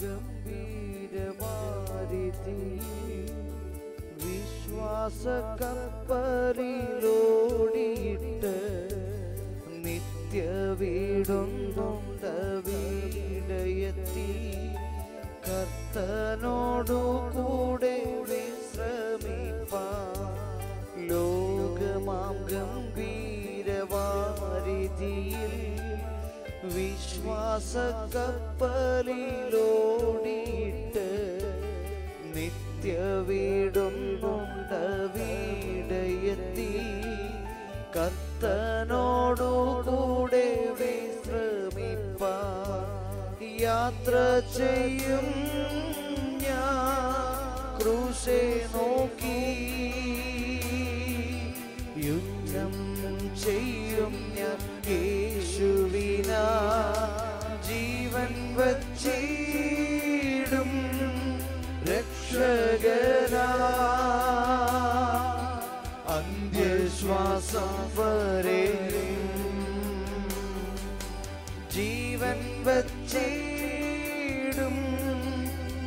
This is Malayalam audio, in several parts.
ഗംഭീരവാരിധി വിശ്വാസ കപ്പറിലോടിയിട്ട് നിത്യ വീടുന്നുണ്ട് വീടയെത്തി കർത്തനോടു കൂടെ വിശ്വാസ കപ്പലിലോടിയിട്ട് നിത്യ വീടുന്നുണ്ട് വീടയെത്തി. കത്തനോടു കൂടെ വിശ്രമിപ്പ യാത്ര ചെയ്യും ഞാൻ. ക്രൂശെ നോക്കി യുദ്ധം ചെയ്യും. ജീവൻ വച്ചിടും രക്ഷകനാ. അന്ത്യശ്വാസം വരെ ജീവൻ വച്ചിടും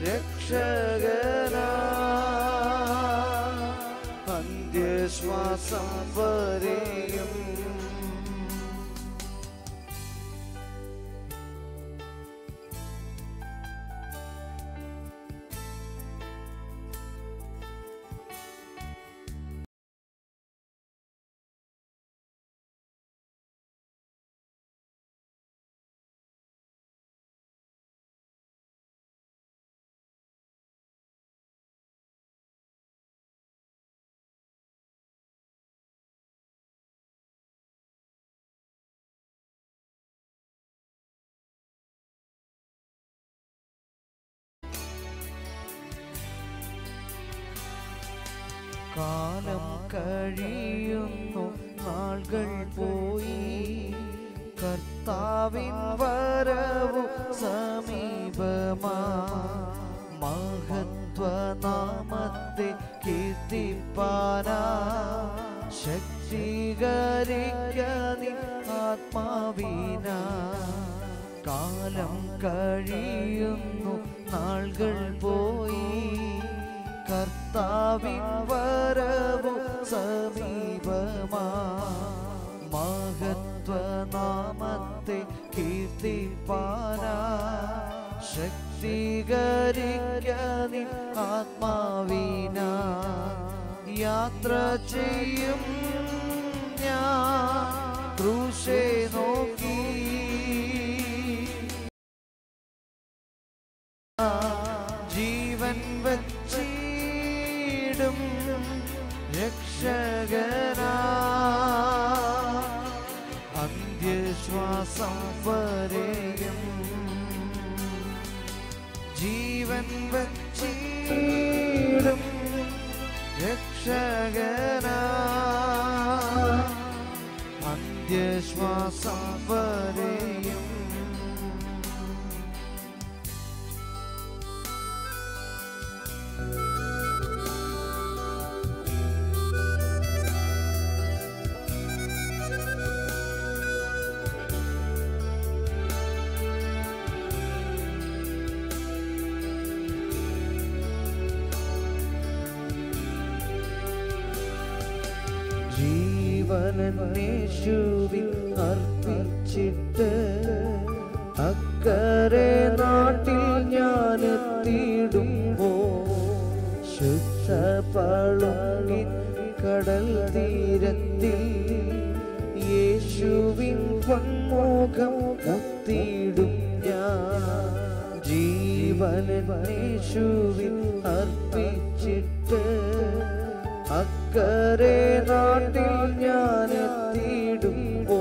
രക്ഷകനാ. അന്ത്യശ്വാസം വരെയും കാലം കഴിയുന്നു. നാളുകൾ പോയി. കർത്താവിൻ വരവു സമീപമാ. മഹത്വനാമത്തെ കീർത്തിപ്പാനാ. ശക്തീകരിക്കനി ആത്മാവിന. കാലം കഴിയുന്നു. നാളുകൾ പോയി. കർത്താവിൻ വരവു സമീപമാ. മഹത്വനാമത്തെ കീർത്തിപ്പാനാ. ശക്തീകരിക്കനി ആത്മാവിന. യാത്ര ചെയ്യും ഞാൻ. ക്രൂശേ നോക്കി രക്ഷകനാ അന്ത്യശ്വാസം വരെയും ജീവനേശുവിൽ അർപ്പിച്ചിട്ട് അക്കരെ നാട്ടിൽ ഞാൻ എത്തിയിടുമ്പോ ശുദ്ധ കടൽ തീരത്തിൽ യേശുവിൻ പൊന്മുഖം കത്തിയിടും ഞാൻ. ജീവനേശുവിൽ അർപ്പിച്ചിട്ട് അക്കരെ നാട്ടിൽ ഞാൻ എത്തിയിടുമ്പോ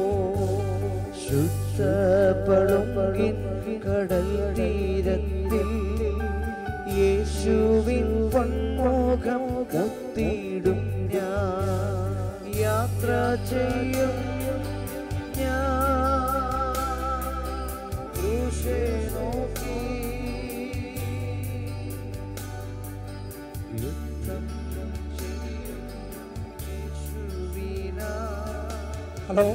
ശുദ്ധ കടൽ തീരത്തിൽ യേശുവിൻ പൊന്മുഖം കത്തിയിടും ഞാൻ. യാത്ര ചെയ്യും ഞാൻ. കടന്നു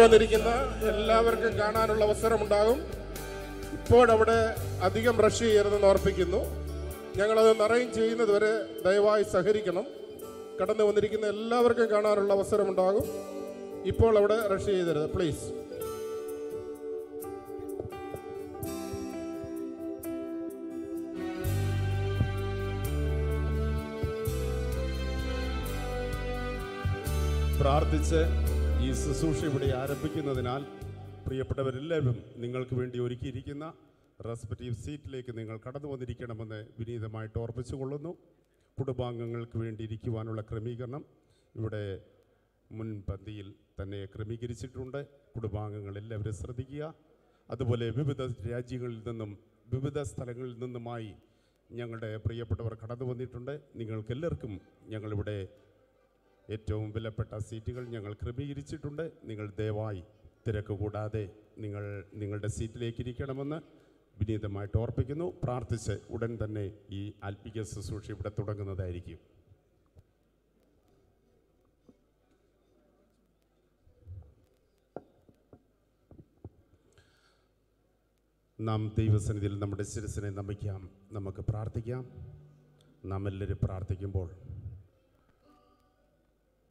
വന്നിരിക്കുന്ന എല്ലാവർക്കും കാണാനുള്ള അവസരം ഉണ്ടാകും ഇപ്പോഴവിടെ അധികം റഷ് ചെയ്യരുതെന്ന് ഓർപ്പിക്കുന്നു. ഞങ്ങളത് നിറയും ചെയ്യുന്നതുവരെ ദയവായി സഹകരിക്കണം. കടന്നു വന്നിരിക്കുന്ന എല്ലാവർക്കും കാണാനുള്ള അവസരമുണ്ടാകും. ഇപ്പോൾ അവിടെ റഷ് ചെയ്തരുത് പ്ലീസ് പ്രാർത്ഥിച്ച് ഈ ശുശ്രൂഷ ഇവിടെ ആരംഭിക്കുന്നതിനാൽ പ്രിയപ്പെട്ടവരെല്ലാവരും നിങ്ങൾക്ക് വേണ്ടി ഒരുക്കിയിരിക്കുന്ന റെസ്പെക്റ്റീവ് സീറ്റിലേക്ക് നിങ്ങൾ കടന്നു വന്നിരിക്കണമെന്ന് വിനീതമായിട്ട് ഓർപ്പിച്ചുകൊള്ളുന്നു കുടുംബാംഗങ്ങൾക്ക് വേണ്ടി ഇരിക്കുവാനുള്ള ക്രമീകരണം ഇവിടെ മുൻപന്തിയിൽ തന്നെ ക്രമീകരിച്ചിട്ടുണ്ട്. കുടുംബാംഗങ്ങൾ എല്ലാവരും ശ്രദ്ധിക്കുക. അതുപോലെ വിവിധ രാജ്യങ്ങളിൽ നിന്നും വിവിധ സ്ഥലങ്ങളിൽ നിന്നുമായി ഞങ്ങളുടെ പ്രിയപ്പെട്ടവർ കടന്നു വന്നിട്ടുണ്ട്. നിങ്ങൾക്കെല്ലാവർക്കും ഞങ്ങളിവിടെ ഏറ്റവും വിലപ്പെട്ട സീറ്റുകൾ ഞങ്ങൾ ക്രമീകരിച്ചിട്ടുണ്ട്. നിങ്ങൾ ദയവായി തിരക്ക് കൂടാതെ നിങ്ങൾ നിങ്ങളുടെ സീറ്റിലേക്ക് ഇരിക്കണമെന്ന് വിനീതമായിട്ട് ഓർപ്പിക്കുന്നു. പ്രാർത്ഥിച്ച് ഉടൻ തന്നെ ഈ ആത്മീക ശുശ്രൂഷ ഇവിടെ തുടങ്ങുന്നതായിരിക്കും. നാം ദൈവസന്നിധിയിൽ നമ്മുടെ ശിരസിനെ നമിക്കാം. നമുക്ക് പ്രാർത്ഥിക്കാം. നാം എല്ലാവരും പ്രാർത്ഥിക്കുമ്പോൾ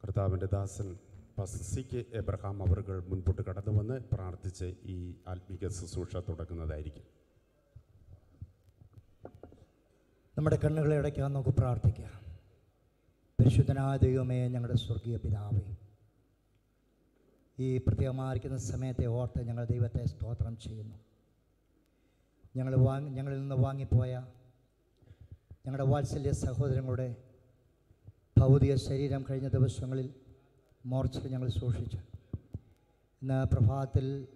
കർത്താവിന്റെ ദാസൻ പസ്സിക്ക് എബ്രഹാം അവറുകൾ മുൻപോട്ട് കടന്നു വന്ന് പ്രാർത്ഥിച്ച് ഈ ആത്മീക ശുശ്രൂഷ തുടങ്ങുന്നതായിരിക്കും. നമ്മുടെ കണ്ണുകളെ അടയ്ക്കാൻ നമുക്ക് പ്രാർത്ഥിക്കാം. പരിശുദ്ധനായ ദൈവമേ ഞങ്ങളുടെ സ്വർഗീയ പിതാവേ ഈ പ്രത്യേകമായിരിക്കുന്ന സമയത്തെ ഓർത്ത് ഞങ്ങൾ ദൈവത്തെ സ്തോത്രം ചെയ്യുന്നു. ഞങ്ങൾ വാങ്ങി ഞങ്ങളിൽ നിന്ന് വാങ്ങിപ്പോയ ഞങ്ങളുടെ വാത്സല്യ സഹോദരങ്ങളുടെ ഭൗതിക ശരീരം കഴിഞ്ഞ ദിവസങ്ങളിൽ മോർച്ചയിൽ ഞങ്ങൾ സൂക്ഷിച്ചു. ഇന്ന് പ്രഭാതത്തിൽ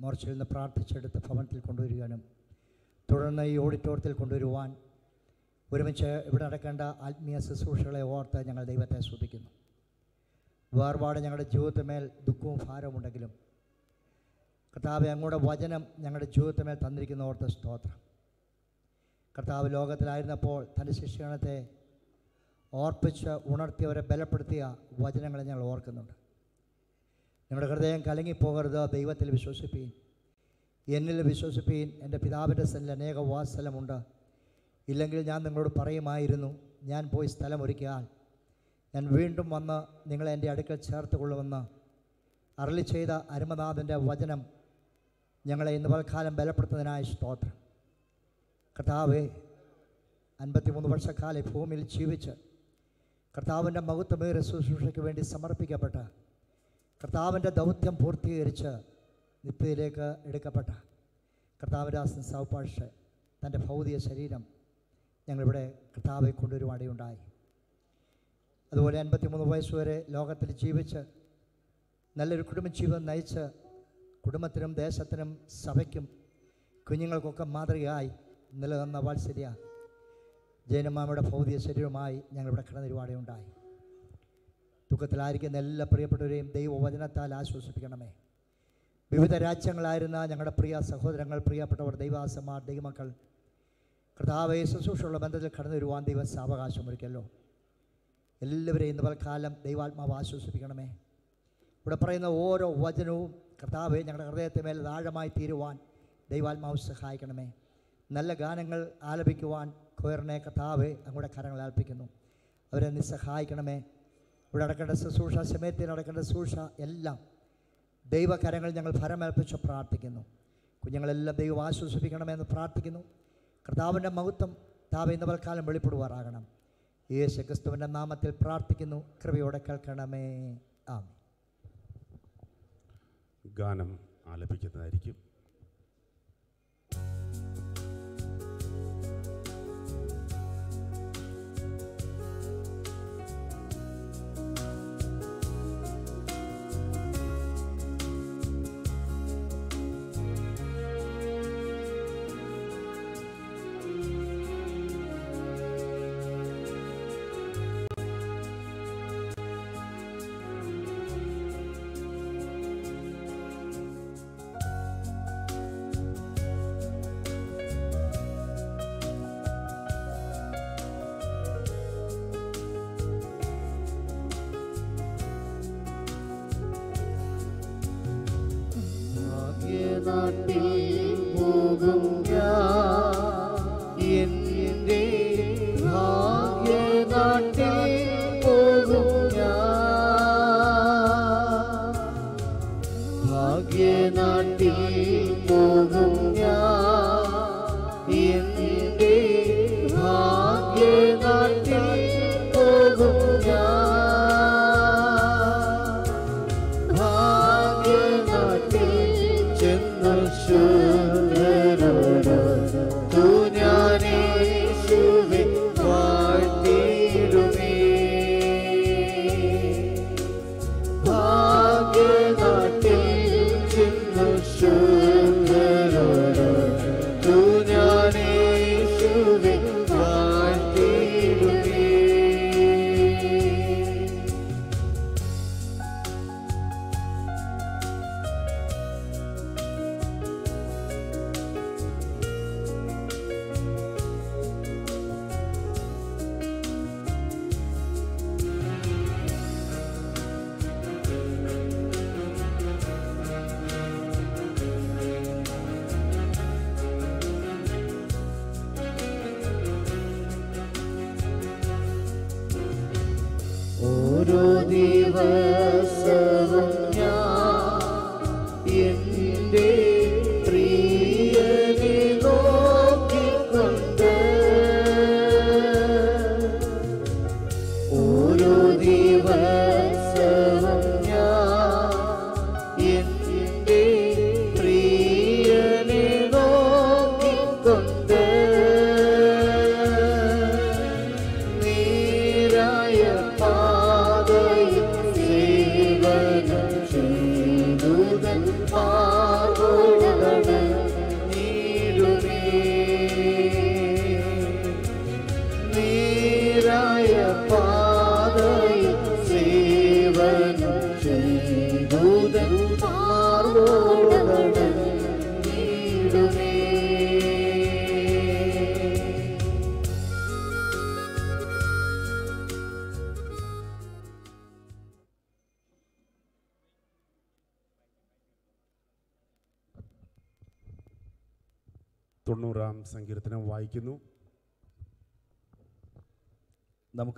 മോർച്ചിൽ നിന്ന് പ്രാർത്ഥിച്ചെടുത്ത് ഭവനത്തിൽ കൊണ്ടുവരികയാണ്. തുടർന്ന് ഈ ഓഡിറ്റോറിയത്തിൽ കൊണ്ടുവരുവാൻ ഒരുമിച്ച് ഇവിടെ നടക്കേണ്ട ആത്മീയ ശുശ്രൂഷകളെ ഓർത്ത് ഞങ്ങൾ ദൈവത്തെ ശ്രദ്ധിക്കുന്നു വേർപാട് ഞങ്ങളുടെ ജീവിതത്തിന്മേൽ ദുഃഖവും ഭാരവും ഉണ്ടെങ്കിലും കർത്താവ് അങ്ങോട്ട് വചനം ഞങ്ങളുടെ ജീവിതത്തിന്മേൽ തന്നിരിക്കുന്ന ഓർത്ത സ്തോത്രം. കർത്താവ് ലോകത്തിലായിരുന്നപ്പോൾ തന്റെ ശിക്ഷണത്തെ ഓർപ്പിച്ച് ഉണർത്തി അവരെ ബലപ്പെടുത്തിയ വചനങ്ങളെ ഞങ്ങൾ ഓർക്കുന്നുണ്ട്. നിങ്ങളുടെ ഹൃദയം കലങ്ങിപ്പോകരുത് ദൈവത്തിൽ വിശ്വസിപ്പീൻ. എന്നിൽ വിശ്വസിപ്പീൻ. എന്റെ പിതാവിന്റെ സ്ഥലത്തിൽ അനേക വാസലമുണ്ട് ഇല്ലെങ്കിൽ ഞാൻ നിങ്ങളോട് പറയുമായിരുന്നു ഞാൻ പോയി സ്ഥലമൊരുക്കിയാൽ ഞാൻ വീണ്ടും വന്ന് നിങ്ങളെ എന്റെ അടുക്കൽ ചേർത്ത് കൊള്ളുമെന്ന് അരളി ചെയ്ത അരുമനാഥന്റെ വചനം ഞങ്ങളെ ഇന്ന് പൽക്കാലം ബലപ്പെടുത്തുന്നതിനായ സ്തോത്രം. കർത്താവെ അൻപത്തിമൂന്ന് വർഷക്കാലം ഭൂമിയിൽ ജീവിച്ച് കർത്താവിന്റെ മഹത്വമേറെ ശുശ്രൂഷയ്ക്ക് വേണ്ടി സമർപ്പിക്കപ്പെട്ട കർത്താവിന്റെ ദൗത്യം പൂർത്തീകരിച്ച് നിത്യയിലേക്ക് എടുക്കപ്പെട്ട കർത്താവരാസൻ സൗപാഷ് തന്റെ ഭൗതിക ശരീരം ഞങ്ങളിവിടെ കർത്താവെ കൊണ്ടുവരുവാനിടയുണ്ടായി അതുപോലെ അൻപത്തിമൂന്ന് വയസ്സ് വരെ ലോകത്തിൽ ജീവിച്ച് നല്ലൊരു കുടുംബജീവിതം നയിച്ച് കുടുംബത്തിനും ദേശത്തിനും സഭയ്ക്കും കുഞ്ഞുങ്ങൾക്കൊക്കെ മാതൃകയായി നിലനിന്ന വാത്സല്യ ജയനമാമയുടെ ഭൗതിക ശരീരവുമായി ഞങ്ങളിവിടെ കിടന്നിരുവാടയുണ്ടായി ദുഃഖത്തിലായിരിക്കുന്ന എല്ലാ പ്രിയപ്പെട്ടവരെയും ദൈവവചനത്താൽ ആശ്വസിപ്പിക്കണമേ. വിവിധ രാജ്യങ്ങളായിരുന്ന ഞങ്ങളുടെ പ്രിയ സഹോദരങ്ങൾ പ്രിയപ്പെട്ടവർ ദൈവാസന്മാർ ദൈവമക്കൾ കർത്താവേ ശുശ്രൂഷയുള്ള ബന്ധത്തിൽ കടന്നു വരുവാൻ ദൈവം സാവകാശം ഒരുക്കല്ലോ. എല്ലാവരെയും ഇന്ന് പൽക്കാലം ദൈവാത്മാവ് ആശ്വസിപ്പിക്കണമേ. ഇവിടെ പറയുന്ന ഓരോ വചനവും കർത്താവെ ഞങ്ങളുടെ ഹൃദയത്തെ മേൽ താഴമായി തീരുവാൻ ദൈവാത്മാവ് സഹായിക്കണമേ. നല്ല ഗാനങ്ങൾ ആലപിക്കുവാൻ കോയറിനെ കർത്താവെ അങ്ങോട്ട് കരങ്ങൾ അർപ്പിക്കുന്നു അവരെ നീ സഹായിക്കണമേ. ഇവിടെ നടക്കേണ്ട ശുശ്രൂഷ സമയത്തിൽ നടക്കേണ്ട ശുശ്രൂഷ എല്ലാം ദൈവകരങ്ങൾ ഞങ്ങൾ ഫലമേൽപ്പിച്ച് പ്രാർത്ഥിക്കുന്നു. കുഞ്ഞുങ്ങളെല്ലാം ദൈവം ആശ്വസിപ്പിക്കണമെന്ന് പ്രാർത്ഥിക്കുന്നു. കർത്താവിന്റെ മഹത്വം താവ ഇന്ന് പൽക്കാലം വെളിപ്പെടുവാറാകണം. യേശു ക്രിസ്തുവിന്റെ നാമത്തിൽ പ്രാർത്ഥിക്കുന്നു. കൃപയോടെ കേൾക്കണമേ. ആമേ ഗാനം ആലപിക്കുന്നതായിരിക്കും.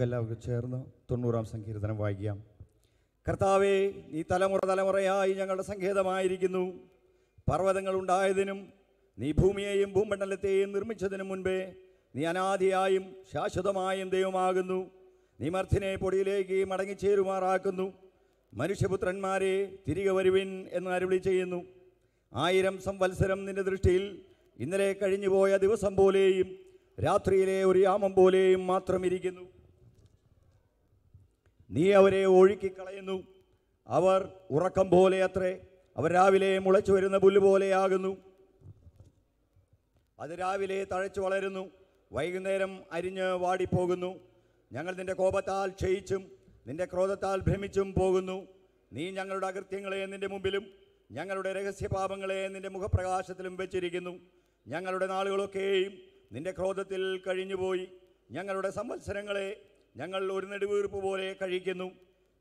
നമുക്കെല്ലാവർക്കും ചേർന്ന് തൊണ്ണൂറാം സങ്കീർത്തനം വായിക്കാം. കർത്താവേ നീ തലമുറ തലമുറയായി ഞങ്ങളുടെ സങ്കേതമായിരിക്കുന്നു. പർവതങ്ങൾ ഉണ്ടായതിനും നീ ഭൂമിയെയും ഭൂമണ്ഡലത്തെയും നിർമ്മിച്ചതിനു മുൻപേ നീ അനാദിയായും ശാശ്വതമായും ദൈവമാകുന്നു. നീ മർദ്ദിനെ പൊടിയിലേക്ക് മടങ്ങിച്ചേരുമാറാക്കുന്നു. മനുഷ്യപുത്രന്മാരെ തിരികെ വരുവിൻ എന്ന് അരുളി ചെയ്യുന്നു. ആയിരം സംവത്സരം നിന്റെ ദൃഷ്ടിയിൽ ഇന്നലെ കഴിഞ്ഞുപോയ ദിവസം പോലെയും രാത്രിയിലെ ഒരു യാമം പോലെയും മാത്രം ഇരിക്കുന്നു. നീ അവരെ ഒഴുക്കിക്കളയുന്നു. അവർ ഉറക്കം പോലെ അത്രേ. അവർ രാവിലെ മുളച്ചു വരുന്ന പുല്ല് പോലെയാകുന്നു അത് രാവിലെ തഴച്ചു വളരുന്നു. വൈകുന്നേരം അരിഞ്ഞ് വാടിപ്പോകുന്നു. ഞങ്ങൾ നിന്റെ കോപത്താൽ ക്ഷയിച്ചും നിന്റെ ക്രോധത്താൽ ഭ്രമിച്ചും പോകുന്നു. നീ ഞങ്ങളുടെ അകൃത്യങ്ങളെ നിന്റെ മുമ്പിലും ഞങ്ങളുടെ രഹസ്യപാപങ്ങളെ നിന്റെ മുഖപ്രകാശത്തിലും വെച്ചിരിക്കുന്നു. ഞങ്ങളുടെ നാളുകളൊക്കെയും നിന്റെ ക്രോധത്തിൽ കഴിഞ്ഞുപോയി. ഞങ്ങളുടെ സംവത്സരങ്ങളെ ഞങ്ങൾ ഒരു നെടുവീർപ്പ് പോലെ കഴിക്കുന്നു.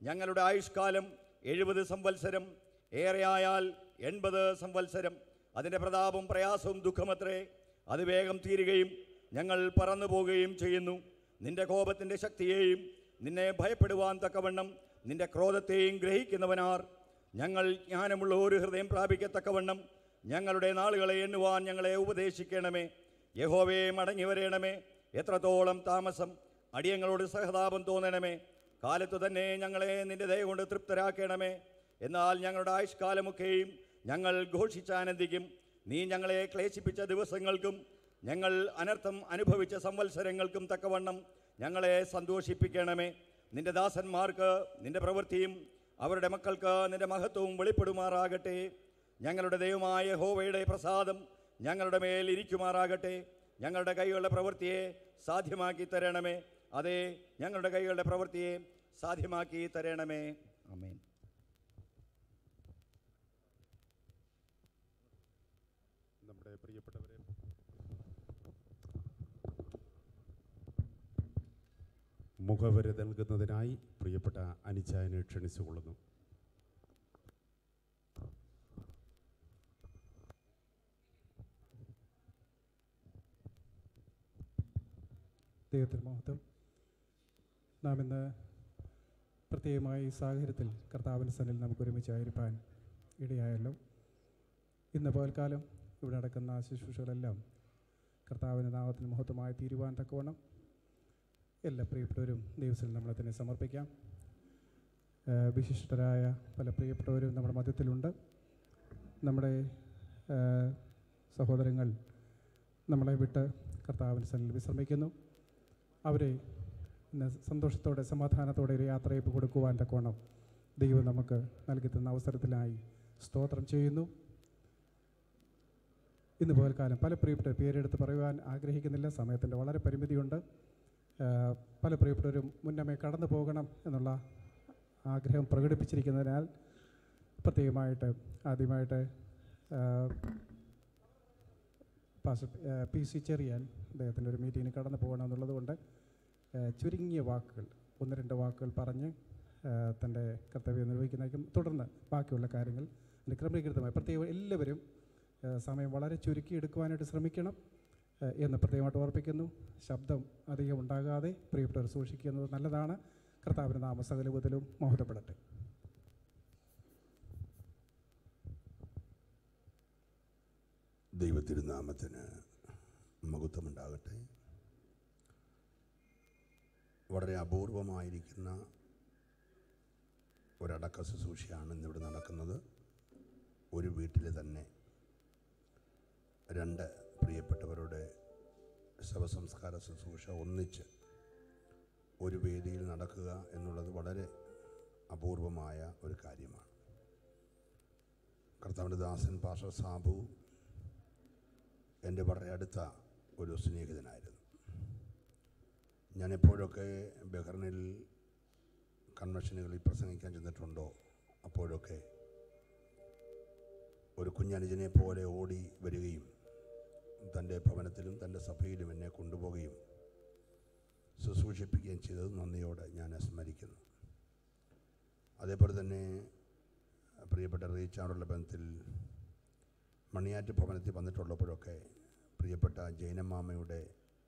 ഞങ്ങളുടെ ആയുഷ്കാലം എഴുപത് സംവത്സരം. ഏറെയായാൽ എൺപത് സംവത്സരം. അതിന്റെ പ്രതാപം പ്രയാസവും ദുഃഖമത്രേ. അത് വേഗം തീരുകയും ഞങ്ങൾ പറന്നു പോവുകയും ചെയ്യുന്നു. നിന്റെ കോപത്തിന്റെ ശക്തിയെയും നിന്നെ ഭയപ്പെടുവാൻ തക്കവണ്ണം നിന്റെ ക്രോധത്തെയും ഗ്രഹിക്കുന്നവനാർ. ഞങ്ങൾ ജ്ഞാനമുള്ള ഒരു ഹൃദയം പ്രാപിക്കത്തക്കവണ്ണം ഞങ്ങളുടെ നാളുകളെ എണ്ണുവാൻ ഞങ്ങളെ ഉപദേശിക്കണമേ. യഹോവയെ മടങ്ങി വരേണമേ. എത്രത്തോളം താമസം അടിയങ്ങളോട് സഹതാപം തോന്നണമേ. കാലത്തു തന്നെ ഞങ്ങളെ നിന്റെ ദയ കൊണ്ട് തൃപ്തരാക്കണമേ. എന്നാൽ ഞങ്ങളുടെ ആയുഷ്കാലമൊക്കെയും ഞങ്ങൾ ഘോഷിച്ചാനന്ദിക്കും. നീ ഞങ്ങളെ ക്ലേശിപ്പിച്ച ദിവസങ്ങൾക്കും ഞങ്ങൾ അനർത്ഥം അനുഭവിച്ച സംവത്സരങ്ങൾക്കും തക്കവണ്ണം ഞങ്ങളെ സന്തോഷിപ്പിക്കണമേ. നിന്റെ ദാസന്മാർക്ക് നിന്റെ പ്രവൃത്തിയും അവരുടെ മക്കൾക്ക് നിന്റെ മഹത്വവും വെളിപ്പെടുമാറാകട്ടെ. ഞങ്ങളുടെ ദൈവമായ ഹോവയുടെ പ്രസാദം ഞങ്ങളുടെ മേൽ ഇരിക്കുമാറാകട്ടെ. ഞങ്ങളുടെ കൈകളുടെ പ്രവൃത്തിയെ സാധ്യമാക്കി തരണമേ. അതെ ഞങ്ങളുടെ കൈകളുടെ പ്രവൃത്തിയെ സാധ്യമാക്കി തരണമേ. അമേൻ നമ്മുടെ പ്രിയപ്പെട്ടവരെ മുഖവര നൽകുന്നതിനായി പ്രിയപ്പെട്ട അനിച്ചായനെ ക്ഷണിച്ചുകൊള്ളുന്നു. ദൈവത്തിന് മഹത്വം. നാം ഇന്ന് പ്രത്യേകമായ ഈ സാഹചര്യത്തിൽ കർത്താവിന്റെ സന്നിൽ നമുക്ക് ഒരുമിച്ചായിരിക്കാൻ ഇടയായല്ലോ. ഇന്ന് പകൽക്കാലം ഇവിടെ നടക്കുന്ന ശുശ്രൂഷകളെല്ലാം കർത്താവിന്റെ നാമത്തിന് മഹത്വമായി തീരുവാൻ തക്കവണ്ണം എല്ലാ പ്രിയപ്പെട്ടവരും ദൈവത്തിൽ നമ്മളെ തന്നെ സമർപ്പിക്കാം. വിശിഷ്ടരായ പല പ്രിയപ്പെട്ടവരും നമ്മുടെ മധ്യത്തിലുണ്ട്. നമ്മുടെ സഹോദരങ്ങൾ നമ്മളെ വിട്ട് കർത്താവിന്റെ സന്നിൽ വിശ്രമിക്കുന്നു. അവരെ സന്തോഷത്തോടെ സമാധാനത്തോടെ ഒരു യാത്രയപ്പ് കൊടുക്കുവാൻ തക്കോണം ദൈവം നമുക്ക് നൽകി തന്ന അവസരത്തിലായി സ്തോത്രം ചെയ്യുന്നു. ഇന്ന് പോൽക്കാലം പല പ്രിയപ്പെട്ട പേരെടുത്ത് പറയുവാൻ ആഗ്രഹിക്കുന്നില്ല. സമയത്തിന്റെ വളരെ പരിമിതിയുണ്ട്. പല പ്രിയപ്പെട്ടവരും മുന്നമേ കടന്നു പോകണം എന്നുള്ള ആഗ്രഹം പ്രകടിപ്പിച്ചിരിക്കുന്നതിനാൽ പ്രത്യേകമായിട്ട് ആദ്യമായിട്ട് പി സി ചെറിയാൻ അദ്ദേഹത്തിന്റെ ഒരു മീറ്റിങ്ങിന് കടന്നു പോകണം എന്നുള്ളത് കൊണ്ട് ആ, ചുരുങ്ങിയ വാക്കുകൾ ഒന്ന് രണ്ട് വാക്കുകൾ പറഞ്ഞ് തന്റെ കർത്തവ്യം നിർവഹിക്കുന്നതായിരിക്കും. തുടർന്ന് ബാക്കിയുള്ള കാര്യങ്ങൾ അതിന്റെ ക്രമീകൃതമായി പ്രത്യേകം എല്ലാവരും സമയം വളരെ ചുരുക്കി എടുക്കുവാനായിട്ട് ശ്രമിക്കണം എന്ന് പ്രത്യേകമായിട്ട് ഓർപ്പിക്കുന്നു. ശബ്ദം അധികം ഉണ്ടാകാതെ പ്രിയപ്പെട്ടവർ സൂക്ഷിക്കുന്നത് നല്ലതാണ്. കർത്താവിന്റെ നാമ സകലവിധത്തിലും മഹത്വപ്പെടട്ടെ. ദൈവത്തിരുനാമത്തിന് മഹത്വമുണ്ടാകട്ടെ. വളരെ അപൂർവമായിരിക്കുന്ന ഒരടക്ക ശുശ്രൂഷയാണ് ഇന്നിവിടെ നടക്കുന്നത്. ഒരു വീട്ടിൽ തന്നെ രണ്ട് പ്രിയപ്പെട്ടവരുടെ ശവസംസ്കാര ശുശ്രൂഷ ഒന്നിച്ച് ഒരു വേദിയിൽ നടക്കുക എന്നുള്ളത് വളരെ അപൂർവമായ ഒരു കാര്യമാണ്. കർത്താവിന്റെ ദാസൻ പാഷ സാബു എന്റെ വളരെ അടുത്ത ഒരു സ്നേഹിതനായിരുന്നു. ഞാൻ എപ്പോഴൊക്കെ ബഹ്റിനിൽ കൺവെൻഷനുകളിൽ പ്രസംഗിക്കാൻ ചെന്നിട്ടുണ്ടോ അപ്പോഴൊക്കെ ഒരു കുഞ്ഞനുജനെ പോലെ ഓടി വരികയും തന്റെ ഭവനത്തിലും തന്റെ സഭയിലും എന്നെ കൊണ്ടുപോവുകയും ശുശ്രൂഷിപ്പിക്കുകയും ചെയ്തത് നന്ദിയോടെ ഞാൻ സ്മരിക്കുന്നു. അതേപോലെ തന്നെ പ്രിയപ്പെട്ട റീച്ചാറുള്ള ബന്ധത്തിൽ മണിയാറ്റ് ഭവനത്തിൽ വന്നിട്ടുള്ളപ്പോഴൊക്കെ പ്രിയപ്പെട്ട ജൈനമാമയുടെ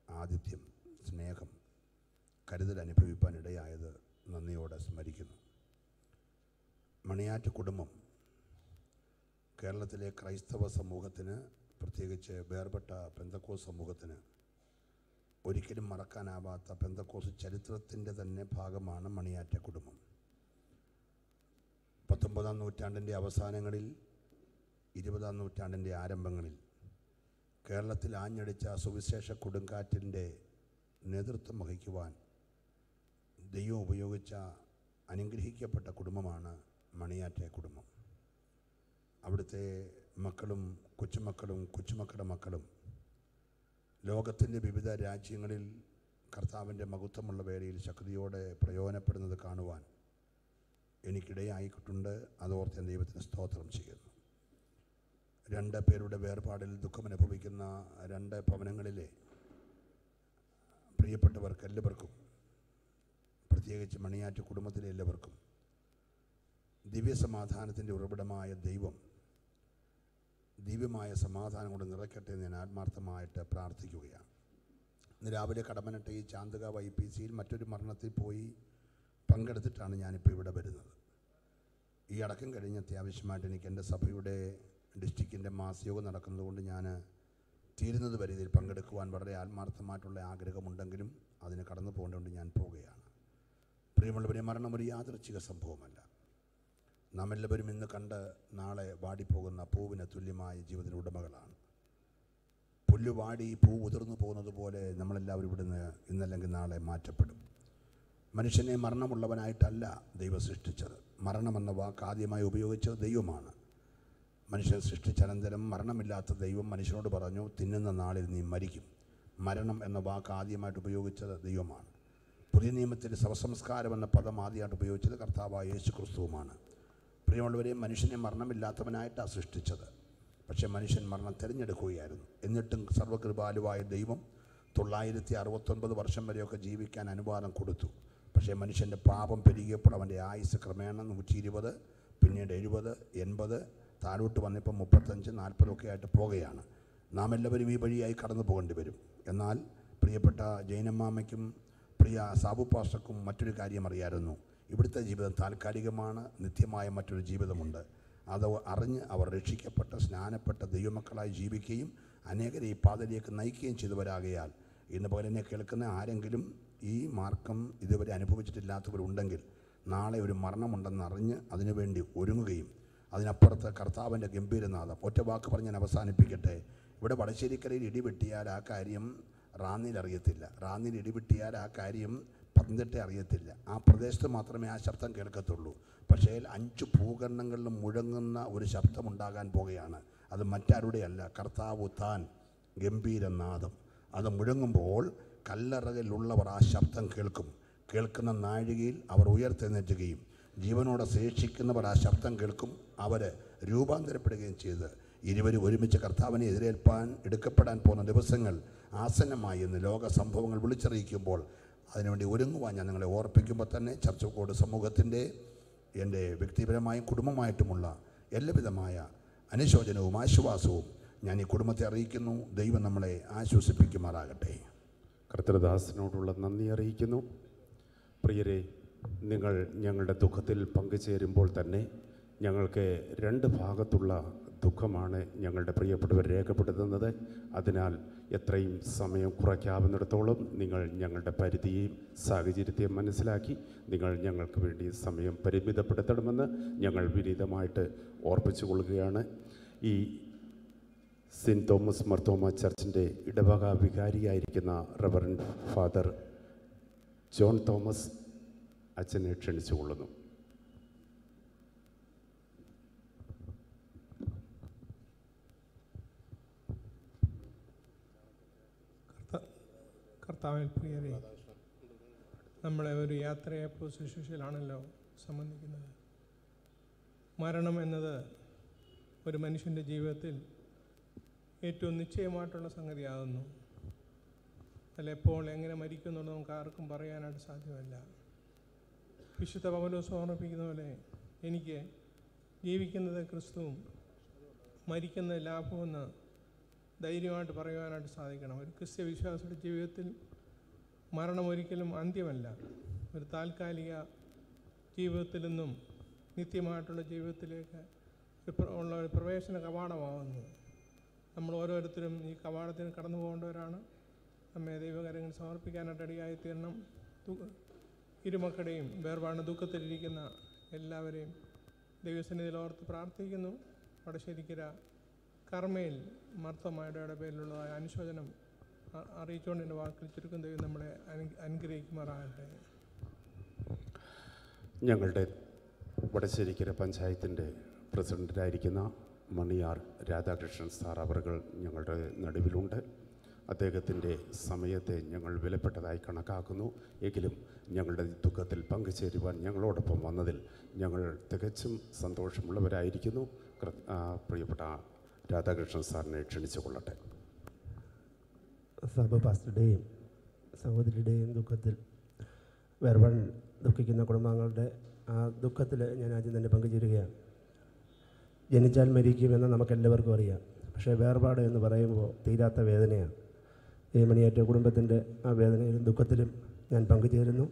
ആതിഥ്യം സ്നേഹം കരുതൽ അനുഭവിപ്പാൻ ഇടയായത് നന്ദിയോടെ സ്മരിക്കുന്നു. മണിയാറ്റ് കുടുംബം കേരളത്തിലെ ക്രൈസ്തവ സമൂഹത്തിന് പ്രത്യേകിച്ച് വേർപെട്ട പെന്തക്കോസ് സമൂഹത്തിന് ഒരിക്കലും മറക്കാനാവാത്ത പെന്തക്കോസ് ചരിത്രത്തിന്റെ തന്നെ ഭാഗമാണ് മണിയാറ്റ കുടുംബം. പത്തൊമ്പതാം നൂറ്റാണ്ടിന്റെ അവസാനങ്ങളിൽ ഇരുപതാം നൂറ്റാണ്ടിന്റെ ആരംഭങ്ങളിൽ കേരളത്തിൽ ആഞ്ഞടിച്ച സുവിശേഷ കൊടുങ്കാറ്റിന്റെ നേതൃത്വം വഹിക്കുവാൻ ദൈവം ഉപയോഗിച്ച അനുഗ്രഹിക്കപ്പെട്ട കുടുംബമാണ് മണിയാറ്റെ കുടുംബം. അവിടുത്തെ മക്കളും കൊച്ചുമക്കളും കൊച്ചുമക്കളുടെ മക്കളും ലോകത്തിന്റെ വിവിധ രാജ്യങ്ങളിൽ കർത്താവിന്റെ മഹത്വമുള്ള വേളയിൽ ശക്തിയോടെ പ്രയോജനപ്പെടുന്നത് കാണുവാൻ എനിക്കിടയായിട്ടുണ്ട്. അതോർത്ത് ഞാൻ ദൈവത്തിന് സ്തോത്രം ചെയ്യുന്നു. രണ്ട് പേരുടെ വേർപാടിൽ ദുഃഖമനുഭവിക്കുന്ന രണ്ട് ഭവനങ്ങളിലെ പ്രിയപ്പെട്ടവർക്ക് എല്ലാവർക്കും പ്രത്യേകിച്ച് മണിയാറ്റ് കുടുംബത്തിലെ എല്ലാവർക്കും ദിവ്യസമാധാനത്തിന്റെ ഉറവിടമായ ദൈവം ദിവ്യമായ സമാധാനം കൊണ്ട് നിറയ്ക്കട്ടെ എന്ന് ഞാൻ ആത്മാർത്ഥമായിട്ട് പ്രാർത്ഥിക്കുകയാണ്. ഇന്ന് രാവിലെ കടമനട്ടെ ഈ ചാന്തകാവ് ഐ പി സിയിൽ മറ്റൊരു മരണത്തിൽ പോയി പങ്കെടുത്തിട്ടാണ് ഞാനിപ്പോൾ ഇവിടെ വരുന്നത്. ഈ അടക്കം കഴിഞ്ഞ് അത്യാവശ്യമായിട്ട് എനിക്ക് എന്റെ സഭയുടെ ഡിസ്ട്രിക്റ്റിന്റെ മാസയോഗം നടക്കുന്നതുകൊണ്ട് ഞാൻ തീരുന്നത് വരെ ഇതിൽ പങ്കെടുക്കുവാൻ വളരെ ആത്മാർത്ഥമായിട്ടുള്ള ആഗ്രഹമുണ്ടെങ്കിലും അതിന് കടന്നു പോകേണ്ടതുകൊണ്ട് ഞാൻ പോവുകയാണ്. പ്രിയമുള്ളവരെ മരണം ഒരു യാദൃച്ഛിക സംഭവമല്ല. നാം എല്ലാവരും ഇന്ന് കണ്ട് നാളെ വാടിപ്പോകുന്ന പൂവിന് തുല്യമായ ജീവിതത്തിന് ഉടമകളാണ്. പുല്ല് വാടി പൂ ഉതിർന്നു പോകുന്നത് പോലെ നമ്മളെല്ലാവരും ഇവിടുന്ന് ഇന്നല്ലെങ്കിൽ നാളെ മാറ്റപ്പെടും. മനുഷ്യനെ മരണമുള്ളവനായിട്ടല്ല ദൈവം സൃഷ്ടിച്ചത്. മരണമെന്ന വാക്ക് ആദ്യമായി ഉപയോഗിച്ചത് ദൈവമാണ്. മനുഷ്യൻ സൃഷ്ടിച്ചനന്തരം മരണമില്ലാത്ത ദൈവം മനുഷ്യനോട് പറഞ്ഞു തിന്നുന്ന നാളിൽ നീ മരിക്കും. മരണം എന്ന വാക്ക് ആദ്യമായിട്ട് ഉപയോഗിച്ചത് ദൈവമാണ്. പുതിയ നിയമത്തിൽ ശവസംസ്കാരം എന്ന പദം ആദ്യമായിട്ട് ഉപയോഗിച്ചത് കർത്താവായ യേശു ക്രിസ്തുവുമാണ് പ്രിയമുള്ളവരെ മനുഷ്യനെ മരണമില്ലാത്തവനായിട്ടാണ് സൃഷ്ടിച്ചത്. പക്ഷേ മനുഷ്യൻ മരണം തിരഞ്ഞെടുക്കുകയായിരുന്നു. എന്നിട്ടും സർവകൃപാലുവായ ദൈവം തൊള്ളായിരത്തി അറുപത്തൊൻപത് വർഷം വരെയൊക്കെ ജീവിക്കാൻ അനുവാദം കൊടുത്തു. പക്ഷേ മനുഷ്യന്റെ പാപം പെരുകിയപ്പോൾ അവന്റെ ആയുസ് ക്രമേണ നൂറ്റി ഇരുപത് പിന്നീട് എഴുപത് എൺപത് താഴോട്ട് വന്നിപ്പോൾ മുപ്പത്തഞ്ച് നാൽപ്പതൊക്കെ ആയിട്ട് പോവുകയാണ് നാം എല്ലാവരും ഈ വഴിയായി കടന്നു പോകേണ്ടി വരും. എന്നാൽ പ്രിയപ്പെട്ട ജൈനമ്മാമയ്ക്കും പ്രിയ സാബു പാസ്റ്റർക്കും മറ്റൊരു കാര്യം അറിയായിരുന്നു. ഇവിടുത്തെ ജീവിതം താൽക്കാലികമാണ് നിത്യമായ മറ്റൊരു ജീവിതമുണ്ട്. അത് അറിഞ്ഞ് അവർ രക്ഷിക്കപ്പെട്ട സ്നാനപ്പെട്ട ദൈവമക്കളായി ജീവിക്കുകയും അനേകരെ ഈ പാതയിലേക്ക് നയിക്കുകയും ചെയ്തവരാകയാൽ ഇന്ന് പകലെന്നെ കേൾക്കുന്ന ആരെങ്കിലും ഈ മാർഗം ഇതുവരെ അനുഭവിച്ചിട്ടില്ലാത്തവരുണ്ടെങ്കിൽ നാളെ ഒരു മരണമുണ്ടെന്ന് അറിഞ്ഞ് അതിനുവേണ്ടി ഒരുങ്ങുകയും അതിനപ്പുറത്ത് കർത്താവിന്റെ ഗംഭീരനാഥം. ഒറ്റ വാക്ക് പറഞ്ഞ് ഞാൻ അവസാനിപ്പിക്കട്ടെ. ഇവിടെ വടശ്ശേരിക്കരയിൽ ഇടിവെട്ടിയാൽ ആ കാര്യം റാന്നിയിൽ അറിയത്തില്ല. റാന്നിയിൽ ഇടിവിട്ടിയാൽ ആ കാര്യം പത്തനംതിട്ട അറിയത്തില്ല. ആ പ്രദേശത്ത് മാത്രമേ ആ ശബ്ദം കേൾക്കത്തുള്ളൂ. പക്ഷേ അഞ്ച് ഭൂഖണ്ഡങ്ങളിലും മുഴങ്ങുന്ന ഒരു ശബ്ദമുണ്ടാകാൻ പോകുകയാണ്. അത് മറ്റാരുടെയല്ല കർത്താവ് താൻ ഗംഭീരനാദം അത് മുഴങ്ങുമ്പോൾ കല്ലറകളിലുള്ളവർ ആ ശബ്ദം കേൾക്കും. കേൾക്കുന്ന നാഴികയിൽ അവർ ഉയർത്തെഴുന്നേറ്റുകയും ജീവനോടെ ശേഷിക്കുന്നവർ ആ ശബ്ദം കേൾക്കും. അവർ രൂപാന്തരപ്പെടുകയും ചെയ്ത് ഇരുവരും ഒരുമിച്ച് കർത്താവിനെ എതിരേൽപ്പാൻ എടുക്കപ്പെടാൻ പോകുന്ന ദിവസങ്ങൾ ആസന്നമായി എന്ന് ലോക സംഭവങ്ങൾ വിളിച്ചറിയിക്കുമ്പോൾ അതിനുവേണ്ടി ഒരുങ്ങുവാൻ ഞാൻ നിങ്ങളെ ഓർപ്പിക്കുമ്പോൾ തന്നെ ചർച്ചക്കോട് സമൂഹത്തിന്റെ എന്റെ വ്യക്തിപരമായും കുടുംബമായിട്ടുമുള്ള എല്ലാവിധമായ അനുശോചനവും ആശ്വാസവും ഞാൻ ഈ കുടുംബത്തെ അറിയിക്കുന്നു. ദൈവം നമ്മളെ ആശ്വസിപ്പിക്കുമാറാകട്ടെ. കർത്തൃദാസിനോടുള്ള നന്ദി അറിയിക്കുന്നു. പ്രിയരെ നിങ്ങൾ ഞങ്ങളുടെ ദുഃഖത്തിൽ പങ്കുചേരുമ്പോൾ തന്നെ ഞങ്ങൾക്ക് രണ്ട് ഭാഗത്തുള്ള ദുഃഖമാണ് ഞങ്ങളുടെ പ്രിയപ്പെട്ടവർ രേഖപ്പെടുത്തുന്നത്. അതിനാൽ എത്രയും സമയം കുറയ്ക്കാവുന്നിടത്തോളം നിങ്ങൾ ഞങ്ങളുടെ പരിധിയെയും സാഹചര്യത്തെയും മനസ്സിലാക്കി നിങ്ങൾ ഞങ്ങൾക്ക് വേണ്ടി സമയം പരിമിതപ്പെടുത്തണമെന്ന് ഞങ്ങൾ വിനീതമായിട്ട് ഓർപ്പിച്ചു കൊള്ളുകയാണ്. ഈ സെന്റ് തോമസ് മർത്തോമ ചർച്ചിന്റെ ഇടവക വികാരിയായിരിക്കുന്ന റവറൻ ഫാദർ ജോൺ തോമസ് അച്ഛനെ ക്ഷണിച്ചു കൊള്ളുന്നു കർത്ത- കർത്താവിൽ പ്രിയരെ നമ്മളെ ഒരു യാത്രയെ ശുശ്രൂഷയിലാണല്ലോ സംബന്ധിക്കുന്നത്. മരണം എന്നത് ഒരു മനുഷ്യന്റെ ജീവിതത്തിൽ ഏറ്റവും നിശ്ചയമായിട്ടുള്ള സംഗതിയാകുന്നു. അല്ല എപ്പോൾ എങ്ങനെ മരിക്കുന്നു നമുക്ക് ആർക്കും പറയാനായിട്ട് സാധ്യമല്ല. വിശുദ്ധ പൗലോസ് ഓർമ്മിപ്പിക്കുന്ന പോലെ എനിക്ക് ജീവിക്കുന്നത് ക്രിസ്തുവും മരിക്കുന്നത് ലാഭമെന്ന് ധൈര്യമായിട്ട് പറയുവാനായിട്ട് സാധിക്കണം. ഒരു ക്രിസ്ത്യ വിശ്വാസിയുടെ ജീവിതത്തിൽ മരണം ഒരിക്കലും അന്ത്യമല്ല. ഒരു താൽക്കാലിക ജീവിതത്തിൽ നിന്നും നിത്യമായിട്ടുള്ള ജീവിതത്തിലേക്ക് ഉള്ള ഒരു പ്രവേശന കവാടമാകുന്നു നമ്മൾ ഓരോരുത്തരും ഈ കവാടത്തിന് കടന്നു പോകേണ്ടവരാണ്. നമ്മെ ദൈവകാര്യങ്ങൾ സമർപ്പിക്കാനായിട്ട് അടിയായി തീരണം ഇരുമക്കടെയും വേർപാട് ദുഃഖത്തിലിരിക്കുന്ന എല്ലാവരെയും ദൈവസന്നിധിയിൽ ഓർത്ത് പ്രാർത്ഥിക്കുന്നു. വടശ്ശേരിക്കര കർമ്മയിൽ മർത്തമായുടെ പേരിലുള്ളതായ അനുശോചനം അറിയിച്ചുകൊണ്ട് എന്റെ വാക്കിൽ ചുരുക്കം ദൈവം നമ്മളെ അനു- അനുഗ്രഹിക്കുമാറാകട്ടെ. ഞങ്ങളുടെ വടശ്ശേരിക്കര പഞ്ചായത്തിന്റെ പ്രസിഡന്റായിരിക്കുന്ന മണിയാർ രാധാകൃഷ്ണൻ സാർ അവറുകൾ ഞങ്ങളുടെ നടുവിലുണ്ട്. അദ്ദേഹത്തിന്റെ സമയത്തെ ഞങ്ങൾ വിലപ്പെട്ടതായി കണക്കാക്കുന്നു. എങ്കിലും ഞങ്ങളുടെ ദുഃഖത്തിൽ പങ്കുചേരുവാൻ ഞങ്ങളോടൊപ്പം വന്നതിൽ ഞങ്ങൾ തികച്ചും സന്തോഷമുള്ളവരായിരിക്കുന്നു. പ്രിയപ്പെട്ട രാധാകൃഷ്ണൻ സാറിനെ ക്ഷണിച്ചു കൊള്ളട്ടെ സഭ പാസ്റ്ററുടെയും സഹോദരിയുടെയും ദുഃഖത്തിൽ വേർപാട് ദുഃഖിക്കുന്ന കുടുംബാംഗങ്ങളുടെ ആ ദുഃഖത്തിൽ ഞാൻ ആദ്യം തന്നെ പങ്കുചേരുകയാണ്. ജനിച്ചാൽ മരിക്കുമെന്ന് നമുക്കെല്ലാവർക്കും അറിയാം. പക്ഷേ വേർപാട് എന്ന് പറയുമ്പോൾ തീരാത്ത വേദനയാണ്. ഈ മണിയേറ്റ കുടുംബത്തിന്റെ ആ വേദനയിലും ദുഃഖത്തിലും ഞാൻ പങ്കുചേരുന്നു.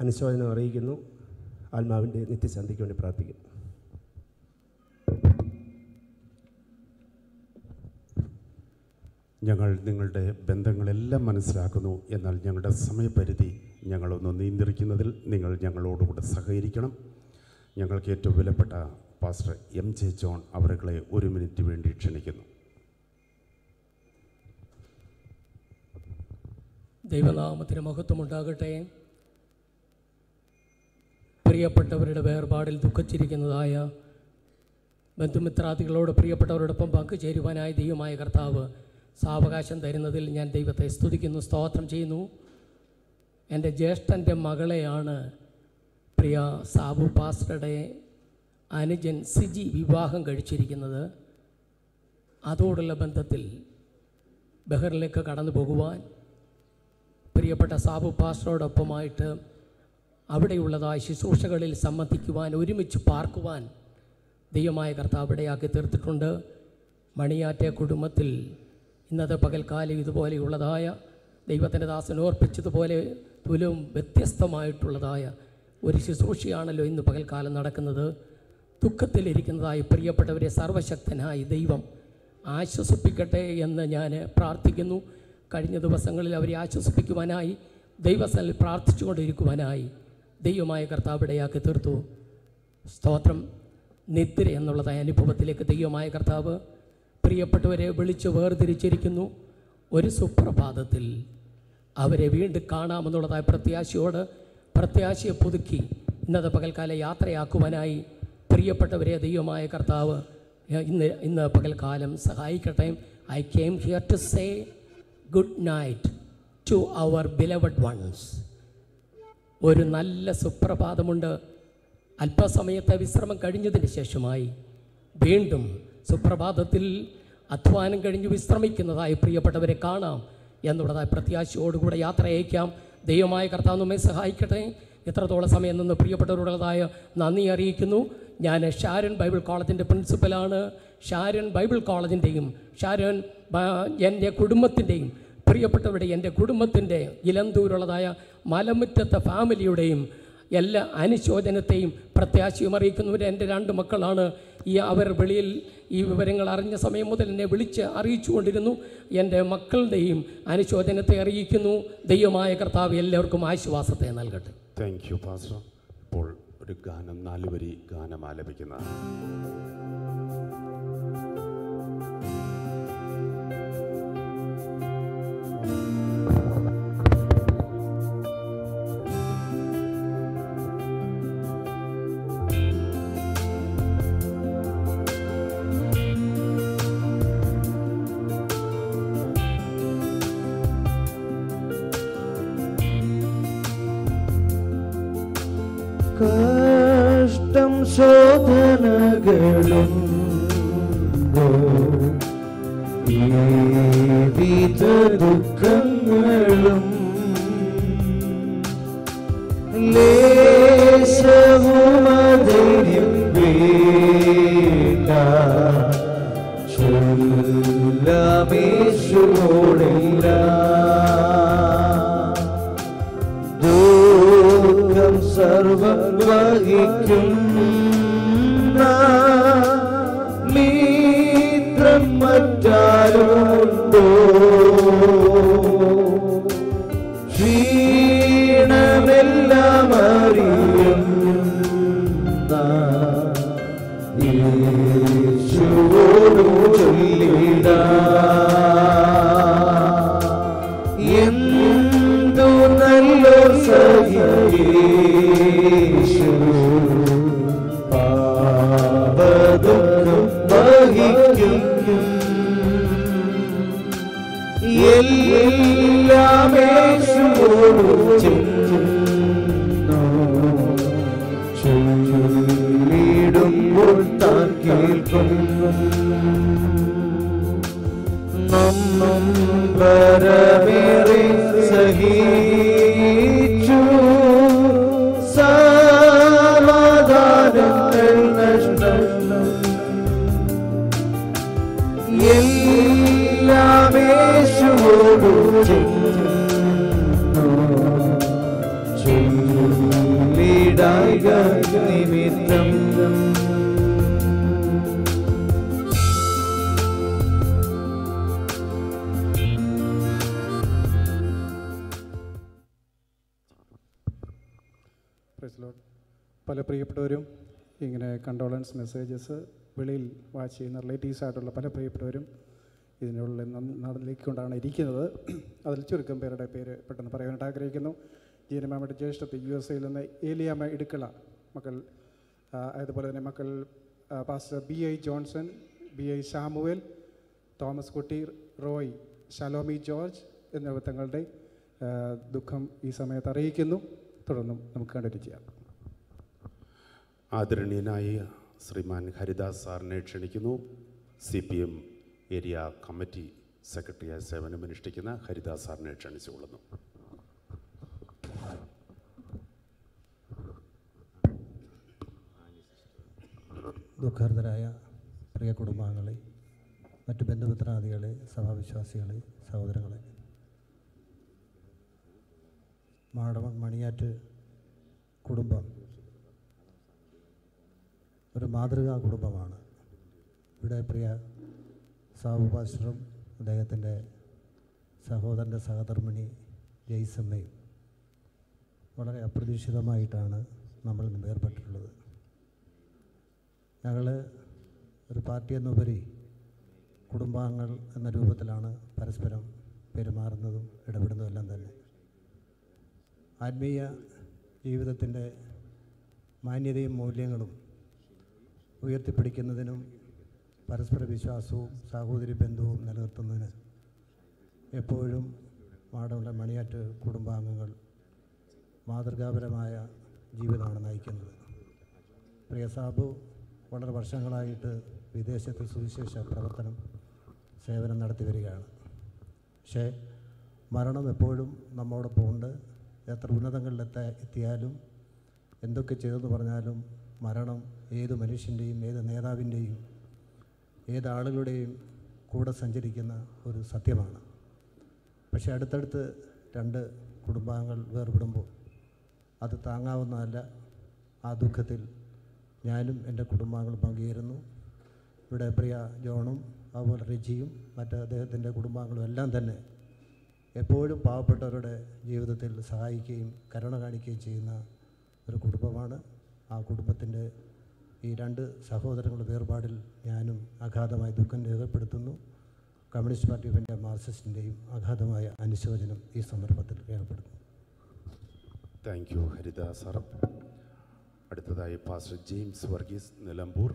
അനുശോചനം അറിയിക്കുന്നു. ആത്മാവിന്റെ നിത്യശാന്തിക്ക് വേണ്ടി പ്രാർത്ഥിക്കുന്നു. ഞങ്ങൾ നിങ്ങളുടെ ബന്ധങ്ങളെല്ലാം മനസ്സിലാക്കുന്നു. എന്നാൽ ഞങ്ങളുടെ സമയപരിധി ഞങ്ങളൊന്ന് നിയന്ത്രിക്കുന്നതിൽ നിങ്ങൾ ഞങ്ങളോടുകൂടെ സഹകരിക്കണം. ഞങ്ങൾക്ക് ഏറ്റവും വിലപ്പെട്ട പാസ്റ്റർ എം ജെ ജോൺ അവരുകളെ ഒരു മിനിറ്റ് വേണ്ടി ക്ഷണിക്കുന്നു. ദൈവനാമത്തിന് മഹത്വമുണ്ടാകട്ടെ. പ്രിയപ്പെട്ടവരുടെ വേർപാടിൽ ദുഃഖിച്ചിരിക്കുന്നതായ ബന്ധുമിത്രാദികളോട് പ്രിയപ്പെട്ടവരോടൊപ്പം പങ്കുചേരുവാനായി ദൈവമായ കർത്താവ് സാവകാശം തരുന്നതിൽ ഞാൻ ദൈവത്തെ സ്തുതിക്കുന്നു സ്തോത്രം ചെയ്യുന്നു. എന്റെ ജ്യേഷ്ഠന്റെ മകളെയാണ് പ്രിയ സാബു പാസ്റ്ററുടെ അനുജൻ സിജി വിവാഹം കഴിച്ചിരിക്കുന്നത്. അതോടുള്ള ബന്ധത്തിൽ ബഹറിലേക്ക് കടന്നു പോകുവാൻ പ്രിയപ്പെട്ട സാബു പാസ്റ്ററോടൊപ്പമായിട്ട് അവിടെയുള്ളതായ ശുശ്രൂഷകളിൽ സംബന്ധിക്കുവാൻ ഒരുമിച്ച് പാർക്കുവാൻ ദൈവമായ കർത്താവ് ഇടയാക്കി തീർത്തിട്ടുണ്ട്. മണിയാറ്റ കുടുംബത്തിൽ ഇന്നത്തെ പകൽക്കാലം ഇതുപോലെയുള്ളതായ ദൈവത്തിന്റെ ദാസനോർപ്പിച്ചതുപോലെ തുലും വ്യത്യസ്തമായിട്ടുള്ളതായ ഒരു ശുശ്രൂഷയാണല്ലോ ഇന്ന് പകൽക്കാലം നടക്കുന്നത്. ദുഃഖത്തിലിരിക്കുന്നതായി പ്രിയപ്പെട്ടവരെ സർവശക്തനായി ദൈവം ആശ്വസിപ്പിക്കട്ടെ എന്ന് ഞാൻ പ്രാർത്ഥിക്കുന്നു. കഴിഞ്ഞ ദിവസങ്ങളിൽ അവരെ ആശ്വസിപ്പിക്കുവാനായി ദൈവസ്ഥലിൽ പ്രാർത്ഥിച്ചുകൊണ്ടിരിക്കുവാനായി ദൈവമായ കർത്താവ് ഇടയാക്കി തീർത്തു. സ്തോത്രം നിദ്ര എന്നുള്ളതായ അനുഭവത്തിലേക്ക് ദൈവമായ കർത്താവ് പ്രിയപ്പെട്ടവരെ വിളിച്ച് വേർതിരിച്ചിരിക്കുന്നു. ഒരു സുപ്രഭാതത്തിൽ അവരെ വീണ്ടും കാണാമെന്നുള്ളതായ പ്രത്യാശയോട് പ്രത്യാശയെ പുതുക്കി ഇന്നത്തെ പകൽക്കാല യാത്രയാക്കുവാനായി പ്രിയപ്പെട്ടവരെ ദൈവമായ കർത്താവ് ഇന്ന് ഇന്ന് പകൽക്കാലം സഹായിക്കട്ടെ. I came here to say good night to our beloved ones ഒരു നല്ല സുപ്രഭാതമുണ്ട്. അല്പസമയത്തെ വിശ്രമം കഴിഞ്ഞതിന് ശേഷമായി വീണ്ടും സുപ്രഭാതത്തിൽ അധ്വാനം കഴിഞ്ഞ് വിശ്രമിക്കുന്നതായി പ്രിയപ്പെട്ടവരെ കാണാം എന്നുള്ളതായി പ്രത്യാശയോടുകൂടെ യാത്ര അയക്കാം. ദൈവമായ കർത്താവ് നമ്മെ സഹായിക്കട്ടെ. എത്രത്തോളം സമയം നിന്ന് പ്രിയപ്പെട്ടവരുള്ളതായ നന്ദി അറിയിക്കുന്നു. ഞാൻ ഷാരൻ ബൈബിൾ കോളേജിന്റെ പ്രിൻസിപ്പലാണ്. ഷാരൻ ബൈബിൾ കോളേജിന്റെയും ഷാരൻ എന്റെ കുടുംബത്തിന്റെയും പ്രിയപ്പെട്ടവരുടെ എന്റെ കുടുംബത്തിന്റെ ഇലന്തൂരുള്ളതായ മലമുറ്റത്തെ ഫാമിലിയുടെയും എല്ലാ അനുശോചനത്തെയും പ്രത്യാശയും അറിയിക്കുന്നവർ എന്റെ രണ്ട് മക്കളാണ്. ഈ അവർ വെളിയിൽ ഈ വിവരങ്ങൾ അറിഞ്ഞ സമയം മുതൽ എന്നെ വിളിച്ച് അറിയിച്ചുകൊണ്ടിരുന്നു. എന്റെ മക്കളുടെയും അനുശോചനത്തെ അറിയിക്കുന്നു. ദൈവമായ കർത്താവ് എല്ലാവർക്കും ആശ്വാസത്തെ നൽകട്ടെ. താങ്ക് യു പാസ്റ്റർ ഇപ്പോൾ ഒരു ഗാനം നാലുവരി ഗാനം ആലപിക്കുന്ന. കഷ്ടം മെസ്സേജസ് വെളിയിൽ വാച്ച് ചെയ്യുന്ന റിലേറ്റീവ്സ് ആയിട്ടുള്ള പല പ്രിയപ്പെട്ടവരും ഇതിനുള്ള നടന്നിക്കൊണ്ടാണ് ഇരിക്കുന്നത്. അതിൽ ചുരുക്കം പേരുടെ പേര് പെട്ടെന്ന് പറയാനായിട്ട് ആഗ്രഹിക്കുന്നു. ജീനമാമയുടെ ജ്യേഷ്ഠത്തെ യു എസ് എയിൽ നിന്ന് ഏലിയാമ ഇടുക്കള മക്കൾ അതുപോലെ തന്നെ മക്കൾ pastor B I Johnson B I Samuel Thomas Kutty Roy Shalomi George എന്നിവർ തങ്ങളുടെ ദുഃഖം ഈ സമയത്ത് അറിയിക്കുന്നു. തുടർന്നും നമുക്ക് കണ്ടിട്ട് ചെയ്യാം. ആദരണീയനായ ശ്രീമാൻ ഹരിദാസ് സാറിനെ ക്ഷണിക്കുന്നു. C P M area committee സെക്രട്ടറിയായി സേവനമനുഷ്ഠിക്കുന്ന ഹരിദാസ് സാറിനെ ക്ഷണിച്ചുകൊള്ളുന്നു ദുഃഖാർദ്ധരായ പ്രിയ കുടുംബാംഗങ്ങളെ മറ്റ് ബന്ധുമിത്രാദികളെ സഭാവിശ്വാസികളെ സഹോദരങ്ങളെ. മാടവൻ മണിയാറ്റ് കുടുംബം ഒരു മാതൃകാ കുടുംബമാണ്. ഇവിടെ പ്രിയ സാഹുപാശ്രം അദ്ദേഹത്തിന്റെ സഹോദരന്റെ സഹധർമ്മിണി ജയ്സമ്മയും വളരെ അപ്രതീക്ഷിതമായിട്ടാണ് നമ്മൾ നിന്ന് വേർപെട്ടിട്ടുള്ളത്. ഞങ്ങൾ ഒരു പാർട്ടി എന്നുപരി കുടുംബാംഗങ്ങൾ എന്ന രൂപത്തിലാണ് പരസ്പരം പെരുമാറുന്നതും ഇടപെടുന്നതും എല്ലാം തന്നെ. ആത്മീയ ജീവിതത്തിന്റെ മാന്യതയും മൂല്യങ്ങളും ഉയർത്തിപ്പിടിക്കുന്നതിനും പരസ്പര വിശ്വാസവും സാഹോദര്യ ബന്ധവും നിലനിർത്തുന്നതിന് എപ്പോഴും മാടമുള്ള മണിയാറ്റ് കുടുംബാംഗങ്ങൾ മാതൃകാപരമായ ജീവിതമാണ് നയിക്കുന്നത്. പ്രിയ സാബു വളരെ വർഷങ്ങളായിട്ട് വിദേശത്ത് സുവിശേഷ പ്രവർത്തനം സേവനം നടത്തി വരികയാണ്. പക്ഷേ മരണം എപ്പോഴും നമ്മോടൊപ്പം ഉണ്ട്. എത്ര ഉന്നതങ്ങളിലെത്താ എത്തിയാലും എന്തൊക്കെ ചെയ്തെന്ന് പറഞ്ഞാലും മരണം ഏത് മനുഷ്യന്റെയും ഏത് നേതാവിന്റെയും ഏത് ആളുകളുടെയും കൂടെ സഞ്ചരിക്കുന്ന ഒരു സത്യമാണ്. പക്ഷേ അടുത്തടുത്ത് രണ്ട് കുടുംബാംഗങ്ങൾ വേർപെടുമ്പോൾ അത് താങ്ങാവുന്നതല്ല. ആ ദുഃഖത്തിൽ ഞാനും എന്റെ കുടുംബാംഗങ്ങളും പങ്കുചേരുന്നു. ഇവിടെ പ്രിയ ജോണും അതുപോലെ റിജിയും മറ്റ് അദ്ദേഹത്തിന്റെ കുടുംബാംഗങ്ങളും എല്ലാം തന്നെ എപ്പോഴും പാവപ്പെട്ടവരുടെ ജീവിതത്തിൽ സഹായിക്കുകയും കരുണ കാണിക്കുകയും ചെയ്യുന്ന ഒരു കുടുംബമാണ് ആ കുടുംബത്തിന്റെ ഈ രണ്ട് സഹോദരങ്ങളുടെ വേർപാടിൽ ഞാനും അഗാധമായി ദുഃഖം രേഖപ്പെടുത്തുന്നു. കമ്മ്യൂണിസ്റ്റ് പാർട്ടി ഓഫ് ഇന്ത്യ മാർക്സിസ്റ്റിന്റെയും അഗാധമായ അനുശോചനം ഈ സന്ദർഭത്തിൽ രേഖപ്പെടുത്തുന്നു. താങ്ക് യു ഹരിത സാർ അടുത്തതായി pastor James Varghese Nilambur.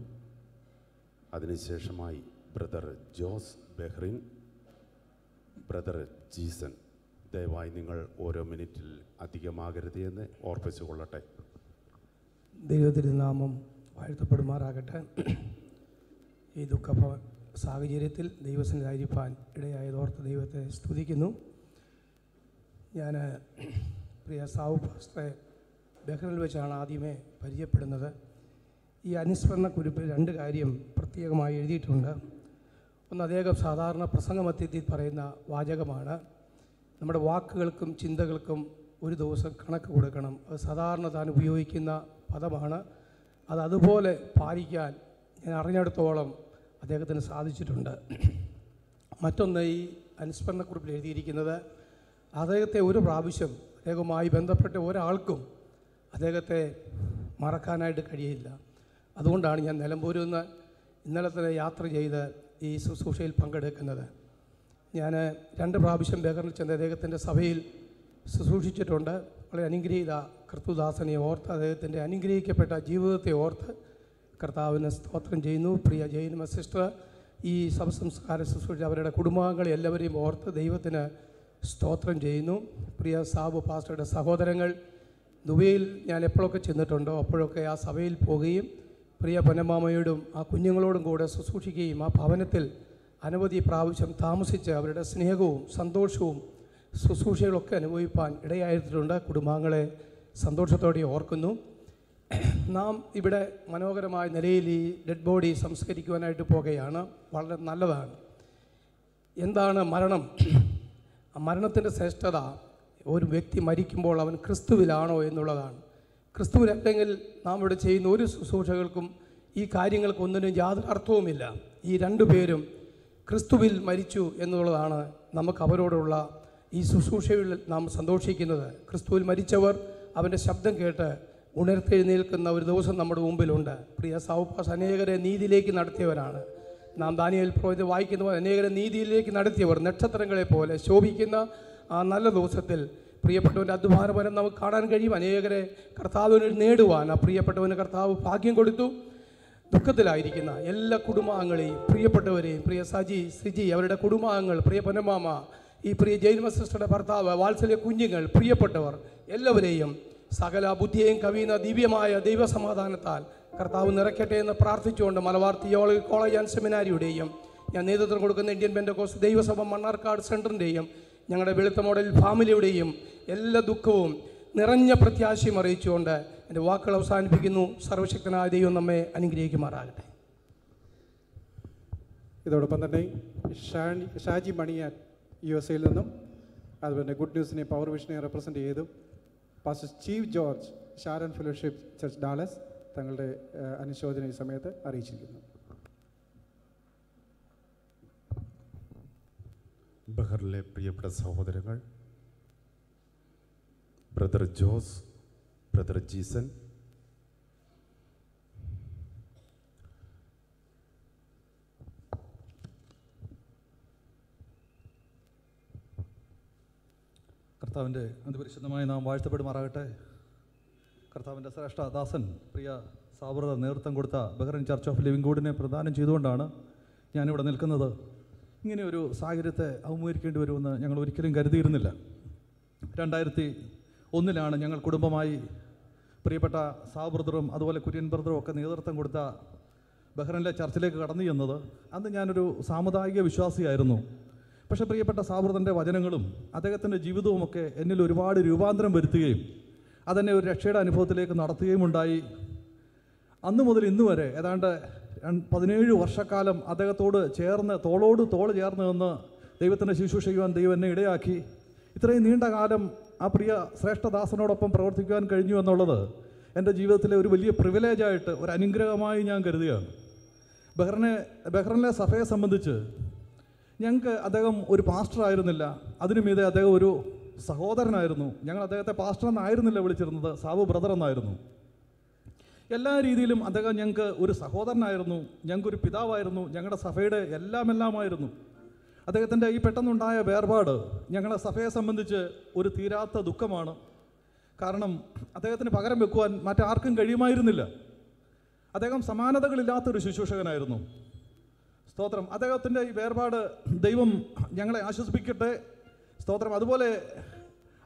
അതിനുശേഷമായി brother Jose Bahrain brother Jeesan ദയവായി നിങ്ങൾ ഓരോ മിനിറ്റിൽ അധികമാകരുത് എന്ന് ഓർപ്പിച്ചു കൊള്ളട്ടെ ദൈവത്തിരുനാമം വാഴ്ത്തപ്പെടുമാറാകട്ടെ. ഈ ദുഃഖ ഭ- സാഹചര്യത്തിൽ ദൈവസന്നിധായിരിക്കാൻ ഇടയായതോർത്ത് ദൈവത്തെ സ്തുതിക്കുന്നു. ഞാൻ പ്രിയ സാവു പാസ്റ്ററെ ബഹ്റിനിൽ വെച്ചാണ് ആദ്യമേ പരിചയപ്പെടുന്നത്. ഈ അനുസ്മരണ കുറിപ്പിൽ രണ്ട് കാര്യം പ്രത്യേകമായി എഴുതിയിട്ടുണ്ട്. ഒന്ന് അദ്ദേഹം സാധാരണ പ്രസംഗമധ്യത്തിൽ പറയുന്ന വാചകമാണ്. നമ്മുടെ വാക്കുകൾക്കും ചിന്തകൾക്കും ഒരു ദിവസം കണക്ക് കൊടുക്കണം. അത് സാധാരണ താൻ ഉപയോഗിക്കുന്ന പദമാണ്. അത് അതുപോലെ പാലിക്കാൻ ഞാൻ അറിഞ്ഞിടത്തോളം അദ്ദേഹത്തിന് സാധിച്ചിട്ടുണ്ട്. മറ്റൊന്ന് ഈ അനുസ്മരണക്കുറിപ്പിൽ എഴുതിയിരിക്കുന്നത് അദ്ദേഹത്തെ ഒരു പ്രാവശ്യം അദ്ദേഹവുമായി ബന്ധപ്പെട്ട ഒരാൾക്കും അദ്ദേഹത്തെ മറക്കാനായിട്ട് കഴിയില്ല. അതുകൊണ്ടാണ് ഞാൻ നിലമ്പൂരിൽ നിന്ന് ഇന്നലെ തന്നെ യാത്ര ചെയ്ത് ഈ ശുശ്രൂഷയിൽ പങ്കെടുക്കുന്നത്. ഞാൻ രണ്ട് പ്രാവശ്യം ബേക്കറിൽ ചെന്ന് അദ്ദേഹത്തിന്റെ സഭയിൽ ശുശ്രൂഷിച്ചിട്ടുണ്ട്. വളരെ അനുഗ്രഹീത കർത്തുദാസനെ ഓർത്ത് അദ്ദേഹത്തിന്റെ അനുഗ്രഹിക്കപ്പെട്ട ജീവിതത്തെ ഓർത്ത് കർത്താവിന് സ്തോത്രം ചെയ്യുന്നു. പ്രിയ ജൈനമ സിസ്റ്റർ ഈ സംസ്കാര ശുശ്രൂഷ അവരുടെ കുടുംബാംഗങ്ങളെ എല്ലാവരെയും ഓർത്ത് ദൈവത്തിന് സ്തോത്രം ചെയ്യുന്നു. പ്രിയ സാബു പാസ്റ്ററുടെ സഹോദരങ്ങൾ ദുബൈയിൽ ഞാൻ എപ്പോഴൊക്കെ ചെന്നിട്ടുണ്ടോ അപ്പോഴൊക്കെ ആ സഭയിൽ പോവുകയും പ്രിയ പൊന്നമാമയോടും ആ കുഞ്ഞുങ്ങളോടും കൂടെ ശുശ്രൂഷിക്കുകയും ആ ഭവനത്തിൽ അനവധി പ്രാവശ്യം താമസിച്ച് അവരുടെ സ്നേഹവും സന്തോഷവും ശുശ്രൂഷകളൊക്കെ അനുഭവിപ്പാൻ ഇടയായിട്ടുണ്ട്. കുടുംബാംഗങ്ങളെ സന്തോഷത്തോടെ ഓർക്കുന്നു. നാം ഇവിടെ മനോഹരമായ നിലയിൽ ഈ ഡെഡ് ബോഡി സംസ്കരിക്കുവാനായിട്ട് പോകുകയാണ്. വളരെ നല്ലതാണ്. എന്താണ് മരണം? ആ മരണത്തിന്റെ ശ്രേഷ്ഠത ഒരു വ്യക്തി മരിക്കുമ്പോൾ അവൻ ക്രിസ്തുവിലാണോ എന്നുള്ളതാണ്. ക്രിസ്തുവിനല്ലെങ്കിൽ നാം ഇവിടെ ചെയ്യുന്ന ഒരു ശുശ്രൂഷകൾക്കും ഈ കാര്യങ്ങൾക്കൊന്നിനും യാതൊരു അർത്ഥവുമില്ല. ഈ രണ്ടു പേരും ക്രിസ്തുവിൽ മരിച്ചു എന്നുള്ളതാണ് നമുക്ക് അവരോടുള്ള ഈ ശുശ്രൂഷയിൽ നാം സന്തോഷിക്കുന്നത് ക്രിസ്തുവിൽ മരിച്ചവർ അവന്റെ ശബ്ദം കേട്ട് ഉണർത്തെഴുന്നേൽക്കുന്ന ഒരു ദിവസം നമ്മുടെ മുമ്പിലുണ്ട്. പ്രിയ സൗപ്പാസ് അനേകരെ നീതിയിലേക്ക് നടത്തിയവരാണ്. നാം ദാനിയൽ പ്രോയത് വായിക്കുന്ന പോലെ അനേകരെ നീതിയിലേക്ക് നടത്തിയവർ നക്ഷത്രങ്ങളെ പോലെ ശോഭിക്കുന്ന ആ നല്ല ദിവസത്തിൽ പ്രിയപ്പെട്ടവന്റെ അധ്വാനപരം നമുക്ക് കാണാൻ കഴിയും. അനേകരെ കർത്താവിന് നേടുവാൻ ആ പ്രിയപ്പെട്ടവന് കർത്താവ് ഭാഗ്യം കൊടുത്തു. ദുഃഖത്തിലായിരിക്കുന്ന എല്ലാ കുടുംബാംഗങ്ങളെയും പ്രിയപ്പെട്ടവരെയും പ്രിയ സജി സിജി അവരുടെ കുടുംബാംഗങ്ങൾ പ്രിയ പൊന്നമാമ ഈ പ്രിയ ജൈനമ സിസ്റ്ററുടെ ഭർത്താവ് വാത്സല്യ കുഞ്ഞുങ്ങൾ പ്രിയപ്പെട്ടവർ എല്ലാവരെയും സകല ബുദ്ധിയെയും കവിയുന്ന ദിവ്യമായ ദൈവസമാധാനത്താൽ കർത്താവ് നിറയ്ക്കട്ടെ എന്ന് പ്രാർത്ഥിച്ചുകൊണ്ട് മലബാർ തിയോളജി കോളേജ് ആൻഡ് സെമിനാരിയുടെയും ഞാൻ നേതൃത്വം കൊടുക്കുന്ന ഇന്ത്യൻ ബെൻഡകോസ് ദൈവസഭ മണ്ണാർക്കാട് സെന്ററിന്റെയും ഞങ്ങളുടെ വെളുത്ത മോഡൽ ഫാമിലിയുടെയും എല്ലാ ദുഃഖവും നിറഞ്ഞ പ്രത്യാശയും അറിയിച്ചുകൊണ്ട് എന്റെ വാക്കുകൾ അവസാനിപ്പിക്കുന്നു. സർവശക്തനായ ദൈവം നമ്മെ അനുഗ്രഹിക്കുമാറാകട്ടെ. ഇതോടൊപ്പം തന്നെ ഷാജി മണിയാൻ യു എസ് എയിൽ നിന്നും അതുപോലെ ഗുഡ് ന്യൂസിനെ പവർ വിഷനെ റെപ്രസെന്റ് ചെയ്തും. Pastor chief George Sharon fellowship church Dallas തങ്ങളുടെ അനുശോചന ഈ സമയത്ത് അറിയിച്ചിരിക്കുന്നു. ബഹറിലെ പ്രിയപ്പെട്ട സഹോദരങ്ങൾ ബ്രദർ ജോസ് ബ്രദർ ജീസൻ കർത്താവിന്റെ അതിപരിശുദ്ധമായി നാം വാഴ്ത്തപ്പെടുമാറാകട്ടെ. കർത്താവിന്റെ ശ്രേഷ്ഠ ദാസൻ പ്രിയ സാബറ നേതൃത്വം കൊടുത്ത ബഹ്റൈൻ ചർച്ച് ഓഫ് ലിവിംഗ് ഗോഡിനെ പ്രദാനം ചെയ്തുകൊണ്ടാണ് ഞാനിവിടെ നിൽക്കുന്നത്. ഇങ്ങനെ ഒരു സാഹചര്യത്തെ അഭിമുഖീകരിക്കേണ്ടി വരുമെന്ന് ഞങ്ങൾ ഒരിക്കലും കരുതിയിരുന്നില്ല. രണ്ടായിരത്തി ഒന്നിലാണ് ഞങ്ങൾ കുടുംബമായി പ്രിയപ്പെട്ട സാ ബ്രദറും അതുപോലെ കുര്യൻ ബ്രദറും ഒക്കെ നേതൃത്വം കൊടുത്ത ബഹ്റൈനിലെ ചർച്ചിലേക്ക് കടന്നു ചെന്നത്. അന്ന് ഞാനൊരു സാമുദായിക വിശ്വാസിയായിരുന്നു. പക്ഷേ പ്രിയപ്പെട്ട സാബ്രതന്റെ വചനങ്ങളും അദ്ദേഹത്തിന്റെ ജീവിതവുമൊക്കെ എന്നിൽ ഒരുപാട് രൂപാന്തരം വരുത്തുകയും അതെന്നെ ഒരു രക്ഷയുടെ അനുഭവത്തിലേക്ക് നടത്തുകയും ഉണ്ടായി. അന്ന് മുതൽ ഇന്ന് വരെ ഏതാണ്ട് പതിനേഴ് വർഷക്കാലം അദ്ദേഹത്തോട് ചേർന്ന് തോളോട് തോൾ ചേർന്ന് നിന്ന് ദൈവത്തിന്റെ ശുശ്രൂഷ ചെയ്യുവാൻ ദൈവം എന്നെ ഇടയാക്കി. ഇത്രയും നീണ്ട കാലം ആ പ്രിയ ശ്രേഷ്ഠദാസനോടൊപ്പം പ്രവർത്തിക്കുവാൻ കഴിഞ്ഞു എന്നുള്ളത് എന്റെ ജീവിതത്തിലെ ഒരു വലിയ പ്രിവിലേജായിട്ട് ഒരു അനുഗ്രഹമായി ഞാൻ കരുതുകയാണ്. ബഹ്റിനെ ബഹ്റിനിലെ സഭയെ സംബന്ധിച്ച് ഞങ്ങൾക്ക് അദ്ദേഹം ഒരു പാസ്റ്റർ ആയിരുന്നില്ല. അതിനു മീതെ അദ്ദേഹം ഒരു സഹോദരനായിരുന്നു. ഞങ്ങൾ അദ്ദേഹത്തെ പാസ്റ്റർ എന്നായിരുന്നില്ല വിളിച്ചിരുന്നത്. സാബു ബ്രദർ എന്നായിരുന്നു. എല്ലാ രീതിയിലും അദ്ദേഹം ഞങ്ങൾക്ക് ഒരു സഹോദരനായിരുന്നു. ഞങ്ങൾക്കൊരു പിതാവായിരുന്നു. ഞങ്ങളുടെ സഭയുടെ എല്ലാം എല്ലാമായിരുന്നു അദ്ദേഹത്തിന്റെ ഈ പെട്ടെന്നുണ്ടായ വേർപാട് ഞങ്ങളുടെ സഭയെ സംബന്ധിച്ച് ഒരു തീരാത്ത ദുഃഖമാണ്. കാരണം അദ്ദേഹത്തിന് പകരം വെക്കുവാൻ മറ്റാർക്കും കഴിയുമായിരുന്നില്ല. അദ്ദേഹം സമാനതകളില്ലാത്തൊരു ശുശ്രൂഷകനായിരുന്നു. സ്തോത്രം. അദ്ദേഹത്തിന്റെ ഈ വേർപാട് ദൈവം ഞങ്ങളെ ആശ്വസിപ്പിക്കട്ടെ. സ്തോത്രം. അതുപോലെ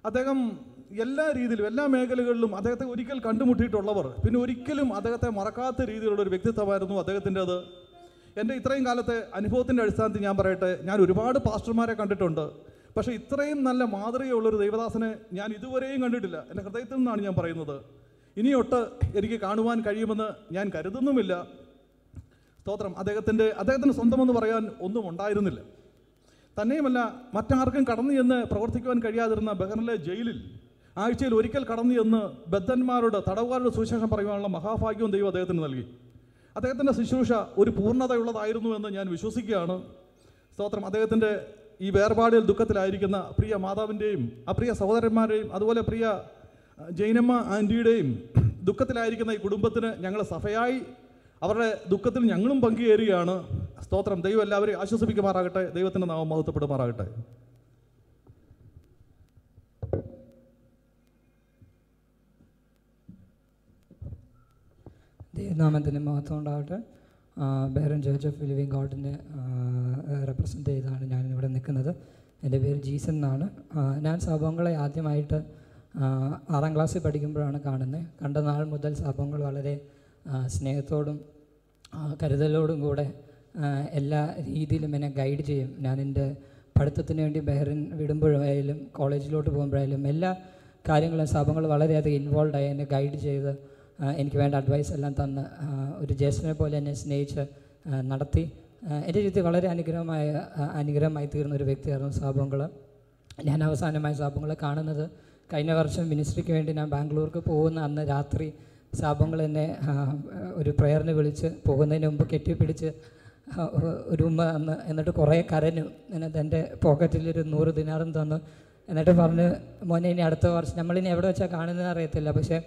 അദ്ദേഹം എല്ലാ രീതിയിലും എല്ലാ മേഖലകളിലും അദ്ദേഹത്തെ ഒരിക്കൽ കണ്ടുമുട്ടിയിട്ടുള്ളവർ പിന്നെ ഒരിക്കലും അദ്ദേഹത്തെ മറക്കാത്ത രീതിയിലുള്ള ഒരു വ്യക്തിത്വമായിരുന്നു അദ്ദേഹത്തിന്റെത്. എന്റെ ഇത്രയും കാലത്തെ അനുഭവത്തിന്റെ അടിസ്ഥാനത്തിൽ ഞാൻ പറയട്ടെ ഞാൻ ഒരുപാട് പാസ്റ്റർമാരെ കണ്ടിട്ടുണ്ട്. പക്ഷേ ഇത്രയും നല്ല മാതൃകയുള്ളൊരു ദൈവദാസനെ ഞാൻ ഇതുവരെയും കണ്ടിട്ടില്ല. എന്റെ ഹൃദയത്തിൽ നിന്നാണ് ഞാൻ പറയുന്നത്. ഇനിയൊട്ട് എനിക്ക് കാണുവാൻ കഴിയുമെന്ന് ഞാൻ കരുതുന്നുമില്ല. സ്തോത്രം. അദ്ദേഹത്തിന്റെ അദ്ദേഹത്തിന് സ്വന്തമെന്ന് പറയാൻ ഒന്നും ഉണ്ടായിരുന്നില്ല. തന്നെയുമല്ല മറ്റാർക്കും കടന്നു ചെന്ന് പ്രവർത്തിക്കുവാൻ കഴിയാതിരുന്ന ബഹറിലെ ജയിലിൽ ആഴ്ചയിൽ ഒരിക്കൽ കടന്നു ചെന്ന് ബദ്ധന്മാരുടെ തടവുകാരുടെ സുവിശേഷം പറയുവാനുള്ള മഹാഭാഗ്യവും ദൈവം അദ്ദേഹത്തിന് നൽകി. അദ്ദേഹത്തിന്റെ ശുശ്രൂഷ ഒരു പൂർണതയുള്ളതായിരുന്നു എന്ന് ഞാൻ വിശ്വസിക്കുകയാണ്. സ്തോത്രം. അദ്ദേഹത്തിന്റെ ഈ വേർപാടിൽ ദുഃഖത്തിലായിരിക്കുന്ന പ്രിയ മാതാവിന്റെയും ആ പ്രിയ സഹോദരന്മാരുടെയും അതുപോലെ പ്രിയ ജൈനമ്മ ആന്റിയുടെയും ദുഃഖത്തിലായിരിക്കുന്ന ഈ കുടുംബത്തിന് ഞങ്ങൾ സഭയായി അവരുടെ ദുഃഖത്തിൽ ഞങ്ങളും പങ്കുചേരുകയാണ്. സ്തോത്രം. ദൈവം എല്ലാവരെയും ആശ്വസിപ്പിക്കുമാറാകട്ടെ. ദൈവത്തിന്റെ നാമം മഹത്വപ്പെടുമാറാകട്ടെ. ദൈവനാമത്തിന്റെ മഹത്വം ഉണ്ടാകട്ടെ. ബെഹ്റൻ ചർച്ച് ഓഫ് ലിവിങ് ഗോഡിനെ റെപ്രസെന്റ് ചെയ്താണ് ഞാൻ ഇവിടെ നിൽക്കുന്നത്. എന്റെ പേര് ജീസൻ എന്നാണ്. ഞാൻ സംഭവങ്ങളെ ആദ്യമായിട്ട് ആറാം ക്ലാസ്സിൽ പഠിക്കുമ്പോഴാണ് കാണുന്നത്. കണ്ട നാൾ മുതൽ സംഭവങ്ങൾ വളരെ സ്നേഹത്തോടും കരുതലോടും കൂടെ എല്ലാ രീതിയിലും എന്നെ ഗൈഡ് ചെയ്യും. ഞാൻ എന്റെ പഠിത്തത്തിന് വേണ്ടി ബഹ്റിൻ വിടുമ്പോഴായാലും കോളേജിലോട്ട് പോകുമ്പോഴായാലും എല്ലാ കാര്യങ്ങളും സാബങ്ങൾ വളരെയധികം ഇൻവോൾവായി എന്നെ ഗൈഡ് ചെയ്ത് എനിക്ക് വേണ്ട അഡ്വൈസ് എല്ലാം തന്ന് ഒരു ജ്യേഷ്ഠനെ പോലെ എന്നെ സ്നേഹിച്ച് നടത്തി. എന്റെ ജീവിതത്തിൽ വളരെ അനുഗ്രഹമായ അനുഗ്രഹമായി തീർന്ന ഒരു വ്യക്തിയായിരുന്നു സാബുങ്കൾ ഞാൻ അവസാനമായി സാബുങ്കളെ കാണുന്നത് കഴിഞ്ഞ വർഷം മിനിസ്ട്രിക്ക് വേണ്ടി ഞാൻ ബാംഗ്ലൂർക്ക് പോകുന്ന അന്ന് രാത്രി സാബുങ്കൾ എന്നെ ഒരു പ്രയറിന് വിളിച്ച് പോകുന്നതിന് മുമ്പ് കെട്ടിപ്പിടിച്ച് ഒരു ഉമ്മ തന്ന് എന്നിട്ട് കുറേ കരഞ്ഞു. എന്നിട്ട് പോക്കറ്റിൽ ഒരു നൂറ് ദിനാറും തന്നു. എന്നിട്ട് പറഞ്ഞ് മോനെ ഇനി അടുത്ത വർഷം നമ്മളിനി എവിടെ വെച്ചാൽ കാണുന്നത് അറിയത്തില്ല. പക്ഷേ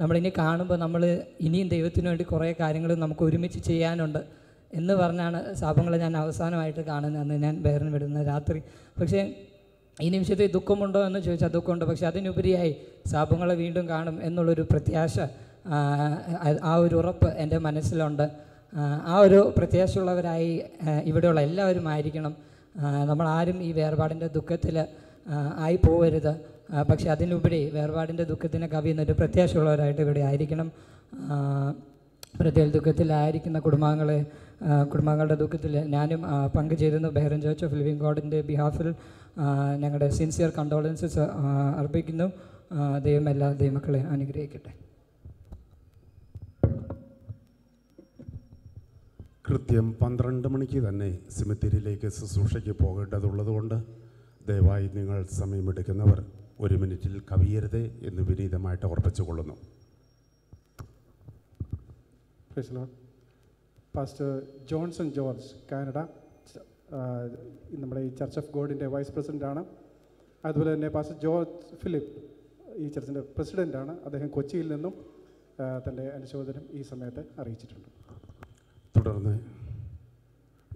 നമ്മളിനി കാണുമ്പോൾ നമ്മൾ ഇനിയും ദൈവത്തിന് വേണ്ടി കുറേ കാര്യങ്ങൾ നമുക്ക് ഒരുമിച്ച് ചെയ്യാനുണ്ട്. എന്ന് പറഞ്ഞാണ് ശാപങ്ങളെ ഞാൻ അവസാനമായിട്ട് കാണുന്നത്. അന്ന് ഞാൻ വേറെ വിടുന്ന രാത്രി. പക്ഷേ ഈ നിമിഷത്തിൽ ദുഃഖമുണ്ടോ എന്ന് ചോദിച്ചാൽ ദുഃഖമുണ്ട്. പക്ഷേ അതിനുപരിയായി ശാപങ്ങളെ വീണ്ടും കാണും എന്നുള്ളൊരു പ്രത്യാശ ആ, ഒരു ഉറപ്പ് എന്റെ മനസ്സിലുണ്ട്. ആ, ഒരു പ്രത്യാശയുള്ളവരായി ഇവിടെയുള്ള എല്ലാവരും ആയിരിക്കണം. നമ്മൾ ആരും ഈ വേർപാടിന്റെ ദുഃഖത്തിൽ ആയി പോകരുത് പക്ഷെ അതിനുപരി വേർപാടിന്റെ ദുഃഖത്തിനെ കവിയുന്നൊരു പ്രത്യാശയുള്ളവരായിട്ട് ഇവിടെ ആയിരിക്കണം. പ്രത്യേക ദുഃഖത്തിലായിരിക്കുന്ന കുടുംബാംഗങ്ങളെ കുടുംബാംഗങ്ങളുടെ ദുഃഖത്തിൽ ഞാനും പങ്കുചേരുന്നു. ബെഹ്റൻ ജോർജ് ഓഫ് ലിവിങ് ഗോഡിന്റെ ബിഹാഫിൽ ഞങ്ങളുടെ സിൻസിയർ കണ്ടോളൻസസ് അർപ്പിക്കുന്നു. ദൈവം എല്ലാ ദൈവമക്കളെ അനുഗ്രഹിക്കട്ടെ. കൃത്യം പന്ത്രണ്ട് മണിക്ക് തന്നെ സിമിത്തിരിയിലേക്ക് ശുശ്രൂഷയ്ക്ക് പോകേണ്ടതുള്ളതുകൊണ്ട് ദയവായി നിങ്ങൾ സമയമെടുക്കുന്നവർ ഒരു മിനിറ്റിൽ കവിയരുത് എന്ന് വിനീതമായിട്ട് ഓർപ്പിച്ചുകൊള്ളുന്നു പാസ്റ്റർ ജോൺസൺ ജോർജ് കാനഡ നമ്മുടെ ഈ ചർച്ച് ഓഫ് ഗോഡിന്റെ വൈസ് പ്രസിഡന്റാണ് അതുപോലെ തന്നെ പാസ്റ്റർ ജോർജ് ഫിലിപ്പ് ഈ ചർച്ചിന്റെ പ്രസിഡന്റാണ് അദ്ദേഹം കൊച്ചിയിൽ നിന്നും തന്റെ അനുശോചനം ഈ സമയത്ത് അറിയിച്ചിട്ടുണ്ട്. തുടർന്ന്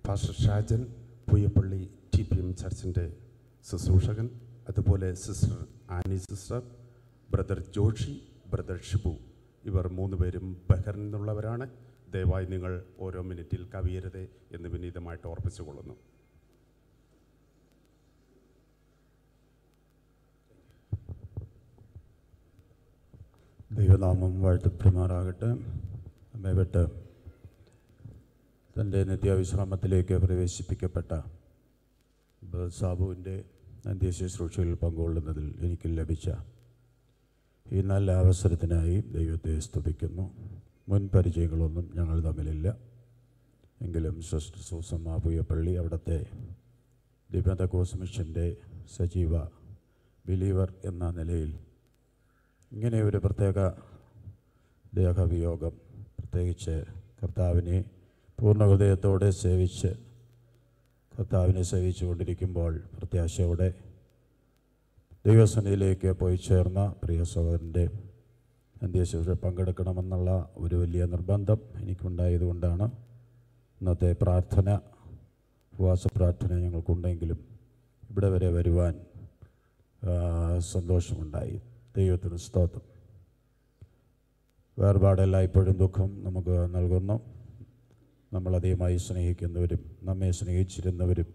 pastor Shajan Puyyappally T P M ചർച്ചിന്റെ ശുശ്രൂഷകൻ അതുപോലെ sister Annie sister brother Joshy brother Shibu ഇവർ മൂന്ന് പേരും ബഹറിൽ നിന്നുള്ളവരാണ്. ദയവായി നിങ്ങൾ ഓരോ മിനിറ്റിൽ കവിയരുത് എന്ന് വിനീതമായിട്ട് ഓർപ്പിച്ചുകൊള്ളുന്നു. ദൈവനാമം വാഴ്ത്തപ്പെടുമാറാകട്ടെ. മേവട്ട് വിട്ട് തന്റെ നിത്യവിശ്രാമത്തിലേക്ക് പ്രവേശിപ്പിക്കപ്പെട്ട സാബുവിന്റെ അന്ത്യശുശ്രൂഷയിൽ പങ്കുകൊള്ളുന്നതിൽ എനിക്ക് ലഭിച്ച ഈ നല്ല അവസരത്തിനായി ദൈവത്തെ സ്തുതിക്കുന്നു. മുൻ പരിചയങ്ങളൊന്നും ഞങ്ങൾ തമ്മിലില്ല. എങ്കിലും സിസ്റ്റർ സൂസമ്മ പുയ്യപ്പള്ളി അവിടുത്തെ ദിവ്യതകോസ് മിഷന്റെ സജീവ ബിലീവർ എന്ന നിലയിൽ ഇങ്ങനെ ഒരു പ്രത്യേക ദേഹവിയോഗം പ്രത്യേകിച്ച് കർത്താവിനെ പൂർണ ഹൃദയത്തോടെ സേവിച്ച് കർത്താവിനെ സേവിച്ചു കൊണ്ടിരിക്കുമ്പോൾ പ്രത്യാശയോടെ ദൈവസന്നിധിയിലേക്ക് പോയി ചേർന്ന പ്രിയ സഹോദരന്റെ അന്ത്യശുശ്രൂഷ പങ്കെടുക്കണമെന്നുള്ള ഒരു വലിയ നിർബന്ധം എനിക്കുണ്ടായതുകൊണ്ടാണ് ഇന്നത്തെ പ്രാർത്ഥന ഉപവാസ പ്രാർത്ഥന ഞങ്ങൾക്കുണ്ടെങ്കിലും ഇവിടെ വരെ വരുവാൻ സന്തോഷമുണ്ടായി. ദൈവത്തിന് സ്തോത്രം. വേർപാടെല്ലാം ഇപ്പോഴും ദുഃഖം നമുക്ക് നൽകുന്നു. നമ്മളധികമായി സ്നേഹിക്കുന്നവരും നമ്മെ സ്നേഹിച്ചിരുന്നവരും.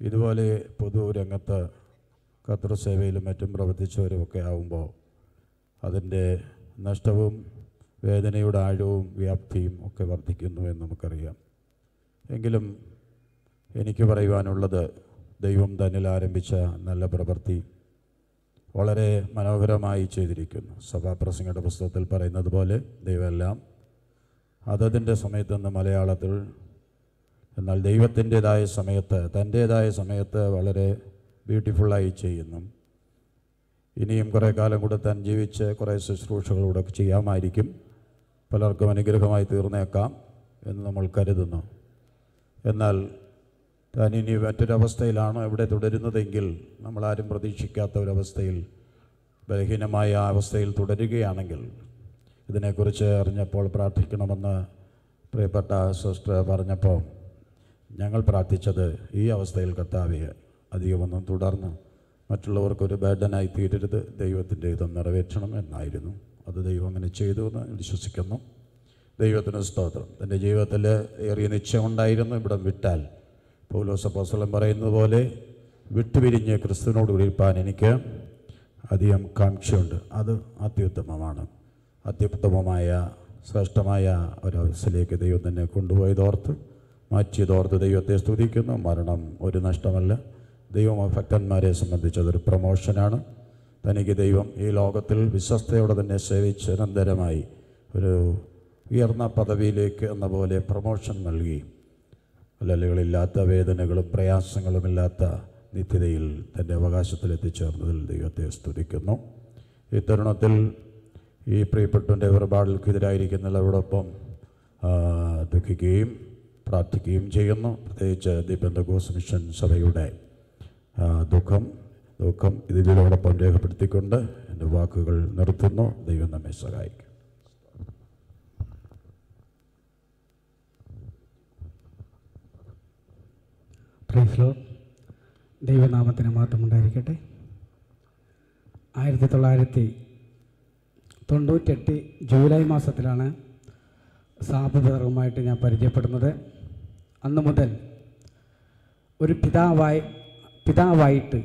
ഇതുപോലെ പൊതുരംഗത്ത് കത്രസേവയിലും മറ്റും മറ്റും പ്രവർത്തിച്ചവരുമൊക്കെ ആകുമ്പോൾ അതിന്റെ നഷ്ടവും വേദനയുടെ ആഴവും വ്യാപ്തിയും ഒക്കെ വർദ്ധിക്കുന്നു എന്ന് നമുക്കറിയാം. എങ്കിലും എനിക്ക് പറയുവാനുള്ളത് ദൈവം തന്നിൽ ആരംഭിച്ച നല്ല പ്രവൃത്തി വളരെ മനോഹരമായി ചെയ്തിരിക്കുന്നു. സഭാപ്രസംഗയുടെ പുസ്തകത്തിൽ പറയുന്നത് പോലെ ദൈവമെല്ലാം അതതിന്റെ സമയത്തെന്ന് മലയാളത്തിൽ. എന്നാൽ ദൈവത്തിന്റെതായ സമയത്ത് തന്റേതായ സമയത്ത് വളരെ ബ്യൂട്ടിഫുള്ളായി ചെയ്യുന്നു. ഇനിയും കുറേ കാലം കൂടെ താൻ ജീവിച്ച് കുറേ ശുശ്രൂഷകളൂടെ ചെയ്യാമായിരിക്കും. പലർക്കും അനുഗ്രഹമായി തീർന്നേക്കാം എന്ന് നമ്മൾ കരുതുന്നു. എന്നാൽ താൻ ഇനി മറ്റൊരവസ്ഥയിലാണ് ഇവിടെ തുടരുന്നതെങ്കിൽ നമ്മളാരും പ്രതീക്ഷിക്കാത്ത ഒരവസ്ഥയിൽ ബലഹീനമായ അവസ്ഥയിൽ തുടരുകയാണെങ്കിൽ ഇതിനെക്കുറിച്ച് അറിഞ്ഞപ്പോൾ പ്രാർത്ഥിക്കണമെന്ന് പ്രിയപ്പെട്ട സിസ്റ്റർ പറഞ്ഞപ്പോൾ ഞങ്ങൾ പ്രാർത്ഥിച്ചത് ഈ അവസ്ഥയിൽ കർത്താവെ അധികമൊന്നും തുടർന്ന് മറ്റുള്ളവർക്കൊരു ബേഡനായി തീരരുത്. ദൈവത്തിന്റെ ഇതം നിറവേറ്റണം എന്നായിരുന്നു. അത് ദൈവം അങ്ങനെ ചെയ്തു എന്ന് വിശ്വസിക്കുന്നു. ദൈവത്തിന് സ്തോത്രം. തന്റെ ജീവിതത്തിൽ ഏറിയ നിശ്ചയമുണ്ടായിരുന്നു ഇവിടം വിട്ടാൽ പൗലോസ പോസ്വലം പറയുന്നത് പോലെ വിട്ടുപിരിഞ്ഞ് ക്രിസ്തുവിനോട് ഇരിപ്പാൻ എനിക്ക് അധികം കാംക്ഷയുണ്ട്. അത് അത്യുത്തമമാണ്. അത്യുത്തമമായ ശ്രേഷ്ഠമായ ഒരവസ്ഥയിലേക്ക് ദൈവം തന്നെ കൊണ്ടുപോയതോർത്ത് മാറ്റിയതോർത്ത് ദൈവത്തെ സ്തുതിക്കുന്നു. മരണം ഒരു നഷ്ടമല്ല. ദൈവം ഭക്തന്മാരെ സംബന്ധിച്ചതൊരു പ്രൊമോഷനാണ്. തനിക്ക് ദൈവം ഈ ലോകത്തിൽ വിശ്വസ്തയോടെ തന്നെ സേവിച്ച് നിരന്തരമായി ഒരു ഉയർന്ന പദവിയിലേക്ക് എന്ന പോലെ പ്രമോഷൻ നൽകി. അല്ലലുകളില്ലാത്ത വേദനകളും പ്രയാസങ്ങളുമില്ലാത്ത നിത്യതയിൽ തന്റെ അവകാശത്തിൽ എത്തിച്ചേർന്നതിൽ ദൈവത്തെ സ്തുതിക്കുന്നു. ഈ തരുണത്തിൽ ഈ പ്രിയപ്പെട്ടവന്റെ വേർപാടിൽക്കെതിരായിരിക്കുന്നവരോടൊപ്പം ആ, ദുഃഖിക്കുകയും പ്രാർത്ഥിക്കുകയും ചെയ്യുന്നു. പ്രത്യേകിച്ച് ദീപന്തകോസ് മിഷൻ സഭയുടെ ദുഃഖം ദുഃഖം ഇതിലോടൊപ്പം രേഖപ്പെടുത്തിക്കൊണ്ട് എന്റെ വാക്കുകൾ നിർത്തുന്നു. ദൈവം നമ്മെ സഹായിക്കും ദൈവനാമത്തിന് മാത്രം ഉണ്ടായിരിക്കട്ടെ ആയിരത്തി തൊള്ളായിരത്തി തൊണ്ണൂറ്റെട്ട് ജൂലൈ മാസത്തിലാണ് സാബ് ബദറുമായിട്ട് ഞാൻ പരിചയപ്പെടുന്നത്. അന്ന് മുതൽ ഒരു പിതാവായി പിതാവായിട്ട്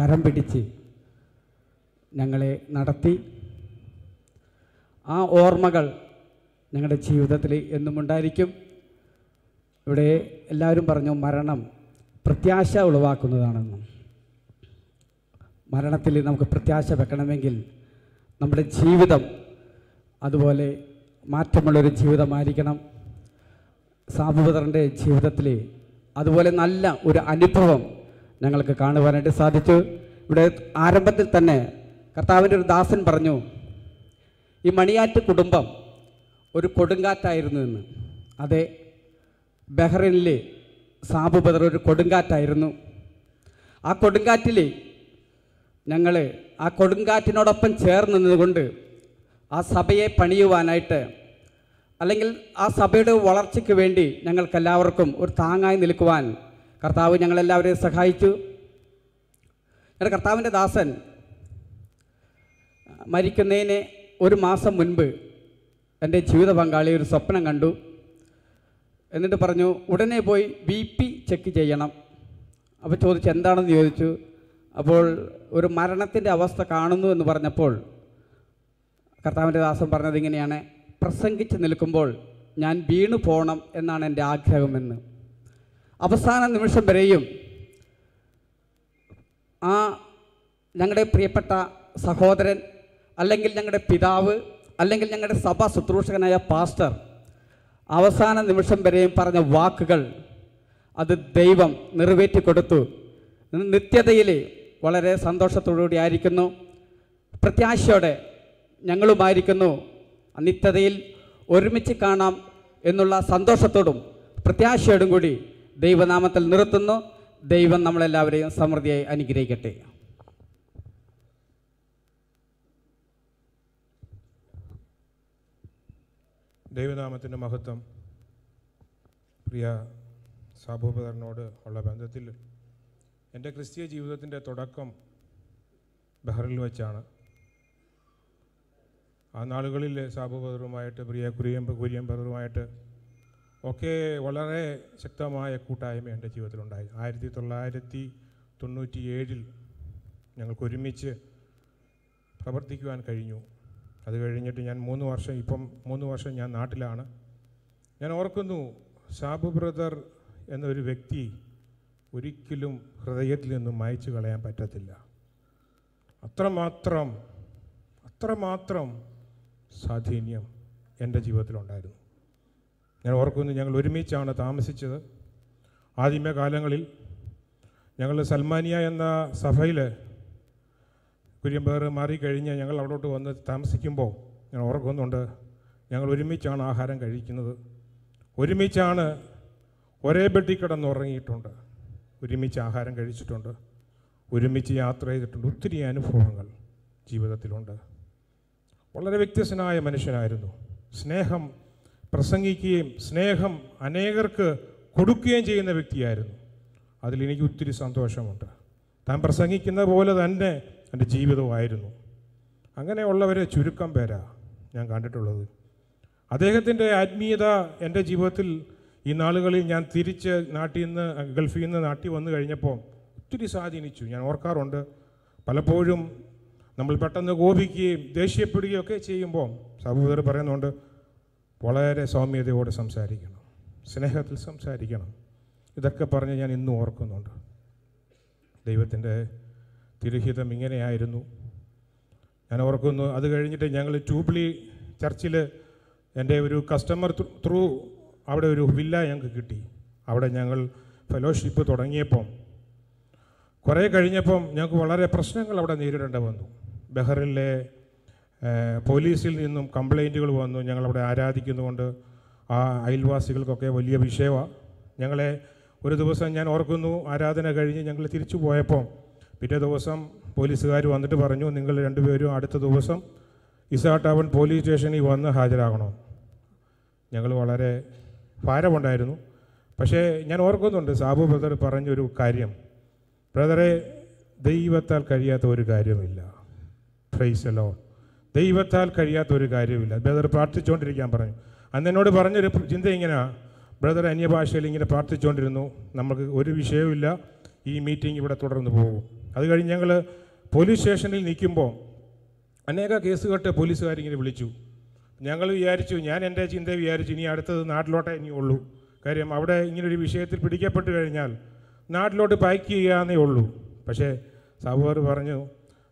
കരം പിടിച്ച് ഞങ്ങളെ നടത്തി. ആ ഓർമ്മകൾ ഞങ്ങളുടെ ജീവിതത്തിൽ എന്നും ഉണ്ടായിരിക്കും. ഇവിടെ എല്ലാവരും പറഞ്ഞു മരണം പ്രത്യാശ ഉളവാക്കുന്നതാണെന്നും. മരണത്തിൽ നമുക്ക് പ്രത്യാശ വെക്കണമെങ്കിൽ നമ്മുടെ ജീവിതം അതുപോലെ മാറ്റമുള്ളൊരു ജീവിതമായിരിക്കണം. സാബുപുത്രന്റെ ജീവിതത്തിൽ അതുപോലെ നല്ല ഒരു അനുഭവം ഞങ്ങൾക്ക് കാണുവാനായിട്ട് സാധിച്ചു. ഇവിടെ ആരംഭത്തിൽ തന്നെ കർത്താവിന്റെ ഒരു ദാസൻ പറഞ്ഞു ഈ മണിയാറ്റ് കുടുംബം ഒരു കൊടുങ്കാറ്റായിരുന്നു എന്ന്. അതെ ബഹ്റിനിൽ സാബുപദർ ഒരു കൊടുങ്കാറ്റായിരുന്നു. ആ കൊടുങ്കാറ്റിൽ ഞങ്ങൾ ആ കൊടുങ്കാറ്റിനോടൊപ്പം ചേർന്ന് നിന്നുകൊണ്ട് ആ സഭയെ പണിയുവാനായിട്ട് അല്ലെങ്കിൽ ആ സഭയുടെ വളർച്ചയ്ക്ക് വേണ്ടി ഞങ്ങൾക്കെല്ലാവർക്കും ഒരു താങ്ങായി നിൽക്കുവാൻ കർത്താവ് ഞങ്ങളെല്ലാവരെയും സഹായിച്ചു. എന്റെ കർത്താവിന്റെ ദാസൻ മരിക്കുന്നതിന് ഒരു മാസം മുൻപ് എന്റെ ജീവിത പങ്കാളി ഒരു സ്വപ്നം കണ്ടു. എന്നിട്ട് പറഞ്ഞു ഉടനെ പോയി ബി പി ചെക്ക് ചെയ്യണം. അപ്പോൾ ചോദിച്ചു എന്താണെന്ന് ചോദിച്ചു? അപ്പോൾ ഒരു മരണത്തിന്റെ അവസ്ഥ കാണുന്നു എന്ന് പറഞ്ഞപ്പോൾ കർത്താവിന്റെ ദാസം പറഞ്ഞത് ഇങ്ങനെയാണ് പ്രസംഗിച്ച് നിൽക്കുമ്പോൾ ഞാൻ വീണു പോകണം എന്നാണ് എന്റെ ആഗ്രഹമെന്ന് അവസാന നിമിഷം വരെയും ആ ഞങ്ങളുടെ പ്രിയപ്പെട്ട സഹോദരൻ അല്ലെങ്കിൽ ഞങ്ങളുടെ പിതാവ് അല്ലെങ്കിൽ ഞങ്ങളുടെ സഭാ ശുശ്രൂഷകനായ പാസ്റ്റർ അവസാന നിമിഷം വരെയും പറഞ്ഞ വാക്കുകൾ അത് ദൈവം നിറവേറ്റി കൊടുത്തു നിത്യതയിലെ വളരെ സന്തോഷത്തോടുകൂടി ആയിരിക്കുന്നു പ്രത്യാശയോടെ ഞങ്ങളുമായിരിക്കുന്നു. നിത്യതയിൽ ഒരുമിച്ച് കാണാം എന്നുള്ള സന്തോഷത്തോടും പ്രത്യാശയോടും കൂടി ദൈവനാമത്തിൽ നിർത്തുന്നു. ദൈവം നമ്മളെല്ലാവരെയും സമൃദ്ധിയായി അനുഗ്രഹിക്കട്ടെ. ദൈവനാമത്തിന്റെ മഹത്വം. പ്രിയ സാഭോപതരനോട് ഉള്ള ബന്ധത്തിൽ എന്റെ ക്രിസ്തീയ ജീവിതത്തിന്റെ തുടക്കം ബഹ്റിൽ വെച്ചാണ്. ആ നാളുകളിൽ സാബു ബദറുമായിട്ട് പ്രിയ കുര്യൻ കുര്യൻ ബദറുമായിട്ട് ഒക്കെ വളരെ ശക്തമായ കൂട്ടായ്മ എന്റെ ജീവിതത്തിലുണ്ടായി. ആയിരത്തി തൊള്ളായിരത്തി തൊണ്ണൂറ്റി ഏഴിൽ ഞങ്ങൾക്ക് ഒരുമിച്ച് പ്രവർത്തിക്കുവാൻ കഴിഞ്ഞു. അത് കഴിഞ്ഞിട്ട് ഞാൻ മൂന്ന് വർഷം ഇപ്പം മൂന്ന് വർഷം ഞാൻ നാട്ടിലാണ്. ഞാൻ ഓർക്കുന്നു സാബു ബ്രദർ എന്നൊരു വ്യക്തി ഒരിക്കലും ഹൃദയത്തിൽ നിന്നും മായച്ചു കളയാൻ പറ്റത്തില്ല. അത്രമാത്രം അത്രമാത്രം സാധീന്യം എന്റെ ജീവിതത്തിലുണ്ടായിരുന്നു. ഞാൻ ഓർക്കുന്നു ഞങ്ങൾ ഒരുമിച്ചാണ് താമസിച്ചത്. ആദ്യമേ കാലങ്ങളിൽ ഞങ്ങൾ സൽമാനിയ എന്ന സഭയിൽ കുര്യമ്പേർ മാറിക്കഴിഞ്ഞ് ഞങ്ങൾ അവിടോട്ട് വന്ന് താമസിക്കുമ്പോൾ ഞാൻ ഓർക്കുന്നുണ്ട് ഞങ്ങൾ ഒരുമിച്ചാണ് ആഹാരം കഴിക്കുന്നത്. ഒരുമിച്ചാണ് ഒരേ ബെഡിൽ കിടന്നുറങ്ങിയിട്ടുണ്ട്. ഒരുമിച്ച് ആഹാരം കഴിച്ചിട്ടുണ്ട് ഒരുമിച്ച് യാത്ര ചെയ്തിട്ടുണ്ട്. ഒത്തിരി അനുഭവങ്ങൾ ജീവിതത്തിലുണ്ട്. വളരെ വ്യത്യസ്തനായ മനുഷ്യനായിരുന്നു. സ്നേഹം പ്രസംഗിക്കുകയും സ്നേഹം അനേകർക്ക് കൊടുക്കുകയും ചെയ്യുന്ന വ്യക്തിയായിരുന്നു. അതിലെനിക്ക് ഒത്തിരി സന്തോഷമുണ്ട്. താൻ പ്രസംഗിക്കുന്ന പോലെ തന്നെ എന്റെ ജീവിതമായിരുന്നു അങ്ങനെയുള്ളവരെ ചുരുക്കം പേരാ ഞാൻ കണ്ടിട്ടുള്ളത്. അദ്ദേഹത്തിന്റെ ആത്മീയത എന്റെ ജീവിതത്തിൽ ഈ നാളുകളിൽ ഞാൻ തിരിച്ച് നാട്ടിൽ നിന്ന് ഗൾഫിൽ നിന്ന് നാട്ടിൽ വന്നു കഴിഞ്ഞപ്പോൾ ഒത്തിരി സ്വാധീനിച്ചു. ഞാൻ ഓർക്കാറുണ്ട്. പലപ്പോഴും നമ്മൾ പെട്ടെന്ന് കോപിക്കുകയും ദേഷ്യപ്പെടുകയും ഒക്കെ ചെയ്യുമ്പോൾ സഹോദരർ പറയുന്നുണ്ട് വളരെ സൗമ്യതയോടെ സംസാരിക്കണം. സ്നേഹത്തിൽ സംസാരിക്കണം. ഇതൊക്കെ പറഞ്ഞ് ഞാൻ ഇന്നും ഓർക്കുന്നുണ്ട്. ദൈവത്തിന്റെ തിരുഹിതം ഇങ്ങനെയായിരുന്നു. ഞാൻ ഓർക്കുന്നു അത് കഴിഞ്ഞിട്ട് ഞങ്ങൾ ട്യൂബ്ലി ചർച്ചിൽ എന്റെ ഒരു കസ്റ്റമർ ത്രൂ അവിടെ ഒരു വില്ല ഞങ്ങൾക്ക് കിട്ടി. അവിടെ ഞങ്ങൾ ഫെലോഷിപ്പ് തുടങ്ങിയപ്പം കുറേ കഴിഞ്ഞപ്പം ഞങ്ങൾക്ക് വളരെ പ്രശ്നങ്ങൾ അവിടെ നേരിടേണ്ടി വന്നു. ബഹറിലെ പോലീസിൽ നിന്നും കംപ്ലൈന്റുകൾ വന്നു. ഞങ്ങളവിടെ ആരാധിക്കുന്നതുകൊണ്ട് ആ അയൽവാസികൾക്കൊക്കെ വലിയ വിഷയമാണ് ഞങ്ങളെ ഒരു ദിവസം ഞാൻ ഓർക്കുന്നു ആരാധന കഴിഞ്ഞ് ഞങ്ങൾ തിരിച്ചു പോയപ്പോൾ പിറ്റേ ദിവസം പോലീസുകാർ വന്നിട്ട് പറഞ്ഞു നിങ്ങൾ രണ്ടുപേരും അടുത്ത ദിവസം ഇസാ ടൗൺ പോലീസ് സ്റ്റേഷനിൽ വന്ന് ഹാജരാകണം. ഞങ്ങൾ വളരെ ഭാരമുണ്ടായിരുന്നു. പക്ഷേ ഞാൻ ഓർക്കുന്നുണ്ട് സാബു ബ്രദർ പറഞ്ഞൊരു കാര്യം. ബ്രദറെ ദൈവത്താൽ കഴിയാത്ത ഒരു കാര്യമില്ല ഫ്രൈസലോ ദൈവത്താൽ കഴിയാത്ത ഒരു കാര്യമില്ല ബ്രദർ പ്രാർത്ഥിച്ചുകൊണ്ടിരിക്കാൻ പറഞ്ഞു. അന്ന് എന്നോട് പറഞ്ഞൊരു ചിന്ത ഇങ്ങനെയാണ് ബ്രദർ അന്യഭാഷയിൽ ഇങ്ങനെ പ്രാർത്ഥിച്ചുകൊണ്ടിരുന്നു. നമുക്ക് ഒരു വിഷയവുമില്ല. ഈ മീറ്റിംഗ് ഇവിടെ തുടർന്ന് പോകും. അത് കഴിഞ്ഞ് ഞങ്ങൾ പോലീസ് സ്റ്റേഷനിൽ നിൽക്കുമ്പോൾ അനേക കേസുകെട്ട് പോലീസുകാരിങ്ങനെ വിളിച്ചു. ഞങ്ങൾ വിചാരിച്ചു ഞാൻ എന്റെ ചിന്ത വിചാരിച്ചു ഇനി അടുത്തത് നാട്ടിലോട്ടേ ഇനി ഉള്ളൂ. കാര്യം അവിടെ ഇങ്ങനൊരു വിഷയത്തിൽ പിടിക്കപ്പെട്ട് കഴിഞ്ഞാൽ നാട്ടിലോട്ട് പാക്ക് ചെയ്യാന്നേ ഉള്ളൂ. പക്ഷേ സഹോദർ പറഞ്ഞു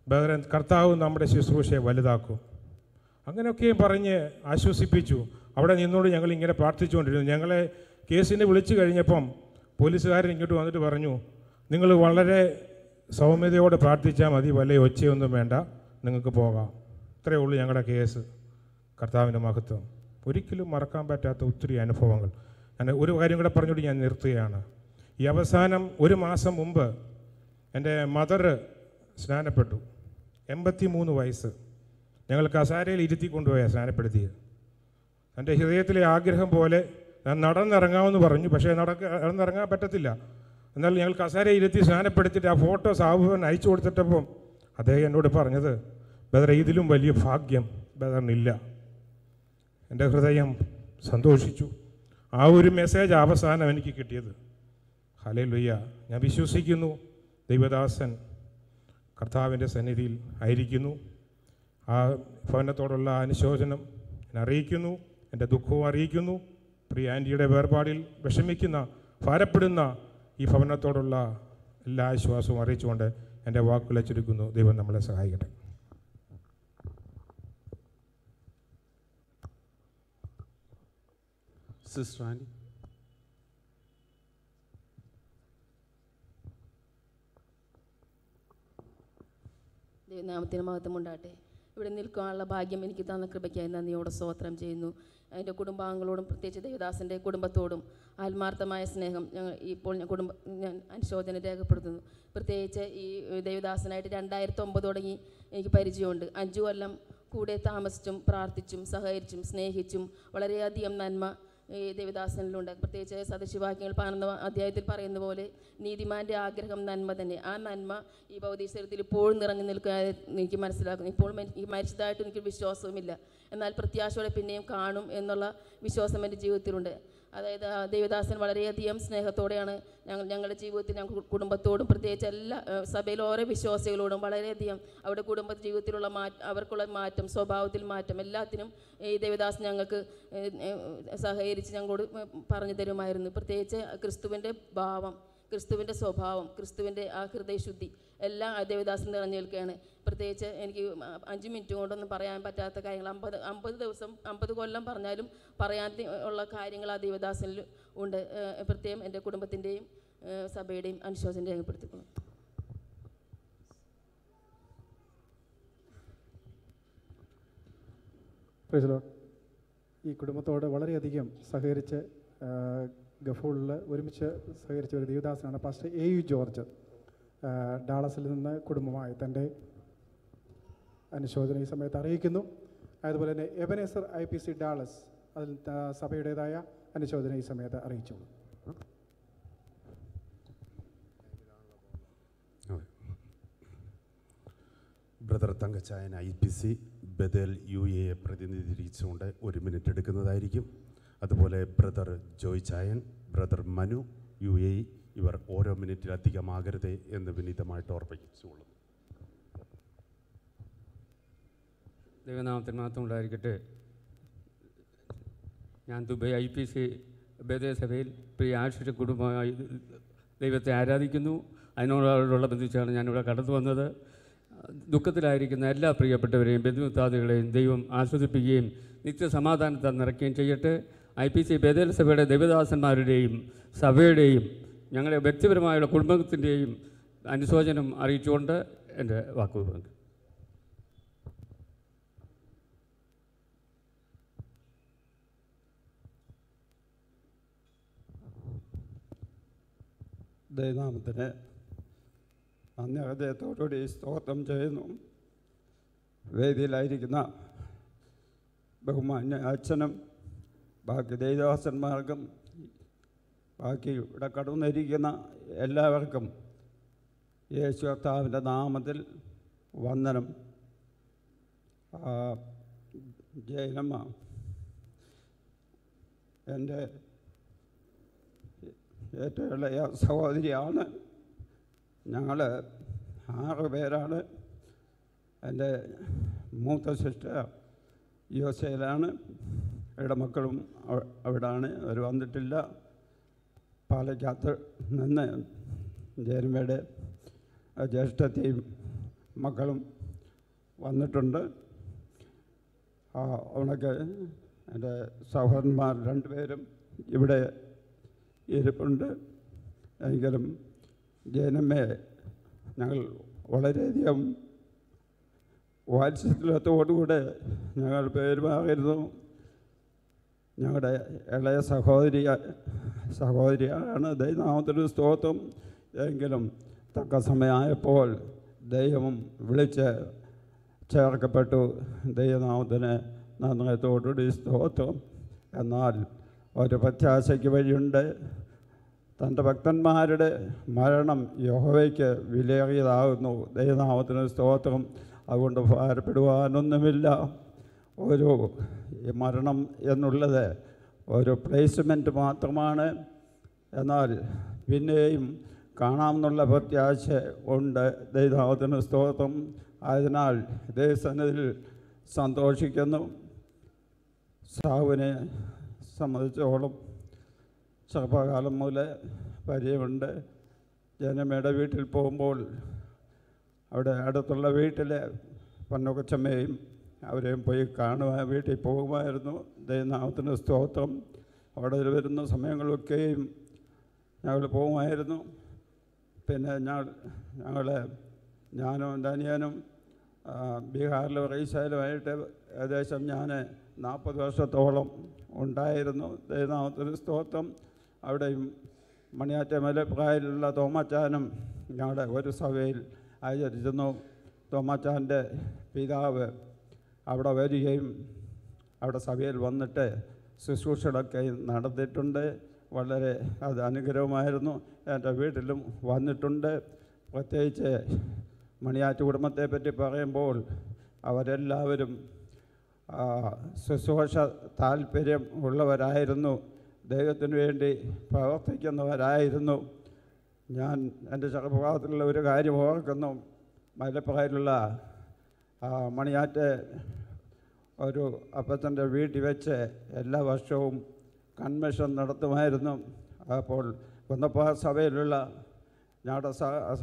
ബഹ്റൻ കർത്താവ് നമ്മുടെ ശുശ്രൂഷയെ വലുതാക്കും. അങ്ങനെയൊക്കെയും പറഞ്ഞ് ആശ്വസിപ്പിച്ചു. അവിടെ നിന്നോട് ഞങ്ങൾ ഇങ്ങനെ പ്രാർത്ഥിച്ചുകൊണ്ടിരുന്നു. ഞങ്ങളെ കേസിനെ വിളിച്ചു കഴിഞ്ഞപ്പം പോലീസുകാരൻ ഇങ്ങോട്ട് വന്നിട്ട് പറഞ്ഞു നിങ്ങൾ വളരെ സൗമ്യതയോടെ പ്രാർത്ഥിച്ചാൽ മതി വല്ല ഒച്ചയൊന്നും വേണ്ട നിങ്ങൾക്ക് പോകാം. ഇത്രയേ ഉള്ളൂ ഞങ്ങളുടെ കേസ്. കർത്താവിന്റെ മഹത്വം. ഒരിക്കലും മറക്കാൻ പറ്റാത്ത ഒത്തിരി അനുഭവങ്ങൾ. ഞാൻ ഒരു കാര്യം കൂടെ പറഞ്ഞുകൊണ്ട് ഞാൻ നിർത്തുകയാണ്. ഈ അവസാനം ഒരു മാസം മുമ്പ് എന്റെ മദർ സ്നാനപ്പെട്ടു. എൺപത്തി മൂന്ന് വയസ്സ്. ഞങ്ങൾ കസാരയിൽ ഇരുത്തി കൊണ്ടുപോയാണ് സ്നാനപ്പെടുത്തിയത്. എന്റെ ഹൃദയത്തിലെ ആഗ്രഹം പോലെ ഞാൻ നടന്നിറങ്ങാമെന്ന് പറഞ്ഞു. പക്ഷേ നടക്ക നടന്നിറങ്ങാൻ പറ്റത്തില്ല. എന്നാൽ ഞങ്ങൾ കസാരയിൽ ഇരുത്തി സ്നാനപ്പെടുത്തിയിട്ട് ആ ഫോട്ടോ സാബുവൻ അയച്ചു കൊടുത്തിട്ടപ്പം അദ്ദേഹം എന്നോട് പറഞ്ഞത് ബദർ ഇതിലും വലിയ ഭാഗ്യം ബദറിനില്ല എന്റെ ഹൃദയം സന്തോഷിച്ചു. ആ ഒരു മെസ്സേജ് അവസാനം എനിക്ക് കിട്ടിയത്. ഹലേ ലുയ്യ ഞാൻ വിശ്വസിക്കുന്നു. ദൈവദാസൻ കർത്താവിന്റെ സന്നിധിയിൽ ആയിരിക്കുന്നു. ആ ഭവനത്തോടുള്ള അനുശോചനം ഞാൻ അറിയിക്കുന്നു. എന്റെ ദുഃഖവും അറിയിക്കുന്നു. പ്രിയ ആന്റിയുടെ വേർപാടിൽ വിഷമിക്കുന്ന ഭാരപ്പെടുന്ന ഈ ഭവനത്തോടുള്ള എല്ലാ ആശ്വാസവും അറിയിച്ചുകൊണ്ട് എന്റെ വാക്കുകളെ ചുരുക്കുന്നു ദൈവം നമ്മളെ സഹായിക്കട്ടെ. സിസ്റ്റർ ആന്റി ദൈവനാമത്തിന് മഹത്വം ഉണ്ടാട്ടെ ഇവിടെ നിൽക്കാനുള്ള ഭാഗ്യം എനിക്ക് തന്ന കൃപയ്ക്കായി നന്ദിയോടെ സ്തോത്രം ചെയ്യുന്നു. എന്റെ കുടുംബാംഗങ്ങളോടും പ്രത്യേകിച്ച് ദേവദാസന്റെ കുടുംബത്തോടും ആത്മാർത്ഥമായ സ്നേഹം ഞങ്ങൾ ഇപ്പോൾ ഞാൻ കുടുംബ ഞാൻ അനുശോചനം രേഖപ്പെടുത്തുന്നു. പ്രത്യേകിച്ച് ഈ ദേവദാസനായിട്ട് രണ്ടായിരത്തി ഒമ്പത് തുടങ്ങി എനിക്ക് പരിചയമുണ്ട്. അഞ്ചു കൊല്ലം കൂടെ താമസിച്ചും പ്രാർത്ഥിച്ചും സഹകരിച്ചും സ്നേഹിച്ചും വളരെയധികം നന്മ ഈ ദേവിദാസനിലുണ്ട്. പ്രത്യേകിച്ച് സദശിവാക്യങ്ങൾ പതിനൊന്ന് അധ്യായത്തിൽ പറയുന്ന പോലെ നീതിമാന്റെ ആഗ്രഹം നന്മ തന്നെ. ആ നന്മ ഈ ഭൗതികശരീരത്തിൽ ഇപ്പോഴും നിറഞ്ഞു നിൽക്കുക എനിക്ക് മനസ്സിലാക്കുന്നു. ഇപ്പോൾ എനിക്ക് മരിച്ചതായിട്ട് എനിക്ക് വിശ്വാസവുമില്ല. എന്നാൽ പ്രത്യാശയോടെ പിന്നെയും കാണും എന്നുള്ള വിശ്വാസം എന്റെ ജീവിതത്തിലുണ്ട്. അതായത് ദേവദാസൻ വളരെയധികം സ്നേഹത്തോടെയാണ് ഞങ്ങൾ ഞങ്ങളുടെ ജീവിതത്തിൽ ഞങ്ങൾ കുടുംബത്തോടും പ്രത്യേകിച്ച് എല്ലാ സഭയിലെ ഓരോ വിശ്വാസികളോടും വളരെയധികം അവരുടെ കുടുംബ ജീവിതത്തിലുള്ള മാറ്റം അവർക്കുള്ള മാറ്റം സ്വഭാവത്തിൽ മാറ്റം എല്ലാത്തിനും ഈ ദേവദാസ് ഞങ്ങൾക്ക് സഹകരിച്ച് ഞങ്ങളോട് പറഞ്ഞു തരുമായിരുന്നു. പ്രത്യേകിച്ച് ക്രിസ്തുവിന്റെ ഭാവം ക്രിസ്തുവിന്റെ സ്വഭാവം ക്രിസ്തുവിന്റെ ആ ഹൃദയശുദ്ധി എല്ലാം ദേവദാസൻ നിറഞ്ഞു നിൽക്കുകയാണ്. പ്രത്യേകിച്ച് എനിക്ക് അഞ്ച് മിനിറ്റ് കൊണ്ടൊന്നും പറയാൻ പറ്റാത്ത കാര്യങ്ങൾ. അമ്പത് അമ്പത് ദിവസം അമ്പത് കൊല്ലം പറഞ്ഞാലും പറയാൻ ഉള്ള കാര്യങ്ങൾ ആ ദേവദാസനിൽ ഉണ്ട്. പ്രത്യേകം എന്റെ കുടുംബത്തിന്റെയും സഭയുടെയും അനുശോചനം രേഖപ്പെടുത്തിക്കുന്നു ഈ കുടുംബത്തോട് വളരെയധികം സഹകരിച്ച് ഗഫൂളിൽ ഒരുമിച്ച് സഹകരിച്ച ഒരു ദേവദാസനാണ് പാസ്റ്റർ എ യു ജോർജ്. ഡാളസിൽ നിന്ന് കുടുംബമായി തന്റെ അനുശോചന ഈ സമയത്ത് അറിയിക്കുന്നു. അതുപോലെ തന്നെ Ebenezer I P C Dallas അതിൽ സഭയുടേതായ അനുശോചന ഈ സമയത്ത് അറിയിച്ചു. Brother Thankachayan I P C Bethel U എയെ പ്രതിനിധീകരിച്ചുകൊണ്ട് ഒരു മിനിറ്റ് എടുക്കുന്നതായിരിക്കും. അതുപോലെ brother Joy ചായൻ brother Manu U A ഇവർ ഓരോ മിനിറ്റിലധികമാകരുതേ എന്ന് വിനീതമായിട്ട് ഓർപ്പിച്ചുകൊള്ളുന്നു. ദൈവനാമത്തിന് മാത്രം ഉണ്ടായിരിക്കട്ടെ. ഞാൻ ദുബൈ ഐ പി സി സഭയിൽ പ്രിയ ആശുപത്രി കുടുംബമായി ദൈവത്തെ ആരാധിക്കുന്നു. അതിനോടുള്ള ബന്ധിച്ചാണ് ഞാനിവിടെ കടന്നു വന്നത്. ദുഃഖത്തിലായിരിക്കുന്ന എല്ലാ പ്രിയപ്പെട്ടവരെയും ബന്ധുമിത്താദികളെയും ദൈവം ആസ്വദിപ്പിക്കുകയും നിത്യസമാധാനത്താൽ നിറയ്ക്കുകയും ചെയ്യട്ടെ. ഐ പി സി ബേദേൽ സഭയുടെ ദൈവദാസന്മാരുടെയും സഭയുടെയും ഞങ്ങളുടെ വ്യക്തിപരമായുള്ള കുടുംബത്തിന്റെയും അനുശോചനം അറിയിച്ചുകൊണ്ട് എന്റെ വാക്കുകൾ ദൈനാമത്തിന് നന്ദി. ഹൃദയത്തോടുകൂടി സ്തോത്രം ചെയ്യുന്നു. വേദിയിലായിരിക്കുന്ന ബഹുമാന്യ അച്ഛനും ബാക്കി ദൈവദാസന്മാർക്കും ബാക്കി ഇവിടെ കടന്നിരിക്കുന്ന എല്ലാവർക്കും യേശു കർത്താവിന്റെ നാമത്തിൽ വന്ദനം. ജയനമ്മ എന്റെ ഏറ്റവും ഇളയ സഹോദരിയാണ്. ഞങ്ങൾ ആറ് പേരാണ്. എന്റെ മൂത്ത സിസ്റ്റർ യുഎസ്എയിലാണ് ഇവിടെ മക്കളും അവ- അവിടാണ്. അവർ വന്നിട്ടില്ല. പാലക്കാത്ത് നിന്ന് ജയനമ്മയുടെ ജ്യേഷ്ഠത്തെയും മക്കളും വന്നിട്ടുണ്ട്. അവനൊക്കെ എന്റെ സഹോദരന്മാർ രണ്ടുപേരും ഇവിടെ ഇരിപ്പുണ്ട്. എങ്കിലും ജയനമ്മയെ ഞങ്ങൾ വളരെയധികം വാത്സല്യത്തോടുകൂടെ ഞങ്ങൾ പെരുമാറുന്നു ഞങ്ങളുടെ ഇളയ സഹോദരി സഹോദരിയാണ്. ദൈവനാമത്തിന് സ്തോത്രം. എങ്കിലും തക്ക സമയമായപ്പോൾ ദൈവം വിളിച്ച് ചേർക്കപ്പെട്ടു. ദൈവനാമത്തിന് നന്ദയത്തോടുകൂടി സ്തോത്രം. എന്നാൽ ഒരു പ്രത്യാശയ്ക്ക് വഴിയുണ്ട്. തന്റെ ഭക്തന്മാരുടെ മരണം യഹോവയ്ക്ക് വിലയേറിയതാകുന്നു. ദൈവനാമത്തിന് സ്തോത്രം. അതുകൊണ്ട് ഭാരപ്പെടുവാനൊന്നുമില്ല. ഒരു മരണം എന്നുള്ളത് ഒരു പ്ലേസ്മെന്റ് മാത്രമാണ്. എന്നാൽ പിന്നെയും കാണാമെന്നുള്ള പ്രത്യാശ ഉണ്ട്. ദൈതാവത്തിന് സ്തോത്രം. ആയതിനാൽ ദൈവസന്നിധിയിൽ സന്തോഷിക്കുന്നു. സാവിനെ സംബന്ധിച്ചോളം ചെറുപ്പകാലം മുതൽ പരിചയമുണ്ട്. ജനമയുടെ വീട്ടിൽ പോകുമ്പോൾ അവിടെ അടുത്തുള്ള വീട്ടിലെ പൊന്നൊക്കച്ചമ്മയും അവരെയും പോയി കാണുവാൻ വീട്ടിൽ പോകുമായിരുന്നു. ദൈവനാമത്തിന്റെ സ്തോത്രം. അവിടെ വരുന്ന സമയങ്ങളൊക്കെയും ഞങ്ങൾ പോകുമായിരുന്നു. പിന്നെ ഞങ്ങൾ ഞങ്ങൾ ഞാനും ഡാനിയാനും ബീഹാറിലും റീസയിലുമായിട്ട് ഏകദേശം ഞാൻ നാൽപ്പത് വർഷത്തോളം ഉണ്ടായിരുന്നു. ദൈവനാമത്തിന് സ്തോത്രം. അവിടെയും മണിയാറ്റ മലപ്രായിലുള്ള തോമാച്ചാനും ഞങ്ങളുടെ ഒരു സഭയിൽ ആചരിച്ചിരുന്നു. തോമാച്ചാന്റെ പിതാവ് അവിടെ വരികയും അവിടെ സഭയിൽ വന്നിട്ട് ശുശ്രൂഷകളൊക്കെ നടന്നിട്ടുണ്ട് വളരെ അത് അനുഗ്രഹമായിരുന്നു. എന്റെ വീട്ടിലും വന്നിട്ടുണ്ട്. പ്രത്യേകിച്ച് മണിയാറ്റ് കുടുംബത്തെ പറ്റി പറയുമ്പോൾ അവരെല്ലാവരും ശുശ്രൂഷ താല്പര്യം ഉള്ളവരായിരുന്നു. ദൈവത്തിന് വേണ്ടി പ്രവർത്തിക്കുന്നവരായിരുന്നു. ഞാൻ എന്റെ ചെറുപ്പകാലത്തിലുള്ള ഒരു കാര്യം ഓർക്കുന്നു. മലപ്പുറയിലുള്ള മണിയാറ്റ് ഒരു അപ്പച്ചന്റെ വീട്ടിൽ വെച്ച് എല്ലാ വർഷവും കൺവെൻഷൻ നടത്തുമായിരുന്നു. അപ്പോൾ കുന്നപ്പ സഭയിലുള്ള ഞങ്ങളുടെ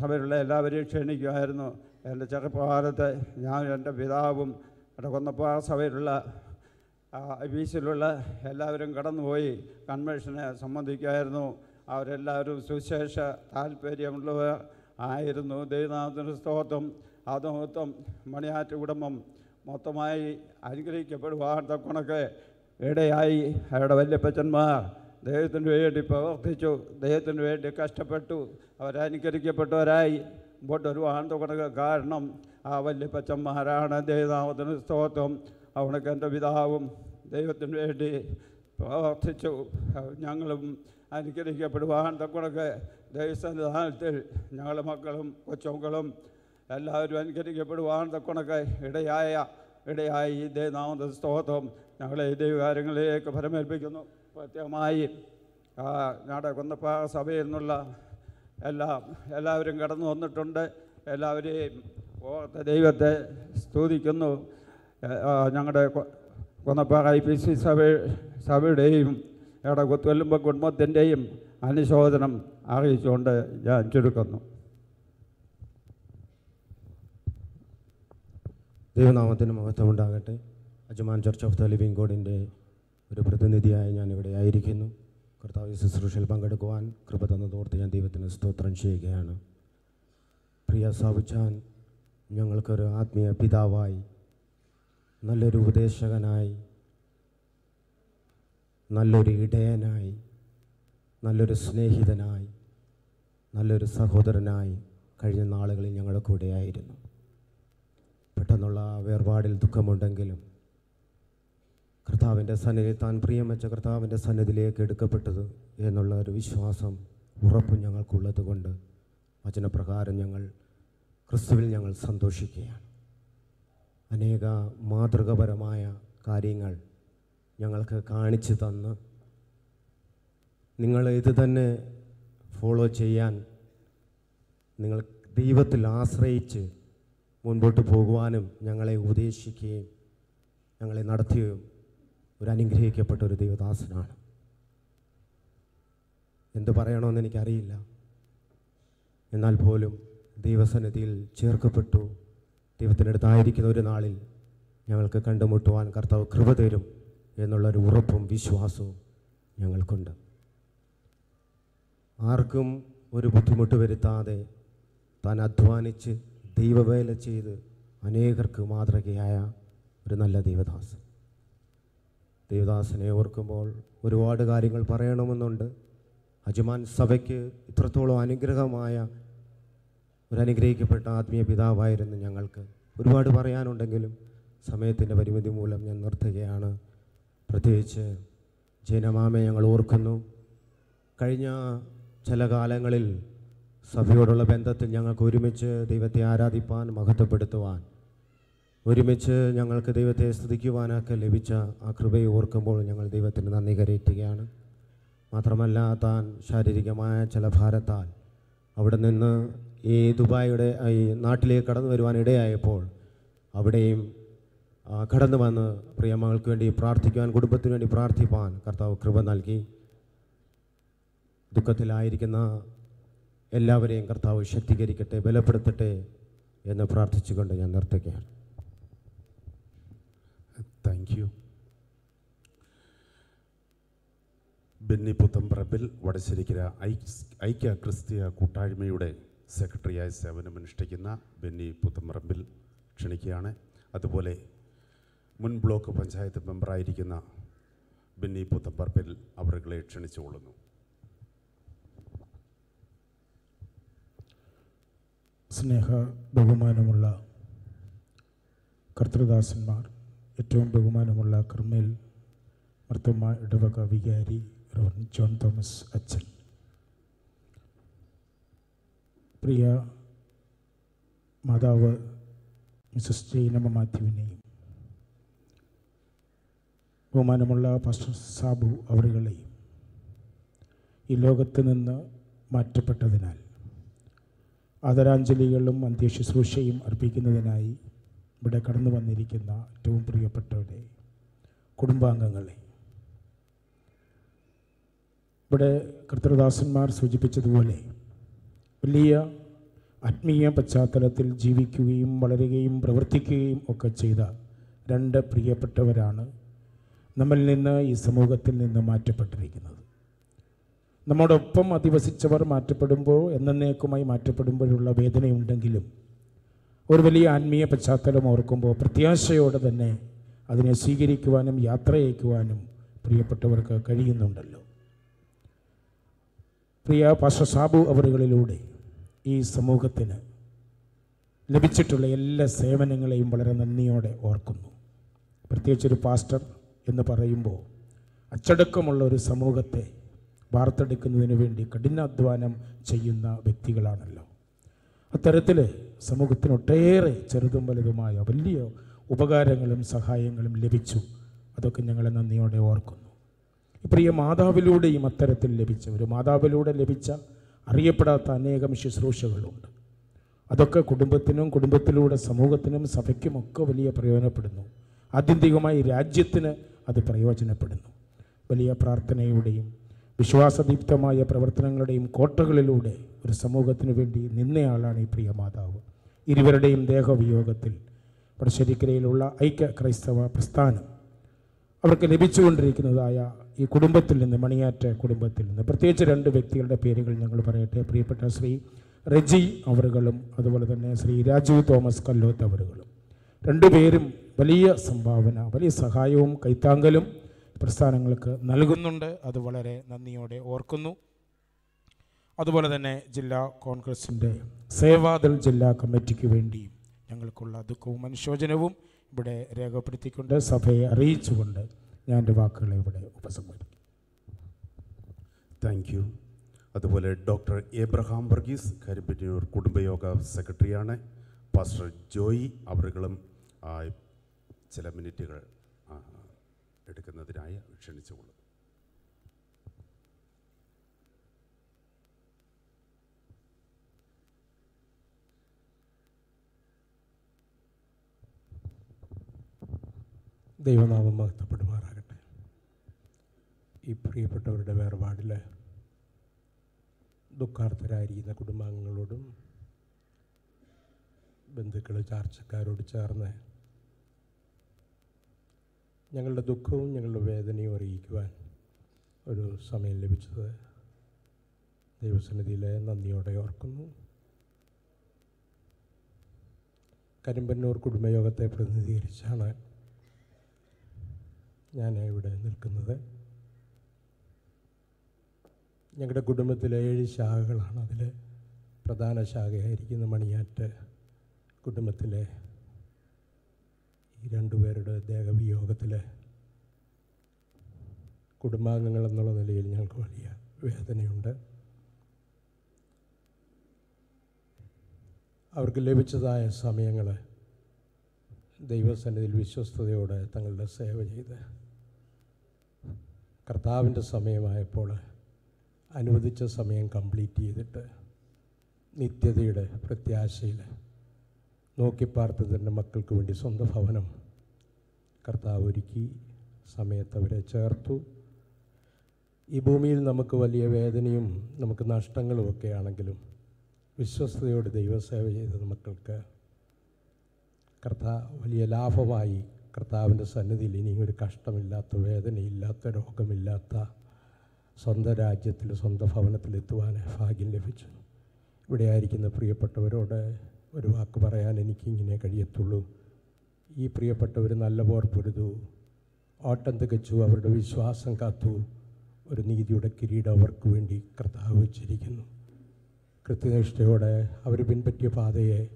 സഭയിലുള്ള എല്ലാവരെയും ക്ഷണിക്കുമായിരുന്നു. എന്റെ ചെറുപ്പകാലത്ത് ഞാൻ എന്റെ പിതാവും എന്റെ കുന്നപ്പ സഭയിലുള്ള വീസിലുള്ള എല്ലാവരും കടന്നുപോയി കൺവെൻഷനെ സംബന്ധിക്കുമായിരുന്നു. അവരെല്ലാവരും സുശേഷ താല്പര്യമുള്ളവർ ആയിരുന്നു. ദൈവനാഥന് സ്തോത്രം. അത് മൊത്തം മണിയാറ്റ് കുടുംബം മൊത്തമായി അനുഗ്രഹിക്കപ്പെടുവാൻ തക്കണക്ക് ഇടയായി. അവരുടെ വല്യപ്പച്ചന്മാർ ദൈവത്തിന് വേണ്ടി പ്രവർത്തിച്ചു ദൈവത്തിന് വേണ്ടി കഷ്ടപ്പെട്ടു അവരനുകരിക്കപ്പെട്ടവരായി മുമ്പോട്ട് വരുവാൻ തുടങ്ങുക കാരണം ആ വല്യപ്പച്ചന്മാരാണ്. ദൈവനാമത്തിന് സ്തോത്രം. അവനൊക്കെ എന്റെ പിതാവും ദൈവത്തിന് വേണ്ടി പ്രവർത്തിച്ചു. ഞങ്ങളും അനുകരിക്കപ്പെടുവാൻ തക്കണക്ക് ദൈവസന്നിധാനത്തിൽ ഞങ്ങളുടെ മക്കളും കൊച്ചുമക്കളും എല്ലാവരും അനുകരിക്കപ്പെടുവാൻ തക്കണക്ക് ഇടയായ ഇടയായി ഈ ദൈവനാമത്തെ സ്തോത്രം. ഞങ്ങളെ ദൈവകാര്യങ്ങളിലേക്ക് ഫലമേൽപ്പിക്കുന്നു പ്രത്യേകമായി ഞങ്ങളുടെ കുന്നപ്പ സഭയിൽ നിന്നുള്ള എല്ലാ എല്ലാവരും കടന്നു വന്നിട്ടുണ്ട്. എല്ലാവരെയും ഓർത്ത ദൈവത്തെ സ്തുതിക്കുന്നു. ഞങ്ങളുടെ കുന്നപ്പ ഐ പി സി സഭ സഭയുടെയും ഞങ്ങളുടെ കുത്തുവല്ലുമ്പ കുടുംബത്തിന്റെയും അനുശോചനം അറിയിച്ചുകൊണ്ട് ഞാൻ ചുരുക്കുന്നു. ദൈവനാമത്തിന് മഹത്വം ഉണ്ടാകട്ടെ Ajman church of the living ഗോഡിന്റെ ഒരു പ്രതിനിധിയായി ഞാൻ ഇവിടെ ആയിരിക്കുന്നു. കർത്താവ് ശുശ്രൂഷയിൽ പങ്കെടുക്കുവാൻ കൃപ തന്നതോർത്ത് ഞാൻ ദൈവത്തിന് സ്തോത്രം ചെയ്യുകയാണ്. പ്രിയ സാബുച്ചാൻ ഞങ്ങൾക്കൊരു ആത്മീയ പിതാവായി നല്ലൊരു ഉപദേശകനായി നല്ലൊരു ഇടയനായി നല്ലൊരു സ്നേഹിതനായി നല്ലൊരു സഹോദരനായി കഴിഞ്ഞ നാളുകളിൽ ഞങ്ങളുടെ കൂടെയായിരുന്നു. പെട്ടെന്നുള്ള വേർപാടിൽ ദുഃഖമുണ്ടെങ്കിലും കർത്താവിന്റെ സന്നിധി താൻ പ്രിയം വെച്ച കർത്താവിന്റെ സന്നിധിയിലേക്ക് എടുക്കപ്പെട്ടത് എന്നുള്ള ഒരു വിശ്വാസം ഉറപ്പും ഞങ്ങൾക്കുള്ളത് കൊണ്ട് വചനപ്രകാരം ഞങ്ങൾ ക്രിസ്തുവിൽ ഞങ്ങൾ സന്തോഷിക്കുകയാണ്. അനേക മാതൃകപരമായ കാര്യങ്ങൾ ഞങ്ങൾക്ക് കാണിച്ചു തന്ന് നിങ്ങൾ ഇത് തന്നെ ഫോളോ ചെയ്യാൻ നിങ്ങൾ ദൈവത്തിൽ ആശ്രയിച്ച് മുൻപോട്ട് പോകുവാനും ഞങ്ങളെ ഉപദേശിക്കുകയും ഞങ്ങളെ നടത്തുകയും ഒരു അനുഗ്രഹിക്കപ്പെട്ട ഒരു ദൈവദാസനാണ്. എന്ത് പറയണമെന്ന് എനിക്കറിയില്ല. എന്നാൽ പോലും ദൈവസന്നിധിയിൽ ചേർക്കപ്പെട്ടു. ദൈവത്തിനടുത്തായിരിക്കുന്ന ഒരു നാളിൽ ഞങ്ങൾക്ക് കണ്ടുമുട്ടുവാൻ കർത്താവ് കൃപ തരും എന്നുള്ളൊരു ഉറപ്പും വിശ്വാസവും ഞങ്ങൾക്കുണ്ട്. ആർക്കും ഒരു ബുദ്ധിമുട്ട് വരുത്താതെ താൻ അധ്വാനിച്ച് ദൈവവേല ചെയ്ത് അനേകർക്ക് മാതൃകയായ ഒരു നല്ല ദൈവദാസൻ. ദേവദാസനെ ഓർക്കുമ്പോൾ ഒരുപാട് കാര്യങ്ങൾ പറയണമെന്നുണ്ട്. അജുമാൻ സഭയ്ക്ക് ഇത്രത്തോളം അനുഗ്രഹമായ ഒരു അനുഗ്രഹിക്കപ്പെട്ട ആത്മീയ പിതാവായിരുന്നു ഞങ്ങൾക്ക്. ഒരുപാട് പറയാനുണ്ടെങ്കിലും സമയത്തിന്റെ പരിമിതി മൂലം ഞാൻ നിർത്തുകയാണ്. പ്രത്യേകിച്ച് ജനമാമയെ ഞങ്ങൾ ഓർക്കുന്നു. കഴിഞ്ഞ ചില കാലങ്ങളിൽ സഭയോടുള്ള ബന്ധത്തിൽ ഞങ്ങൾക്ക് ഒരുമിച്ച് ദൈവത്തെ ആരാധിപ്പാൻ മഹത്വപ്പെടുത്തുവാൻ ഒരുമിച്ച് ഞങ്ങൾക്ക് ദൈവത്തെ സ്തുതിക്കുവാനൊക്കെ ലഭിച്ച ആ കൃപയെ ഓർക്കുമ്പോൾ ഞങ്ങൾ ദൈവത്തിന് നന്ദി കരയറ്റുകയാണ്. മാത്രമല്ല താൻ ശാരീരികമായ ചില ഭാരത്താൽ അവിടെ നിന്ന് ഈ ദുബായിയുടെ ഈ നാട്ടിലേക്ക് കടന്നു വരുവാനിടയായപ്പോൾ അവിടെയും കടന്നു വന്ന് പ്രിയമകൾക്ക് വേണ്ടി പ്രാർത്ഥിക്കുവാൻ കുടുംബത്തിന് വേണ്ടി പ്രാർത്ഥിപ്പാൻ കർത്താവ് കൃപ നൽകി. ദുഃഖത്തിലായിരിക്കുന്ന എല്ലാവരെയും കർത്താവ് ശക്തീകരിക്കട്ടെ ബലപ്പെടുത്തട്ടെ എന്ന് പ്രാർത്ഥിച്ചുകൊണ്ട് ഞാൻ നിർത്തുകയാണ്. Thank you Benny Puthamparambil Vadasserikkara ഐക്യ ക്രിസ്തീയ കൂട്ടായ്മയുടെ സെക്രട്ടറിയായി സേവനമനുഷ്ഠിക്കുന്ന ബെന്നി പുത്തമ്പറമ്പിൽ ക്ഷണിക്കുകയാണ്. അതുപോലെ മുൻ ബ്ലോക്ക് പഞ്ചായത്ത് മെമ്പറായിരിക്കുന്ന ബെന്നി പുത്തമ്പറമ്പിൽ അവരുകളെ ക്ഷണിച്ചുകൊള്ളുന്നു. സ്നേഹ ബഹുമാനമുള്ള കർത്തൃദാസന്മാർ ഏറ്റവും ബഹുമാനമുള്ള കർമ്മേൽ മർത്തമ്മ ഇടവക വികാരി ജോൺ തോമസ് അച്ഛൻ. പ്രിയ മാതാവ് മിസസ് ജൈനമ്മ മാത്യുവിനെയും ബഹുമാനമുള്ള പാസ്റ്റർ സാബു അവരുകളെയും ഈ ലോകത്ത് നിന്ന് മാറ്റപ്പെട്ടതിനാൽ ആദരാഞ്ജലികളും അന്ത്യശുശ്രൂഷയും അർപ്പിക്കുന്നതിനായി ഇവിടെ കടന്നു വന്നിരിക്കുന്ന ഏറ്റവും പ്രിയപ്പെട്ടവരെ കുടുംബാംഗങ്ങളെ. ഇവിടെ കർത്തൃദാസന്മാർ സൂചിപ്പിച്ചതുപോലെ വലിയ ആത്മീയ പശ്ചാത്തലത്തിൽ ജീവിക്കുകയും വളരുകയും പ്രവർത്തിക്കുകയും ഒക്കെ ചെയ്ത രണ്ട് പ്രിയപ്പെട്ടവരാണ് നമ്മിൽ നിന്ന് ഈ സമൂഹത്തിൽ നിന്ന് മാറ്റപ്പെട്ടിരിക്കുന്നത്. നമ്മോടൊപ്പം അധിവസിച്ചവർ മാറ്റപ്പെടുമ്പോൾ എന്നേക്കുമായി മാറ്റപ്പെടുമ്പോഴുള്ള വേദനയുണ്ടെങ്കിലും ഒരു വലിയ ആത്മീയ പശ്ചാത്തലം ഓർക്കുമ്പോൾ പ്രത്യാശയോടെ തന്നെ അതിനെ സ്വീകരിക്കുവാനും യാത്രയക്കുവാനും പ്രിയപ്പെട്ടവർക്ക് കഴിയുന്നുണ്ടല്ലോ. പ്രിയ പാഷ സാബു അവറുകളിലൂടെ ഈ സമൂഹത്തിന് ലഭിച്ചിട്ടുള്ള എല്ലാ സേവനങ്ങളെയും വളരെ നന്ദിയോടെ ഓർക്കുന്നു. പ്രത്യേകിച്ചൊരു പാസ്റ്റർ എന്ന് പറയുമ്പോൾ അച്ചടക്കമുള്ള ഒരു സമൂഹത്തെ വാർത്തെടുക്കുന്നതിന് വേണ്ടി കഠിനാധ്വാനം ചെയ്യുന്ന വ്യക്തികളാണല്ലോ. അത്തരത്തിൽ സമൂഹത്തിന് ഒട്ടേറെ ചെറുതും വലുതുമായ വലിയ ഉപകാരങ്ങളും സഹായങ്ങളും ലഭിച്ചു. അതൊക്കെ ഞങ്ങളെ നന്ദിയോടെ ഓർക്കുന്നു. പ്രിയ മാതാവിലൂടെയും അത്തരത്തിൽ ലഭിച്ച ഒരു മാതാവിലൂടെ ലഭിച്ച അറിയപ്പെടാത്ത അനേകം ശുശ്രൂഷകളുണ്ട്. അതൊക്കെ കുടുംബത്തിനും കുടുംബത്തിലൂടെ സമൂഹത്തിനും സഭയ്ക്കുമൊക്കെ വലിയ പ്രയോജനപ്പെടുന്നു. ആത്യന്തികമായി രാജ്യത്തിന് അത് പ്രയോജനപ്പെടുന്നു. വലിയ പ്രാർത്ഥനയുടെയും വിശ്വാസദീപ്തമായ പ്രവർത്തനങ്ങളുടെയും കോട്ടകളിലൂടെ ഒരു സമൂഹത്തിന് വേണ്ടി നിന്നയാളാണ് ഈ പ്രിയ മാതാവ്. ഇരുവരുടെയും ദേഹവിയോഗത്തിൽ വടശ്ശേരിക്കരയിലുള്ള ഐക്യ ക്രൈസ്തവ പ്രസ്ഥാനം അവർക്ക് ലഭിച്ചുകൊണ്ടിരിക്കുന്നതായ ഈ കുടുംബത്തിൽ നിന്ന് മണിയാറ്റ കുടുംബത്തിൽ നിന്ന് പ്രത്യേകിച്ച് രണ്ട് വ്യക്തികളുടെ പേരുകൾ ഞങ്ങൾ പറയട്ടെ. പ്രിയപ്പെട്ട ശ്രീ റെജി അവറുകളും അതുപോലെ തന്നെ ശ്രീ രാജു തോമസ് കല്ലോത്ത് അവറുകളും. രണ്ടുപേരും വലിയ സംഭാവന വലിയ സഹായവും കൈത്താങ്കലും പ്രസ്ഥാനങ്ങൾക്ക് നൽകുന്നുണ്ട്. അത് വളരെ നന്ദിയോടെ ഓർക്കുന്നു. അതുപോലെ തന്നെ ജില്ലാ കോൺഗ്രസിന്റെ സേവാദൾ ജില്ലാ കമ്മിറ്റിക്ക് വേണ്ടിയും ഞങ്ങൾക്കുള്ള ദുഃഖവും അനുശോചനവും ഇവിടെ രേഖപ്പെടുത്തിക്കൊണ്ട് സഭയെ അറിയിച്ചുകൊണ്ട് ഞാൻ എന്റെ വാക്കുകളെ ഇവിടെ ഉപസംഹരിക്കും താങ്ക് യു അതുപോലെ ഡോക്ടർ എബ്രഹാം വർഗീസ് കരിമ്പന്നൂർ കുടുംബയോഗ സെക്രട്ടറിയാണ്. പാസ്റ്റർ ജോയി അവരുകളും ചില മിനിറ്റുകൾ എടുക്കുന്നതിനായി ക്ഷണിച്ചുകൊള്ളുന്നു. ദൈവനാമം മഹത്വപ്പെടുമാറാകട്ടെ. ഈ പ്രിയപ്പെട്ടവരുടെ വേർപാടിൽ ദുഃഖാർത്ഥരായിരിക്കുന്ന കുടുംബാംഗങ്ങളോടും ബന്ധുക്കൾ ചാർച്ചക്കാരോട് ചേർന്ന് ഞങ്ങളുടെ ദുഃഖവും ഞങ്ങളുടെ വേദനയും അറിയിക്കുവാൻ ഒരു സമയം ലഭിച്ചത് ദൈവസന്നിധിയിലെ നന്ദിയോടെ ഓർക്കുന്നു. കരിമ്പന്നൂർ കുടുംബയോഗത്തെ പ്രതിനിധീകരിച്ചാണ് ഞാൻ ഇവിടെ നിൽക്കുന്നത്. ഞങ്ങളുടെ കുടുംബത്തിലെ ഏഴ് ശാഖകളാണ് അതിൽ പ്രധാന ശാഖയായിരിക്കുന്ന മണിയാറ്റ് കുടുംബത്തിലെ ഈ രണ്ടുപേരുടെ ദേഹവിയോഗത്തിൽ കുടുംബാംഗങ്ങൾ എന്നുള്ള നിലയിൽ ഞങ്ങൾക്ക് വലിയ വേദനയുണ്ട്. അവർക്ക് ലഭിച്ചതായ സമയങ്ങൾ ദൈവസന്നിധിയിൽ വിശ്വസ്തയോടെ തങ്ങളുടെ സേവ ചെയ്ത് കർത്താവിന്റെ സമയമായപ്പോൾ അനുവദിച്ച സമയം കംപ്ലീറ്റ് ചെയ്തിട്ട് നിത്യതയുടെ പ്രത്യാശയിൽ നോക്കിപ്പാർത്ത് തന്റെ മക്കൾക്ക് വേണ്ടി സ്വന്തം ഭവനം. കർത്താവ് ഒരുക്കി സമയത്ത് അവരെ ചേർത്തു. ഈ ഭൂമിയിൽ നമുക്ക് വലിയ വേദനയും നമുക്ക് നഷ്ടങ്ങളും ഒക്കെ ആണെങ്കിലും വിശ്വസ്തയോടെ ദൈവസേവ ചെയ്ത മക്കൾക്ക് കർത്താവ് വലിയ ലാഭമായി കർത്താവിന്റെ സന്നിധിയിൽ ഇനിയും ഒരു കഷ്ടമില്ലാത്ത വേദനയില്ലാത്ത രോഗമില്ലാത്ത സ്വന്തം രാജ്യത്തിൽ സ്വന്തം ഭവനത്തിലെത്തുവാൻ ഭാഗ്യം ലഭിച്ചു. ഇവിടെ ആയിരിക്കുന്ന പ്രിയപ്പെട്ടവരോട് ഒരു വാക്ക് പറയാൻ എനിക്കിങ്ങനെ കഴിയത്തുള്ളൂ. ഈ പ്രിയപ്പെട്ടവർ നല്ല പോർ പൊരുതു. ഓട്ടം തികച്ചു അവരുടെ വിശ്വാസം കാത്തു. ഒരു നീതിയുടെ കിരീടം അവർക്ക് വേണ്ടി കർത്താവ് വച്ചിരിക്കുന്നു. കൃത്യനിഷ്ഠയോടെ അവർ പിൻപറ്റിയ പാതയെ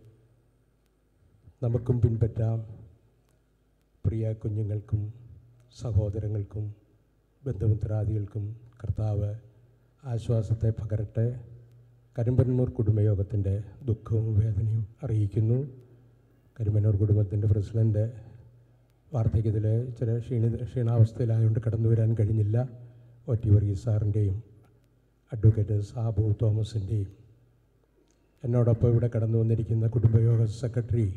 നമുക്കും പിൻപറ്റാം. പ്രിയ കുഞ്ഞുങ്ങൾക്കും സഹോദരങ്ങൾക്കും ബന്ധുമിത്രാദികൾക്കും കർത്താവ് ആശ്വാസത്തെ പകരട്ടെ. കരിമ്പന്നൂർ കുടുംബയോഗത്തിന്റെ ദുഃഖവും വേദനയും അറിയിക്കുന്നു. കരിമ്പന്നൂർ കുടുംബത്തിന്റെ പ്രസിഡന്റ് വാർദ്ധക്യത്തിൽ ചില ക്ഷീണി ക്ഷീണാവസ്ഥയിലായതുകൊണ്ട് കടന്നു വരാൻ കഴിഞ്ഞില്ല. ഒ ടി വർഗീസ് സാറിന്റെയും അഡ്വക്കേറ്റ് സാബു തോമസിന്റെയും. എന്നോടൊപ്പം ഇവിടെ കടന്നു വന്നിരിക്കുന്ന കുടുംബയോഗ സെക്രട്ടറി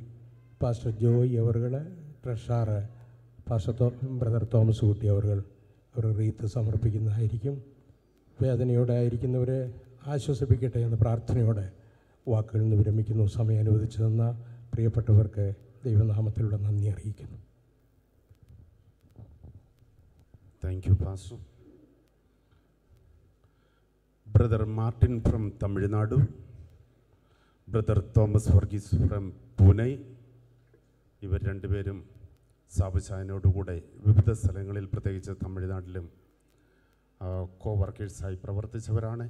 പാസ്റ്റർ ജോയ് അവറുകൾ ട്രഷാർ പാസ്റ്റർ തോ ബ്രദർ തോമസ് കുട്ടി അവർ അവർ റീത്ത് സമർപ്പിക്കുന്നതായിരിക്കും. വേദനയോടെ ആയിരിക്കുന്നവരെ ആശ്വസിപ്പിക്കട്ടെ എന്ന പ്രാർത്ഥനയോടെ വാക്കുകളിൽ നിന്ന് വിരമിക്കുന്നു. സമയം അനുവദിച്ചു തന്ന പ്രിയപ്പെട്ടവർക്ക് ദൈവനാമത്തിലൂടെ നന്ദി അറിയിക്കുന്നു. Thank you പാസു brother Martin from Tamil Nadu brother Thomas Varghese from Pune ഇവർ രണ്ടുപേരും സാബുശായനോടുകൂടെ വിവിധ സ്ഥലങ്ങളിൽ പ്രത്യേകിച്ച് തമിഴ്നാട്ടിലും കോ വർക്കേഴ്സായി പ്രവർത്തിച്ചവരാണ്.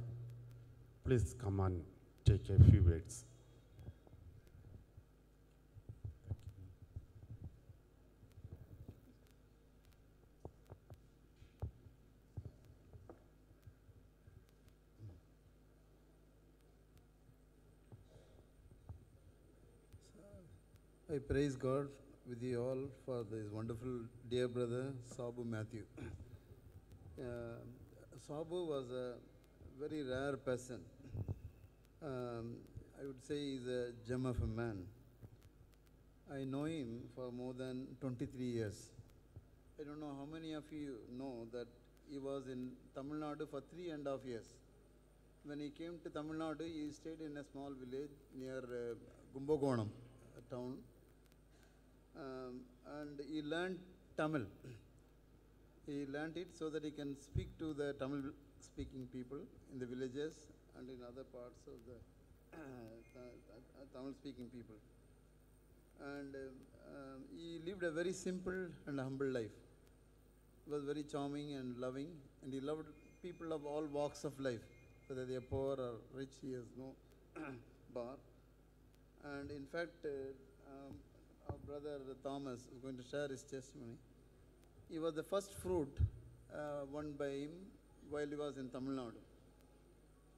please come and take a few words. I praise God with you all for this wonderful dear brother, Sabu Matthew. Uh, Sabu was a very rare person. Um, I would say he's a gem of a man. I know him for more than 23 years. I don't know how many of you know that he was in Tamil Nadu for three and a half years. When he came to Tamil Nadu, he stayed in a small village near uh, Kumbakonam a town. Um, and he learned Tamil. He learned it so that he can speak to the Tamil speaking people in the villages and in other parts of the Tamil speaking people. And um, um, he lived a very simple and humble life. He was very charming and loving, and he loved people of all walks of life, whether they are poor or rich, he has no bar. And in fact, uh, um, our brother Thomas is going to share his testimony. He was the first fruit uh, won by him while he was in Tamil Nadu.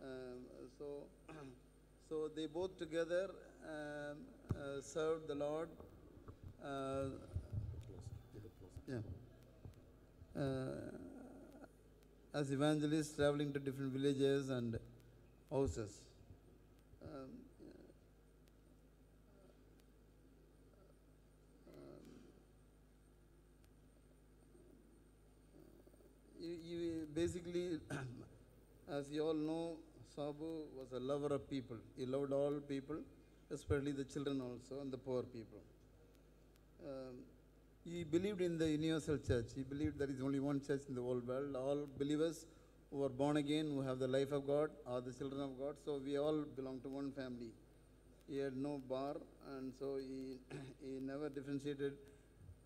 Um, so, so they both together um, uh, served the Lord. Uh, yeah. Uh, as evangelists traveling to different villages and houses. Um, you, you basically, as you all know, Sabu was a lover of people. He loved all people, especially the children also and the poor people. Um, he believed in the universal church. He believed there is only one church in the whole world. All believers who are born again, who have the life of God, are the children of God. So we all belong to one family. he had no bar, and so he, he never differentiated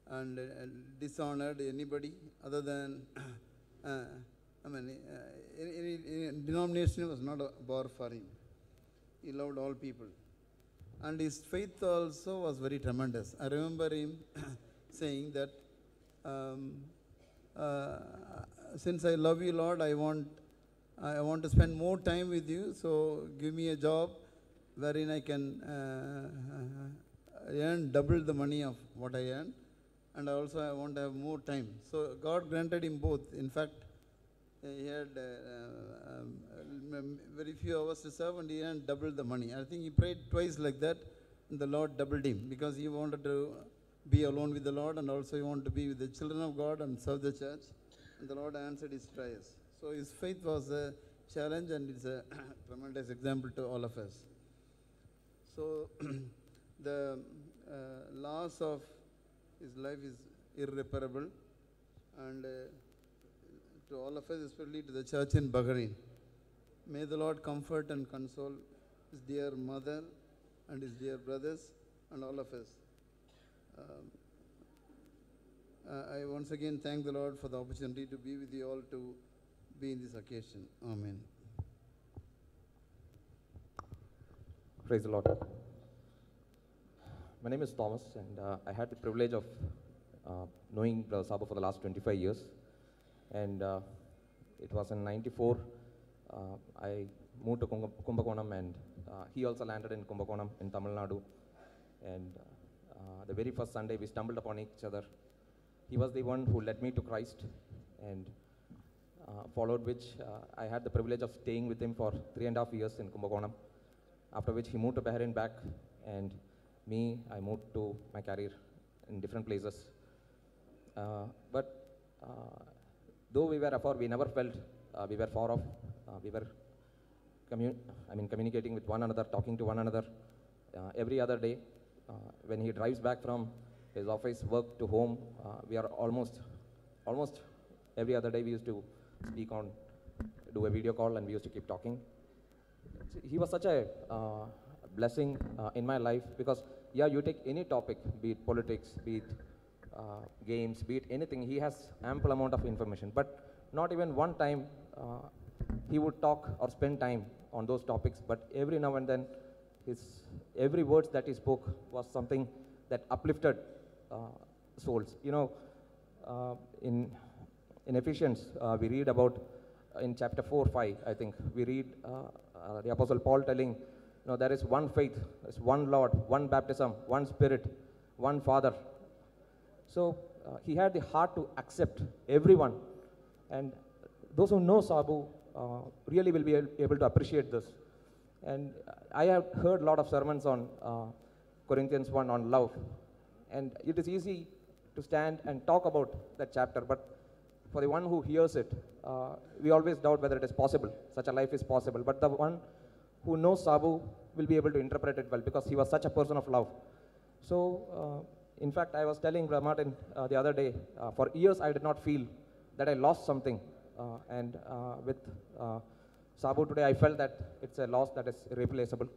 and uh, dishonored anybody other than, uh, I mean, uh, any, any, denomination was not a bar for him. He loved all people. And his faith also was very tremendous. I remember him saying that, um, uh, since I love you, Lord, I want, I want to spend more time with you, so give me a job wherein I can uh, earn double the money of what I earn, and also I want to have more time. So God granted him both. In fact, he had uh, um, very few hours to serve, and he earned double the money. I think he prayed twice like that, and the Lord doubled him because he wanted to be alone with the Lord, and also he wanted to be with the children of God and serve the church. And the Lord answered his prayers. So his faith was a challenge, and it's a tremendous example to all of us. So the uh, loss of his life is irreparable, and uh, to all of us, especially to the church in Bahrain. May the Lord comfort and console his dear mother and his dear brothers and all of us. Um, uh, I once again thank the Lord for the opportunity to be with you all to be in this occasion. Amen. Praise the Lord. My name is Thomas, and uh, I had the privilege of uh, knowing Brother Sabo for the last 25 years. And uh, it was in 94, uh, I moved to Kumba- Kumbakonam, and uh, he also landed in Kumbakonam in Tamil Nadu. And uh, the very first Sunday, we stumbled upon each other. He was the one who led me to Christ, and uh, followed which uh, I had the privilege of staying with him for three and a half years in Kumbakonam. After which he moved to Bahrain back, and me, I moved to my career in different places. Uh, but uh, though we were afar, we never felt uh, we were far off. Uh, we were, commu- I mean, communicating with one another, talking to one another uh, every other day. Uh, when he drives back from his office work to home, uh, we are almost, almost every other day we used to speak on, do a video call, and we used to keep talking he was such a uh, blessing in my life because yeah you take any topic be it politics be it uh, games be it anything he has ample amount of information. But not even one time uh, he would talk or spend time on those topics. But every now and then his every words that he spoke was something that uplifted uh, souls. You know uh, in in ephesians uh, we read about uh, in chapter 4 5 i think we read the apostle paul telling you know there is one faith there's one lord one baptism one spirit one father so uh, he had the heart to accept everyone and those who know sabu uh, really will be able to appreciate this and i have heard a lot of sermons on uh, corinthians 1 on love and it is easy to stand and talk about that chapter but for the one who hears it, uh, we always doubt whether it is possible. Such a life is possible. But the one who knows Sabu will be able to interpret it well because he was such a person of love. So, uh, in fact, I was telling Brother uh, the other day, uh, for years I did not feel that I lost something. Uh, and uh, with uh, Sabu today, I felt that it's a loss that is irreplaceable.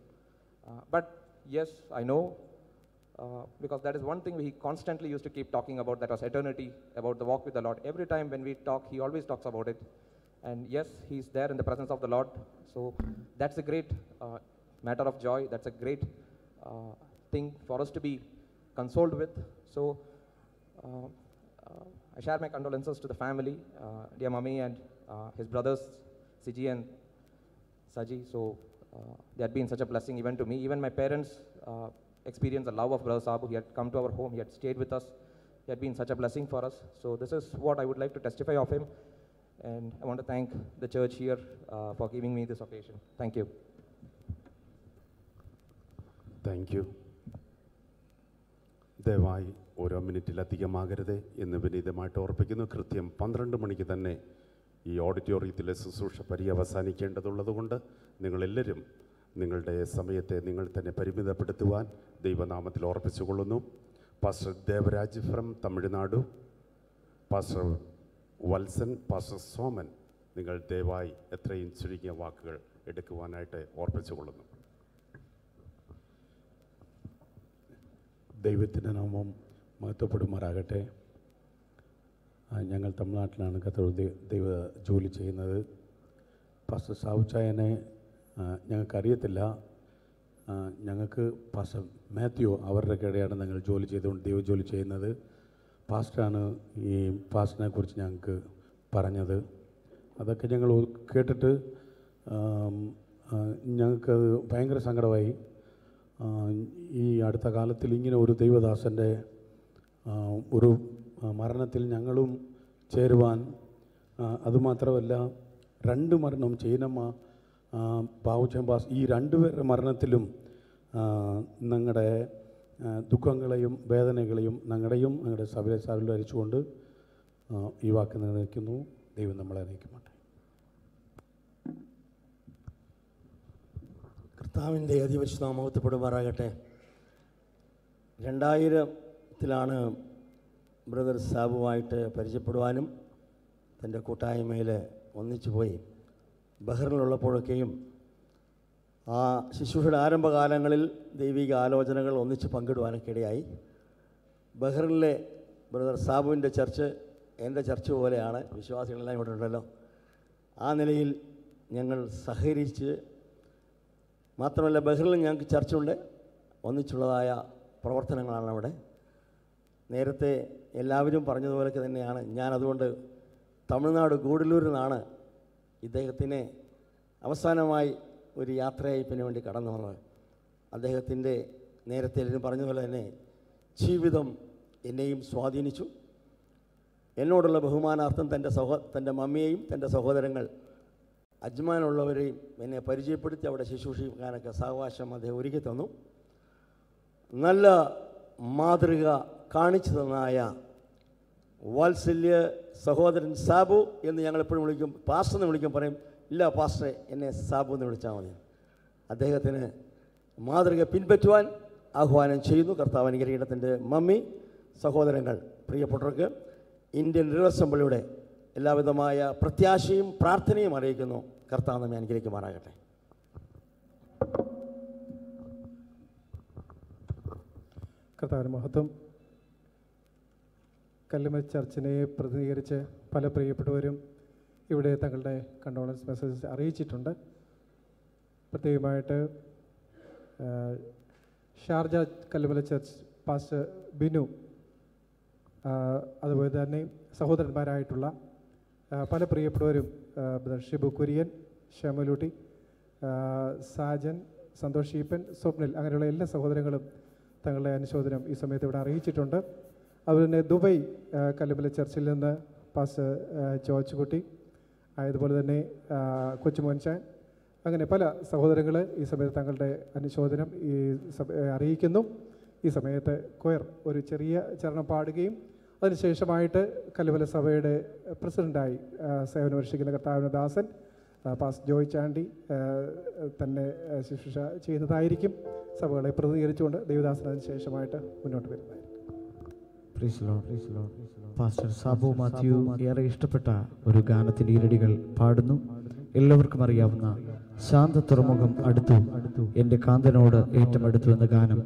But yes, I know because that is one thing he constantly used to keep talking about that was eternity about the walk with the lord every time when we talk he always talks about it and yes he's there in the presence of the lord so that's a great matter of joy that's a great thing for us to be consoled with. So uh, uh, I share my condolences to the family, uh, dear mummy and his brothers, Siji and Saji. So they had been such a blessing even to me. Even my parents experienced the love of Brother Sabu. He had come to our home. He had stayed with us. He had been such a blessing for us. So this is what I would like to testify of him. And I want to thank the church here uh, for giving me this occasion. Thank you. Thank you. ദയവായി ഓരോ മിനിറ്റിലധികമാകരുത് എന്ന് വിനീതമായിട്ട് ഓർപ്പിക്കുന്നു. കൃത്യം പന്ത്രണ്ട് മണിക്ക് തന്നെ ഈ ഓഡിറ്റോറിയത്തിലെ ശുശ്രൂഷ പര്യവസാനിക്കേണ്ടതുള്ളതുകൊണ്ട് നിങ്ങളെല്ലാവരും നിങ്ങളുടെ സമയത്തെ നിങ്ങൾ തന്നെ പരിമിതപ്പെടുത്തുവാൻ ദൈവനാമത്തിൽ ഓർപ്പിച്ചുകൊള്ളുന്നു. Pastor Devaraj from Tamil Nadu pastor Valsan pastor Soman നിങ്ങൾ ദയവായി എത്രയും ചുരുങ്ങിയ വാക്കുകൾ എടുക്കുവാനായിട്ട് ഓർപ്പിച്ചുകൊള്ളുന്നു. ദൈവത്തിന്റെ നാമം മഹത്വപ്പെടുമാറാകട്ടെ. ഞങ്ങൾ തമിഴ്നാട്ടിലാണ് കത്തോർ ദൈവ ജോലി ചെയ്യുന്നത്. പാസ്റ്റർ സാവുച്ചായനെ ഞങ്ങൾക്കറിയത്തില്ല. ഞങ്ങൾക്ക് പാസ്റ്റർ മാത്യു അവരുടെ കടയാണ് ഞങ്ങൾ ജോലി ചെയ്തുകൊണ്ട് ദൈവ ജോലി ചെയ്യുന്നത്. പാസ്റ്ററാണ് ഈ പാസ്റ്ററിനെ കുറിച്ച് ഞങ്ങൾക്ക് പറഞ്ഞത്. അതൊക്കെ ഞങ്ങൾ കേട്ടിട്ട് ഞങ്ങൾക്കത് ഭയങ്കര സങ്കടമായി. ഈ അടുത്ത കാലത്തിൽ ഇങ്ങനെ ഒരു ദൈവദാസന്റെ ഒരു മരണത്തിൽ ഞങ്ങളും ചേരുവാൻ അതുമാത്രമല്ല രണ്ട് മരണം ചൈനമ്മ ബാബുചമ്പാസ് ഈ രണ്ടുപേരുടെ മരണത്തിലും ഞങ്ങളുടെ ദുഃഖങ്ങളെയും വേദനകളെയും ഞങ്ങളുടെയും ഞങ്ങളുടെ സഭയെ സാറിൽ അരിച്ചുകൊണ്ട് ഈ വാക്ക് നിലനിൽക്കുന്നു. ദൈവം നമ്മളെ അറിയിക്കുമാട്ടെ കർത്താവിന്റെ അതിപരിശുനാമത്വപ്പെടുമാറാകട്ടെ രണ്ടായിരത്തിലാണ് ബ്രദർ സാബുവായിട്ട് പരിചയപ്പെടുവാനും തന്റെ കൂട്ടായ്മയിൽ ഒന്നിച്ചു പോയി. ബഹ്റിനുള്ളപ്പോഴൊക്കെയും ആ ശിശുഷയുടെ ആരംഭകാലങ്ങളിൽ ദൈവിക ആലോചനകൾ ഒന്നിച്ച് പങ്കിടുവാനൊക്കെ ഇടയായി ബഹ്റിനിലെ ബ്രദർ സാബുവിന്റെ ചർച്ച് എന്റെ ചർച്ച് പോലെയാണ്. വിശ്വാസികളെല്ലാം ഇവിടെ ഉണ്ടല്ലോ. ആ നിലയിൽ ഞങ്ങൾ സഹകരിച്ച് മാത്രമല്ല ബഹ്റിൽ ഞങ്ങൾക്ക് ചർച്ചുണ്ട് ഒന്നിച്ചുള്ളതായ പ്രവർത്തനങ്ങളാണ് അവിടെ. നേരത്തെ എല്ലാവരും പറഞ്ഞതുപോലെ തന്നെയാണ്. ഞാൻ അതുകൊണ്ട് തമിഴ്നാട് ഗൂഡല്ലൂരിൽ നിന്നാണ് ഇദ്ദേഹത്തിനെ അവസാനമായി ഒരു യാത്രയയപ്പിന് വേണ്ടി കടന്നു വന്നത്. അദ്ദേഹത്തിന്റെ നേരത്തെ എല്ലാവരും പറഞ്ഞതുപോലെ തന്നെ ജീവിതം എന്നെയും സ്വാധീനിച്ചു. എന്നോടുള്ള ബഹുമാനാർത്ഥം തന്റെ സഹോ തന്റെ മമ്മിയെയും തന്റെ സഹോദരങ്ങൾ അജ്മാനുള്ളവരെയും എന്നെ പരിചയപ്പെടുത്തി അവിടെ ശുശ്രൂഷിക്കാനൊക്കെ സാവകാശം അദ്ദേഹം ഒരുക്കി തന്നു. നല്ല മാതൃക കാണിച്ചു തന്നായ വാത്സല്യ സഹോദരൻ സാബു എന്ന് ഞങ്ങൾ എപ്പോഴും വിളിക്കും പാസ്റ്റർ എന്ന് വിളിക്കും പറയും ഇല്ല പാസ്റ്ററെ എന്നെ സാബു എന്ന് വിളിച്ചാൽ മതി. അദ്ദേഹത്തിന് മാതൃക പിൻപറ്റുവാൻ ആഹ്വാനം ചെയ്യുന്നു. കർത്താവ് അനുഗ്രഹീടത്തിന്റെ മമ്മി സഹോദരങ്ങൾ പ്രിയപ്പെട്ടവർക്ക് ഇന്ത്യൻ അസംബ്ലിയുടെ എല്ലാവിധമായ പ്രത്യാശയും പ്രാർത്ഥനയും അറിയിക്കുന്നു. കർത്താവ് നമ്മെ അനുഗ്രഹിക്കുമാറാകട്ടെ കർത്താവിന് മഹത്വം. കല്ലുമൽ ചർച്ചിനെ പ്രതിനിധീകരിച്ച് പല പ്രിയപ്പെട്ടവരും ഇവിടെ തങ്ങളുടെ കണ്ടോളൻസ് മെസ്സേജസ് അറിയിച്ചിട്ടുണ്ട്. പ്രത്യേകമായിട്ട് Sharjah Kallumala church pastor Binu അതുപോലെ തന്നെ സഹോദരന്മാരായിട്ടുള്ള പല പ്രിയപ്പെട്ടവരും ബ്രദർ ഷിബു കുര്യൻ ശ്യാമലൂട്ടി സാജൻ സന്തോഷ് ഈപ്പൻ സ്വപ്നിൽ അങ്ങനെയുള്ള എല്ലാ സഹോദരങ്ങളും തങ്ങളുടെ അനുശോചനം ഈ സമയത്ത് ഇവിടെ അറിയിച്ചിട്ടുണ്ട്. അതുപോലെ ദുബൈ കല്ലുമല ചർച്ചിൽ നിന്ന് പാസ് ജോർജ് കുട്ടി അതുപോലെ തന്നെ കൊച്ചുമോൻചാൻ അങ്ങനെ പല സഹോദരങ്ങൾ ഈ സമയത്ത് തങ്ങളുടെ അനുശോചനം ഈ അറിയിക്കുന്നു. ഈ സമയത്ത് കൊയർ ഒരു ചെറിയ ചരണം പാടുകയും അതിനുശേഷമായിട്ട് കല്ലുമല സഭയുടെ പ്രസിഡന്റായി സേവനമനുഷ്ഠിക്കുന്ന കർത്താവിന് ദാസൻ പാസ് ജോയ് ചാണ്ടി തന്നെ ശുശ്രൂഷ ചെയ്യുന്നതായിരിക്കും. സഭകളെ പ്രതികരിച്ചുകൊണ്ട് ദേവദാസൻ അതിനുശേഷമായിട്ട് മുന്നോട്ട് വരുന്നതായിരിക്കും. പാസ്റ്റർ സാബു മാത്യു ഏറെ ഇഷ്ടപ്പെട്ട ഒരു ഗാനത്തിന്റെ ഈരടികൾ പാടുന്നു. എല്ലാവർക്കും അറിയാവുന്ന ശാന്ത തുറമുഖം അടുത്തു. എന്റെ കാന്തനോട് ഏറ്റവും അടുത്തു എന്ന ഗാനം.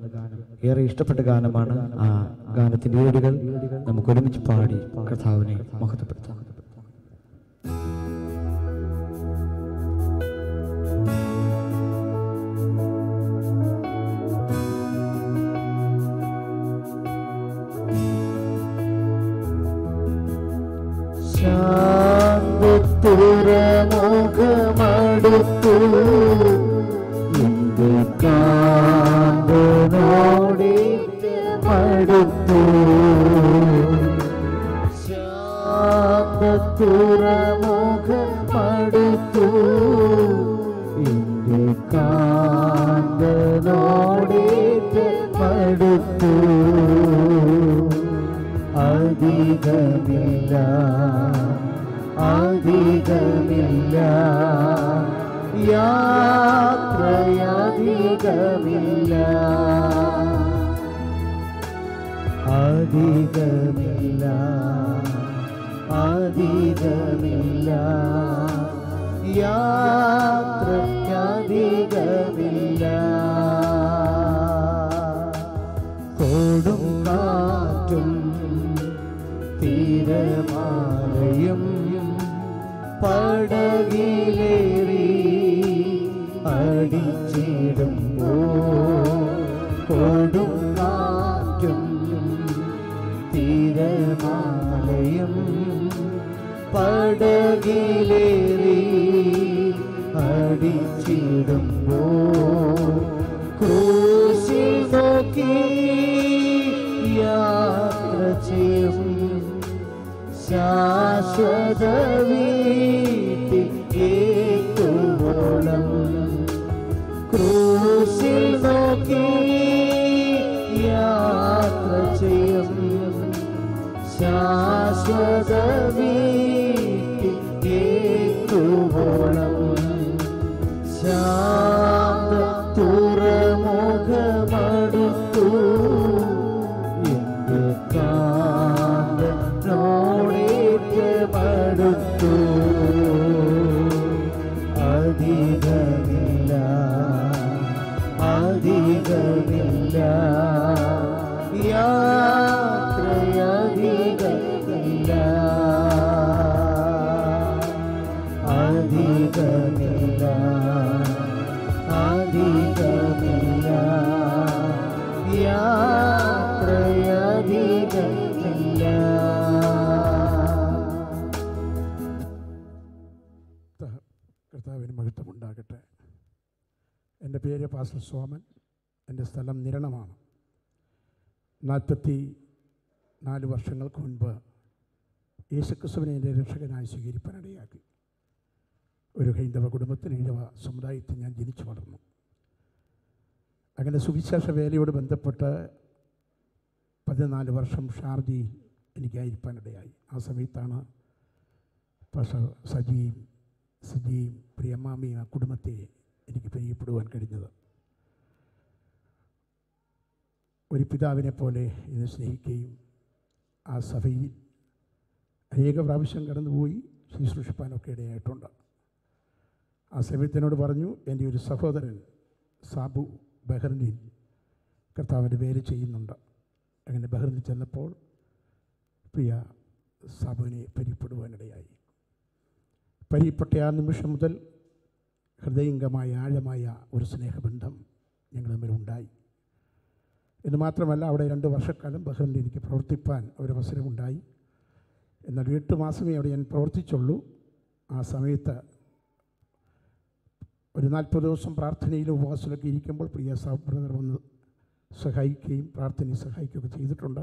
ഏറെ ഇഷ്ടപ്പെട്ട ഗാനമാണ് ആ ഗാനത്തിന്റെ ഈരടികൾ നമുക്ക് ഒരുമിച്ച് പാടി കഥാവിനെ മഹത്വപ്പെടുത്താം. ശാന്തത്തുറമുഖമടുത്തു ശാന്തത്തുറമുഖമടുത്തു എന്റെ കാന്തനോടെ മടുത്തു. അധികമില്ല അധികമില്ല. യാത്രയധികമില്ല. അധികമില്ല യാത്രയ്ക്കധികമില്ല യാത്രയ്ക്കധികമില്ല. കോടും കാറ്റും തീരമാലയും പടകിലേറി അടിച്ചിടുമ്പോ കൊടും പടകിലേറി അടിച്ചിടുമ്പോ ക്രൂശിൽ നോക്കി യാത്ര ചെയ്യും. ശാശ്വത വീട്ടിൽ കേട്ടുവോളം ക്രൂശിൽ നോക്കി യാത്ര ചെയ്യും. ശാശ്വത വീട്ടിൽ നാൽപ്പത്തി നാല് വർഷങ്ങൾക്ക് മുൻപ് യേശുക്രിസ്തുവിനെ എന്റെ രക്ഷകനായി സ്വീകരിപ്പാനിടയാക്കി. ഒരു ഹൈന്ദവ കുടുംബത്തിന് ഹൈന്ദവ സമുദായത്തിൽ ഞാൻ ജനിച്ചു വളർന്നു. അങ്ങനെ സുവിശേഷ വേലയോട് ബന്ധപ്പെട്ട് പതിനാല് വർഷം ഷാർജയിൽ എനിക്കായിരിക്കാനിടയായി ആ സമയത്താണ് പക്ഷേ സജിയും സിജിയും പ്രിയമ്മാമിയും ആ കുടുംബത്തെ എനിക്ക് പരിചയപ്പെടുവാൻ കഴിഞ്ഞത്. ഒരു പിതാവിനെ പോലെ എന്നെ സ്നേഹിക്കുകയും ആ സഭയിൽ അനേക പ്രാവശ്യം കടന്നുപോയി ശുശ്രൂഷിപ്പാനൊക്കെ ഇടയായിട്ടുണ്ട്. ആ സമയത്തിനോട് പറഞ്ഞു എന്റെ ഒരു സഹോദരൻ സാബു ബഹ്റിനിൽ കർത്താവിന്റെ പേര് ചെയ്യുന്നുണ്ട്. അങ്ങനെ ബഹ്റിനിൽ ചെന്നപ്പോൾ പ്രിയ സാബുവിനെ പരിപ്പെടുവാനിടയായി. പരിപ്പെട്ട ആ നിമിഷം മുതൽ ഹൃദയംഗമായ ആഴമായ ഒരു സ്നേഹബന്ധം ഞങ്ങൾ തമ്മിൽ ഉണ്ടായി. എന്ന് മാത്രമല്ല അവിടെ രണ്ട് വർഷക്കാലം ബഹ്റിനിൽ എനിക്ക് പ്രവർത്തിപ്പാൻ ഒരവസരമുണ്ടായി എന്നാൽ എട്ട് മാസമേ അവിടെ ഞാൻ പ്രവർത്തിച്ചുള്ളൂ. ആ സമയത്ത് ഒരു നാൽപ്പത് ദിവസം പ്രാർത്ഥനയിലും ഉപവാസത്തിലൊക്കെ ഇരിക്കുമ്പോൾ പ്രിയ സഹോദരൻ വന്ന് സഹായിക്കുകയും പ്രാർത്ഥനയെ സഹായിക്കുകയൊക്കെ ചെയ്തിട്ടുണ്ട്.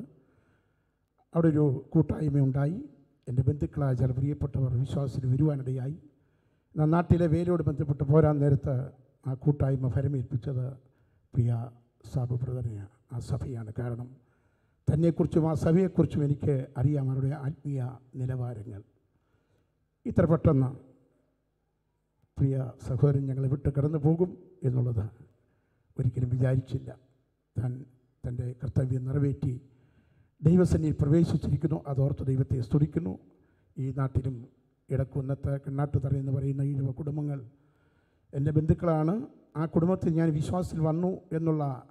അവിടെ ഒരു കൂട്ടായ്മ ഉണ്ടായി. എന്റെ ബന്ധുക്കളായ ചില പ്രിയപ്പെട്ടവർ വിശ്വാസത്തിൽ വരുവാനിടയായി. എന്നാൽ നാട്ടിലെ വേരോട് ബന്ധപ്പെട്ട് പോരാൻ നേരത്ത് ആ കൂട്ടായ്മ ഫലമേൽപ്പിച്ചത് പ്രിയ സാബ് ബ്രദറിനെ ആ സഭയാണ്. കാരണം തന്നെക്കുറിച്ചും ആ സഭയെക്കുറിച്ചും എനിക്ക് അറിയാം അവരുടെ ആത്മീയ നിലവാരങ്ങൾ. ഇത്ര പെട്ടെന്ന് പ്രിയ സഹോദരൻ ഞങ്ങളെ വിട്ട് കടന്നു പോകും എന്നുള്ളത് ഒരിക്കലും വിചാരിച്ചില്ല. താൻ തന്റെ കർത്തവ്യം നിറവേറ്റി ദൈവസന്നിയിൽ പ്രവേശിച്ചിരിക്കുന്നു. അതോർത്ത് ദൈവത്തെ സ്തുതിക്കുന്നു. ഈ നാട്ടിലും ഇടക്കുന്നത്തെ കണ്ണാട്ടുതറ എന്ന് പറയുന്ന ഈ കുടുംബങ്ങൾ എന്റെ ബന്ധുക്കളാണ്. ആ കുടുംബത്തിൽ ഞാൻ വിശ്വാസത്തിൽ വന്നു എന്നുള്ള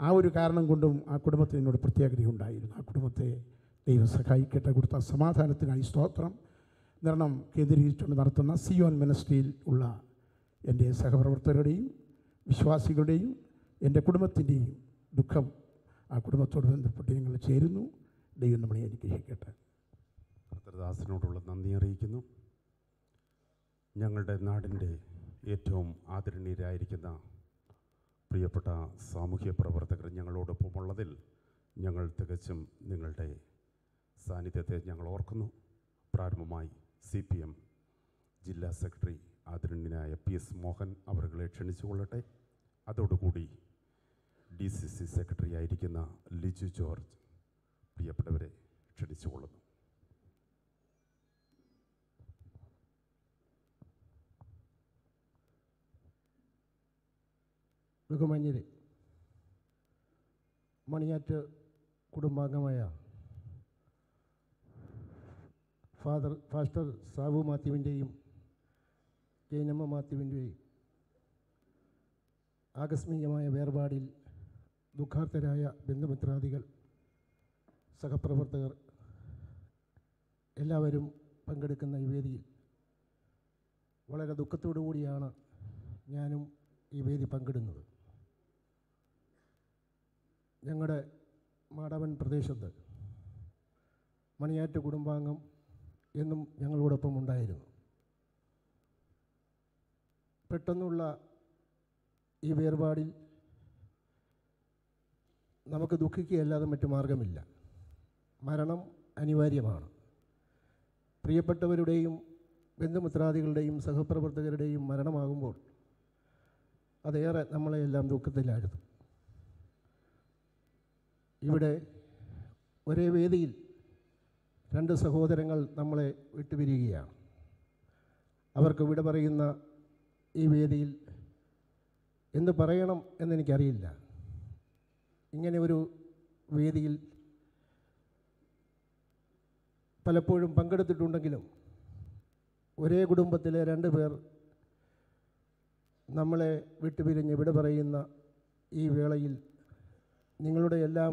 ആ ഒരു കാരണം കൊണ്ടും ആ കുടുംബത്തിന് എന്നോട് പ്രത്യേകതയുണ്ടായിരുന്നു. ആ കുടുംബത്തെ ദൈവം സഹായിക്കട്ടെ കൊടുത്ത സമാധാനത്തിനായി സ്തോത്രം. നിരണം കേന്ദ്രീകരിച്ചുകൊണ്ട് നടത്തുന്ന സിയോൻ മിനിസ്ട്രിയിൽ ഉള്ള എന്റെ സഹപ്രവർത്തകരുടെയും വിശ്വാസികളുടെയും എന്റെ കുടുംബത്തിന്റെയും ദുഃഖം ആ കുടുംബത്തോട് ബന്ധപ്പെട്ട് ഞങ്ങൾ ചേരുന്നു. ദൈവം നമ്മളെ അനുഗ്രഹിക്കട്ടെ. കർത്തൃദാസനോടുള്ള നന്ദി അറിയിക്കുന്നു. ഞങ്ങളുടെ നാടിന്റെ ഏറ്റവും ആദരണീയരായിരിക്കുന്ന പ്രിയപ്പെട്ട സാമൂഹ്യ പ്രവർത്തകർ ഞങ്ങളോടൊപ്പമുള്ളതിൽ ഞങ്ങൾ തികച്ചും നിങ്ങളുടെ സാന്നിധ്യത്തെ ഞങ്ങൾ ഓർക്കുന്നു. പ്രാരംഭമായി സി പി എം ജില്ലാ സെക്രട്ടറി ആദരണീയനായ പി എസ് മോഹൻ അവരുകളെ ക്ഷണിച്ചുകൊള്ളട്ടെ അതോടുകൂടി ഡി സി സി സെക്രട്ടറി ആയിരിക്കുന്ന ലിജു ജോർജ് പ്രിയപ്പെട്ടവരെ ക്ഷണിച്ചുകൊള്ളുന്നു ബഹുമാന്യരെ മണിയാറ്റ് കുടുംബാംഗമായ ഫാദർ ഫാസ്റ്റർ സാബു മാത്യുവിന്റെയും ജൈനമ്മ മാത്യുവിന്റെയും ആകസ്മികമായ വേർപാടിൽ ദുഃഖാർത്ഥരായ ബന്ധുമിത്രാദികൾ സഹപ്രവർത്തകർ എല്ലാവരും പങ്കെടുക്കുന്ന ഈ വേദിയിൽ വളരെ ദുഃഖത്തോടു കൂടിയാണ് ഞാനും ഈ വേദി പങ്കിടുന്നത്. ഞങ്ങളുടെ മാടവൻ പ്രദേശത്ത് മണിയാറ്റ് കുടുംബാംഗം എന്നും ഞങ്ങളോടൊപ്പം ഉണ്ടായിരുന്നു. പെട്ടെന്നുള്ള ഈ വേർപാടിൽ നമുക്ക് ദുഃഖിക്കുകയല്ലാതെ മറ്റു മാർഗമില്ല. മരണം അനിവാര്യമാണ്. പ്രിയപ്പെട്ടവരുടെയും ബന്ധുമിത്രാദികളുടെയും സഹപ്രവർത്തകരുടെയും മരണമാകുമ്പോൾ അതേറെ നമ്മളെയെല്ലാം ദുഃഖത്തിലായിരുന്നു ഇവിടെ ഒരേ വേദിയിൽ രണ്ട് സഹോദരങ്ങൾ നമ്മളെ വിട്ടുപിരിയുകയാണ്. അവർക്ക് വിട പറയുന്ന ഈ വേദിയിൽ എന്ത് പറയണം എന്നെനിക്കറിയില്ല. ഇങ്ങനെ ഒരു വേദിയിൽ പലപ്പോഴും പങ്കെടുത്തിട്ടുണ്ടെങ്കിലും ഒരേ കുടുംബത്തിലെ രണ്ട് പേർ നമ്മളെ വിട്ടുപിരിഞ്ഞ് വിട പറയുന്ന ഈ വേളയിൽ നിങ്ങളുടെ എല്ലാം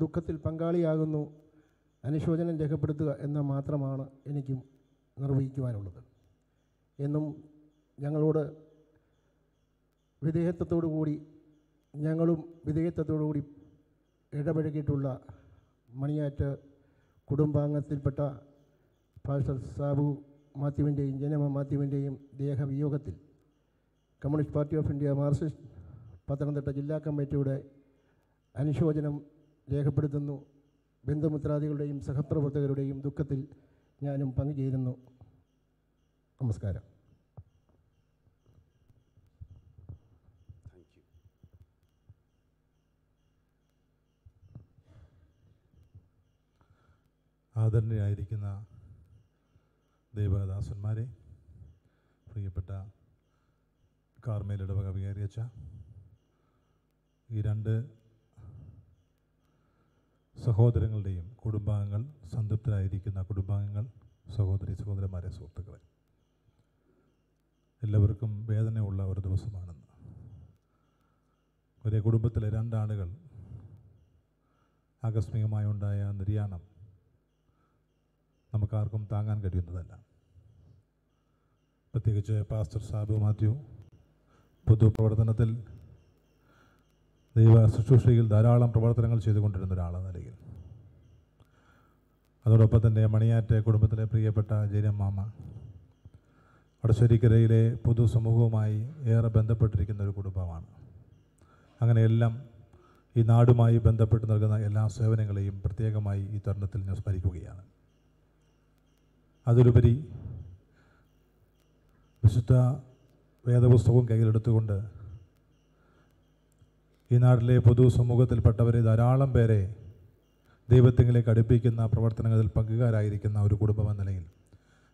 ദുഃഖത്തിൽ പങ്കാളിയാകുന്നു. അനുശോചനം രേഖപ്പെടുത്തുക എന്ന മാത്രമാണ് എനിക്കും നിർവഹിക്കുവാനുള്ളത്. എന്നും ഞങ്ങളോട് വിധേയത്വത്തോടു കൂടി ഞങ്ങളും വിധേയത്വത്തോടു കൂടി ഇടപഴകിയിട്ടുള്ള മണിയാറ്റ് കുടുംബാംഗത്തിൽപ്പെട്ട ഫാസർ സാബു മാത്യുവിന്റെയും ജനമ മാത്യുവിന്റെയും ദേഹവിയോഗത്തിൽ communist party of India Marxist Pathanamthitta ജില്ലാ കമ്മിറ്റിയുടെ അനുശോചനം രേഖപ്പെടുത്തുന്നു. ബന്ധുമിത്രാദികളുടെയും സഹപ്രവർത്തകരുടെയും ദുഃഖത്തിൽ ഞാനും പങ്കുചേരുന്നു. നമസ്കാരം. ആദരണീയായിരിക്കുന്ന ദേവദാസന്മാരെ പ്രിയപ്പെട്ട കാർമേലിടവക വികാരിയച്ച ഈ രണ്ട് സഹോദരങ്ങളുടെയും കുടുംബാംഗങ്ങൾ സംതൃപ്തരായിരിക്കുന്ന കുടുംബാംഗങ്ങൾ സഹോദരി സഹോദരന്മാരെ സുഹൃത്തുക്കളെ. എല്ലാവർക്കും വേദനയുള്ള ഒരു ദിവസമാണെന്ന്. ഒരേ കുടുംബത്തിലെ രണ്ടാളുകൾ ആകസ്മികമായി ഉണ്ടായ നിര്യാണം നമുക്കാർക്കും താങ്ങാൻ കഴിയുന്നതല്ല. പ്രത്യേകിച്ച് പാസ്റ്റർ സാബു മാത്യു പൊതുപ്രവർത്തനത്തിൽ ദൈവ ശുശ്രൂഷയിൽ ധാരാളം പ്രവർത്തനങ്ങൾ ചെയ്തുകൊണ്ടിരുന്ന ഒരാളെന്ന നിലയിൽ. അതോടൊപ്പം തന്നെ മണിയാറ്റ് കുടുംബത്തിലെ പ്രിയപ്പെട്ട ജയരം മാമ വടശ്ശേരിക്കരയിലെ പൊതുസമൂഹവുമായി ഏറെ ബന്ധപ്പെട്ടിരിക്കുന്ന ഒരു കുടുംബമാണ്. അങ്ങനെയെല്ലാം ഈ നാടുമായി ബന്ധപ്പെട്ട് നൽകുന്ന എല്ലാ സേവനങ്ങളെയും പ്രത്യേകമായി ഈ തരുണത്തിൽ ഞാൻ സ്മരിക്കുകയാണ്. അതിലുപരി വിശുദ്ധ വേദപുസ്തകവും കയ്യിലെടുത്തുകൊണ്ട് ഈ നാട്ടിലെ പൊതുസമൂഹത്തിൽപ്പെട്ടവരെ ധാരാളം പേരെ ദൈവത്തിലേക്ക് അടുപ്പിക്കുന്ന പ്രവർത്തനങ്ങളിൽ പങ്കുകാരായിരിക്കുന്ന ഒരു കുടുംബം എന്ന നിലയിൽ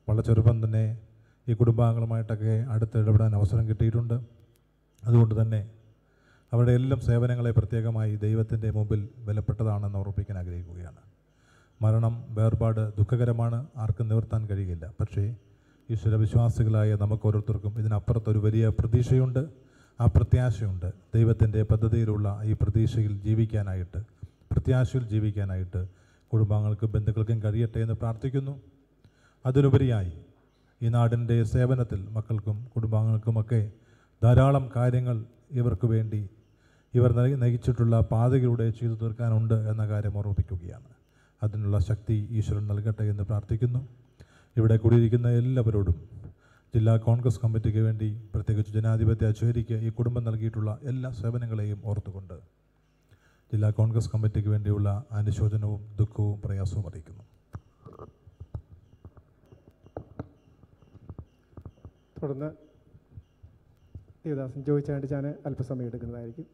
വളരെ ചെറുപ്പം തന്നെ ഈ കുടുംബാംഗങ്ങളുമായിട്ടൊക്കെ അടുത്ത് ഇടപെടാൻ അവസരം കിട്ടിയിട്ടുണ്ട്. അതുകൊണ്ട് തന്നെ അവരുടെ എല്ലാം സേവനങ്ങളെ പ്രത്യേകമായി ദൈവത്തിന്റെ മുമ്പിൽ വിലപ്പെട്ടതാണെന്ന് ഉറപ്പിക്കാൻ ആഗ്രഹിക്കുകയാണ്. മരണം വേർപാട് ദുഃഖകരമാണ് ആർക്കും നിവർത്താൻ കഴിയില്ല. പക്ഷേ ഈശ്വരവിശ്വാസികളായ നമുക്ക് ഓരോരുത്തർക്കും ഇതിനപ്പുറത്തൊരു വലിയ പ്രതീക്ഷയുണ്ട്. ആ പ്രത്യാശയുണ്ട്. ദൈവത്തിന്റെ പദ്ധതിയിലുള്ള ഈ പ്രതീക്ഷയിൽ ജീവിക്കാനായിട്ട് പ്രത്യാശയിൽ ജീവിക്കാനായിട്ട് കുടുംബാംഗങ്ങൾക്കും ബന്ധുക്കൾക്കും കഴിയട്ടെ എന്ന് പ്രാർത്ഥിക്കുന്നു. അതിനുപരിയായി ഈ നാടിന്റെ സേവനത്തിൽ മക്കൾക്കും കുടുംബാംഗങ്ങൾക്കുമൊക്കെ ധാരാളം കാര്യങ്ങൾ ഇവർക്ക് വേണ്ടി ഇവർ നയി- നയിച്ചിട്ടുള്ള പാതയിലൂടെ ചെയ്തു തീർക്കാനുണ്ട് എന്ന കാര്യം ഓർമ്മിപ്പിക്കുകയാണ്. അതിനുള്ള ശക്തി ഈശ്വരൻ നൽകട്ടെ എന്ന് പ്രാർത്ഥിക്കുന്നു. ഇവിടെ കൂടിയിരിക്കുന്ന എല്ലാവരോടും ജില്ലാ കോൺഗ്രസ് കമ്മിറ്റിക്ക് വേണ്ടി പ്രത്യേകിച്ച് ജനാധിപത്യ അച്ചേരിക്ക് ഈ കുടുംബം നൽകിയിട്ടുള്ള എല്ലാ സേവനങ്ങളെയും ഓർത്തുകൊണ്ട് ജില്ലാ കോൺഗ്രസ് കമ്മിറ്റിക്ക് വേണ്ടിയുള്ള അനുശോചനവും ദുഃഖവും പ്രയാസവും അറിയിക്കുന്നു. തുടർന്ന് ദേവദാസൻ ഞാൻ അല്പസമയം എടുക്കുന്നതായിരിക്കും.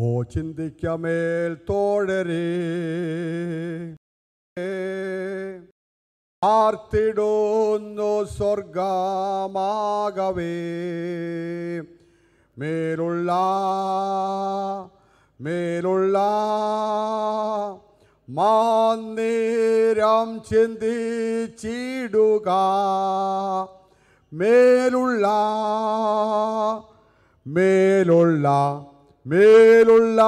ഓ ചിന്തിക്കമേൽ തോഴരേ. ആർത്തിടുന്നു സ്വർഗമാകവേ. മേലുള്ള മേലുള്ള മാന്നേരം ചിന്തിച്ചിടുക. മേലുള്ള മേലുള്ള മേലുള്ള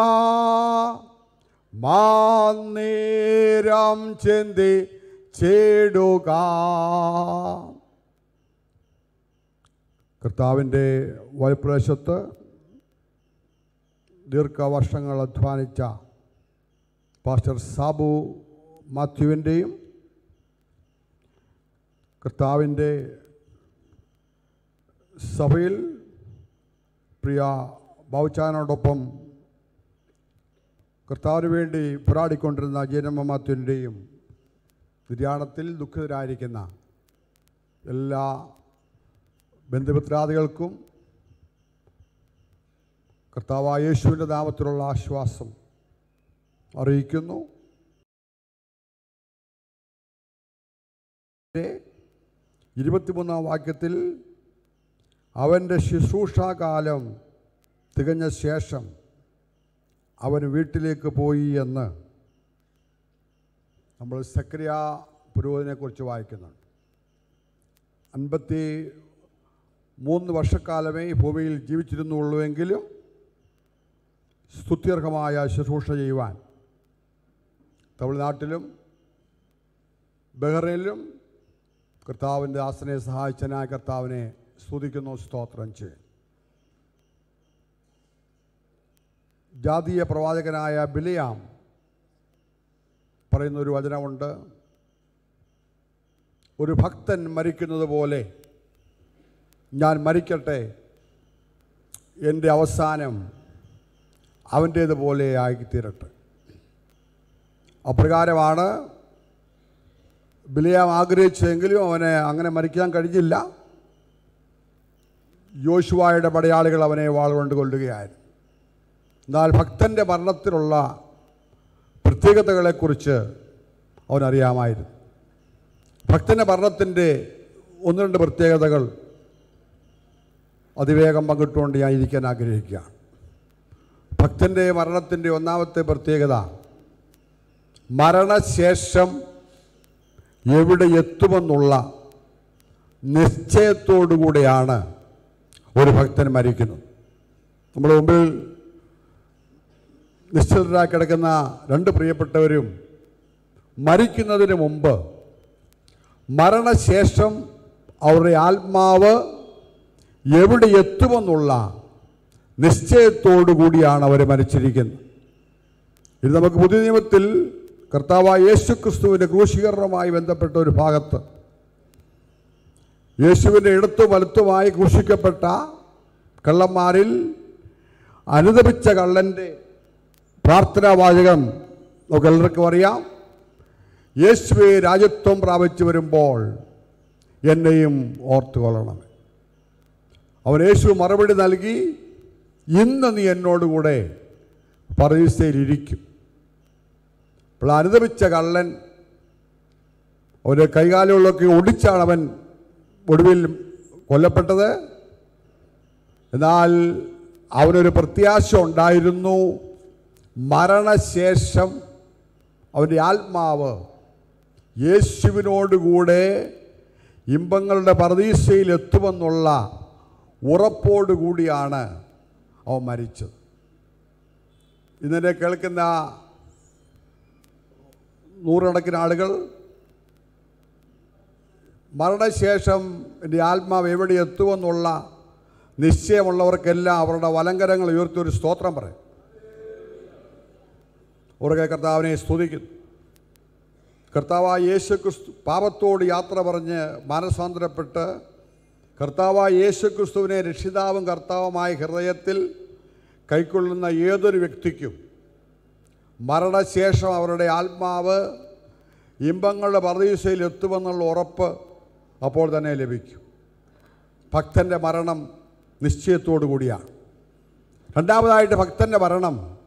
മാന്നേരം ചെന്തി ചേടുക. കർത്താവിന്റെ വൈപ്രദേശത്ത് ദീർഘവർഷങ്ങൾ അധ്വാനിച്ച പാസ്റ്റർ സാബു മാത്യുവിന്റെയും കർത്താവിന്റെ സഭയിൽ പ്രിയ ബാബുച്ചാനോടൊപ്പം കർത്താവിന് വേണ്ടി പോരാടിക്കൊണ്ടിരുന്ന ജനമ്മ മാത്യുവിന്റെയും നിര്യാണത്തിൽ ദുഃഖിതരായിരിക്കുന്ന എല്ലാ ബന്ധുമിത്രാദികൾക്കും കർത്താവായ യേശുവിന്റെ നാമത്തിലുള്ള ആശ്വാസം അറിയിക്കുന്നു. ഇരുപത്തിമൂന്നാം വാക്യത്തിൽ അവന്റെ ശുശ്രൂഷാകാലം തികഞ്ഞ ശേഷം അവൻ വീട്ടിലേക്ക് പോയി എന്ന് നമ്മൾ സക്രിയ പുരോഹിതനെക്കുറിച്ച് വായിക്കുന്നുണ്ട്. അൻപത്തി മൂന്ന് വർഷക്കാലമേ ഈ ഭൂമിയിൽ ജീവിച്ചിരുന്നുള്ളൂവെങ്കിലും സ്തുത്യർഹമായ ശുശ്രൂഷ ചെയ്യുവാൻ തമിഴ്നാട്ടിലും ബഹ്റൈനിലും കർത്താവിന്റെ ആസനയെ സഹായിച്ചനായ കർത്താവിനെ സ്തുതിക്കുന്നു സ്തോത്രം ചെയ്യും ജാതീയ പ്രവാചകനായ ബിലിയാം പറയുന്നൊരു വചനമുണ്ട്. ഒരു ഭക്തൻ മരിക്കുന്നത് പോലെ ഞാൻ മരിക്കട്ടെ. എന്റെ അവസാനം അവന്റേതുപോലെ ആയിത്തീരട്ടെ. അപ്രകാരമാണ് ബിലിയാം ആഗ്രഹിച്ചെങ്കിലും അവനെ അങ്ങനെ മരിക്കാൻ കഴിഞ്ഞില്ല. യോശുവായുടെ പടയാളികൾ അവനെ വാളുകൊണ്ട് കൊല്ലുകയായിരുന്നു. എന്നാൽ ഭക്തന്റെ മരണത്തിലുള്ള പ്രത്യേകതകളെക്കുറിച്ച് അവനറിയാമായിരുന്നു. ഭക്തന്റെ മരണത്തിന്റെ ഒന്ന് രണ്ട് പ്രത്യേകതകൾ അതിവേഗം പങ്കിട്ടുകൊണ്ട് ഞാൻ ഇരിക്കാൻ ആഗ്രഹിക്കുകയാണ്. ഭക്തന്റെ മരണത്തിന്റെ ഒന്നാമത്തെ പ്രത്യേകത മരണശേഷം എവിടെ എത്തുമെന്നുള്ള നിശ്ചയത്തോടുകൂടിയാണ് ഒരു ഭക്തൻ മരിക്കുന്നത്. നമ്മുടെ മുമ്പിൽ നിശ്ചലരായി കിടക്കുന്ന രണ്ട് പ്രിയപ്പെട്ടവരും മരിക്കുന്നതിന് മുമ്പ് മരണശേഷം അവരുടെ ആത്മാവ് എവിടെ എത്തുമെന്നുള്ള നിശ്ചയത്തോടു കൂടിയാണ് അവർ മരിച്ചിരിക്കുന്നത്. ഇത് നമുക്ക് പുതിയ നിയമത്തിൽ കർത്താവായ യേശു ക്രിസ്തുവിന്റെ ക്രൂശീകരണവുമായി ബന്ധപ്പെട്ട ഒരു ഭാഗത്ത് യേശുവിന്റെ ഇടത്തു വലത്തുമായി ക്രൂശിക്കപ്പെട്ട കള്ളന്മാരിൽ അനുദപിച്ച കള്ളന്റെ പ്രാർത്ഥനാവാചകം നമുക്ക് എല്ലാവർക്കും അറിയാം. യേശുവെ രാജ്യത്വം പ്രാപിച്ചു വരുമ്പോൾ എന്നെയും ഓർത്തുകൊള്ളണം. അവൻ യേശു മറുപടി നൽകി ഇന്ന് നീ എന്നോടുകൂടെ പറയുസയിലിരിക്കും അപ്പോൾ അനുദപിച്ച കള്ളൻ അവന്റെ കൈകാലുകളൊക്കെ ഒടിച്ചാണ് അവൻ ഒടുവിൽ കൊല്ലപ്പെട്ടത്. എന്നാൽ അവനൊരു പ്രത്യാശ ഉണ്ടായിരുന്നു. മരണശേഷം അവന്റെ ആത്മാവ് യേശുവിനോടുകൂടെ ഇമ്പങ്ങളുടെ പ്രതീക്ഷയിൽ എത്തുമെന്നുള്ള ഉറപ്പോടുകൂടിയാണ് അവൻ മരിച്ചത്. ഇന്നെ കേൾക്കുന്ന നൂറുകണക്കിന് ആളുകൾ മരണശേഷം എന്റെ ആത്മാവ് എവിടെ എത്തുമെന്നുള്ള നിശ്ചയമുള്ളവർക്കെല്ലാം അവരുടെ വലങ്കരങ്ങൾ ഉയർത്തി ഒരു സ്തോത്രം പറയും. ഉറകെ കർത്താവിനെ സ്തുതിക്കുന്നു. കർത്താവായ യേശു ക്രിസ്തു പാപത്തോട് യാത്ര പറഞ്ഞ് മാനസാന്തരപ്പെട്ട് കർത്താവായ യേശു ക്രിസ്തുവിനെ രക്ഷിതാവും കർത്താവുമായ ഹൃദയത്തിൽ കൈക്കൊള്ളുന്ന ഏതൊരു വ്യക്തിക്കും മരണശേഷം അവരുടെ ആത്മാവ് ഇമ്പങ്ങളുടെ പ്രതീക്ഷയിൽ എത്തുമെന്നുള്ള ഉറപ്പ് അപ്പോൾ തന്നെ ലഭിക്കും. ഭക്തന്റെ മരണം നിശ്ചയത്തോടു കൂടിയാണ് രണ്ടാമതായിട്ട് ഭക്തന്റെ മരണം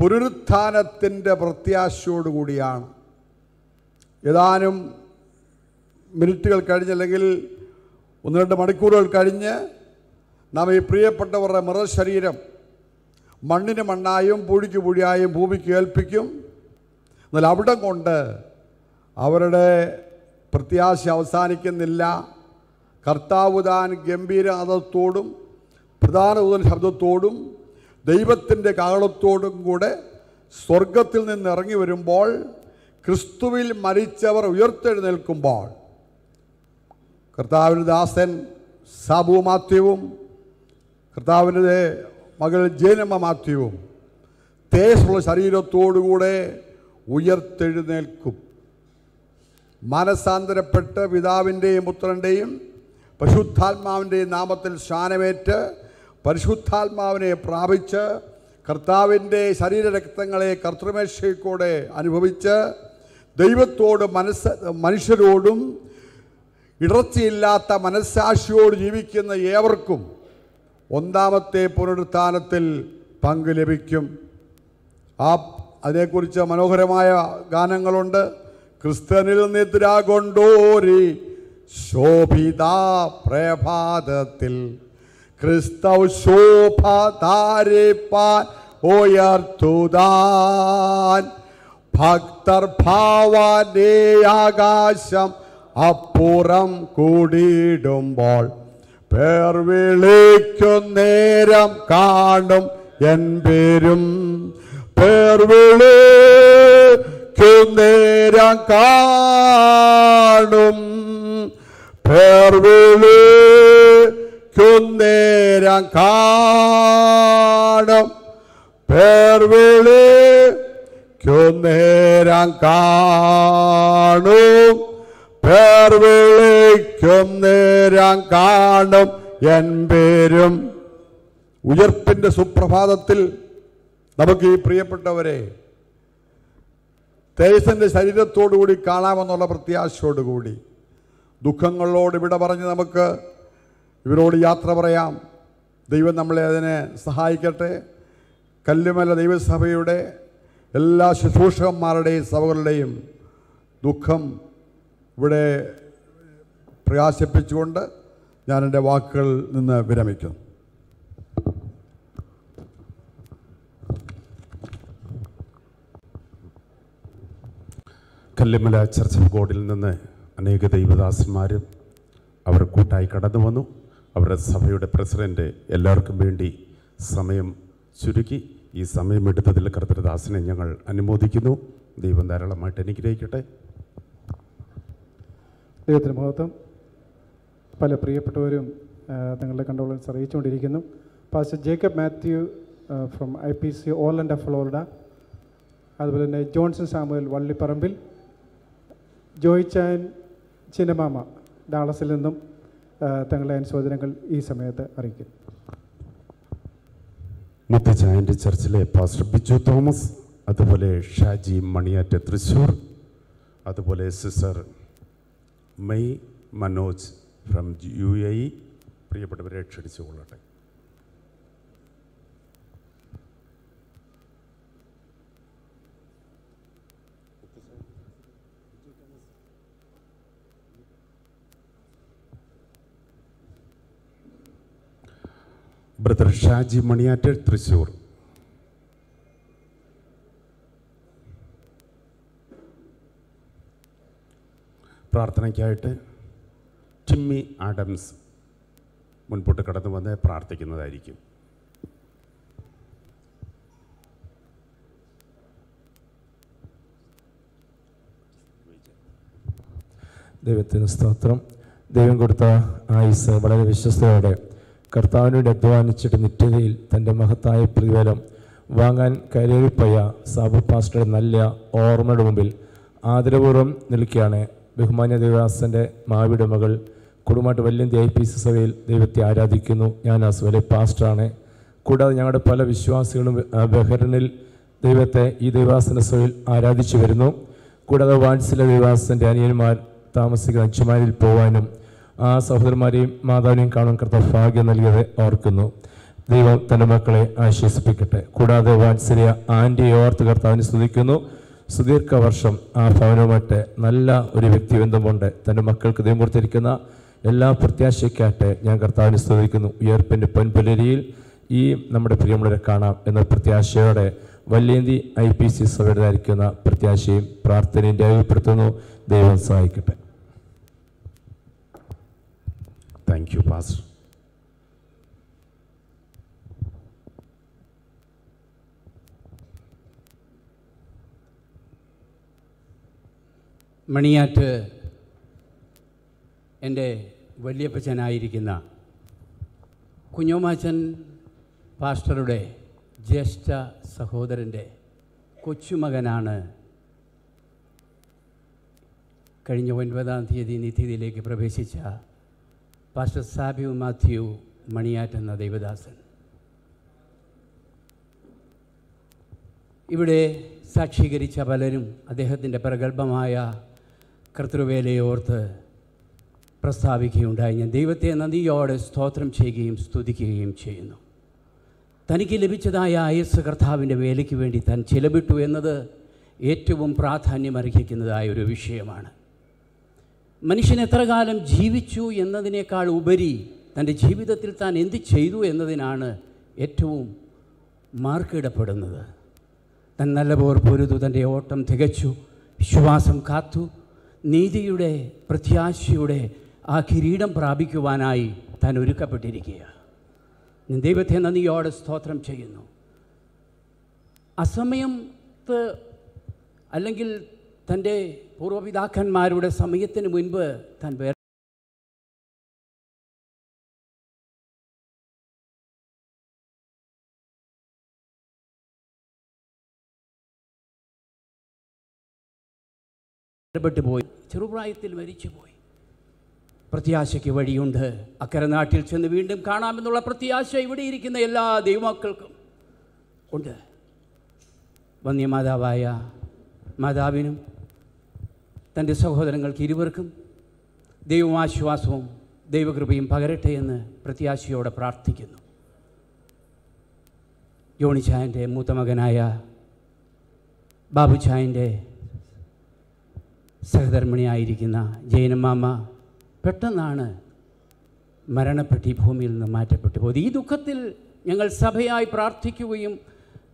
പുനരുത്ഥാനത്തിന്റെ പ്രത്യാശയോടുകൂടിയാണ്. ഏതാനും മിനിറ്റുകൾ കഴിഞ്ഞ് അല്ലെങ്കിൽ ഒന്ന് രണ്ട് മണിക്കൂറുകൾ കഴിഞ്ഞ് നാം ഈ പ്രിയപ്പെട്ടവരുടെ മൃതശരീരം മണ്ണിന് മണ്ണായും പൂഴിക്ക് പൂഴിയായും ഭൂമിക്ക് ഏൽപ്പിക്കും. എന്നാൽ അവിടെ കൊണ്ട് അവരുടെ പ്രത്യാശ അവസാനിക്കുന്നില്ല. കർത്താവുദാൻ ഗംഭീരതത്തോടും ഗംഭീരനാഥത്തോടും പ്രധാന ശബ്ദത്തോടും ദൈവത്തിന്റെ കാലത്തോടും കൂടെ സ്വർഗത്തിൽ നിന്ന് ഇറങ്ങി വരുമ്പോൾ ക്രിസ്തുവിൽ മരിച്ചവർ ഉയർത്തെഴുന്നേൽക്കുമ്പോൾ കർത്താവിന്റെ ദാസൻ സാബു മാത്യുവും കർത്താവിന്റെ മകൾ ജേനമ്മ മാത്യുവും തേജസ്സുള്ള ശരീരത്തോടുകൂടെ ഉയർത്തെഴുന്നേൽക്കും. മനസാന്തരപ്പെട്ട് പിതാവിന്റെയും പുത്രന്റെയും പശുദ്ധാത്മാവിന്റെയും നാമത്തിൽ സ്നാനമേറ്റ് പരിശുദ്ധാത്മാവിനെ പ്രാപിച്ച് കർത്താവിന്റെ ശരീരരക്തങ്ങളെ കർത്തൃമേശയ്ക്കൂടെ അനുഭവിച്ച് ദൈവത്തോട് മനസ്സ് മനുഷ്യരോടും ഇടർച്ചയില്ലാത്ത മനസ്സാക്ഷിയോട് ജീവിക്കുന്ന ഏവർക്കും ഒന്നാമത്തെ പുനരുത്ഥാനത്തിൽ പങ്ക് ലഭിക്കും. ആ അതിനെക്കുറിച്ച് മനോഹരമായ ഗാനങ്ങളുണ്ട്. ക്രിസ്ത്യനിൽ നിദ്ര കൊണ്ടോരി ശോഭിത പ്രഭാതത്തിൽ. ക്രിസ്തവ് ശോഭ ധാരിപ്പാൻ ഉയർത്തുതാൻ. ഭക്തർ ഭാവാനേ ആകാശം അപ്പുറം കൂടിയിടുമ്പോൾ പേർ വിളിക്കും നേരം കാണും എൻ പേരും. പേർ വിളിക്കും നേരം കാണും. പേർ വിളിക്കും നേരം കാണും. പേർ വിളിക്കും നേരം കാണും. പേർ വിളിക്കും കാണും. എൻ പേരും ഉയർപ്പിന്റെ സുപ്രഭാതത്തിൽ നമുക്ക് ഈ പ്രിയപ്പെട്ടവരെ തേജസ്സിന്റെ ശരീരത്തോടുകൂടി കാണാമെന്നുള്ള പ്രത്യാശയോടുകൂടി ദുഃഖങ്ങളോട് ഇവിടെ പറഞ്ഞ് നമുക്ക് ഇവരോട് യാത്ര പറയാം. ദൈവം നമ്മളെ അതിനെ സഹായിക്കട്ടെ. കല്ലുമല ദൈവസഭയുടെ എല്ലാ ശുശ്രൂഷകന്മാരുടെയും സഭകളുടെയും ദുഃഖം ഇവിടെ പ്രകാശിപ്പിച്ചുകൊണ്ട് ഞാൻ എന്റെ വാക്കുകളിൽ നിന്ന് വിരമിക്കുന്നു. കല്ലുമല ചർച്ച് ബോർഡിൽ നിന്ന് അനേക ദൈവദാസന്മാരും അവർ കൂട്ടായി കടന്നു വന്നു അവരുടെ സഭയുടെ പ്രസിഡന്റ് എല്ലാവർക്കും വേണ്ടി സമയം ചുരുക്കി ഈ സമയം എടുത്തതിൽ കർത്തൃദാസിനെ ഞങ്ങൾ അനുമോദിക്കുന്നു. ദൈവം ധാരാളമായിട്ട് അനുഗ്രഹിക്കട്ടെ. ദൈവത്തിന് മഹത്വം പല പ്രിയപ്പെട്ടവരും നിങ്ങളുടെ condolence അറിയിച്ചുകൊണ്ടിരിക്കുന്നു. Pastor Jacob Mathew from I P C Orlando Florida അതുപോലെ തന്നെ ജോൺസൺ സാമുവൽ വള്ളിപ്പറമ്പിൽ. ജോയ് ചാൻ ചിന്നമാമ ഡാളസിൽ നിന്നും. തങ്ങളുടെ അനുശോചനങ്ങൾ ഈ സമയത്ത് മറ്റ് മുത്തച്ചായന്റെ ചർച്ചിലെ പാസ്റ്റർ ബിജു തോമസ് അതുപോലെ ഷാജി മണിയാറ്റ തൃശ്ശൂർ അതുപോലെ sister May Manoj from U A E. പ്രിയപ്പെട്ടവരെ ക്ഷണിച്ചു ബ്രദർ ഷാജി മണിയാറ്റൽ തൃശ്ശൂർ പ്രാർത്ഥനയ്ക്കായിട്ട് ടിമ്മി ആഡംസ് മുൻപോട്ട് കടന്നു വന്ന് പ്രാർത്ഥിക്കുന്നതായിരിക്കും. ദൈവത്തിന് സ്തോത്രം. ദൈവം കൊടുത്ത ആയുസ് വളരെ വിശ്വസ്തയോടെ കർത്താവിനോട് അധ്വാനിച്ചിട്ട് നിത്യതയിൽ തന്റെ മഹത്തായ പ്രതിഫലം വാങ്ങാൻ കരേറിപ്പോയ സാബു പാസ്റ്ററുടെ നല്ല ഓർമ്മയുടെ മുമ്പിൽ ആദരപൂർവം നിൽക്കുകയാണ് ബഹുമാന്യ ദേവദാസന്റെ മാവിയുടെ മകൾ കുടുംബമായിട്ട് വല്യം ഐ പി സി സഭയിൽ ദൈവത്തെ ആരാധിക്കുന്നു. ഞാൻ ആ വലിയ പാസ്റ്ററാണ്. കൂടാതെ ഞങ്ങളുടെ പല വിശ്വാസികളും ബഹ്റിനിൽ ദൈവത്തെ ഈ ദൈവാസന സഭയിൽ ആരാധിച്ചു വരുന്നു. കൂടാതെ വാൻസിലെ ദൈവാസന്റെ അനിയന്മാർ താമസിക്കുന്ന അച്ഛന്മാരിൽ പോകാനും ആ സഹോദരന്മാരെയും മാതാവിനെയും കാണാൻ കർത്താവ് ഭാഗ്യം നൽകിയത് ഓർക്കുന്നു. ദൈവം തന്റെ മക്കളെ ആശ്വസിപ്പിക്കട്ടെ. കൂടാതെ വാത്സല്യ ആന്റിയെ ഓർത്ത് കർത്താവിനെ സ്തുതിക്കുന്നു. സുദീർഘ വർഷം ആ ഭവനവുമായിട്ട് നല്ല ഒരു വ്യക്തി വ്യക്തിബന്ധമുണ്ട് തന്റെ മക്കൾക്ക് ദൈവം കൊടുത്തിരിക്കുന്ന എല്ലാ പ്രത്യാശയ്ക്കാട്ടെ ഞാൻ കർത്താവിനെ സ്തുതിക്കുന്നു. ഉയർപ്പിന്റെ പൊൻപുലരിയിൽ ഈ നമ്മുടെ പ്രിയമുള്ളവരെ കാണാം എന്ന പ്രത്യാശയോടെ വല്യേന്തി ഐ പി സി സഭയുടേതായിരിക്കുന്ന പ്രത്യാശയും പ്രാർത്ഥനയും രേഖപ്പെടുത്തുന്നു. ദൈവം സഹായിക്കട്ടെ. Thank you, Pastor. മണിയാറ്റ് എന്റെ വലിയപ്പച്ചനായിരിക്കുന്ന കുഞ്ഞോമാച്ചൻ പാസ്റ്ററുടെ ജ്യേഷ്ഠ സഹോദരന്റെ കൊച്ചുമകനാണ് കഴിഞ്ഞ ഒൻപതാം തീയതി നിധിയിലേക്ക് പ്രവേശിച്ച പാസ്റ്റർ സാബിയു മാത്യു മണിയാറ്റ് എന്ന ദൈവദാസൻ. ഇവിടെ സാക്ഷീകരിച്ച പലരും അദ്ദേഹത്തിന്റെ പ്രഗത്ഭമായ കർത്തൃവേലയെ ഓർത്ത് പ്രസ്താവിക്കുകയുണ്ടായി. ഞാൻ ദൈവത്തെ നന്ദിയോടെ സ്തോത്രം ചെയ്യുകയും സ്തുതിക്കുകയും ചെയ്യുന്നു. തനിക്ക് ലഭിച്ചതായ ആയസ് കർത്താവിന്റെ വേലയ്ക്ക് വേണ്ടി താൻ ചിലവിട്ടു എന്നത് ഏറ്റവും പ്രാധാന്യമർഹിക്കുന്നതായ ഒരു വിഷയമാണ്. മനുഷ്യൻ എത്ര കാലം ജീവിച്ചു എന്നതിനേക്കാൾ ഉപരി തന്റെ ജീവിതത്തിൽ താൻ എന്ത് ചെയ്തു എന്നതിനാണ് ഏറ്റവും മാർക്കിടപ്പെടുന്നത്. തൻ നല്ല പോർ പൊരുതു തന്റെ ഓട്ടം തികച്ചു വിശ്വാസം കാത്തു നീതിയുടെ പ്രത്യാശയുടെ ആ കിരീടം പ്രാപിക്കുവാനായി താൻ ഒരുക്കപ്പെട്ടിരിക്കുക ഞാൻ ദൈവത്തെ നന്ദിയോടെ സ്തോത്രം ചെയ്യുന്നു. അസമയത്ത് അല്ലെങ്കിൽ തന്റെ പൂർവപിതാക്കന്മാരുടെ സമയത്തിന് മുൻപ് താൻ വേറെ പോയി. ചെറുപ്രായത്തിൽ മരിച്ചുപോയി. പ്രത്യാശയ്ക്ക് വഴിയുണ്ട്. അക്കരെ നാട്ടിൽ ചെന്ന് വീണ്ടും കാണാമെന്നുള്ള പ്രത്യാശ ഇവിടെ ഇരിക്കുന്ന എല്ലാ ദൈവമക്കൾക്കും ഉണ്ട്. വന്യമാതാവായ മാതാവിനും തന്റെ സഹോദരങ്ങൾക്ക് ഇരുവർക്കും ദൈവമാശ്വാസവും ദൈവകൃപയും പകരട്ടെ എന്ന് പ്രത്യാശയോടെ പ്രാർത്ഥിക്കുന്നു. യോണിച്ചായന്റെ മൂത്ത മകനായ ബാബുച്ചായന്റെ സഹധർമ്മിണിയായിരിക്കുന്ന ജയനമാമ പെട്ടെന്നാണ് മരണപ്പെട്ട് ഭൂമിയിൽ നിന്ന് മാറ്റപ്പെട്ടു പോയത്. ഈ ദുഃഖത്തിൽ ഞങ്ങൾ സഭയായി പ്രാർത്ഥിക്കുകയും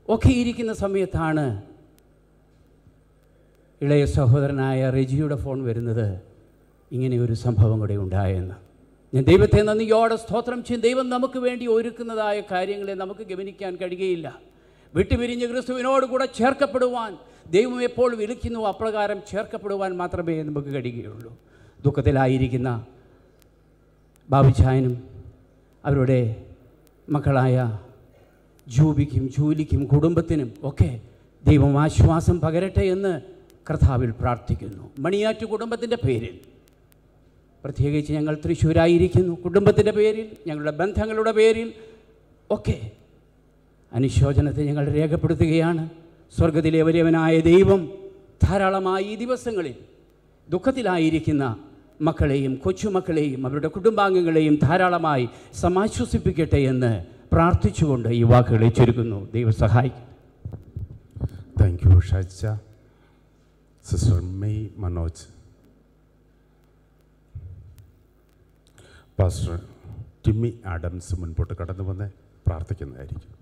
ഒക്കെ ഇരിക്കുന്ന സമയത്താണ് ഇളയ സഹോദരനായ റെജിയുടെ ഫോൺ വരുന്നത് ഇങ്ങനെ ഒരു സംഭവം കൂടെ ഉണ്ടായെന്ന്. ഞാൻ ദൈവത്തെ നന്ദിയോടെ സ്തോത്രം ചെയ്യും. ദൈവം നമുക്ക് വേണ്ടി ഒരുക്കുന്നതായ കാര്യങ്ങളെ നമുക്ക് ഗമനിക്കാൻ കഴിയുകയില്ല. വിട്ടുപിരിഞ്ഞ് ക്രിസ്തുവിനോട് കൂടെ ചേർക്കപ്പെടുവാൻ ദൈവം എപ്പോൾ വിളിക്കുന്നു അപ്രകാരം ചേർക്കപ്പെടുവാൻ മാത്രമേ നമുക്ക് കഴിയുകയുള്ളൂ. ദുഃഖത്തിലായിരിക്കുന്ന ബാബുചായനും അവരുടെ മക്കളായ ജൂബിക്കും ജൂലിക്കും കുടുംബത്തിനും ഒക്കെ ദൈവം ആശ്വാസം പകരട്ടെ എന്ന് കർത്താവിൽ പ്രാർത്ഥിക്കുന്നു. മണിയാറ്റ് കുടുംബത്തിന്റെ പേരിൽ. പ്രത്യേകിച്ച് ഞങ്ങൾ തൃശ്ശൂരായിരിക്കുന്നു കുടുംബത്തിന്റെ പേരിൽ ഞങ്ങളുടെ ബന്ധങ്ങളുടെ പേരിൽ ഒക്കെ അനുശോചനത്തെ ഞങ്ങൾ രേഖപ്പെടുത്തുകയാണ്. സ്വർഗത്തിലെ വലിയവനായ ദൈവം ധാരാളമായി ഈ ദിവസങ്ങളിൽ ദുഃഖത്തിലായിരിക്കുന്ന മക്കളെയും കൊച്ചുമക്കളെയും അവരുടെ കുടുംബാംഗങ്ങളെയും ധാരാളമായി സമാശ്വസിപ്പിക്കട്ടെ എന്ന് പ്രാർത്ഥിച്ചുകൊണ്ട് ഈ വാക്കുകളെ ചുരുക്കുന്നു. ദൈവം സഹായിക്കും thank you Shaja sister May Manoj pastor Timmy Adams മുൻപോട്ട് കടന്നു വന്ന് പ്രാർത്ഥിക്കുന്നതായിരിക്കും.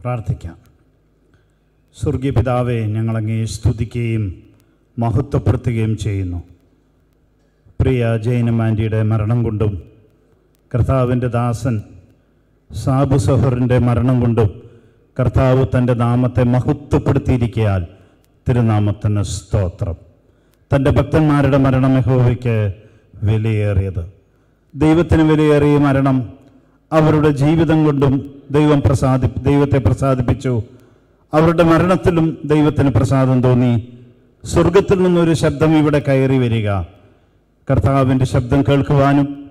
പ്രാർത്ഥിക്കാം. സ്വർഗീയ പിതാവെ ഞങ്ങളങ്ങേ സ്തുതിക്കുകയും മഹത്വപ്പെടുത്തുകയും ചെയ്യുന്നു. പ്രിയ ജൈനമാന്റിയുടെ മരണം കൊണ്ടും കർത്താവിന്റെ ദാസൻ സാബു സഹറിന്റെ മരണം കൊണ്ടും കർത്താവ് തന്റെ നാമത്തെ മഹത്വപ്പെടുത്തിയിരിക്കയാൽ തിരുനാമത്തിന് സ്തോത്രം. തന്റെ ഭക്തന്മാരുടെ മരണം യഹോവയ്ക്ക് വിലയേറിയത്. ദൈവത്തിന് വിലയേറിയ മരണം അവരുടെ ജീവിതം കൊണ്ടും ദൈവം പ്രസാദി ദൈവത്തെ പ്രസാദിപ്പിച്ചു. അവരുടെ മരണത്തിലും ദൈവത്തിന് പ്രസാദം തോന്നി. സ്വർഗത്തിൽ നിന്നൊരു ശബ്ദം ഇവിടെ കയറി വരിക. കർത്താവിന്റെ ശബ്ദം കേൾക്കുവാനും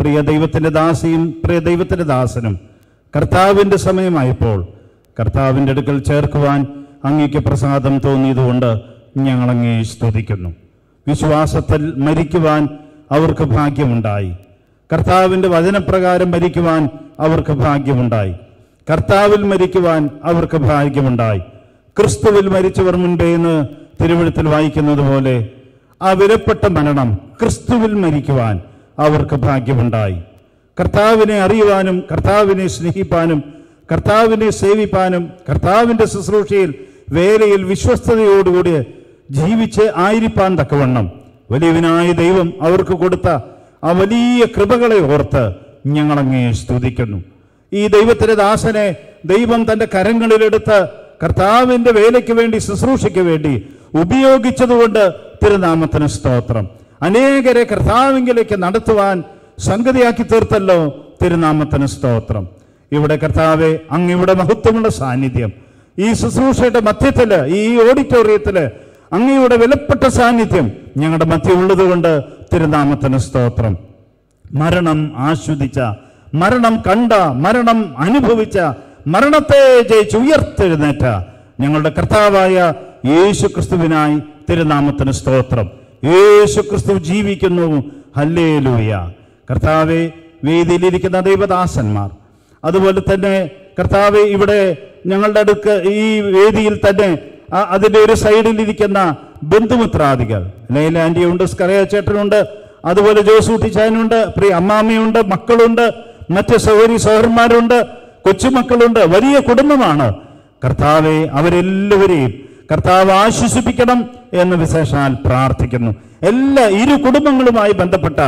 പ്രിയ ദൈവത്തിന്റെ ദാസിയും പ്രിയ ദൈവത്തിന്റെ ദാസനും കർത്താവിന്റെ സമയമായപ്പോൾ കർത്താവിന്റെ അടുക്കൽ ചേർക്കുവാൻ അങ്ങേക്ക് പ്രസാദം തോന്നിയതുകൊണ്ട് ഞങ്ങളങ്ങേ സ്തുതിക്കുന്നു. വിശ്വാസത്തിൽ മരിക്കുവാൻ അവർക്ക് ഭാഗ്യമുണ്ടായി. കർത്താവിന്റെ വചനപ്രകാരം മരിക്കുവാൻ അവർക്ക് ഭാഗ്യമുണ്ടായി. കർത്താവിൽ മരിക്കുവാൻ അവർക്ക് ഭാഗ്യമുണ്ടായി. ക്രിസ്തുവിൽ മരിച്ചവർ മുൻപേ എന്ന് തിരുവഴുത്തിൽ വായിക്കുന്നത് പോലെ ആ വിലപ്പെട്ട മരണം ക്രിസ്തുവിൽ മരിക്കുവാൻ അവർക്ക് ഭാഗ്യമുണ്ടായി. കർത്താവിനെ അറിയുവാനും കർത്താവിനെ സ്നേഹിപ്പാനും കർത്താവിനെ സേവിപ്പാനും കർത്താവിന്റെ ശുശ്രൂഷയിൽ വേലയിൽ വിശ്വസ്തയോടുകൂടി ജീവിച്ച് ആയിരിപ്പാൻ തക്കവണ്ണം. വലിയവനായ ദൈവം അവർക്ക് കൊടുത്ത ആ വലിയ കൃപകളെ ഓർത്ത് ഞങ്ങളങ്ങേ സ്തുതിക്കുന്നു. ഈ ദൈവത്തിന്റെ ദാസനെ ദൈവം തന്റെ കരങ്ങളിലെടുത്ത് കർത്താവിന്റെ വേലയ്ക്ക് വേണ്ടി ശുശ്രൂഷയ്ക്ക് വേണ്ടി ഉപയോഗിച്ചതുകൊണ്ട് തിരുനാമത്തിന് സ്തോത്രം. അനേകരെ കർത്താവിങ്കിലേക്ക് നടത്തുവാൻ സംഗതിയാക്കി തീർത്തല്ലോ തിരുനാമത്തിന് സ്തോത്രം. ഇവിടെ കർത്താവെ അങ്ങയുടെ മഹത്വമുള്ള സാന്നിധ്യം. ഈ ശുശ്രൂഷയുടെ മധ്യത്തിൽ ഈ ഓഡിറ്റോറിയത്തിൽ അങ്ങയുടെ വിലപ്പെട്ട സാന്നിധ്യം ഞങ്ങളുടെ മധ്യ ഉള്ളതുകൊണ്ട് തിരുനാമത്തിന് സ്തോത്രം. മരണം ആസ്വദിച്ച മരണം കണ്ട മരണം അനുഭവിച്ച മരണത്തെ ജയിച്ച് ഉയർത്തെഴുന്നേറ്റ ഞങ്ങളുടെ കർത്താവായ യേശു ക്രിസ്തുവിനായി തിരുനാമത്തിന് സ്തോത്രം. യേശു ക്രിസ്തു ജീവിക്കുന്നു. ഹല്ലേലൂയ. കർത്താവെ വേദിയിലിരിക്കുന്ന ദൈവദാസന്മാർ അതുപോലെ തന്നെ കർത്താവ് ഇവിടെ ഞങ്ങളുടെ അടുക്ക് ഈ വേദിയിൽ തന്നെ അതിന്റെ ഒരു സൈഡിൽ ഇരിക്കുന്ന ബന്ധുമിത്രാദികൾ. ലൈല ഉണ്ട് സ്കറിയ ചേട്ടനുണ്ട് അതുപോലെ ജോസൂട്ടിച്ചാനുണ്ട് പ്രിയ അമ്മാമ്മയുണ്ട് മക്കളുണ്ട് മറ്റ് സഹോദരി സഹോദരന്മാരുണ്ട് കൊച്ചുമക്കളുണ്ട് വലിയ കുടുംബമാണ്. കർത്താവെ അവരെല്ലാവരെയും കർത്താവ് ആശ്വസിപ്പിക്കണം എന്ന് വിശേഷാൽ പ്രാർത്ഥിക്കുന്നു. എല്ലാ ഇരു കുടുംബങ്ങളുമായി ബന്ധപ്പെട്ട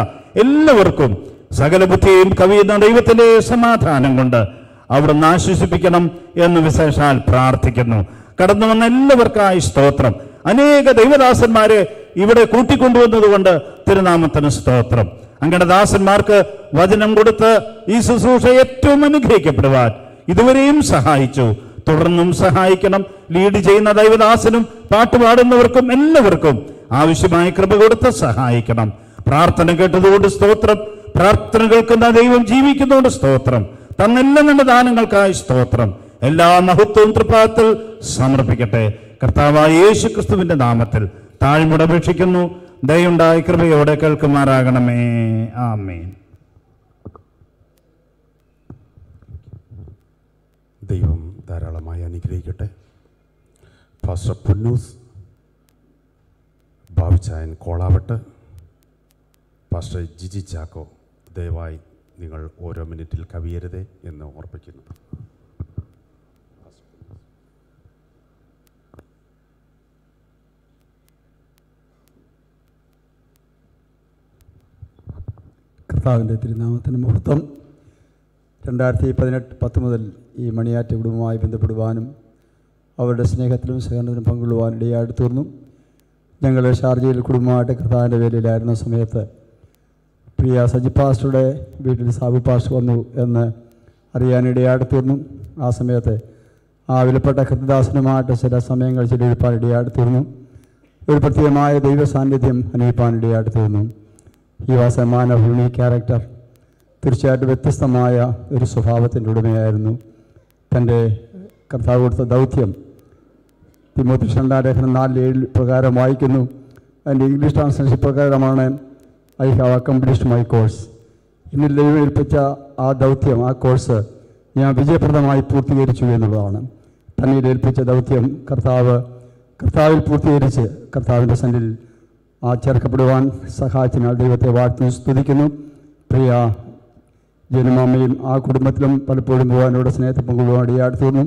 എല്ലാവർക്കും സകല ബുദ്ധിയും കവിയുന്ന ദൈവത്തിന്റെ സമാധാനം കൊണ്ട് അവിടുന്ന് ആശ്വസിപ്പിക്കണം എന്ന് വിശേഷാൽ പ്രാർത്ഥിക്കുന്നു. കടന്നു വന്ന എല്ലാവർക്കായി സ്തോത്രം. അനേക ദൈവദാസന്മാരെ ഇവിടെ കൂട്ടിക്കൊണ്ടുവന്നതുകൊണ്ട് തിരുനാമത്തിന് സ്തോത്രം. അങ്ങനെ ദാസന്മാർക്ക് വചനം കൊടുത്ത് ഈ ശുശ്രൂഷ ഏറ്റവും അനുഗ്രഹിക്കപ്പെടുവാൻ ഇതുവരെയും സഹായിച്ചു. തുടർന്നും സഹായിക്കണം. ലീഡ് ചെയ്യുന്ന ദൈവദാസനും പാട്ടുപാടുന്നവർക്കും എല്ലാവർക്കും ആവശ്യമായ കൃപ കൊടുത്ത് സഹായിക്കണം. പ്രാർത്ഥന കേട്ടതുകൊണ്ട് സ്തോത്രം. പ്രാർത്ഥന കേൾക്കുന്ന ദൈവം ജീവിക്കുന്നതുകൊണ്ട് സ്തോത്രം. തന്നെല്ലാം നമ്മുടെ ദാനങ്ങൾക്കായി സ്തോത്രം. എല്ലാ മഹത്വവും തൃപ്പാത്തിൽ സമർപ്പിക്കട്ടെ. കർത്താവായ യേശു ക്രിസ്തുവിന്റെ നാമത്തിൽ താഴ്മുടപേക്ഷിക്കുന്നു. ദയുണ്ടായി കൃപയോടെ കേൾക്കുമാറാകണമേ. ആമേൻ. ദൈവം ധാരാളമായി അനുഗ്രഹിക്കട്ടെ. ഫാസ്റ്റർ പുന്നൂസ് ബാബുചായൻ കോളാവട്ട്. പാസ്റ്റർ ജിജി ചാക്കോ. ദയവായി നിങ്ങൾ ഓരോ മിനിറ്റിൽ കവിയരുതേ എന്ന് ഓർപ്പിക്കുന്നു. കർത്താവിന്റെ തിരുനാമത്തിന് മുഹൂർത്തം രണ്ടായിരത്തി പതിനെട്ട് പത്ത് മുതൽ ഈ മണിയാറ്റ കുടുംബവുമായി ബന്ധപ്പെടുവാനും അവരുടെ സ്നേഹത്തിലും സഹകരണത്തിലും പങ്കുകൊള്ളുവാനും ഇടയായിട്ട് തീർന്നു. ഞങ്ങൾ ഷാർജയിൽ കുടുംബമായിട്ട് കർത്താവിന്റെ വേലയിലായിരുന്ന സമയത്ത് പ്രിയ സജി പാസ്റ്ററുടെ വീട്ടിൽ സാബു പാസ്റ്റർ വന്നു എന്ന് അറിയാനിടയാടുത്തിരുന്നു ആ സമയത്ത് ആ വിലപ്പെട്ട കൃത്യദാസനുമായിട്ട് ചില സമയങ്ങൾ തീർന്നു. ഒരു പ്രത്യേകമായ ദൈവ സാന്നിധ്യം തീർന്നു. He was a man of unique character തീർച്ചയായിട്ടും വ്യത്യസ്തമായ ഒരു സ്വഭാവത്തിന്റെ ഉടമയായിരുന്നു. തന്റെ കർത്താവ് കൊടുത്ത ദൗത്യം തിമോത്തി ഷണ്ടാരേഖനം നാല് ഏഴ് പ്രകാരം വായിക്കുന്നു. അതിന്റെ ഇംഗ്ലീഷ് ട്രാൻസ്ലേഷൻ പ്രകാരമാണ് I have accomplished my course എന്നിൽ ദൈവം ഏൽപ്പിച്ച ആ ദൗത്യം ആ കോഴ്സ് ഞാൻ വിജയപ്രദമായി പൂർത്തീകരിച്ചു എന്നുള്ളതാണ്. തന്നിൽ ഏൽപ്പിച്ച ദൗത്യം കർത്താവ് കർത്താവിൽ പൂർത്തീകരിച്ച് കർത്താവിന്റെ സന്നിൽ ആ ചേർക്കപ്പെടുവാൻ സഹായത്തിനാൽ ദൈവത്തെ വാഴ്ത്തി സ്തുതിക്കുന്നു. പ്രിയ ജനമാമയും ആ കുടുംബത്തിലും പലപ്പോഴും പോകാനോട് സ്നേഹത്തെ പങ്കുവാൻ ഇടയായിട്ട് തീർന്നു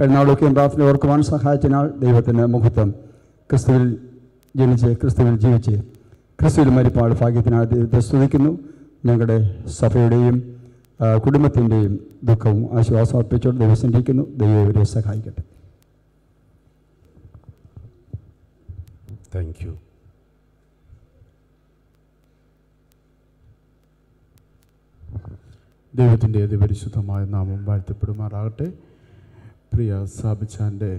കഴിഞ്ഞ നാളൊക്കെയും പ്രാർത്ഥന ഓർക്കുവാൻ സഹായത്തിനാൽ ദൈവത്തിന് മുഹൂർത്തം. ക്രിസ്തുവിൽ ജനിച്ച് ക്രിസ്തുവിൽ ജീവിച്ച് ക്രിസ്തുവിൽ മരിപ്പാട് ഭാഗ്യത്തിനായി ദൈവത്തെ സ്തുതിക്കുന്നു. ഞങ്ങളുടെ സഭയുടെയും കുടുംബത്തിന്റെയും ദുഃഖവും ആശ്വാസം അർപ്പിച്ചുകൊണ്ട് ദൈവം സ്നേഹിക്കുന്നു. ദൈവം ഇവരെ സഹായിക്കട്ടെ. താങ്ക് യു ദൈവത്തിന്റെ അതിപരിശുദ്ധമായ നാമം വാഴ്ത്തപ്പെടുമാറാകട്ടെ. പ്രിയ സാബിച്ചാന്റെ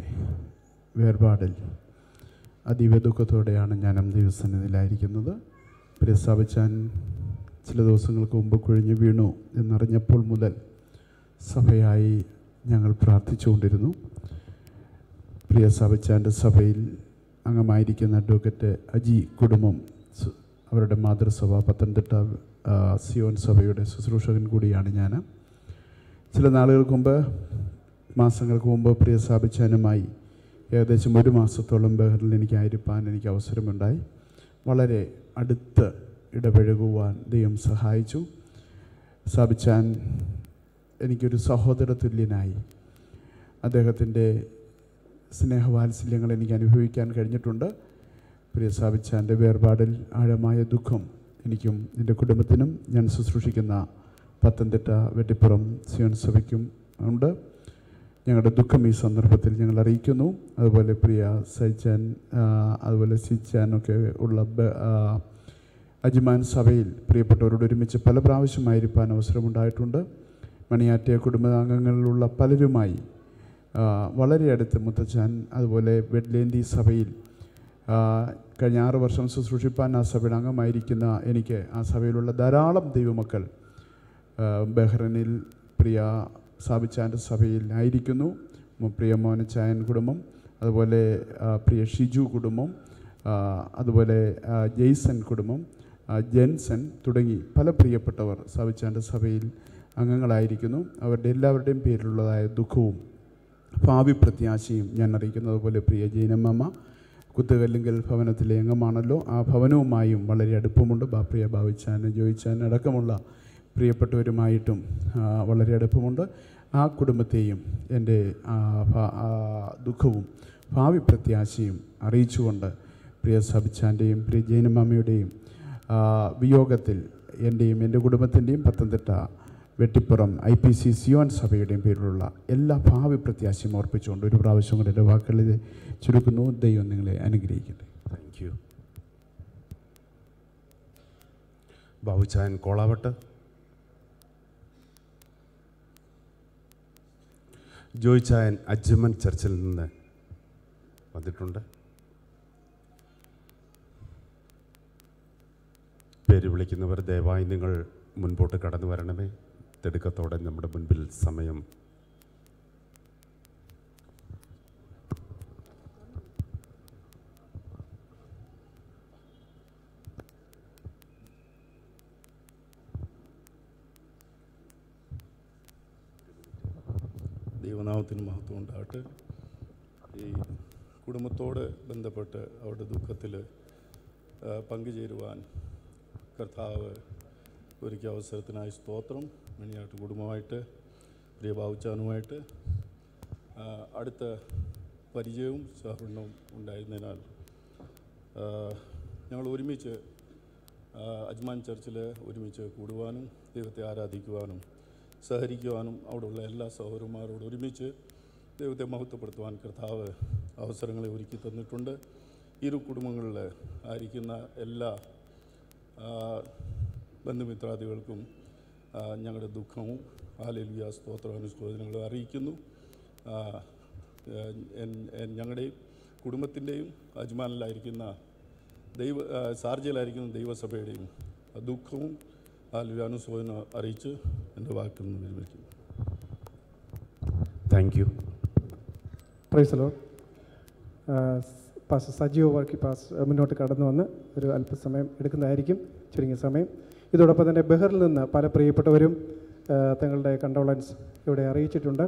വേർപാടിൽ അതീവ ദുഃഖത്തോടെയാണ് ഞാൻ അന്ത്യസന്നിധിയിലായിരിക്കുന്നത് പ്രിയ സാബിച്ചാൻ ചില ദിവസങ്ങൾക്ക് മുമ്പ് കുഴിഞ്ഞു വീണു എന്നറിഞ്ഞപ്പോൾ മുതൽ സഭയായി ഞങ്ങൾ പ്രാർത്ഥിച്ചുകൊണ്ടിരുന്നു. പ്രിയ സാബിച്ചാന്റെ സഭയിൽ അംഗമായിരിക്കുന്ന അഡ്വക്കറ്റ് അജി കുടുംബം അവരുടെ മാതൃസഭ പത്തനംതിട്ട സിയോൻ സഭയുടെ ശുശ്രൂഷകൻ കൂടിയാണ് ഞാൻ. ചില നാളുകൾക്ക് മുമ്പ് മാസങ്ങൾക്ക് മുമ്പ് പ്രിയ സ്ഥാപിച്ചാനുമായി ഏകദേശം ഒരു മാസത്തോളം ബഹറിൽ എനിക്ക് ആയിരിക്കാൻ എനിക്ക് അവസരമുണ്ടായി. വളരെ അടുത്ത് ഇടപഴകുവാൻ ദൈവം സഹായിച്ചു. സാബിച്ചാൻ എനിക്കൊരു സഹോദര തുല്യനായി. അദ്ദേഹത്തിന്റെ സ്നേഹവാത്സല്യങ്ങൾ എനിക്ക് അനുഭവിക്കാൻ കഴിഞ്ഞിട്ടുണ്ട്. പ്രിയ സാബിച്ചാന്റെ വേർപാടിൽ ആഴമായ ദുഃഖം എനിക്കും എന്റെ കുടുംബത്തിനും ഞാൻ ശുശ്രൂഷിക്കുന്ന പത്തനംതിട്ട വെട്ടിപ്പുറം സിയോൻ സഭയ്ക്കും ഉണ്ട്. ഞങ്ങളുടെ ദുഃഖം ഈ സന്ദർഭത്തിൽ ഞങ്ങൾ അറിയിക്കുന്നു. അതുപോലെ പ്രിയ സൈച്ചാൻ അതുപോലെ സിച്ചാനൊക്കെ ഉള്ള അജ്മാൻ സഭയിൽ പ്രിയപ്പെട്ടവരോട് ഒരുമിച്ച് പല പ്രാവശ്യമായിരിക്കാൻ അവസരമുണ്ടായിട്ടുണ്ട്. മണിയാറ്റിയ കുടുംബാംഗങ്ങളിലുള്ള പലരുമായി വളരെ അടുത്ത് മുത്തച്ഛൻ അതുപോലെ വെഡ്ലേന്തി സഭയിൽ കഴിഞ്ഞ ആറ് വർഷം ശുശ്രൂഷിപ്പാൻ ആ സഭയുടെ അംഗമായിരിക്കുന്ന എനിക്ക് ആ സഭയിലുള്ള ധാരാളം ദൈവമക്കൾ ബഹ്റനിൽ പ്രിയ സാബിച്ചാന്റെ സഭയിലായിരിക്കുന്നു. ചായൻ പ്രിയ മോനച്ചായൻ കുടുംബം അതുപോലെ പ്രിയ ഷിജു കുടുംബം അതുപോലെ ജെയ്സൺ കുടുംബം ജെൻസൺ തുടങ്ങി പല പ്രിയപ്പെട്ടവർ സാബിച്ചാന്റെ സഭയിൽ അംഗങ്ങളായിരിക്കുന്നു. അവരുടെ എല്ലാവരുടെയും പേരിലുള്ളതായ ദുഃഖവും ഭാവി പ്രത്യാശയും ഞാൻ അറിയിക്കുന്നത് പോലെ പ്രിയ ജൈനമ്മ കുത്തുകല്ലിങ്കൽ ഭവനത്തിലെ അംഗമാണല്ലോ. ആ ഭവനവുമായും വളരെ അടുപ്പമുണ്ട്. ബാപ്രിയ ബാവിച്ചാൻ ജോയിച്ചാൻ അടക്കമുള്ള പ്രിയപ്പെട്ടവരുമായിട്ടും വളരെ അടുപ്പമുണ്ട്. ആ കുടുംബത്തെയും എന്റെ ദുഃഖവും ഭാവി പ്രത്യാശയും അറിയിച്ചുകൊണ്ട് പ്രിയ സബിച്ചാന്റെയും പ്രിയ ജൈനമാമയുടെയും വിയോഗത്തിൽ എന്റെയും എന്റെ കുടുംബത്തിന്റെയും Pathanamthitta Vettipuram I P C Zion സഭയുടെയും പേരിലുള്ള എല്ലാ ഭാവി പ്രത്യാശയും ഓർപ്പിച്ചുകൊണ്ട് ഒരു പ്രാവശ്യം കൊണ്ട് എന്റെ വാക്കുകളിൽ ചുരുക്കുന്നു. ദൈവം നിങ്ങളെ അനുഗ്രഹിക്കട്ടെ. Thank you Babuchayan കോളാവട്ട്. ജോയിച്ചായൻ അജ്മൻ ചർച്ചിൽ നിന്ന് വന്നിട്ടുണ്ട്. പേര് വിളിക്കുന്നവർ ദയവായി നിങ്ങൾ മുൻപോട്ട് കടന്നു വരണമേ. തിടുക്കത്തോടെ നമ്മുടെ മുൻപിൽ സമയം ദൈവനാമത്തിന് മഹത്വം ഉണ്ടാകട്ടെ ഈ കുടുംബത്തോട് ബന്ധപ്പെട്ട് അവരുടെ ദുഃഖത്തിൽ പങ്കുചേരുവാൻ കർത്താവ് ഒരുക്കിയ അവസരത്തിനായി സ്തോത്രം. മിനിയാട്ട് കുടുംബമായിട്ട് പ്രിയ ബാബുച്ചാനുമായിട്ട്. അടുത്ത പരിചയവും സഹകരണവും ഉണ്ടായിരുന്നതിനാൽ ഞങ്ങൾ ഒരുമിച്ച് അജ്മാൻ ചർച്ചിൽ ഒരുമിച്ച് കൂടുവാനും ദൈവത്തെ ആരാധിക്കുവാനും സഹകരിക്കുവാനും അവിടെയുള്ള എല്ലാ സഹോദരന്മാരോടും ഒരുമിച്ച് ദൈവത്തെ മഹത്വപ്പെടുത്തുവാൻ കർത്താവ് അവസരങ്ങളെ ഒരുക്കി തന്നിട്ടുണ്ട്. ഇരു കുടുംബങ്ങളിൽ ആയിരിക്കുന്ന എല്ലാ ബന്ധുമിത്രാദികൾക്കും ഞങ്ങളുടെ ദുഃഖവും ആലലുയ സ്തോത്രാനുശോചനങ്ങളും അറിയിക്കുന്നു. ആ, എൻ- എൻ- ഞങ്ങളുടെയും കുടുംബത്തിന്റെയും അജ്മാനിലായിരിക്കുന്ന ദൈവ സാർജയിലായിരിക്കുന്ന ദൈവസഭയുടെയും ദുഃഖവും ആലലുയ സോയന അറിയിച്ച് എന്റെ വാക്കിൽ നിന്ന് വിരമിക്കുന്നു താങ്ക് യു പ്രൈസലോ പാസ് സജീവ വർക്കി പാസ് മുന്നോട്ട് കടന്നു വന്ന് ഒരു അല്പസമയം എടുക്കുന്നതായിരിക്കും. ചുരുങ്ങിയ സമയം. ഇതോടൊപ്പം തന്നെ ബഹറിൽ നിന്ന് പല പ്രിയപ്പെട്ടവരും തങ്ങളുടെ കണ്ടോളൻസ് ഇവിടെ അറിയിച്ചിട്ടുണ്ട്.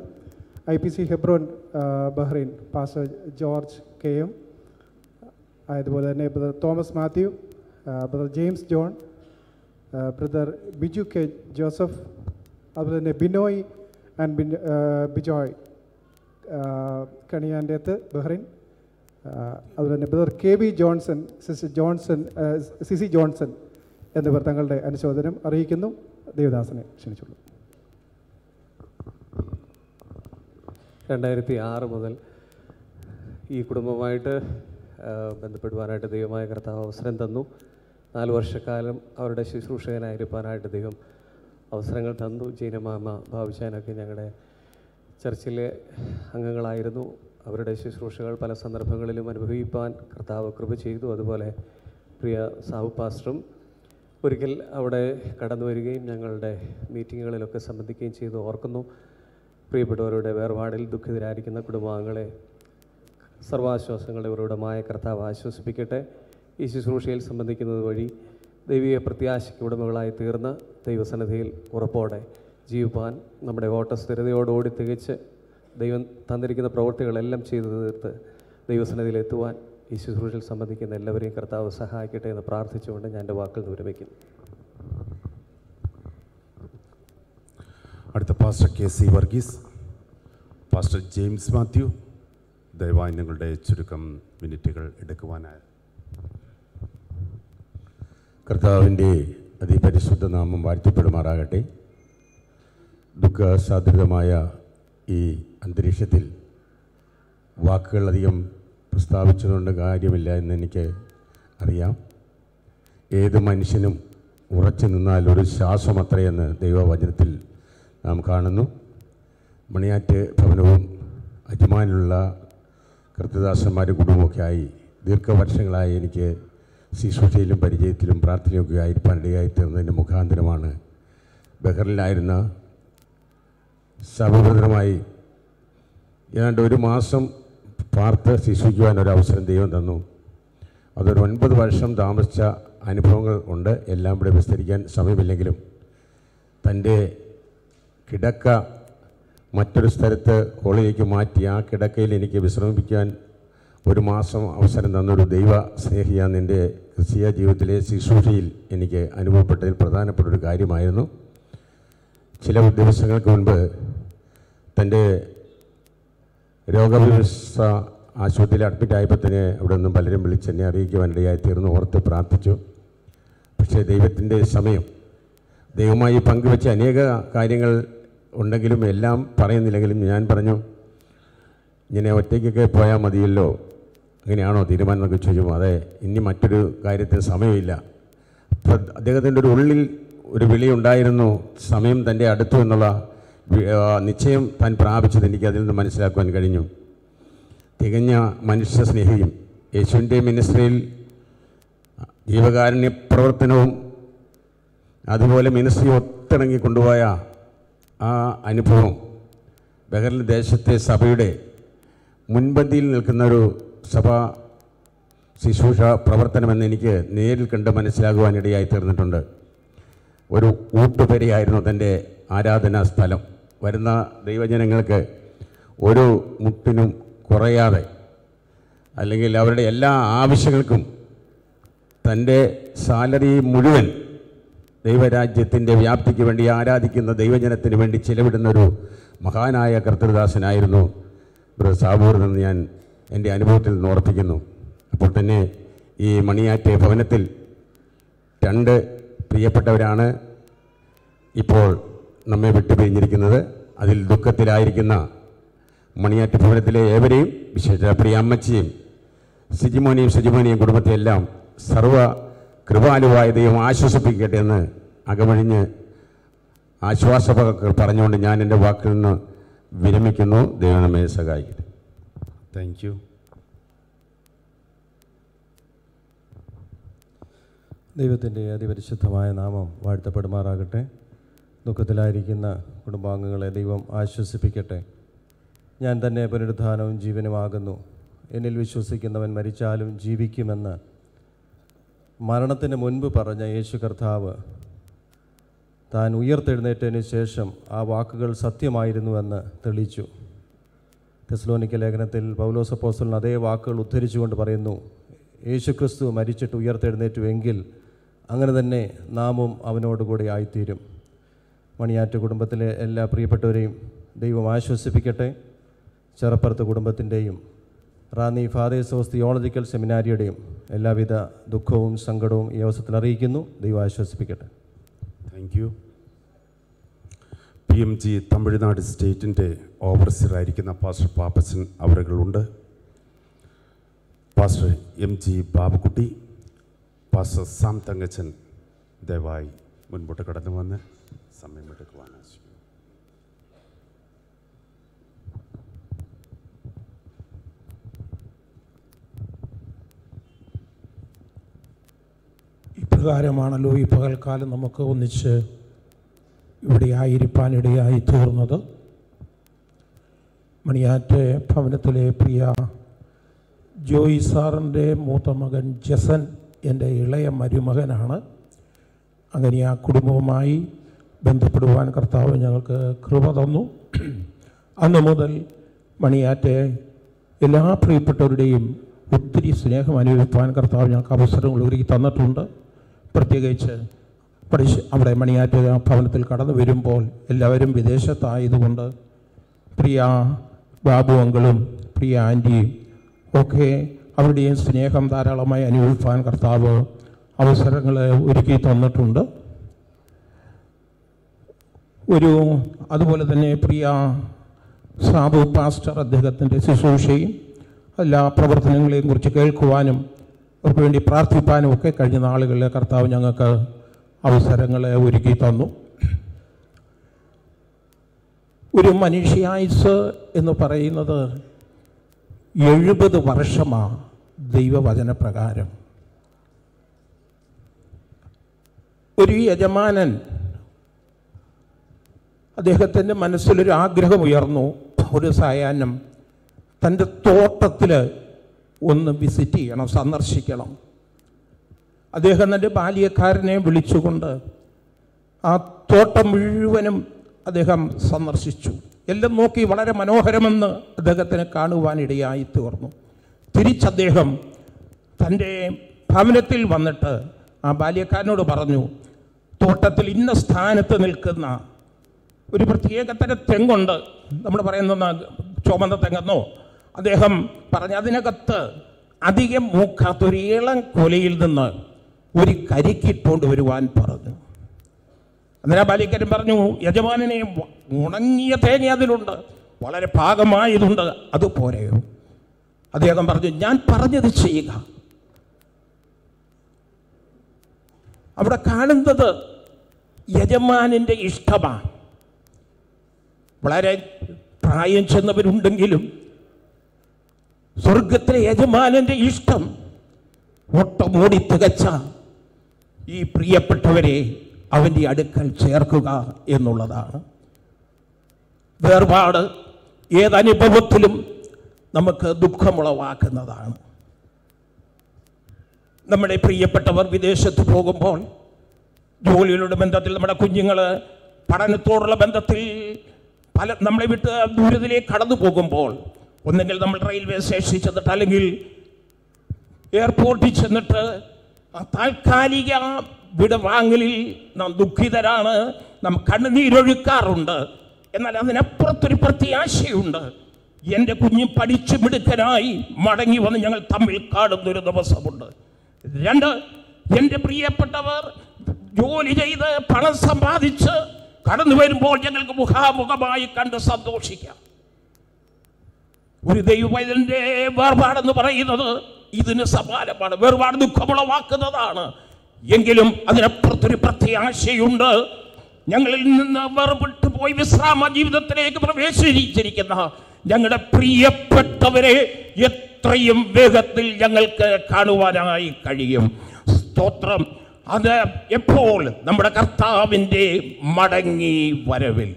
I P C Hebron Bahrain pass George K M അതുപോലെ തന്നെ brother Thomas Matthew brother James John brother Biju K Joseph അതുപോലെ തന്നെ ബിനോയ് ആൻഡ് ബിൻ ബിജോയ് കണിയാന്റെ അത് ബഹ്റിൻ ആ, അതുപോലെ തന്നെ brother K V Johnson sister Johnson Cicy Johnson എന്നിവർ തങ്ങളുടെ അനുശോചനം അറിയിക്കുന്നു. ദേവദാസനെ ക്ഷണിച്ചുള്ളൂ. രണ്ടായിരത്തി ആറ് മുതൽ ഈ കുടുംബമായിട്ട് ബന്ധപ്പെടുവാനായിട്ട് ദൈവമായ കർത്താവ് അവസരം തന്നു. നാല് വർഷക്കാലം അവരുടെ ശുശ്രൂഷകനായിരിക്കാനായിട്ട് ദൈവം അവസരങ്ങൾ തന്നു. ജൈനമാമ ഭാവിച്ചാനൊക്കെ ഞങ്ങളുടെ ചർച്ചിലെ അംഗങ്ങളായിരുന്നു. അവരുടെ ശുശ്രൂഷകൾ പല സന്ദർഭങ്ങളിലും അനുഭവിപ്പാൻ കർത്താവ് കൃപ ചെയ്തു. അതുപോലെ പ്രിയ സാഹു പാസ്റ്ററും ഒരിക്കൽ അവിടെ കടന്നു വരികയും ഞങ്ങളുടെ മീറ്റിങ്ങുകളിലൊക്കെ സംബന്ധിക്കുകയും ചെയ്തു. ഓർക്കുന്നു പ്രിയപ്പെട്ടവരുടെ വേർപാടിൽ ദുഃഖിതരായിരിക്കുന്ന കുടുംബാംഗങ്ങളെ സർവാശ്വാസങ്ങളുടെ ഉറവിടമായ കർത്താവ് ആശ്വസിപ്പിക്കട്ടെ. ഈ ശുശ്രൂഷയിൽ സംബന്ധിക്കുന്നത് വഴി ദൈവിക പ്രത്യാശയ്ക്ക് ഉടമകളായി തീർന്ന് ദൈവസന്നിധിയിൽ ഉറപ്പോടെ ജീവിപ്പാൻ നമ്മുടെ ഓട്ട സ്ഥിരതയോടുകൂടി തികച്ച് ദൈവം തന്നിരിക്കുന്ന പ്രവൃത്തികളെല്ലാം ചെയ്തു തീർത്ത് ദൈവസന്നിധിയിൽ എത്തുവാൻ ഈ ശുശ്രൂഷയിൽ സംബന്ധിക്കുന്ന എല്ലാവരെയും കർത്താവ് സഹായിക്കട്ടെ എന്ന് പ്രാർത്ഥിച്ചുകൊണ്ട് ഞാൻ എന്റെ വാക്കുകൾ വിരമിക്കുന്നു. അടുത്ത pastor K C Varghese pastor James Matthew ദയവായി നിങ്ങളുടെ ചുരുക്കം മിനിറ്റുകൾ എടുക്കുവാനായി. കർത്താവിന്റെ അതിപരിശുദ്ധ നാമം വാഴ്ത്തപ്പെടുമാറാകട്ടെ. ദുഃഖസാധ്യതമായ ഈ അന്തരീക്ഷത്തിൽ വാക്കുകളധികം പ്രസ്താവിച്ചതുകൊണ്ട് കാര്യമില്ല എന്ന് എനിക്ക് അറിയാം. ഏത് മനുഷ്യനും ഉറച്ചു നിന്നാൽ ഒരു ശ്വാസം അത്രയെന്ന് ദൈവവചനത്തിൽ നാം കാണുന്നു. മണിയാറ്റ് ഭവനവും അജ്മാനിലുള്ള കൃത്യദാസന്മാരും കുടുംബമൊക്കെയായി ദീർഘവർഷങ്ങളായി എനിക്ക് ശുശ്രൂഷയിലും പരിചയത്തിലും പ്രാർത്ഥനയൊക്കെ ആയിരിക്കാൻ ഇടയായിത്തീർന്നതിന്റെ മുഖാന്തരമാണ് ബഹ്റിലായിരുന്ന സഭപ്രദമായി ഏതാണ്ട് ഒരു മാസം പാർത്ത് ശിശുക്കുവാൻ ഒരു അവസരം ദൈവം തന്നു. അതൊരു ഒൻപത് വർഷം താമസിച്ച അനുഭവങ്ങൾ ഉണ്ട്. എല്ലാം ഇവിടെ വിസ്തരിക്കാൻ സമയമില്ലെങ്കിലും തന്റെ കിടക്ക മറ്റൊരു സ്ഥലത്ത് ഹോളിലേക്ക് മാറ്റി ആ കിടക്കയിൽ എനിക്ക് വിശ്രമിപ്പിക്കാൻ ഒരു മാസം അവസരം തന്നൊരു ദൈവ സ്നേഹിയാണ് എന്റെ ക്രിസ്തീയ ജീവിതത്തിലെ ശുശ്രൂഷയിൽ എനിക്ക് അനുഭവപ്പെട്ടതിൽ പ്രധാനപ്പെട്ട ഒരു കാര്യമായിരുന്നു. ചില ദിവസങ്ങൾക്ക് മുൻപ് തന്റെ രോഗവിവസ്ഥ ആശുപത്രിയിൽ അഡ്മിറ്റ് ആയപ്പോൾ തന്നെ അവിടെ നിന്നും പലരും വിളിച്ച് എന്നെ അറിയിക്കുവാനിടയായി തീർന്നു ഓർത്ത് പ്രാർത്ഥിച്ചു. പക്ഷേ ദൈവത്തിന്റെ സമയം ദൈവമായി പങ്കുവെച്ച അനേക കാര്യങ്ങൾ ഉണ്ടെങ്കിലും എല്ലാം പറയുന്നില്ലെങ്കിലും ഞാൻ പറഞ്ഞു ഇങ്ങനെ ഒറ്റയ്ക്കൊക്കെ പോയാൽ മതിയല്ലോ അങ്ങനെയാണോ തീരുമാനം എന്നൊക്കെ അതെ ഇനി മറ്റൊരു കാര്യത്തിന് സമയമില്ല. അദ്ദേഹത്തിന്റെ ഒരു ഉള്ളിൽ ഒരു വിളി ഉണ്ടായിരുന്നു സമയം തന്റെ അടുത്തു എന്നുള്ള നിശ്ചയം താൻ പ്രാപിച്ചത് എനിക്ക് അതിൽ നിന്ന് മനസ്സിലാക്കുവാൻ കഴിഞ്ഞു. തികഞ്ഞ മനുഷ്യ സ്നേഹിയും യേശുവിന്റെ മിനിസ്ട്രിയിൽ ജീവകാരുണ്യ പ്രവർത്തനവും അതുപോലെ മിനിസ്ട്രി ഒത്തിണങ്ങി കൊണ്ടുപോയ ആ അനുഭവം ബഹറിൽ ദേശത്തെ സഭയുടെ മുൻപന്തിയിൽ നിൽക്കുന്ന ഒരു സഭ ശുശ്രൂഷ പ്രവർത്തനമെന്ന് എനിക്ക് നേരിൽ കണ്ട് മനസ്സിലാകുവാനിടയായി തീർന്നിട്ടുണ്ട്. ഒരു ഊട്ടുപെരയായിരുന്നു തന്റെ ആരാധനാ സ്ഥലം. വരുന്ന ദൈവജനങ്ങൾക്ക് ഒരു മുട്ടിനും കുറയാതെ അല്ലെങ്കിൽ അവരുടെ എല്ലാ ആവശ്യങ്ങൾക്കും തന്റെ സാലറി മുഴുവൻ ദൈവരാജ്യത്തിന്റെ വ്യാപ്തിക്ക് വേണ്ടി ആരാധിക്കുന്ന ദൈവജനത്തിന് വേണ്ടി ചിലവിടുന്നൊരു മഹാനായ കർത്തൃദാസനായിരുന്നു ബ്രസാബൂർ എന്ന് ഞാൻ എന്റെ അനുഭവത്തിൽ നിന്ന് ഓർപ്പിക്കുന്നു അപ്പോൾ തന്നെ ഈ മണിയാറ്റ് ഭവനത്തിൽ രണ്ട് പ്രിയപ്പെട്ടവരാണ് ഇപ്പോൾ നമ്മെ വിട്ടുപിരിഞ്ഞിരിക്കുന്നത്. അതിൽ ദുഃഖത്തിലായിരിക്കുന്ന മണിയാറ്റ് ഭവനത്തിലെ ഏവരെയും വിശേഷ പ്രിയ അമ്മച്ചിയും സിജിമോനെയും സിജിമോനെയും കുടുംബത്തെയെല്ലാം സർവ കൃപാലുവായ ദൈവം ആശ്വസിപ്പിക്കട്ടെ എന്ന് അകമഴിഞ്ഞ് ആശ്വാസ പറഞ്ഞുകൊണ്ട് ഞാൻ എന്റെ വാക്കിൽ നിന്ന് വിരമിക്കുന്നു. ദൈവം സഹായിക്കട്ടെ. Thank you. ദൈവത്തിന്റെ അതിപരിശുദ്ധമായ നാമം വാഴ്ത്തപ്പെടുമാറാകട്ടെ. ദുഃഖത്തിലായിരിക്കുന്ന കുടുംബാംഗങ്ങളെ ദൈവം ആശ്വസിപ്പിക്കട്ടെ. ഞാൻ തന്നെ പുനരുദ്ധാനവും ജീവനുമാകുന്നു. എന്നിൽ വിശ്വസിക്കുന്നവൻ മരിച്ചാലും ജീവിക്കുമെന്ന് മരണത്തിന് മുൻപ് പറഞ്ഞ യേശു കർത്താവ് താൻ ഉയർത്തെഴുന്നേറ്റതിന് ശേഷം ആ വാക്കുകൾ സത്യമായിരുന്നുവെന്ന് തെളിയിച്ചു. തെസ്ലോനിക്ക ലേഖനത്തിൽ പൗലോസപ്പോസ്റ്റലിന് അതേ വാക്കുകൾ ഉദ്ധരിച്ചുകൊണ്ട് പറയുന്നു യേശുക്രിസ്തു മരിച്ചിട്ട് ഉയർത്തെഴുന്നേറ്റുവെങ്കിൽ അങ്ങനെ തന്നെ നാമും അവനോടുകൂടി ആയിത്തീരും. മണിയാറ്റ് കുടുംബത്തിലെ എല്ലാ പ്രിയപ്പെട്ടവരെയും ദൈവം ആശ്വസിപ്പിക്കട്ടെ. ചെറപ്പുറത്ത് കുടുംബത്തിന്റെയും റാന്നി ഫാദേഴ്സ് ഹോസ് തിയോളജിക്കൽ സെമിനാരിയുടെയും എല്ലാവിധ ദുഃഖവും സങ്കടവും ഈ അവസരത്തിൽ അറിയിക്കുന്നു. ദൈവം ആശ്വസിപ്പിക്കട്ടെ. Thank you P M G Tamil Nadu സ്റ്റേറ്റിന്റെ ഓവർസിയറായിരിക്കുന്ന pastor Pappachan അവരുകളുണ്ട്. Pastor M G Babukutty pastor Sam Thankachan ദയവായി മുൻപോട്ട് കടന്നു വന്ന് സമയമെടുക്കുവാൻ ഇപ്രകാരമാണല്ലോ ഈ പകൽക്കാലം നമുക്ക് ഒന്നിച്ച് ഇവിടെ ആയിരിക്കാനിടയായി തീർന്നത്. മണിയാറ്റ് ഭവനത്തിലെ പ്രിയ ജോയി സാറിന്റെ മൂത്ത മകൻ ജസൻ എന്റെ ഇളയ മരുമകനാണ്. അങ്ങനെ ആ കുടുംബവുമായി ബന്ധപ്പെടുവാൻ കർത്താവ് ഞങ്ങൾക്ക് കൃപ തന്നു. അന്ന് മുതൽ മണിയാറ്റെ എല്ലാ പ്രിയപ്പെട്ടവരുടെയും ഒത്തിരി സ്നേഹം അനുഭവിപ്പാൻ കർത്താവ് ഞങ്ങൾക്ക് അവസരങ്ങൾ ഒരുക്കി തന്നിട്ടുണ്ട്. പ്രത്യേകിച്ച് പഠിച്ച് അവിടെ മണിയാറ്റ് ഭവനത്തിൽ കടന്നു വരുമ്പോൾ എല്ലാവരും വിദേശത്തായതുകൊണ്ട് പ്രിയ ബാബു അങ്കളും പ്രിയ ആന്റിയും ഒക്കെ അവരുടെയും സ്നേഹം ധാരാളമായി അനുഭവിക്കാൻ കർത്താവ് അവസരങ്ങൾ ഒരുക്കി തന്നിട്ടുണ്ട്. ഒരു അതുപോലെ തന്നെ പ്രിയ സാബു പാസ്റ്റർ അദ്ദേഹത്തിന്റെ ശുശ്രൂഷയും എല്ലാ പ്രവർത്തനങ്ങളെയും കുറിച്ച് കേൾക്കുവാനും അവർക്ക് വേണ്ടി പ്രാർത്ഥിപ്പാനും ഒക്കെ കഴിഞ്ഞ നാളുകളിൽ കർത്താവ് ഞങ്ങൾക്ക് അവസരങ്ങൾ ഒരുക്കി തന്നു. ഒരു മനുഷ്യായുസ് എന്ന് പറയുന്നത് എഴുപത് വർഷമാണ് ദൈവവചനപ്രകാരം. ഒരു യജമാനൻ അദ്ദേഹത്തിന്റെ മനസ്സിലൊരു ആഗ്രഹം ഉയർന്നു ഒരു സായാഹ്നം തന്റെ തോട്ടത്തിൽ ഒന്ന് വിസിറ്റ് ചെയ്യണം സന്ദർശിക്കണം. അദ്ദേഹം തന്റെ ബാല്യക്കാരനെ വിളിച്ചുകൊണ്ട് ആ തോട്ടം മുഴുവനും അദ്ദേഹം സന്ദർശിച്ചു. എല്ലാം നോക്കി വളരെ മനോഹരമെന്ന് അദ്ദേഹത്തിന് കാണുവാനിടയായി തീർന്നു. തിരിച്ചദ്ദേഹം തന്റെ ഭവനത്തിൽ വന്നിട്ട് ആ ബാല്യക്കാരനോട് പറഞ്ഞു തോട്ടത്തിൽ ഇന്ന സ്ഥാനത്ത് നിൽക്കുന്ന ഒരു പ്രത്യേകതര തെങ്ങുണ്ട്. നമ്മൾ പറയുന്ന ചുമന്ന തെങ്ങെന്നോ? അദ്ദേഹം പറഞ്ഞു അതിനകത്ത് അധികം മൂക്കാത്തൊരു ഇളം കൊലയിൽ നിന്ന് ഒരു കരിക്കിട്ടുകൊണ്ട് വരുവാൻ പറഞ്ഞു. അന്നേരം ബാലിക്കരൻ പറഞ്ഞു യജമാനെ ഉണങ്ങിയ തേങ്ങ അതിലുണ്ട്. വളരെ പാകമായതുണ്ട്. അത് പോരെയോ അദ്ദേഹം പറഞ്ഞു ഞാൻ പറഞ്ഞത് ചെയ്യുക. അവിടെ കാണുന്നത് യജമാനിന്റെ ഇഷ്ടമാണ്. വളരെ പ്രായം ചെന്നവരുണ്ടെങ്കിലും സ്വർഗത്തിലെ യജമാനന്റെ ഇഷ്ടം ഒട്ടമോടി തികച്ച ഈ പ്രിയപ്പെട്ടവരെ അവന്റെ അടുക്കൽ ചേർക്കുക എന്നുള്ളതാണ്. വേർപാട് ഏതനുഭവത്തിലും നമുക്ക് ദുഃഖമുളവാക്കുന്നതാണ്. നമ്മുടെ പ്രിയപ്പെട്ടവർ വിദേശത്ത് പോകുമ്പോൾ ജോലിയുടെ ബന്ധത്തിൽ നമ്മുടെ കുഞ്ഞുങ്ങൾ പഠനത്തോടുള്ള ബന്ധത്തിൽ പല നമ്മളെ വിട്ട് ദൂരത്തിലേക്ക് കടന്നു പോകുമ്പോൾ ഒന്നെങ്കിൽ നമ്മൾ റെയിൽവേ സ്റ്റേഷനിൽ ചെന്നിട്ട് അല്ലെങ്കിൽ എയർപോർട്ടിൽ ചെന്നിട്ട് താൽക്കാലിക വിടവാങ്ങലിൽ നാം ദുഃഖിതരാണ്. നാം കണ്ണുനീരൊഴുക്കാറുണ്ട്. എന്നാൽ അതിനപ്പുറത്തൊരു പ്രത്യാശയുണ്ട്. എന്റെ കുഞ്ഞ് പഠിച്ചു മിടുക്കനായി മടങ്ങി വന്ന് ഞങ്ങൾ തമ്മിൽ കാണുന്നൊരു ദിവസമുണ്ട്. രണ്ട് എന്റെ പ്രിയപ്പെട്ടവർ ജോലി ചെയ്ത് പണം സമ്പാദിച്ച് കടന്നു വരുമ്പോൾ ഞങ്ങൾക്ക് മുഖാമുഖമായി കണ്ട് സന്തോഷിക്കാം. ഒരു ദൈവവൈദ്യന്റെ വേർപാടെന്ന് പറയുന്നത് ഇതിന് സമാനമാണ്. വേർപാട് ദുഃഖമുളവാക്കുന്നതാണ്. എങ്കിലും അതിനപ്പുറത്തൊരു പ്രത്യാശയുണ്ട് ഞങ്ങളിൽ നിന്ന് വേർപെട്ടു പോയി വിശ്രാമ ജീവിതത്തിലേക്ക് പ്രവേശിച്ചിരിക്കുന്ന ഞങ്ങളുടെ പ്രിയപ്പെട്ടവരെ എത്രയും വേഗത്തിൽ ഞങ്ങൾക്ക് കാണുവാനായി കഴിയും. സ്തോത്രം. അത് എപ്പോൾ നമ്മുടെ കർത്താവിന്റെ മടങ്ങി വരവിൽ?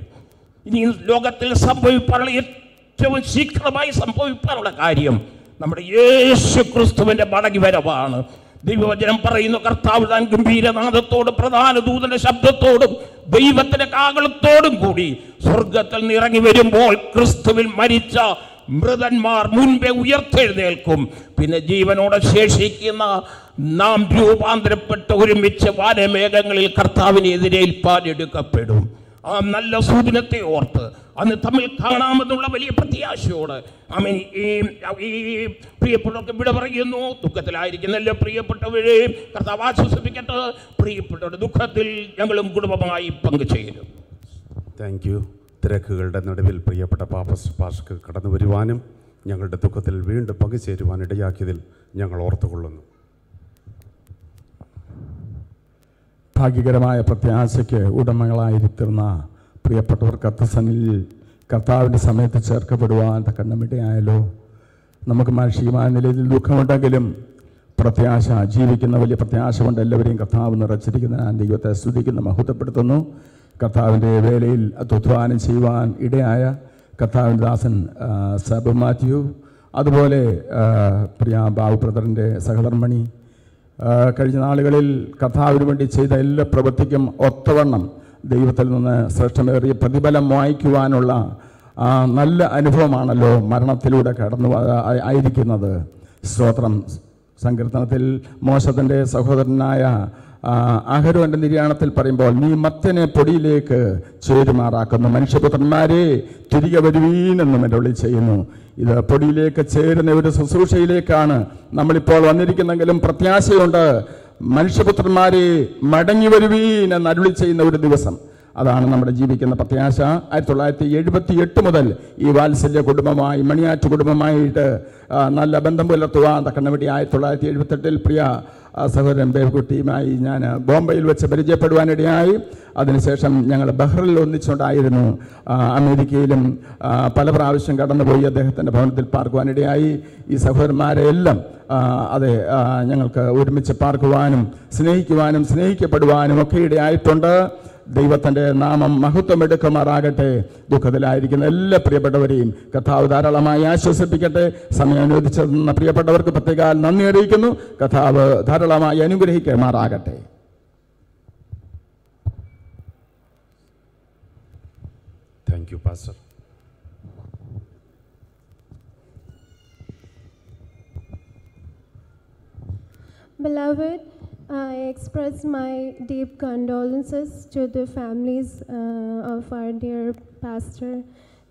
ഇനി ലോകത്തിൽ സംഭവിക്കാനുള്ള ഏറ്റവും ശീഘ്രമായി സംഭവിക്കാനുള്ള കാര്യം നമ്മുടെ യേശു ക്രിസ്തുവിന്റെ മടങ്ങി വരവാണ്. ദൈവവചനം പറയുന്നു കർത്താവ് താൻ ഗംഭീരനാഥത്തോടും പ്രധാന ദൂതന്റെ ശബ്ദത്തോടും ദൈവത്തിന്റെ കാകളത്തോടും കൂടി സ്വർഗത്തിൽ നിന്ന് ഇറങ്ങി വരുമ്പോൾ ക്രിസ്തുവിൽ മരിച്ച മൃതന്മാർ മുൻപേ ഉയർത്തെഴുന്നേൽക്കും. പിന്നെ ജീവനോടെ ശേഷിക്കുന്ന നാം രൂപാന്തരപ്പെട്ട ഒരുമിച്ച് വാനമേഘങ്ങളിൽ കർത്താവിനെ എതിരേൽപ്പാൻ ആ നല്ല സൂചനത്തെ ഓർത്ത് അന്ന് തമ്മിൽ കാണാമെന്നുള്ള വലിയ പ്രത്യാശയോട് അമീൻ ഈ പ്രിയപ്പെട്ടവർക്ക് ഇവിടെ പറയുന്നു. ദുഃഖത്തിലായിരിക്കുന്നല്ലോ പ്രിയപ്പെട്ടവരെ. കർത്താവ് ആശ്വസിപ്പിക്കട്ടെ. പ്രിയപ്പെട്ടവരുടെ ദുഃഖത്തിൽ ഞങ്ങളും കുടുംബമായി പങ്കുചേരും. താങ്ക് യു തിരക്കുകളുടെ നടുവിൽ പ്രിയപ്പെട്ട പാപ്പസ് പാഷക്ക് കടന്നു വരുവാനും ഞങ്ങളുടെ ദുഃഖത്തിൽ വീണ്ടും പങ്കുചേരുവാൻ ഇടയാക്കിയതിൽ ഞങ്ങൾ ഓർത്തുകൊള്ളുന്നു. ഭാഗ്യകരമായ പ്രത്യാശയ്ക്ക് ഉടമകളായിരിക്കുന്ന പ്രിയപ്പെട്ടവർ കത്തസനിൽ കർത്താവിന്റെ സമയത്ത് ചേർക്കപ്പെടുവാൻ കണ്ണമിടയായാലോ നമുക്ക് മാനുഷികമായ നിലയിൽ ദുഃഖമുണ്ടെങ്കിലും പ്രത്യാശ ജീവിക്കുന്ന വലിയ പ്രത്യാശ കൊണ്ട് എല്ലാവരെയും കർത്താവ് നിറച്ചിരിക്കുന്ന ദൈവത്തെ സ്തുതിക്കുന്ന മഹത്വപ്പെടുത്തുന്നു. കർത്താവിന്റെ വേലയിൽ അധ്വാനം ചെയ്യുവാൻ ഇടയായ കർത്താവിന്റെ ദാസൻ സബ് മാത്യു. അതുപോലെ പ്രിയ ബാബു ബ്രദറിന്റെ സഹധർമ്മണി കഴിഞ്ഞ നാളുകളിൽ കർത്താവിന് വേണ്ടി ചെയ്ത എല്ലാ പ്രവൃത്തിക്കും ഒത്തവണ്ണം ദൈവത്തിൽ നിന്ന് ശ്രേഷ്ഠമേറിയ പ്രതിഫലം വായിക്കുവാനുള്ള നല്ല അനുഭവമാണല്ലോ മരണത്തിലൂടെ കടന്നു ആയിരിക്കുന്നത്. സ്തോത്രം. സങ്കീർത്തനത്തിൽ മോശത്തിന്റെ സഹോദരനായ അഹരോന്റെ നിര്യാണത്തിൽ പറയുമ്പോൾ നീ മത്തനെ പൊടിയിലേക്ക് ചേരുമാറാക്കുന്നു. മനുഷ്യപുത്രന്മാരെ തിരികെ വരുവീനെന്നും എന്റെ ഉള്ളിൽ ചെയ്യുന്നു. ഇത് പൊടിയിലേക്ക് ചേരുന്ന ഒരു ശുശ്രൂഷയിലേക്കാണ് നമ്മളിപ്പോൾ വന്നിരിക്കുന്നെങ്കിലും പ്രത്യാശയുണ്ട്. മനുഷ്യപുത്രന്മാരെ മടങ്ങി വരുവീൻ എന്ന് അരുളി ചെയ്യുന്ന ഒരു ദിവസം. അതാണ് നമ്മുടെ ജീവിക്കുന്ന പ്രത്യാശ. ആയിരത്തി തൊള്ളായിരത്തി എഴുപത്തി എട്ട് മുതൽ ഈ വാത്സല്യ കുടുംബമായി മണിയാറ്റ് കുടുംബമായിട്ട് നല്ല ബന്ധം പുലർത്തുവാൻ തക്കണ വേണ്ടി ആയിരത്തി തൊള്ളായിരത്തി എഴുപത്തെട്ടിൽ പ്രിയ സഹോദരൻ ബേബുക്കുട്ടിയുമായി ഞാൻ ബോംബെയിൽ വെച്ച് പരിചയപ്പെടുവാനിടയായി. അതിനുശേഷം ഞങ്ങൾ ബഹ്റിൽ ഒന്നിച്ചുണ്ടായിരുന്നു അമേരിക്കയിലും പല പ്രാവശ്യം കടന്നുപോയി അദ്ദേഹത്തിന്റെ ഭവനത്തിൽ പാർക്കുവാനിടയായി. ഈ സഹോദരന്മാരെ എല്ലാം ആ, അതെ ഞങ്ങൾക്ക് ഒരുമിച്ച് പാർക്കുവാനും സ്നേഹിക്കുവാനും സ്നേഹിക്കപ്പെടുവാനും ഒക്കെ ഇടയായിട്ടുണ്ട്. ദൈവത്തിന്റെ നാമം മഹത്വമെടുക്കുമാറാകട്ടെ ദുഃഖത്തിലായിരിക്കുന്ന എല്ലാ പ്രിയപ്പെട്ടവരെയും കഥാവ് ധാരാളമായി ആശ്വസിപ്പിക്കട്ടെ. സമയം അനുവദിച്ചെന്ന പ്രിയപ്പെട്ടവർക്ക് പ്രത്യേക നന്ദി അറിയിക്കുന്നു. കഥാവ് ധാരാളമായി അനുഗ്രഹിക്കുമാറാകട്ടെ. Thank you pastor Beloved, I express my deep condolences to the families uh, of our dear pastor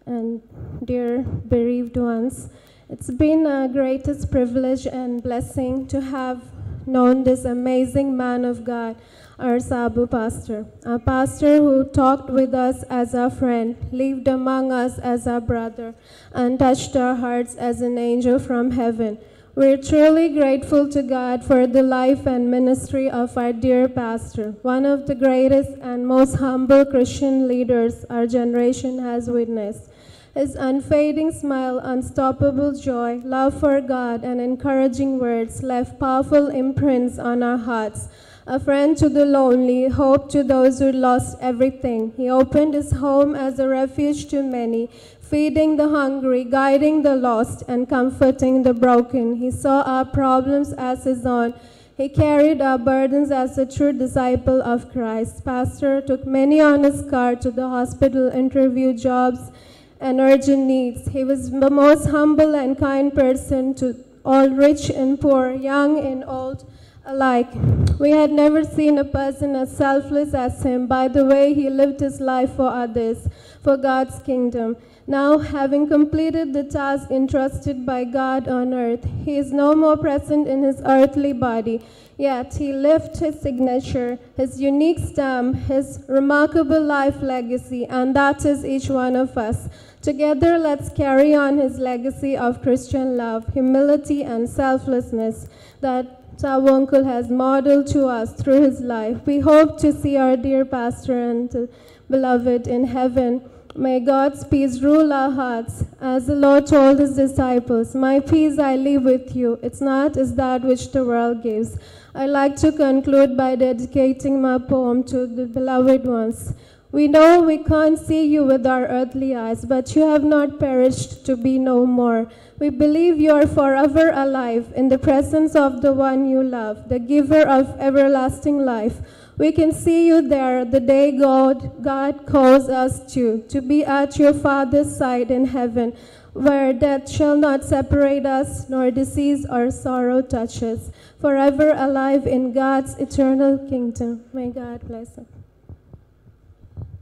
and dear bereaved ones. It's been a greatest privilege and blessing to have known this amazing man of God, our Sabu pastor, a pastor who talked with us as a friend, lived among us as a brother, and touched our hearts as an angel from heaven. We're truly grateful to God for the life and ministry of our dear pastor, one of the greatest and most humble Christian leaders our generation has witnessed. His unfading smile, unstoppable joy, love for God, and encouraging words left powerful imprints on our hearts. A friend to the lonely, hope to those who lost everything. He opened his home as a refuge to many, feeding the hungry, guiding the lost, and comforting the broken. He saw our problems as his own. He carried our burdens as a true disciple of Christ. Pastor took many on his car to the hospital, interview jobs, and urgent needs. He was the most humble and kind person to all rich and poor, young and old alike. We had never seen a person as selfless as him by the way he lived his life for others, for God's kingdom. Now, having completed the task entrusted by God on earth, he is no more present in his earthly body. Yet he left his signature, his unique stamp, his remarkable life legacy, and that is each one of us. Together, let's carry on his legacy of Christian love, humility, and selflessness that our uncle has modeled to us through his life. We hope to see our dear pastor and beloved in heaven. May God's peace rule our hearts. As the Lord told his disciples, My peace I leave with you. It's not as that which the world gives. I like to conclude by dedicating my poem to the beloved ones. We know we can't see you with our earthly eyes, but you have not perished to be no more. We believe you are forever alive in the presence of the one you love, the giver of everlasting life. We can see you there the day God, God calls us to, to be at your Father's side in heaven, where death shall not separate us, nor disease or sorrow touch us. Forever alive in God's eternal kingdom. May God bless us.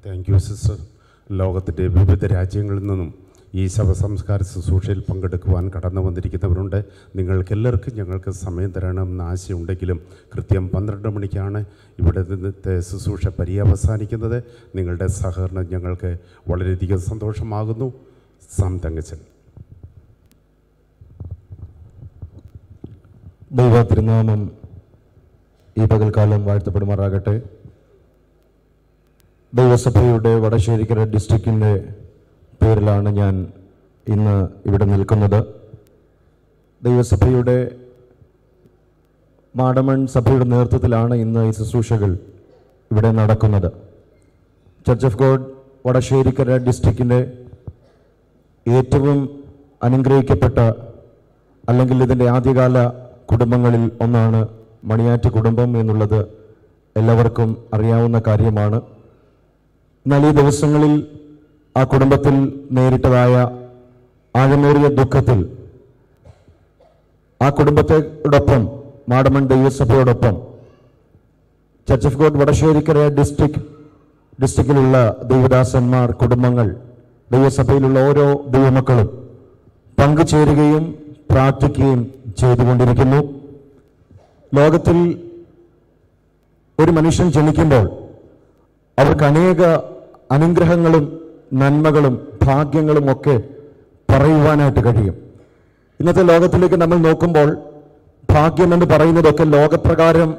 Thank you sister ലോകത്തിൻ്റെ വിവിധ രാജ്യങ്ങളിൽ നിന്നും ഈ ശവസംസ്കാര ശുശ്രൂഷയിൽ പങ്കെടുക്കുവാൻ കടന്നു വന്നിരിക്കുന്നവരുണ്ട്. നിങ്ങൾക്കെല്ലാവർക്കും ഞങ്ങൾക്ക് സമയം തരണമെന്ന് ആശയുണ്ടെങ്കിലും കൃത്യം പന്ത്രണ്ട് മണിക്കാണ് ഇവിടെ നിന്നത്തെ ശുശ്രൂഷ പര്യവസാനിക്കുന്നത്. നിങ്ങളുടെ സഹകരണം ഞങ്ങൾക്ക് വളരെയധികം സന്തോഷമാകുന്നു. സാം തങ്കച്ചൻ. ദൈവ തിരുനാമം ഈ പകൽക്കാലം വാഴ്ത്തപ്പെടുമാറാകട്ടെ. ദൈവസഭയുടെ വടശ്ശേരിക്കര ഡിസ്ട്രിക്റ്റിന്റെ പേരിലാണ് ഞാൻ ഇന്ന് ഇവിടെ നിൽക്കുന്നത്. ദൈവസഭയുടെ മാടമൺ സഭയുടെ നേതൃത്വത്തിലാണ് ഇന്ന് ഈ ശുശ്രൂഷകൾ ഇവിടെ നടക്കുന്നത്. ചർച്ച് ഓഫ് ഗോഡ് വടശ്ശേരിക്കര ഡിസ്ട്രിക്റ്റിന്റെ ഏറ്റവും അനുഗ്രഹിക്കപ്പെട്ട അല്ലെങ്കിൽ ഇതിന്റെ ആദ്യകാല കുടുംബങ്ങളിൽ ഒന്നാണ് മണിയാറ്റ് കുടുംബം എന്നുള്ളത് എല്ലാവർക്കും അറിയാവുന്ന കാര്യമാണ്. എന്നാൽ ഈ ദിവസങ്ങളിൽ ആ കുടുംബത്തിൽ നേരിട്ടതായ ആഴമേറിയ ദുഃഖത്തിൽ ആ കുടുംബത്തോടൊപ്പം Madamon ദൈവസഭയോടൊപ്പം church of God Vadasserikkara district ഡിസ്ട്രിക്റ്റിലുള്ള ദൈവദാസന്മാർ കുടുംബങ്ങൾ ദൈവസഭയിലുള്ള ഓരോ ദൈവമക്കളും പങ്കുചേരുകയും പ്രാർത്ഥിക്കുകയും ചെയ്തുകൊണ്ടിരിക്കുന്നു. ലോകത്തിൽ ഒരു മനുഷ്യൻ ജനിക്കുമ്പോൾ അവർക്ക് അനേക അനുഗ്രഹങ്ങളും നന്മകളും ഭാഗ്യങ്ങളും ഒക്കെ പറയുവാനായിട്ട് കഴിയും. ഇന്നത്തെ ലോകത്തിലേക്ക് നമ്മൾ നോക്കുമ്പോൾ ഭാഗ്യം എന്ന് പറയുന്നതൊക്കെ ലോകപ്രകാരം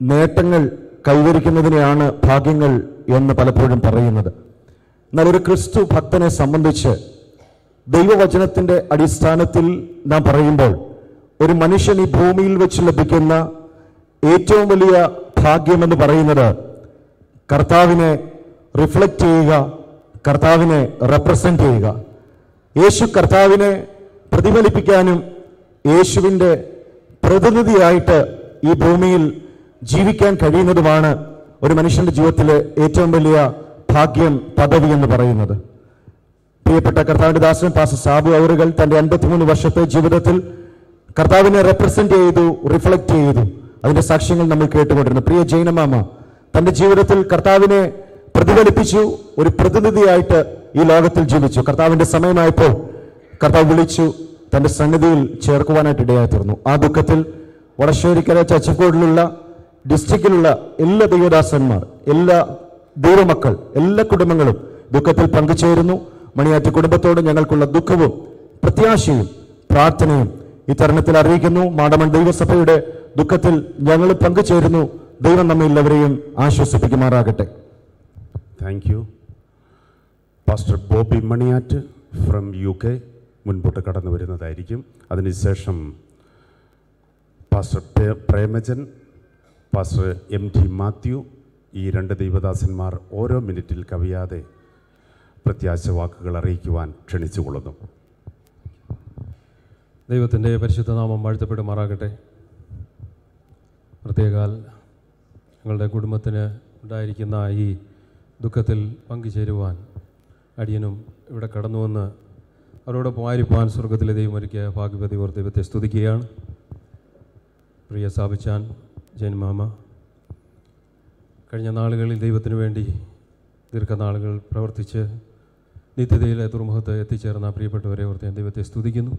നേട്ടങ്ങൾ കൈവരിക്കുന്നതിനെയാണ് ഭാഗ്യങ്ങൾ എന്ന് പലപ്പോഴും പറയുന്നത്. എന്നാൽ ഒരു ക്രിസ്തു ഭക്തനെ സംബന്ധിച്ച് ദൈവവചനത്തിന്റെ അടിസ്ഥാനത്തിൽ നാം പറയുമ്പോൾ ഒരു മനുഷ്യൻ ഈ ഭൂമിയിൽ വെച്ച് ലഭിക്കുന്ന ഏറ്റവും വലിയ ഭാഗ്യമെന്ന് പറയുന്നത് കർത്താവിനെ റിഫ്ലക്റ്റ് ചെയ്യുക കർത്താവിനെ റെപ്രസെന്റ് ചെയ്യുക. യേശു കർത്താവിനെ പ്രതിഫലിപ്പിക്കാനും യേശുവിന്റെ പ്രതിനിധിയായിട്ട് ഈ ഭൂമിയിൽ ജീവിക്കാൻ കഴിയുന്നതുമാണ് ഒരു മനുഷ്യന്റെ ജീവിതത്തിലെ ഏറ്റവും വലിയ ഭാഗ്യം പദവി എന്ന് പറയുന്നത്. പ്രിയപ്പെട്ട കർത്താവിന്റെ ദാസൻ പാസ സാബു അവറുകൾ തന്റെ അൻപത്തിമൂന്ന് വർഷത്തെ ജീവിതത്തിൽ കർത്താവിനെ റെപ്രസെന്റ് ചെയ്തു റിഫ്ലക്റ്റ് ചെയ്തു. അതിന്റെ സാക്ഷ്യങ്ങൾ നമ്മൾ കേട്ടുകൊണ്ടിരുന്നു. പ്രിയ ജൈനമാമ തന്റെ ജീവിതത്തിൽ കർത്താവിനെ പ്രതിഫലിപ്പിച്ചു ഒരു പ്രതിനിധിയായിട്ട് ഈ ലോകത്തിൽ ജീവിച്ചു. കർത്താവിന്റെ സമയമായപ്പോൾ കർത്താവ് വിളിച്ചു തന്റെ സന്നിധിയിൽ ചേർക്കുവാനായിട്ട് ഇടയായി തീർന്നു ആ ദുഃഖത്തിൽ വടശ്ശേരിക്കര ചച്ചക്കോടിലുള്ള ഡിസ്ട്രിക്റ്റിലുള്ള എല്ലാ ദൈവദാസന്മാർ എല്ലാ ദൈവമക്കൾ എല്ലാ കുടുംബങ്ങളും ദുഃഖത്തിൽ പങ്കുചേരുന്നു. മണിയാറ്റ് കുടുംബത്തോട് ഞങ്ങൾക്കുള്ള ദുഃഖവും പ്രത്യാശയും പ്രാർത്ഥനയും ഈ തരുണത്തിൽ അറിയിക്കുന്നു. മാടമൺ ദൈവസഭയുടെ ദുഃഖത്തിൽ ഞങ്ങൾ പങ്കുചേരുന്നു. ദൈവം നമ്മെ എല്ലാവരെയും ആശ്വസിപ്പിക്കുമാറാകട്ടെ. Thank you pastor Bobby Maniyat from U K മുൻപോട്ട് കടന്നു വരുന്നതായിരിക്കും. അതിനുശേഷം pastor Premajan pastor M T Matthew ഈ രണ്ട് ദൈവദാസന്മാർ ഓരോ മിനിറ്റിൽ കവിയാതെ പ്രത്യാശ വാക്കുകൾ അറിയിക്കുവാൻ ക്ഷണിച്ചുകൊള്ളുന്നു. ദൈവത്തിന്റെ പരിശുദ്ധനാമം വാഴ്ത്തപ്പെടുമാറാകട്ടെ. പ്രത്യേകാൽ ഞങ്ങളുടെ കുടുംബത്തിന് ഉണ്ടായിരിക്കുന്ന ഈ ദുഃഖത്തിൽ പങ്കുചേരുവാൻ അടിയനും ഇവിടെ കടന്നു വന്ന് അവരോടൊപ്പം ആയിരിക്കാൻ സ്വർഗത്തിലെ ദൈവം ഒരുക്കിയ ഭാഗ്യപതി ദൈവത്തെ സ്തുതിക്കുകയാണ്. പ്രിയ സാബിച്ചാൻ ജയൻമാമ കഴിഞ്ഞ നാളുകളിൽ ദൈവത്തിന് വേണ്ടി ദീർഘനാളുകൾ പ്രവർത്തിച്ച് നിത്യതയിലെ തുറമുഖത്ത് എത്തിച്ചേർന്ന പ്രിയപ്പെട്ടവരെ ഓർത്ത് ഞാൻ ദൈവത്തെ സ്തുതിക്കുന്നു.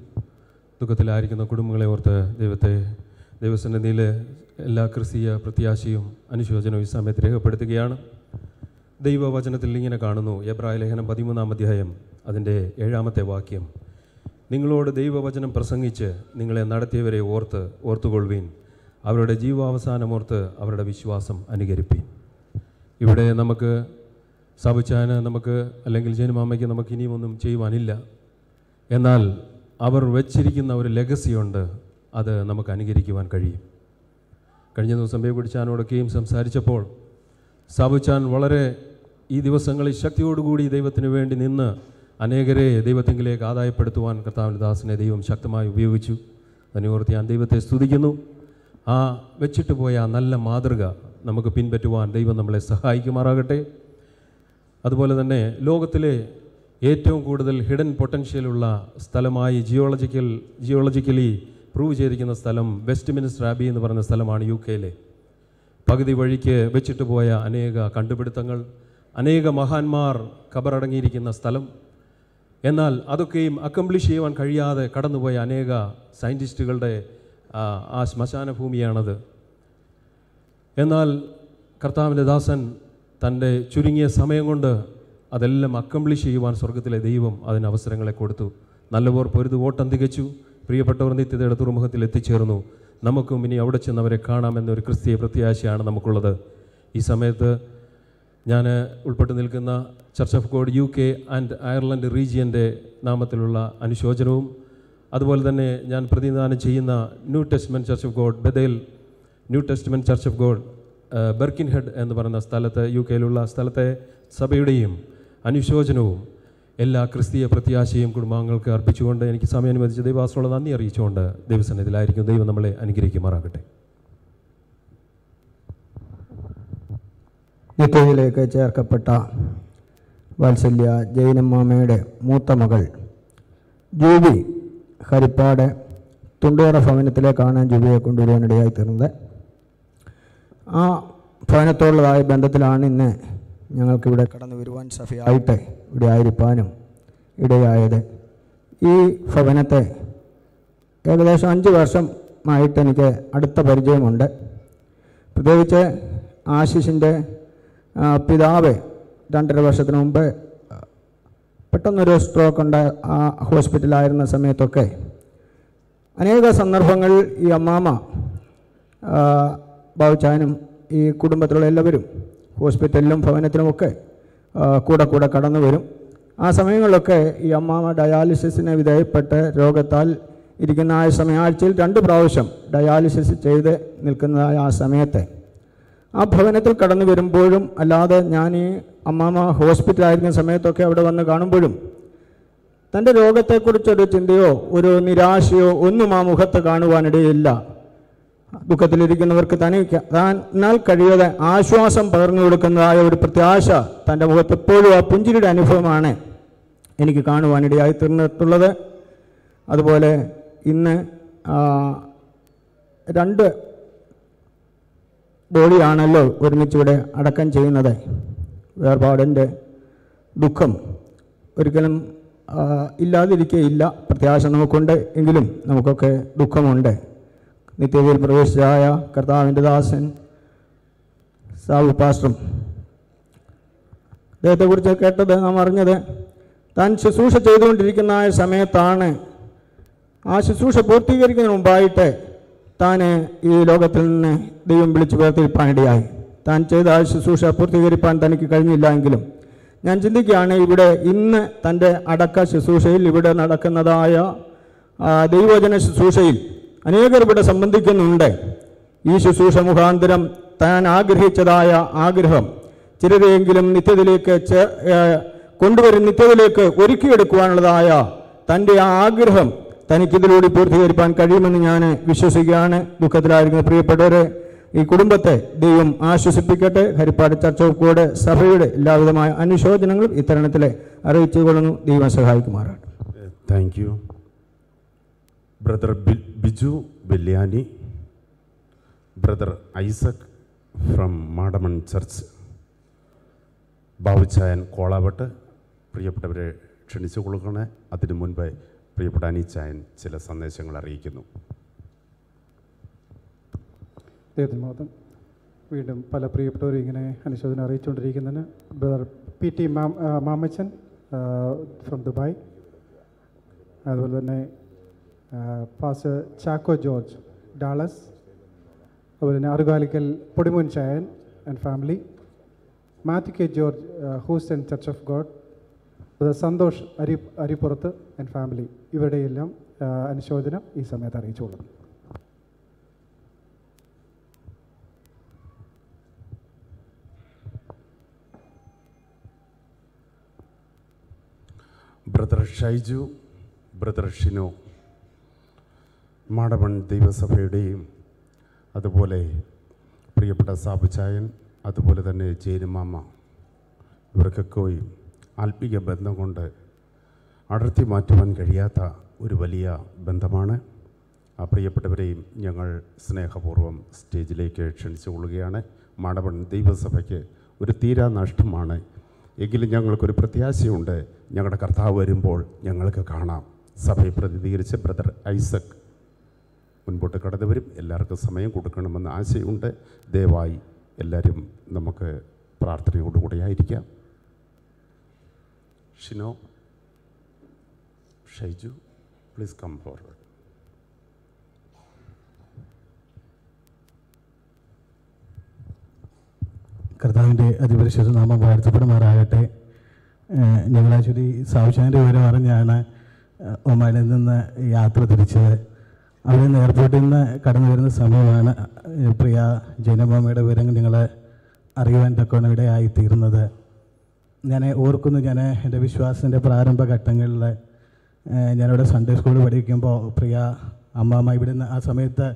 ദുഃഖത്തിലായിരിക്കുന്ന കുടുംബങ്ങളെ ഓർത്ത് ദൈവത്തെ ദൈവസന്നിധിയിലെ എല്ലാ ക്രിസ്തീയ പ്രത്യാശയും അനുശോചനവും ഈ സമയത്ത് രേഖപ്പെടുത്തുകയാണ്. ദൈവവചനത്തിൽ ഇങ്ങനെ കാണുന്നു. എബ്രായ ലേഖനം പതിമൂന്നാം അധ്യായം അതിന്റെ ഏഴാമത്തെ വാക്യം. നിങ്ങളോട് ദൈവവചനം പ്രസംഗിച്ച് നിങ്ങളെ നടത്തിയവരെ ഓർത്ത് ഓർത്തുകൊള്ളുവീൻ. അവരുടെ ജീവാവസാനമോർത്ത് അവരുടെ വിശ്വാസം അനുകരിപ്പീൻ. ഇവിടെ നമുക്ക് സഭിച്ചാന് നമുക്ക് അല്ലെങ്കിൽ ജനുമാമയ്ക്ക് നമുക്ക് ഇനിയും ഒന്നും ചെയ്യുവാനില്ല. എന്നാൽ അവർ വച്ചിരിക്കുന്ന ഒരു ലെഗസിയുണ്ട് അത് നമുക്ക് അനുകരിക്കുവാൻ കഴിയും. കഴിഞ്ഞ ദിവസം ബേബിടിച്ചാനോടൊക്കെയും സംസാരിച്ചപ്പോൾ സാബുച്ചാൻ വളരെ ഈ ദിവസങ്ങളിൽ ശക്തിയോടുകൂടി ദൈവത്തിന് വേണ്ടി നിന്ന് അനേകരെ ദൈവത്തിങ്കിലേക്ക് ആദായപ്പെടുത്തുവാൻ കർത്താവിന്റെ ദാസനെ ദൈവം ശക്തമായി ഉപയോഗിച്ചു. അതിനോർത്ത് ഞാൻ ദൈവത്തെ സ്തുതിക്കുന്നു. ആ വെച്ചിട്ട് പോയ ആ നല്ല മാതൃക നമുക്ക് പിൻപറ്റുവാൻ ദൈവം നമ്മളെ സഹായിക്കുമാറാകട്ടെ. അതുപോലെ തന്നെ ലോകത്തിലെ ഏറ്റവും കൂടുതൽ ഹിഡൻ പൊട്ടൻഷ്യലുള്ള സ്ഥലമായി ജിയോളജിക്കൽ ജിയോളജിക്കലി പ്രൂവ് ചെയ്തിരിക്കുന്ന സ്ഥലം വെസ്റ്റ് മിനിസ്റ്റർ ആബി എന്ന് പറയുന്ന സ്ഥലമാണ് യു കെയിലെ പകുതി വഴിക്ക് വെച്ചിട്ട് പോയ അനേക കണ്ടുപിടുത്തങ്ങൾ അനേക മഹാന്മാർ കബറടങ്ങിയിരിക്കുന്ന സ്ഥലം. എന്നാൽ അതൊക്കെയും അക്കംപ്ലിഷ് ചെയ്യുവാൻ കഴിയാതെ കടന്നുപോയ അനേക സയന്റിസ്റ്റുകളുടെ ആ, ശ്മശാന ഭൂമിയാണത് എന്നാൽ കർത്താവിന്റെ ദാസൻ തന്റെ ചുരുങ്ങിയ സമയം കൊണ്ട് അതെല്ലാം അക്കംപ്ലിഷ് ചെയ്യുവാൻ സ്വർഗത്തിലെ ദൈവം അതിന് അവസരങ്ങളെ കൊടുത്തു. നല്ലവർ പൊരുത് ഓട്ടം തികച്ചു. പ്രിയപ്പെട്ടവർ നിത്യതയുടെ തുറമുഖത്തിൽ എത്തിച്ചേർന്നു. നമുക്കും ഇനി അവിടെ ചെന്നവരെ കാണാമെന്നൊരു ക്രിസ്തീയ പ്രത്യാശയാണ് നമുക്കുള്ളത്. ഈ സമയത്ത് ഞാൻ ഉൾപ്പെട്ട് നിൽക്കുന്ന church of God U K and Ireland റീജിയന്റെ നാമത്തിലുള്ള അനുശോചനവും അതുപോലെ തന്നെ ഞാൻ പ്രതിനിധാനം ചെയ്യുന്ന new testament church of God Bethel new testament church of God Birkenhead എന്ന് പറയുന്ന സ്ഥലത്ത് യു കെയിലുള്ള സ്ഥലത്തെ സഭയുടെയും അനുശോചനവും എല്ലാ ക്രിസ്തീയ പ്രത്യാശയും കുടുംബാംഗങ്ങൾക്ക് അർപ്പിച്ചുകൊണ്ട് എനിക്ക് സമയം അനുവദിച്ച ദൈവാസനോട് നന്ദി അറിയിച്ചുകൊണ്ട് ദൈവസന്നിധിയിലായിരിക്കും ദൈവം നമ്മളെ അനുഗ്രഹിക്കുമാറാകട്ടെ. നിത്യയിലേക്ക് ചേർക്കപ്പെട്ട വാത്സല്യ ജൈനമ്മാമയുടെ മൂത്ത മകൾ ജൂബി ഹരിപ്പാട് തുണ്ടോറ ഭവനത്തിലേക്കാണ് ജൂബിയെ കൊണ്ടുവരുവാനിടയായി തീർന്നത്. ആ ഭവനത്തോടുള്ളതായ ബന്ധത്തിലാണ് ഇന്ന് ഞങ്ങൾക്കിവിടെ കടന്നു വരുവാൻ സഫയായിട്ട് ഇവിടെ ആയിരിക്കാനും ഇടയായത്. ഈ ഭവനത്തെ ഏകദേശം അഞ്ച് വർഷമായിട്ട് എനിക്ക് അടുത്ത പരിചയമുണ്ട്. പ്രത്യേകിച്ച് ആശിഷിന്റെ പിതാവ് രണ്ടര വർഷത്തിന് മുമ്പ് പെട്ടെന്നൊരു സ്ട്രോക്ക് ഉണ്ട് ആ ഹോസ്പിറ്റലായിരുന്ന സമയത്തൊക്കെ അനേക സന്ദർഭങ്ങളിൽ ഈ അമ്മാമ ബാബുച്ചാനും ഈ കുടുംബത്തിലുള്ള എല്ലാവരും ഹോസ്പിറ്റലിലും ഭവനത്തിലുമൊക്കെ കൂടെ കൂടെ കടന്നു വരും. ആ സമയങ്ങളിലൊക്കെ ഈ അമ്മാമ ഡയാലിസിസിന് വിധേയപ്പെട്ട് രോഗത്താൽ ഇരിക്കുന്ന ആ സമയം ആഴ്ചയിൽ രണ്ട് പ്രാവശ്യം ഡയാലിസിസ് ചെയ്ത് നിൽക്കുന്നതായ ആ സമയത്തെ ആ ഭവനത്തിൽ കടന്നു വരുമ്പോഴും അല്ലാതെ ഞാൻ ഈ അമ്മാമ ഹോസ്പിറ്റലായിരുന്ന സമയത്തൊക്കെ അവിടെ വന്ന് കാണുമ്പോഴും തന്റെ രോഗത്തെക്കുറിച്ചൊരു ചിന്തയോ ഒരു നിരാശയോ ഒന്നും ആ മുഖത്ത് കാണുവാനിടയില്ല. ദുഃഖത്തിലിരിക്കുന്നവർക്ക് തനി താൻ എന്നാൽ കഴിയാതെ ആശ്വാസം പകർന്നു കൊടുക്കുന്നതായ ഒരു പ്രത്യാശ തന്റെ മുഖത്ത് എപ്പോഴും ആ പുഞ്ചിരിയുടെ അനുഭവമാണ് എനിക്ക് കാണുവാനിടയായി തീർന്നിട്ടുള്ളത്. അതുപോലെ ഇന്ന് രണ്ട് ബോഡിയാണല്ലോ ഒരുമിച്ചിവിടെ അടക്കം ചെയ്യുന്നത്. വേർപാടിന്റെ ദുഃഖം ഒരിക്കലും ഇല്ലാതിരിക്കുകയില്ല പ്രത്യാശ നമുക്കുണ്ട് എങ്കിലും നമുക്കൊക്കെ ദുഃഖമുണ്ട്. നിത്യതയിൽ പ്രവേശിച്ചായ കർത്താവിന്റെ ദാസൻ സാബു പാസ്റ്ററും അദ്ദേഹത്തെക്കുറിച്ച് കേട്ടത് നാം അറിഞ്ഞത് താൻ ശുശ്രൂഷ ചെയ്തുകൊണ്ടിരിക്കുന്ന സമയത്താണ്. ആ ശുശ്രൂഷ പൂർത്തീകരിക്കുന്നതിന് മുമ്പായിട്ട് താൻ ഈ ലോകത്തിൽ നിന്ന് ദൈവം വിളിച്ചു വേർതിരിപ്പാനിടയായി താൻ ചെയ്ത ശുശ്രൂഷ പൂർത്തീകരിപ്പാൻ തനിക്ക് കഴിഞ്ഞില്ല എങ്കിലും ഞാൻ ചിന്തിക്കുകയാണ് ഇവിടെ ഇന്ന് തന്റെ അടക്ക ശുശ്രൂഷയിൽ ഇവിടെ നടക്കുന്നതായ ദൈവജന ശുശ്രൂഷയിൽ അനേകർ ഇവിടെ സംബന്ധിക്കുന്നുണ്ട്. ഈ ശുശ്രൂഷ മുഖാന്തരം താൻ ആഗ്രഹിച്ചതായ ആഗ്രഹം ചിലരെയെങ്കിലും നിത്യത്തിലേക്ക് കൊണ്ടുവരും നിത്യത്തിലേക്ക് ഒരുക്കിയെടുക്കുവാനുള്ളതായ തന്റെ ആഗ്രഹം തനിക്കിതിലൂടെ പൂർത്തീകരിക്കാൻ കഴിയുമെന്ന് ഞാൻ വിശ്വസിക്കുകയാണ്. ദുഃഖത്തിലായിരിക്കുന്ന പ്രിയപ്പെട്ടവരെ ഈ കുടുംബത്തെ ദൈവം ആശ്വസിപ്പിക്കട്ടെ. ഹരിപ്പാട് ചർച്ച കൂടെ സഭയുടെ എല്ലാവിധമായ അനുശോചനങ്ങളും ഇത്തരണത്തിൽ അറിയിച്ചു കൊള്ളുന്നു. ദൈവം സഹായിക്കുമാറാണ് thank you brother Biju Belyani brother Isaac from Madamon church Babuchayan Kolavatt പ്രിയപ്പെട്ടവരെ ക്ഷണിച്ചു കൊടുക്കണേ. അതിനു മുൻപ് പ്രിയപ്പെട്ട അനിച്ചായൻ ചില സന്ദേശങ്ങൾ അറിയിക്കുന്നു. വീണ്ടും പല പ്രിയപ്പെട്ടവരും ഇങ്ങനെ അനുശോചനം അറിയിച്ചുകൊണ്ടിരിക്കുന്നതിന് ബ്രദർ പി ടി മാം മാമച്ചൻ ഫ്രം ദുബായ്. അതുപോലെ തന്നെ പാസ് ചാക്കോ ജോർജ് ഡാളസ്. അതുപോലെ തന്നെ Arukalikkal Podimon chayan and family Matthew K George house and church of God Santhosh അരി അരിപ്പുറത്ത് ആൻഡ് ഫാമിലി ഇവരുടെയെല്ലാം അനുശോചനം ഈ സമയത്ത് അറിയിച്ചുകൊള്ളുന്നു. ബ്രദർ ഷൈജു ബ്രദർ ഷിനു മാടവൺ ദൈവസഭയുടെയും അതുപോലെ പ്രിയപ്പെട്ട സാബുചായൻ അതുപോലെ തന്നെ ജേനുമാമ ഇവർക്കൊക്കെയും ആത്മീയ ബന്ധം കൊണ്ട് അടർത്തി മാറ്റുവാൻ കഴിയാത്ത ഒരു വലിയ ബന്ധമാണ്. ആ പ്രിയപ്പെട്ടവരെയും ഞങ്ങൾ സ്നേഹപൂർവം സ്റ്റേജിലേക്ക് ക്ഷണിച്ചു കൊള്ളുകയാണ്. മാടവൺ ദൈവസഭയ്ക്ക് ഒരു തീരാ നഷ്ടമാണ്. എങ്കിലും ഞങ്ങൾക്കൊരു പ്രത്യാശയുണ്ട്. ഞങ്ങളുടെ കർത്താവ് വരുമ്പോൾ ഞങ്ങൾക്ക് കാണാം. സഭയെ പ്രതിനിധീകരിച്ച് ബ്രദർ ഐസക് മുൻപോട്ട് കടന്നു വരും. എല്ലാവർക്കും സമയം കൊടുക്കണമെന്ന് ആശയുണ്ട്. ദയവായി എല്ലാവരും നമുക്ക് പ്രാർത്ഥനയോടുകൂടി ആയിരിക്കാം Shino Shaiju please come forward. കർത്താവിന്റെ അതിപരിശുദ്ധ നാമം വാഴ്ത്തപ്പെടുമാറാകട്ടെ. ഞങ്ങളാശ്വരി സാവശ്യാന്റെ വിവരം അറിഞ്ഞാണ് ഒമാനിൽ നിന്ന് യാത്ര തിരിച്ചത്. അവിടെ നിന്ന് എയർപോർട്ടിൽ നിന്ന് കടന്നു വരുന്ന സമയമാണ് പ്രിയ ജനഭൂമിയുടെ വിവരങ്ങൾ നിങ്ങൾ അറിയുവാൻ തക്കവണ്ണം ഇവിടെ തീർന്നത് ഞാൻ ഓർക്കുന്നു ഞാൻ എന്റെ വിശ്വാസത്തിന്റെ പ്രാരംഭ ഘട്ടങ്ങളിൽ ഞാനിവിടെ സൺഡേ സ്കൂളിൽ പഠിക്കുമ്പോൾ പ്രിയ അമ്മാമ്മ ഇവിടുന്ന് ആ സമയത്ത്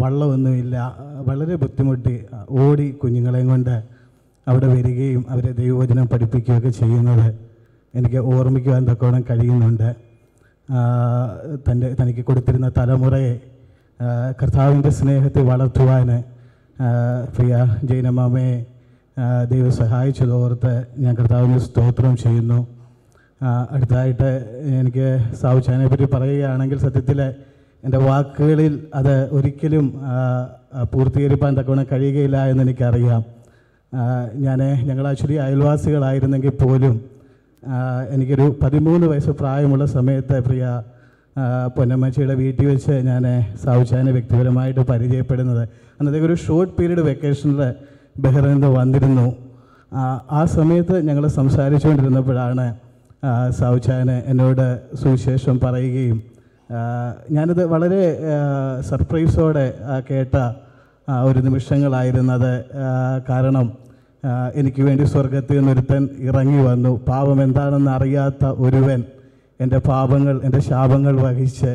വള്ളമൊന്നുമില്ല വളരെ ബുദ്ധിമുട്ടി ഓടി കുഞ്ഞുങ്ങളെയും കൊണ്ട് അവിടെ വരികയും അവരെ ദൈവവചനം പഠിപ്പിക്കുകയൊക്കെ ചെയ്യുന്നത് എനിക്ക് ഓർമ്മിക്കുവാൻ തക്കവണ്ണം കഴിയുന്നുണ്ട്. തന്റെ തനിക്ക് കൊടുത്തിരുന്ന തലമുറയെ കർത്താവിന്റെ സ്നേഹത്തെ വളർത്തുവാൻ പ്രിയ ജൈനമാമയെ ദൈവം സഹായിച്ചതോർത്ത് ഞാൻ കർത്താവിന് സ്തോത്രം ചെയ്യുന്നു. അടുത്തതായിട്ട് എനിക്ക് സാവുച്ചാനെ പറ്റി പറയുകയാണെങ്കിൽ സത്യത്തിൽ എന്റെ വാക്കുകളിൽ അത് ഒരിക്കലും പൂർത്തീകരിപ്പാൻ തക്കവണ്ണം കഴിയുകയില്ല എന്ന് എനിക്കറിയാം. ഞാൻ ഞങ്ങൾ ആക്ച്വലി അയൽവാസികളായിരുന്നെങ്കിൽ പോലും എനിക്കൊരു പതിമൂന്ന് വയസ്സ് പ്രായമുള്ള സമയത്ത് പ്രിയ പൊന്നമ്മച്ചിയുടെ വീട്ടിൽ വെച്ച് ഞാൻ സാവുച്ചാനെ വ്യക്തിപരമായിട്ട് പരിചയപ്പെടുന്നത്. അന്നത്തേക്ക് ഒരു ഷോർട്ട് പീരീഡ് വെക്കേഷനിൽ ബഹ്റൈനിൽ വന്നിരുന്നു. ആ, സമയത്ത് ഞങ്ങൾ സംസാരിച്ചുകൊണ്ടിരുന്നപ്പോഴാണ് സാവുച്ചാന് എന്നോട് സുവിശേഷം പറയുകയും ഞാനത് വളരെ സർപ്രൈസോടെ കേട്ട ഒരു നിമിഷങ്ങളായിരുന്നത് കാരണം എനിക്ക് വേണ്ടി സ്വർഗത്തിൽ നിന്നൊരുത്തൻ ഇറങ്ങി വന്നു. പാപം എന്താണെന്ന് അറിയാത്ത ഒരുവൻ എന്റെ പാപങ്ങൾ എന്റെ ശാപങ്ങൾ വഹിച്ച്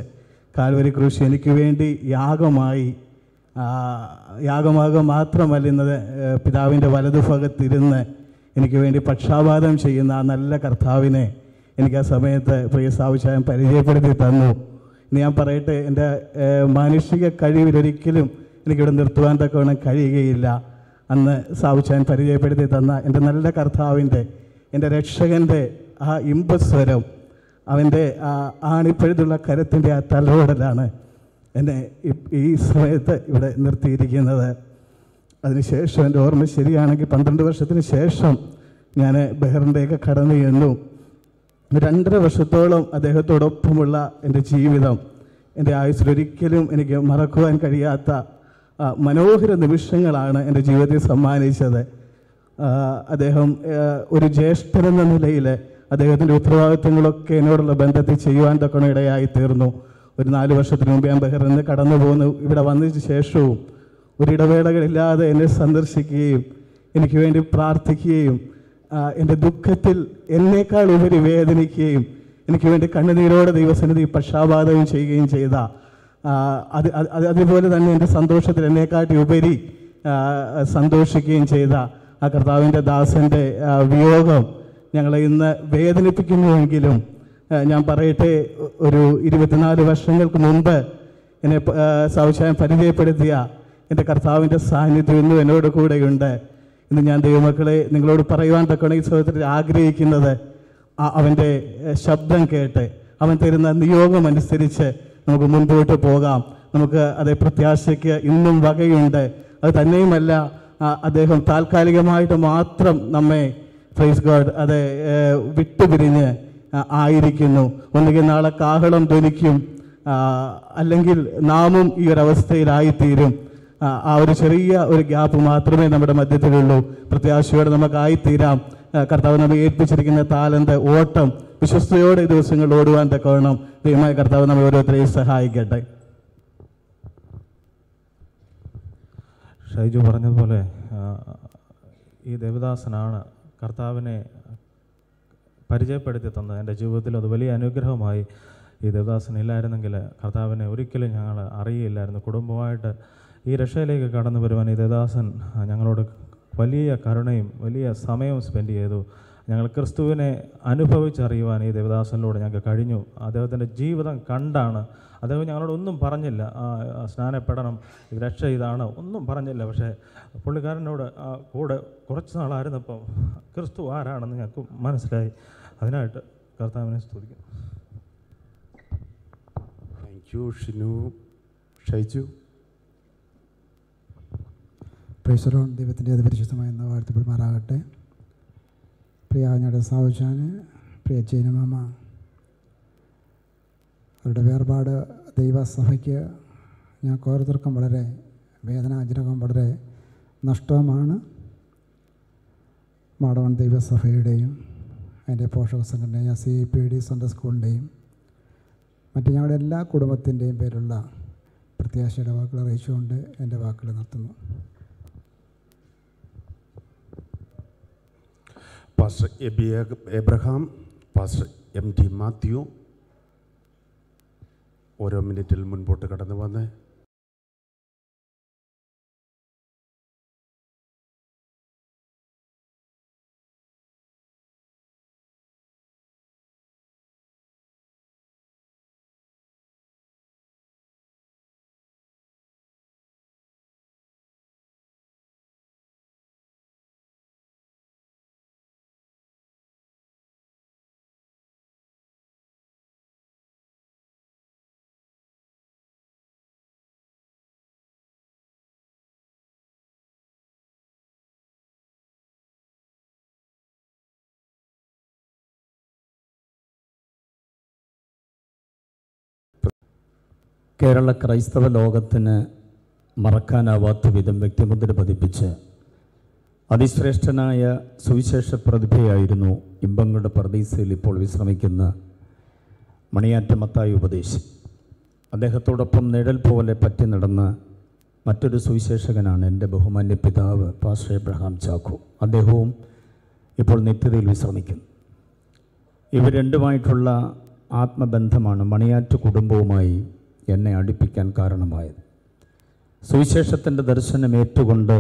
കാൽവരി കൃഷി എനിക്ക് വേണ്ടി യാഗമായി ആ, യാഗമാകുക മാത്രമല്ല ഇന്നത് പിതാവിന്റെ വലതുഭാഗത്തിരുന്ന് എനിക്ക് വേണ്ടി പക്ഷാപാതം ചെയ്യുന്ന ആ നല്ല കർത്താവിനെ എനിക്ക് ആ സമയത്ത് പ്രിയ സാവുചായം പരിചയപ്പെടുത്തി തന്നു. ഇനി ഞാൻ പറയട്ടെ എന്റെ മാനുഷിക കഴിവിലൊരിക്കലും എനിക്കിവിടെ നിർത്തുവാൻ തക്കവണ്ണം കഴിയുകയില്ല. അന്ന് സാവുചാൻ പരിചയപ്പെടുത്തി തന്ന എന്റെ നല്ല കർത്താവിന്റെ എന്റെ രക്ഷകന്റെ ആ ഇമ്പസ്വരം അവന്റെ ആ ആണിപ്പഴുതുള്ള കരത്തിന്റെ ആ തലോടലാണ് എന്നെ ഈ സമയത്ത് ഇവിടെ നിർത്തിയിരിക്കുന്നത്. അതിനുശേഷം എന്റെ ഓർമ്മ ശരിയാണെങ്കിൽ പന്ത്രണ്ട് വർഷത്തിന് ശേഷം ഞാൻ ബഹ്റിന്റെയൊക്കെ കടന്നു ചെന്നു. രണ്ടര വർഷത്തോളം അദ്ദേഹത്തോടൊപ്പമുള്ള എന്റെ ജീവിതം എന്റെ ആയുസ്സിലൊരിക്കലും എനിക്ക് മറക്കുവാൻ കഴിയാത്ത മനോഹര നിമിഷങ്ങളാണ് എന്റെ ജീവിതത്തിൽ സമ്മാനിച്ചത്. അദ്ദേഹം ഒരു ഒരു ജ്യേഷ്ഠനെന്ന നിലയിൽ അദ്ദേഹത്തിന്റെ ഉത്തരവാദിത്വങ്ങളൊക്കെ എന്നോടുള്ള ബന്ധത്തിൽ ചെയ്യുവാൻ തക്കണ ഇടയായി തീർന്നു ഒരു നാല് വർഷത്തിന് മുമ്പ് ഞാൻ ബഹ്റിൽ നിന്ന് കടന്നു പോകുന്ന ഇവിടെ വന്നതിന് ശേഷവും ഒരിടവേളകളില്ലാതെ എന്നെ സന്ദർശിക്കുകയും എനിക്ക് വേണ്ടി പ്രാർത്ഥിക്കുകയും എന്റെ ദുഃഖത്തിൽ എന്നേക്കാൾ ഉപരി വേദനിക്കുകയും എനിക്ക് വേണ്ടി കണ്ണുനീരോടെ ദൈവസന്നിധി പക്ഷാപാതവും ചെയ്യുകയും ചെയ്ത അത് അത് അത് അതുപോലെ തന്നെ എന്റെ സന്തോഷത്തിൽ എന്നേക്കാട്ടി ഉപരി സന്തോഷിക്കുകയും ചെയ്ത ആ കർത്താവിന്റെ ദാസന്റെ വിയോഗം ഞങ്ങളെ ഇന്ന് വേദനിപ്പിക്കുന്നുവെങ്കിലും ഞാൻ പറയട്ടെ ഒരു ഇരുപത്തിനാല് വർഷങ്ങൾക്ക് മുമ്പ് എന്നെ സൗശായം പരിചയപ്പെടുത്തിയ എന്റെ കർത്താവിന്റെ സാന്നിധ്യം ഇന്നും എന്നോട് കൂടെയുണ്ട്. ഇന്ന് ഞാൻ ദൈവമക്കളെ നിങ്ങളോട് പറയുവാൻ തക്കണ ഈ സഹോദരത്തിൽ ആഗ്രഹിക്കുന്നത് അവന്റെ ശബ്ദം കേട്ട് അവൻ തരുന്ന നിയോഗം അനുസരിച്ച് നമുക്ക് മുൻപോട്ട് പോകാം. നമുക്ക് അതേ പ്രത്യാശയ്ക്ക് ഇന്നും വകയുണ്ട്. അത് തന്നെയുമല്ല അദ്ദേഹം താൽക്കാലികമായിട്ട് മാത്രം നമ്മെ ഫേസ് ഗാർഡ് അത് വിട്ടുപിരിഞ്ഞ് ആയിരിക്കുന്നു. ഒന്നുകിൽ നാളെ കാഹളം ധ്വനിക്കും അല്ലെങ്കിൽ നാമും ഈ ഒരു അവസ്ഥയിലായിത്തീരും. ആ, ഒരു ചെറിയ ഒരു ഗ്യാപ്പ് മാത്രമേ നമ്മുടെ മധ്യത്തിലുള്ളൂ. പ്രത്യാശയോടെ നമുക്കായിത്തീരാം. കർത്താവ് നമ്മെ ഏൽപ്പിച്ചിരിക്കുന്ന താലന്ത് ഓട്ടം വിശ്വസ്തയോടെ ഈ ദിവസങ്ങൾ ഓടുവാൻ തക്കവണ്ണം ദൈവമായ കർത്താവ് നമ്മെ ഓരോരുത്തരെയും സഹായിക്കട്ടെ. ഷൈജു പറഞ്ഞതുപോലെ ഈ ദേവദാസനാണ് കർത്താവിനെ പരിചയപ്പെടുത്തി തന്നത്. എന്റെ ജീവിതത്തിൽ അത് വലിയ അനുഗ്രഹമായി ഈ ദേവദാസൻ ഇല്ലായിരുന്നെങ്കിൽ കർത്താവിനെ ഒരിക്കലും ഞങ്ങൾ അറിയില്ലായിരുന്നു. കുടുംബമായിട്ട് ഈ രക്ഷയിലേക്ക് കടന്നു വരുവാൻ ഈ ദേവദാസൻ ഞങ്ങളോട് വലിയ കരുണയും വലിയ സമയവും സ്പെൻഡ് ചെയ്തു. ഞങ്ങൾ ക്രിസ്തുവിനെ അനുഭവിച്ചറിയുവാൻ ഈ ദേവദാസനിലൂടെ ഞങ്ങൾക്ക് കഴിഞ്ഞു. അദ്ദേഹത്തിന്റെ ജീവിതം കണ്ടാണ്. അദ്ദേഹം ഞങ്ങളോട് ഒന്നും പറഞ്ഞില്ല. സ്നാനപ്പെടണം രക്ഷ ഇതാണ് ഒന്നും പറഞ്ഞില്ല. പക്ഷേ പുള്ളിക്കാരനോട് കൂടെ കുറച്ച് നാളായിരുന്നപ്പം ക്രിസ്തു ആരാണെന്ന് ഞങ്ങൾക്ക് മനസ്സിലായി. അതിനായിട്ട് കർത്താവിനെ സ്തുതിക്കുന്നു. Thank you Shinu. ഷൈജു പ്രൈസറോൺ ദൈവത്തിന്റെ അതിപരിശുദ്ധമായ എന്ന വാഴ്ത്തപ്പെടുമാറാകട്ടെ പ്രിയ ഞങ്ങളുടെ സാവുചാന് പ്രിയ ജൈനമാമ അവരുടെ വേർപാട് ദൈവസഭയ്ക്ക് ഞാൻ ഓരോരുത്തർക്കും വളരെ വേദനാജനകം വളരെ നഷ്ടമാണ്. മാടവൺ ദൈവസഭയുടെയും അതിന്റെ പോഷക സംഘടനയായ സി പി ഡി സ്വന്തം സ്കൂളിന്റെയും മറ്റ് ഞങ്ങളുടെ എല്ലാ കുടുംബത്തിന്റെയും പേരുള്ള പ്രത്യാശയുടെ വാക്കുകൾ അറിയിച്ചുകൊണ്ട് എന്റെ വാക്കുകൾ നിർത്തുന്നു. Pastor Aby Abraham pastor M T Matthew ഓരോ മിനിറ്റിൽ മുൻപോട്ട് കടന്നു വന്ന് കേരള ക്രൈസ്തവ ലോകത്തിന് മറക്കാനാവാത്ത വിധം വ്യക്തിമുദ്ര പതിപ്പിച്ച് അതിശ്രേഷ്ഠനായ സുവിശേഷ പ്രതിഭയായിരുന്നു ഇമ്പങ്ങളുടെ പ്രതീസയിൽ ഇപ്പോൾ വിശ്രമിക്കുന്ന മണിയാറ്റമത്തായ ഉപദേശി. അദ്ദേഹത്തോടൊപ്പം നിഴൽ പോലെ പറ്റി നടന്ന മറ്റൊരു സുവിശേഷകനാണ് എന്റെ ബഹുമാന്യ പിതാവ് പാസ്റ്റർ എബ്രഹാം ചാക്കു. അദ്ദേഹവും ഇപ്പോൾ നിത്യതയിൽ വിശ്രമിക്കുന്നു. ഇവർ രണ്ടുമായിട്ടുള്ള ആത്മബന്ധമാണ് മണിയാറ്റ് കുടുംബവുമായി എന്നെ അടുപ്പിക്കാൻ കാരണമായത്. സുവിശേഷത്തിന്റെ ദർശനം ഏറ്റുകൊണ്ട്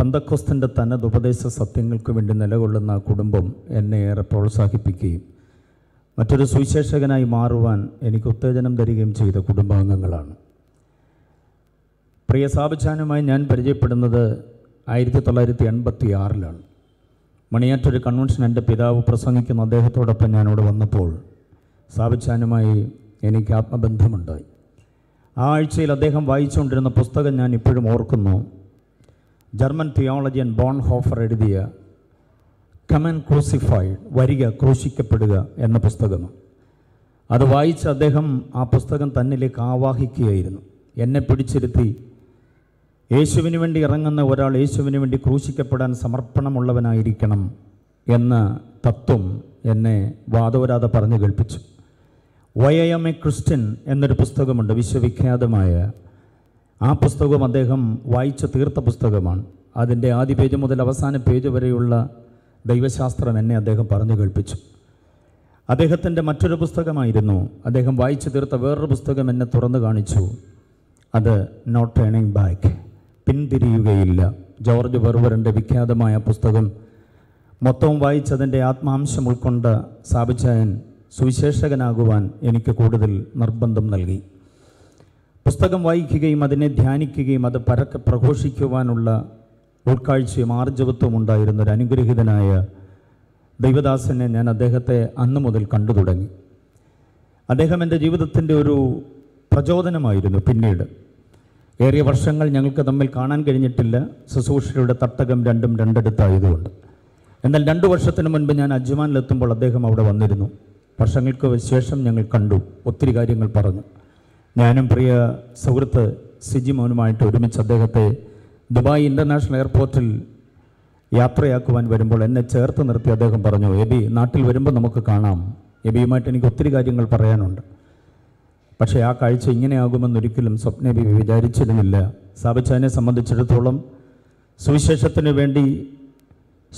പന്തക്കോസ്തിന്റെ തനത് ഉപദേശ സത്യങ്ങൾക്ക് വേണ്ടി നിലകൊള്ളുന്ന ആ കുടുംബം എന്നെ ഏറെ പ്രോത്സാഹിപ്പിക്കുകയും മറ്റൊരു സുവിശേഷകനായി മാറുവാൻ എനിക്ക് ഉത്തേജനം തരികയും ചെയ്ത കുടുംബാംഗങ്ങളാണ്. പ്രിയ സാബിച്ചാനുമായി ഞാൻ പരിചയപ്പെടുന്നത് ആയിരത്തി തൊള്ളായിരത്തി എൺപത്തി ആറിലാണ് മണിയാറ്റൊരു കൺവെൻഷൻ എന്റെ പിതാവ് പ്രസംഗിക്കുന്ന അദ്ദേഹത്തോടൊപ്പം ഞാനിവിടെ വന്നപ്പോൾ സാബിച്ചാനുമായി എനിക്ക് ആത്മബന്ധമുണ്ടായി ആ ആഴ്ചയിൽ അദ്ദേഹം വായിച്ചുകൊണ്ടിരുന്ന പുസ്തകം ഞാൻ ഇപ്പോഴും ഓർക്കുന്നു. ജർമ്മൻ തിയോളജിയൻ ബോൺ ഹോഫർ എഴുതിയ കമൻ ക്രൂസിഫൈഡ് വരിക ക്രൂശിക്കപ്പെടുക എന്ന പുസ്തകം. അത് വായിച്ച് അദ്ദേഹം ആ പുസ്തകം തന്നിലേക്ക് ആവാഹിക്കുകയായിരുന്നു. എന്നെ പിടിച്ചിരുത്തി. യേശുവിന് വേണ്ടി ഇറങ്ങുന്ന ഒരാൾ യേശുവിന് വേണ്ടി ക്രൂശിക്കപ്പെടാൻ സമർപ്പണമുള്ളവനായിരിക്കണം എന്ന തത്വം എന്നെ വാദവരാതെ പറഞ്ഞു കേൾപ്പിച്ചു. Why I am a Christian എന്നൊരു പുസ്തകമുണ്ട് വിശ്വവിഖ്യാതമായ. ആ പുസ്തകം അദ്ദേഹം വായിച്ചു തീർത്ത പുസ്തകമാണ് അതിന്റെ ആദ്യ പേജ് മുതൽ അവസാന പേജ് വരെയുള്ള ദൈവശാസ്ത്രം എന്നെ അദ്ദേഹം പറഞ്ഞു കേൾപ്പിച്ചു. അദ്ദേഹത്തിന്റെ മറ്റൊരു പുസ്തകമായിരുന്നു അദ്ദേഹം വായിച്ചു തീർത്ത വേറൊരു പുസ്തകം എന്നെ തുറന്നു കാണിച്ചു. അത് നോട്ട് ടേണിംഗ് ബാക്ക് പിന്തിരിയുകയില്ല. ജോർജ് ബെർവറിന്റെ വിഖ്യാതമായ പുസ്തകം. മൊത്തവും വായിച്ചതിന്റെ ആത്മാംശം ഉൾക്കൊണ്ട് സ്ഥാപിച്ചായൻ സുവിശേഷകനാകുവാൻ എനിക്ക് കൂടുതൽ നിർബന്ധം നൽകി. പുസ്തകം വായിക്കുകയും അതിനെ ധ്യാനിക്കുകയും അത് പരക്കെ പ്രഘോഷിക്കുവാനുള്ള ഉൾക്കാഴ്ചയും ആർജവത്വം ഉണ്ടായിരുന്ന ഒരു അനുഗ്രഹീതനായ ദൈവദാസനെ ഞാൻ അദ്ദേഹത്തെ അന്നു മുതൽ കണ്ടു തുടങ്ങി. അദ്ദേഹം എന്റെ ജീവിതത്തിന്റെ ഒരു പ്രചോദനമായിരുന്നു പിന്നീട്. ഏറിയ വർഷങ്ങൾ ഞങ്ങൾക്ക് തമ്മിൽ കാണാൻ കഴിഞ്ഞിട്ടില്ല. ശുശ്രൂഷയുടെ തട്ടകം രണ്ടും രണ്ടെടുത്തായതുകൊണ്ട്. എന്നാൽ രണ്ടു വർഷത്തിന് മുൻപ് ഞാൻ അജ്മാനിലെത്തുമ്പോൾ അദ്ദേഹം അവിടെ വന്നിരുന്നു. വർഷങ്ങൾക്ക് ശേഷം ഞങ്ങൾ കണ്ടു. ഒത്തിരി കാര്യങ്ങൾ പറഞ്ഞു. ഞാനും പ്രിയ സുഹൃത്ത് സിജി മോനുമായിട്ട് ഒരുമിച്ച് അദ്ദേഹത്തെ ദുബായ് ഇന്റർനാഷണൽ എയർപോർട്ടിൽ യാത്രയാക്കുവാൻ വരുമ്പോൾ എന്നെ ചേർത്ത് നിർത്തി അദ്ദേഹം പറഞ്ഞു എബി നാട്ടിൽ വരുമ്പോൾ നമുക്ക് കാണാം. എബിയുമായിട്ട് എനിക്ക് ഒത്തിരി കാര്യങ്ങൾ പറയാനുണ്ട്. പക്ഷേ ആ കാഴ്ച ഇങ്ങനെയാകുമെന്നൊരിക്കലും സ്വപ്നബി വിചാരിച്ചിരുന്നില്ല. സാബിച്ചാനെ സംബന്ധിച്ചിടത്തോളം സുവിശേഷത്തിന് വേണ്ടി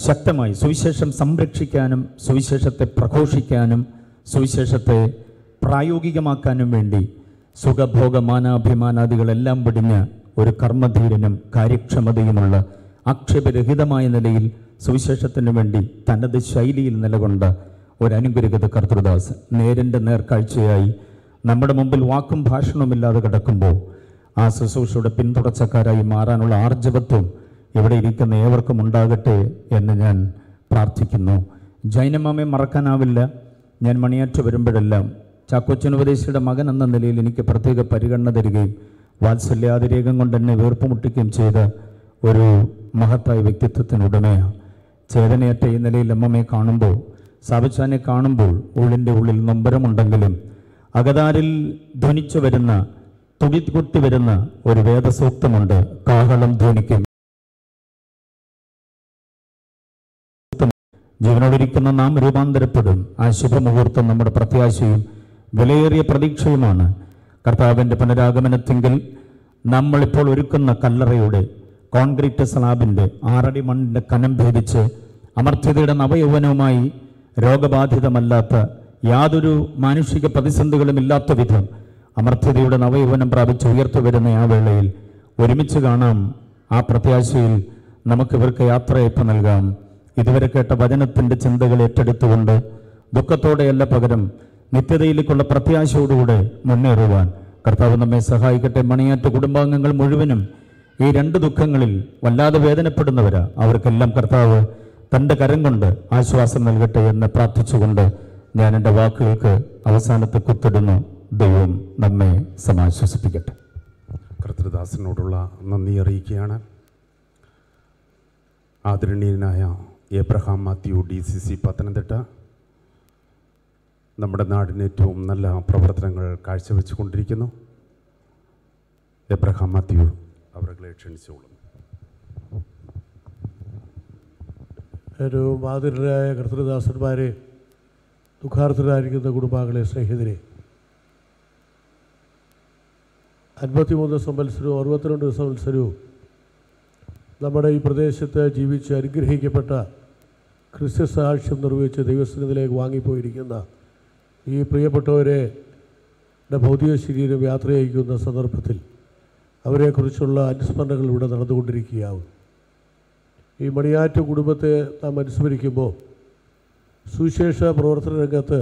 ശക്തമായി സുവിശേഷം സംരക്ഷിക്കാനും സുവിശേഷത്തെ പ്രഘോഷിക്കാനും സുവിശേഷത്തെ പ്രായോഗികമാക്കാനും വേണ്ടി സുഖഭോഗ മാനാഭിമാനാദികളെല്ലാം പിടിഞ്ഞ് ഒരു കർമ്മധീരനും കാര്യക്ഷമതയുമുള്ള ആക്ഷേപരഹിതമായ നിലയിൽ സുവിശേഷത്തിന് വേണ്ടി തനത് ശൈലിയിൽ നിലകൊണ്ട ഒരു അനുഗ്രഹിത കർത്തൃദാസ് നേരിന്റെ നേർക്കാഴ്ചയായി നമ്മുടെ മുമ്പിൽ വാക്കും ഭാഷണവുമില്ലാതെ കിടക്കുമ്പോൾ ആ ശുശ്രൂഷയുടെ പിന്തുടച്ചക്കാരായി മാറാനുള്ള ആർജവത്വം ഇവിടെ ഇരിക്കുന്ന ഏവർക്കും ഉണ്ടാകട്ടെ എന്ന് ഞാൻ പ്രാർത്ഥിക്കുന്നു. ജൈനമാമയെ മറക്കാനാവില്ല. ഞാൻ മണിയാറ്റ് വരുമ്പോഴെല്ലാം ചാക്കോച്ചൻ ഉപദേശിയുടെ മകൻ എന്ന നിലയിൽ എനിക്ക് പ്രത്യേക പരിഗണന തരികയും വാത്സല്യാതിരേകം കൊണ്ട് എന്നെ വീർപ്പുമുട്ടിക്കുകയും ചെയ്ത ഒരു മഹത്തായ വ്യക്തിത്വത്തിനുടമയാണ് ചേതനയറ്റ ഈ നിലയിൽ അമ്മമ്മയെ കാണുമ്പോൾ സാബിച്ചാനെ കാണുമ്പോൾ ഉള്ളിന്റെ ഉള്ളിൽ നൊമ്പരമുണ്ടെങ്കിലും അകതാരിൽ ധ്വനിച്ചു വരുന്ന തുടികൊട്ടി വരുന്ന ഒരു വേദസൂക്തമുണ്ട്. കാഹളം ധ്വനിക്കും ജീവനോടിരിക്കുന്ന നാം രൂപാന്തരപ്പെടും. ആ ശുഭമുഹൂർത്തം നമ്മുടെ പ്രത്യാശയും വിലയേറിയ പ്രതീക്ഷയുമാണ്. കർത്താവിന്റെ പുനരാഗമനത്തെങ്കിൽ നമ്മളിപ്പോൾ ഒരുക്കുന്ന കല്ലറയുടെ കോൺക്രീറ്റ് സ്ലാബിന്റെ ആറടി മണ്ണിന്റെ കനം ഭേദിച്ച് അമർത്യതയുടെ നവയൗവനവുമായി രോഗബാധിതമല്ലാത്ത യാതൊരു മാനുഷിക പ്രതിസന്ധികളും ഇല്ലാത്ത വിധം അമർത്യതയുടെ നവയൗവനം പ്രാപിച്ച് ഉയർത്തു വരുന്ന ആ വേളയിൽ ഒരുമിച്ച് കാണാം. ആ പ്രത്യാശയിൽ നമുക്കിവർക്ക് യാത്രയപ്പ് നൽകാം. ഇതുവരെ കേട്ട വചനത്തിന്റെ ചിന്തകൾ ഏറ്റെടുത്തുകൊണ്ട് ദുഃഖത്തോടെയല്ല പകരം നിത്യതയിലേക്കുള്ള പ്രത്യാശയോടുകൂടെ മുന്നേറുവാൻ കർത്താവ് നമ്മെ സഹായിക്കട്ടെ. മണിയാറ്റ് കുടുംബാംഗങ്ങൾ മുഴുവനും ഈ രണ്ട് ദുഃഖങ്ങളിൽ വല്ലാതെ വേദനപ്പെടുന്നവരാ. അവർക്കെല്ലാം കർത്താവ് തന്റെ കരം കൊണ്ട് ആശ്വാസം നൽകട്ടെ എന്ന് പ്രാർത്ഥിച്ചുകൊണ്ട് ഞാൻ എന്റെ വാക്കുകൾക്ക് അവസാനത്തെ കുത്തിടുന്നു. ദൈവം നമ്മെ സമാശ്വസിപ്പിക്കട്ടെ. കർത്തൃദാസനോടുള്ള നന്ദി അറിയിക്കുകയാണ്. ആദരണീയനായ Abraham Matthew D C C Pathanamthitta. നമ്മുടെ നാടിന് ഏറ്റവും നല്ല പ്രവർത്തനങ്ങൾ കാഴ്ചവെച്ചുകൊണ്ടിരിക്കുന്നു. എബ്രഹാം മാത്യു അവരെ ക്ഷണിച്ചോളും. ഒരു മാതിരായ കർത്തൃദാസന്മാരെ ദുഃഖാർത്ഥരായിരിക്കുന്ന കുടുംബാംഗങ്ങളെ സ്നേഹിതരെ അൻപത്തിമൂന്ന് സംവത്സരവും അറുപത്തിരണ്ട് സംവത്സരവും നമ്മുടെ ഈ പ്രദേശത്ത് ജീവിച്ച് അനുഗ്രഹിക്കപ്പെട്ട ക്രിസ്ത്യ സാക്ഷ്യം നിർവഹിച്ച് ദൈവസ്ഥിതിയിലേക്ക് വാങ്ങിപ്പോയിരിക്കുന്ന ഈ പ്രിയപ്പെട്ടവരെ ഭൗതിക ശരീരം യാത്ര അയക്കുന്ന സന്ദർഭത്തിൽ അവരെക്കുറിച്ചുള്ള അനുസ്മരണകൾ ഇവിടെ നടന്നുകൊണ്ടിരിക്കുകയാവും. ഈ മണിയാറ്റ് കുടുംബത്തെ നാം അനുസ്മരിക്കുമ്പോൾ സുവിശേഷ പ്രവർത്തന രംഗത്ത്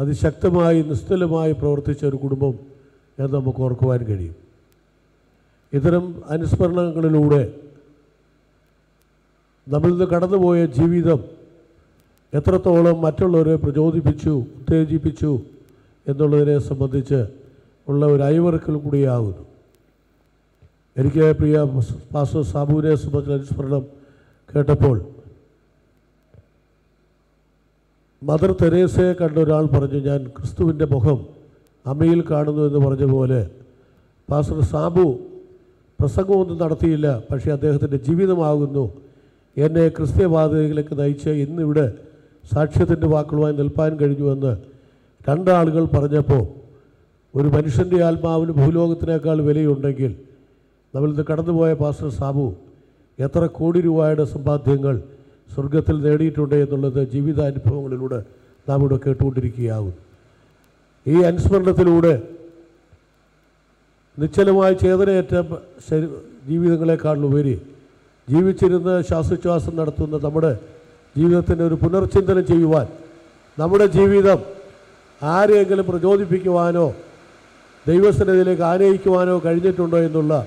അതിശക്തമായി നിസ്തുലമായി പ്രവർത്തിച്ച ഒരു കുടുംബം എന്ന് നമുക്ക് ഓർക്കുവാൻ കഴിയും. ഇത്തരം അനുസ്മരണങ്ങളിലൂടെ നമ്മളിൽ കടന്നുപോയ ജീവിതം എത്രത്തോളം മറ്റുള്ളവരെ പ്രചോദിപ്പിച്ചു ഉത്തേജിപ്പിച്ചു എന്നുള്ളതിനെ സംബന്ധിച്ച് ഉള്ള ഒരു അയവറക്കൽ കൂടിയാകുന്നു എനിക്ക് പ്രിയ പാസ്റ്റർ സാബുവിനെ സംബന്ധിച്ച അനുസ്മരണം കേട്ടപ്പോൾ മദർ തെരേസയെ കണ്ട ഒരാൾ പറഞ്ഞു ഞാൻ ക്രിസ്തുവിന്റെ മുഖം അമ്മയിൽ കാണുന്നു എന്ന് പറഞ്ഞ പോലെ പാസ്റ്റർ സാബു പ്രസംഗമൊന്നും നടത്തിയില്ല പക്ഷേ അദ്ദേഹത്തിന്റെ ജീവിതമാകുന്നു എന്നെ ക്രിസ്ത്യവാദികളിലേക്ക് നയിച്ച് ഇന്നിവിടെ സാക്ഷ്യത്തിന്റെ വാക്കുകളുമായി നിൽപ്പാൻ കഴിഞ്ഞുവെന്ന് രണ്ടാളുകൾ പറഞ്ഞപ്പോൾ ഒരു മനുഷ്യന്റെ ആത്മാവിന് ഭൂലോകത്തിനേക്കാൾ വിലയുണ്ടെങ്കിൽ നമ്മളിന്ന് കടന്നുപോയ പാസ്റ്റർ സാബു എത്ര കോടി രൂപയുടെ സമ്പാദ്യങ്ങൾ സ്വർഗത്തിൽ നേടിയിട്ടുണ്ട് എന്നുള്ളത് ജീവിതാനുഭവങ്ങളിലൂടെ നാം ഇവിടെ കേട്ടുകൊണ്ടിരിക്കുകയാകും. ഈ അനുസ്മരണത്തിലൂടെ നിശ്ചലമായ ചേതനയേറ്റ ജീവിതങ്ങളെക്കാളുപരി ജീവിച്ചിരുന്ന് ശ്വാസോച്ഛ്വാസം നടത്തുന്ന നമ്മുടെ ജീവിതത്തിന്റെ ഒരു പുനർചിന്തനം ചെയ്യുവാൻ നമ്മുടെ ജീവിതം ആരെയെങ്കിലും പ്രചോദിപ്പിക്കുവാനോ ദൈവസന്നിധിയിലേക്ക് ആനയിക്കുവാനോ കഴിഞ്ഞിട്ടുണ്ടോ എന്നുള്ള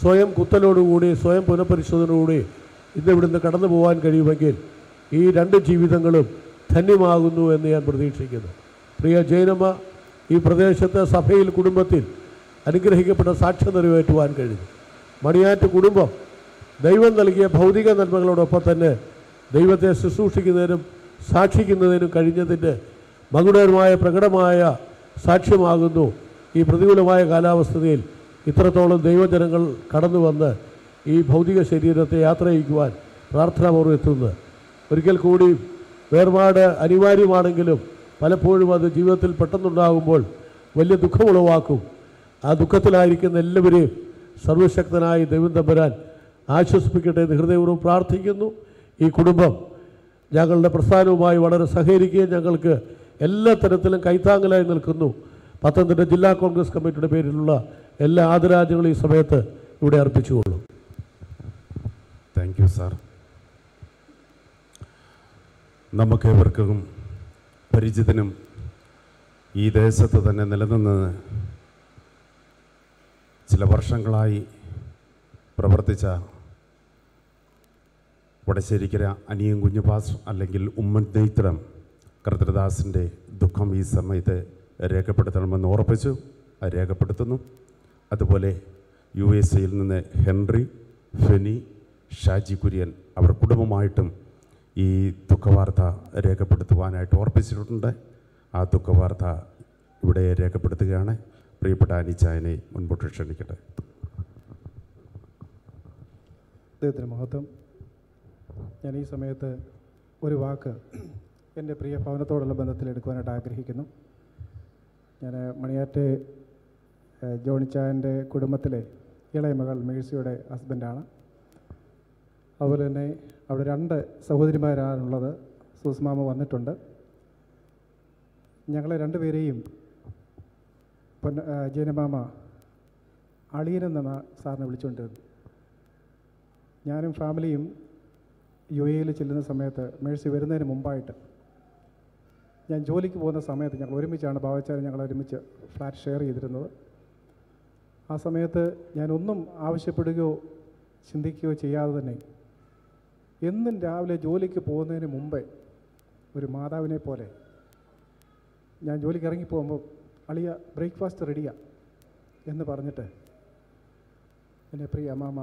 സ്വയം കുത്തലോടുകൂടി സ്വയം പുനഃപരിശോധനയോടുകൂടി ഇന്ന് ഇവിടുന്ന് കടന്നു പോകാൻ കഴിയുമെങ്കിൽ ഈ രണ്ട് ജീവിതങ്ങളും ധന്യമാകുന്നു എന്ന് ഞാൻ പ്രതീക്ഷിക്കുന്നു. പ്രിയ ജൈനമ്മ ഈ പ്രദേശത്തെ സഭയിൽ കുടുംബത്തിൽ അനുഗ്രഹിക്കപ്പെട്ട സാക്ഷ്യം നിറവേറ്റുവാൻ കഴിഞ്ഞു. മണിയാറ്റ് കുടുംബം ദൈവം നൽകിയ ഭൗതിക നന്മകളോടൊപ്പം തന്നെ ദൈവത്തെ ശുശ്രൂഷിക്കുന്നതിനും സാക്ഷിക്കുന്നതിനും കഴിഞ്ഞതിന്റെ മകുടരമായ പ്രകടമായ സാക്ഷ്യമാകുന്നു ഈ പ്രതികൂലമായ കാലാവസ്ഥയിൽ ഇത്രത്തോളം ദൈവജനങ്ങൾ കടന്നു വന്ന് ഈ ഭൗതിക ശരീരത്തെ യാത്ര ചെയ്യിക്കുവാൻ പ്രാർത്ഥനാപൂർവം എത്തുന്നത് ഒരിക്കൽ കൂടി വേർപാട് അനിവാര്യമാണെങ്കിലും പലപ്പോഴും അത് ജീവിതത്തിൽ പെട്ടെന്നുണ്ടാകുമ്പോൾ വലിയ ദുഃഖമുളവാക്കും ആ ദുഃഖത്തിലായിരിക്കുന്ന എല്ലാവരെയും സർവശക്തനായി ദൈവം തമ്പരാൻ ആശ്വസിപ്പിക്കട്ടെ എന്ന് ഹൃദയപൂർവം പ്രാർത്ഥിക്കുന്നു. ഈ കുടുംബം ഞങ്ങളുടെ പ്രസ്ഥാനവുമായി വളരെ സഹകരിക്കുകയും ഞങ്ങൾക്ക് എല്ലാ തരത്തിലും കൈത്താങ്ങലായി നിൽക്കുന്നു. പത്തനംതിട്ട ജില്ലാ കോൺഗ്രസ് കമ്മിറ്റിയുടെ പേരിലുള്ള എല്ലാ ആദരാജ്യങ്ങളും ഈ സമയത്ത് ഇവിടെ അർപ്പിച്ചുകൊള്ളും. താങ്ക് യു സാർ നമുക്കേവർക്കും പരിചിതനും ഈ ദേശത്ത് തന്നെ നിലനിന്ന് ചില വർഷങ്ങളായി പ്രവർത്തിച്ച വടശ്ശേരിക്കര അനിയൻ കുഞ്ഞുപാസ് അല്ലെങ്കിൽ ഉമ്മൻ നെയ്ത്തടം കർത്തൃദാസിന്റെ ദുഃഖം ഈ സമയത്ത് രേഖപ്പെടുത്തണമെന്ന് ഉറപ്പിച്ചു. രേഖപ്പെടുത്തുന്നു. അതുപോലെ യു എസ് എയിൽ നിന്ന് ഹെൻറി ഫെനി ഷാജി കുര്യൻ അവർ കുടുംബമായിട്ടും ഈ ദുഃഖവാർത്ത രേഖപ്പെടുത്തുവാനായിട്ട് ഓർപ്പിച്ചിട്ടുണ്ട് ആ ദുഃഖവാർത്ത ഇവിടെ രേഖപ്പെടുത്തുകയാണ്. പ്രിയപ്പെട്ട അനിച്ചായനെ മുൻപോട്ട് ക്ഷണിക്കട്ടെ. അദ്ദേഹത്തിന്റെ മഹത്വം. ഞാൻ ഈ സമയത്ത് ഒരു വാക്ക് എന്റെ പ്രിയ ഭവനത്തോടുള്ള ബന്ധത്തിൽ എടുക്കുവാനായിട്ട് ആഗ്രഹിക്കുന്നു. ഞാൻ മണിയാറ്റ് ജോണിച്ചാന്റെ കുടുംബത്തിലെ ഇളയ മകൾ മേഴ്സിയുടെ ഹസ്ബൻഡാണ്. അതുപോലെ തന്നെ അവിടെ രണ്ട് സഹോദരിമാരാണുള്ളത് സുസ്മാമ വന്നിട്ടുണ്ട്. ഞങ്ങളെ രണ്ടുപേരെയും പൊന്ന ജനമാമ അളിയനെന്നാണ് സാറിനെ വിളിച്ചുകൊണ്ടിരുന്നത് ഞാനും ഫാമിലിയും യു എയിൽ ചെല്ലുന്ന സമയത്ത് മേഴ്സി വരുന്നതിന് മുമ്പായിട്ട് ഞാൻ ജോലിക്ക് പോകുന്ന സമയത്ത് ഞങ്ങൾ ഒരുമിച്ചാണ് ഭാവച്ചാരം ഞങ്ങൾ ഒരുമിച്ച് ഫ്ലാറ്റ് ഷെയർ ചെയ്തിരുന്നത്. ആ സമയത്ത് ഞാനൊന്നും ആവശ്യപ്പെടുകയോ ചിന്തിക്കുകയോ ചെയ്യാതെ തന്നെ എന്നും രാവിലെ ജോലിക്ക് പോകുന്നതിന് മുമ്പേ ഒരു മാതാവിനെ പോലെ ഞാൻ ജോലിക്ക് ഇറങ്ങി പോകുമ്പോൾ അളിയ ബ്രേക്ക്ഫാസ്റ്റ് റെഡിയാ എന്ന് പറഞ്ഞിട്ട് എന്റെ പ്രിയ അമ്മാമ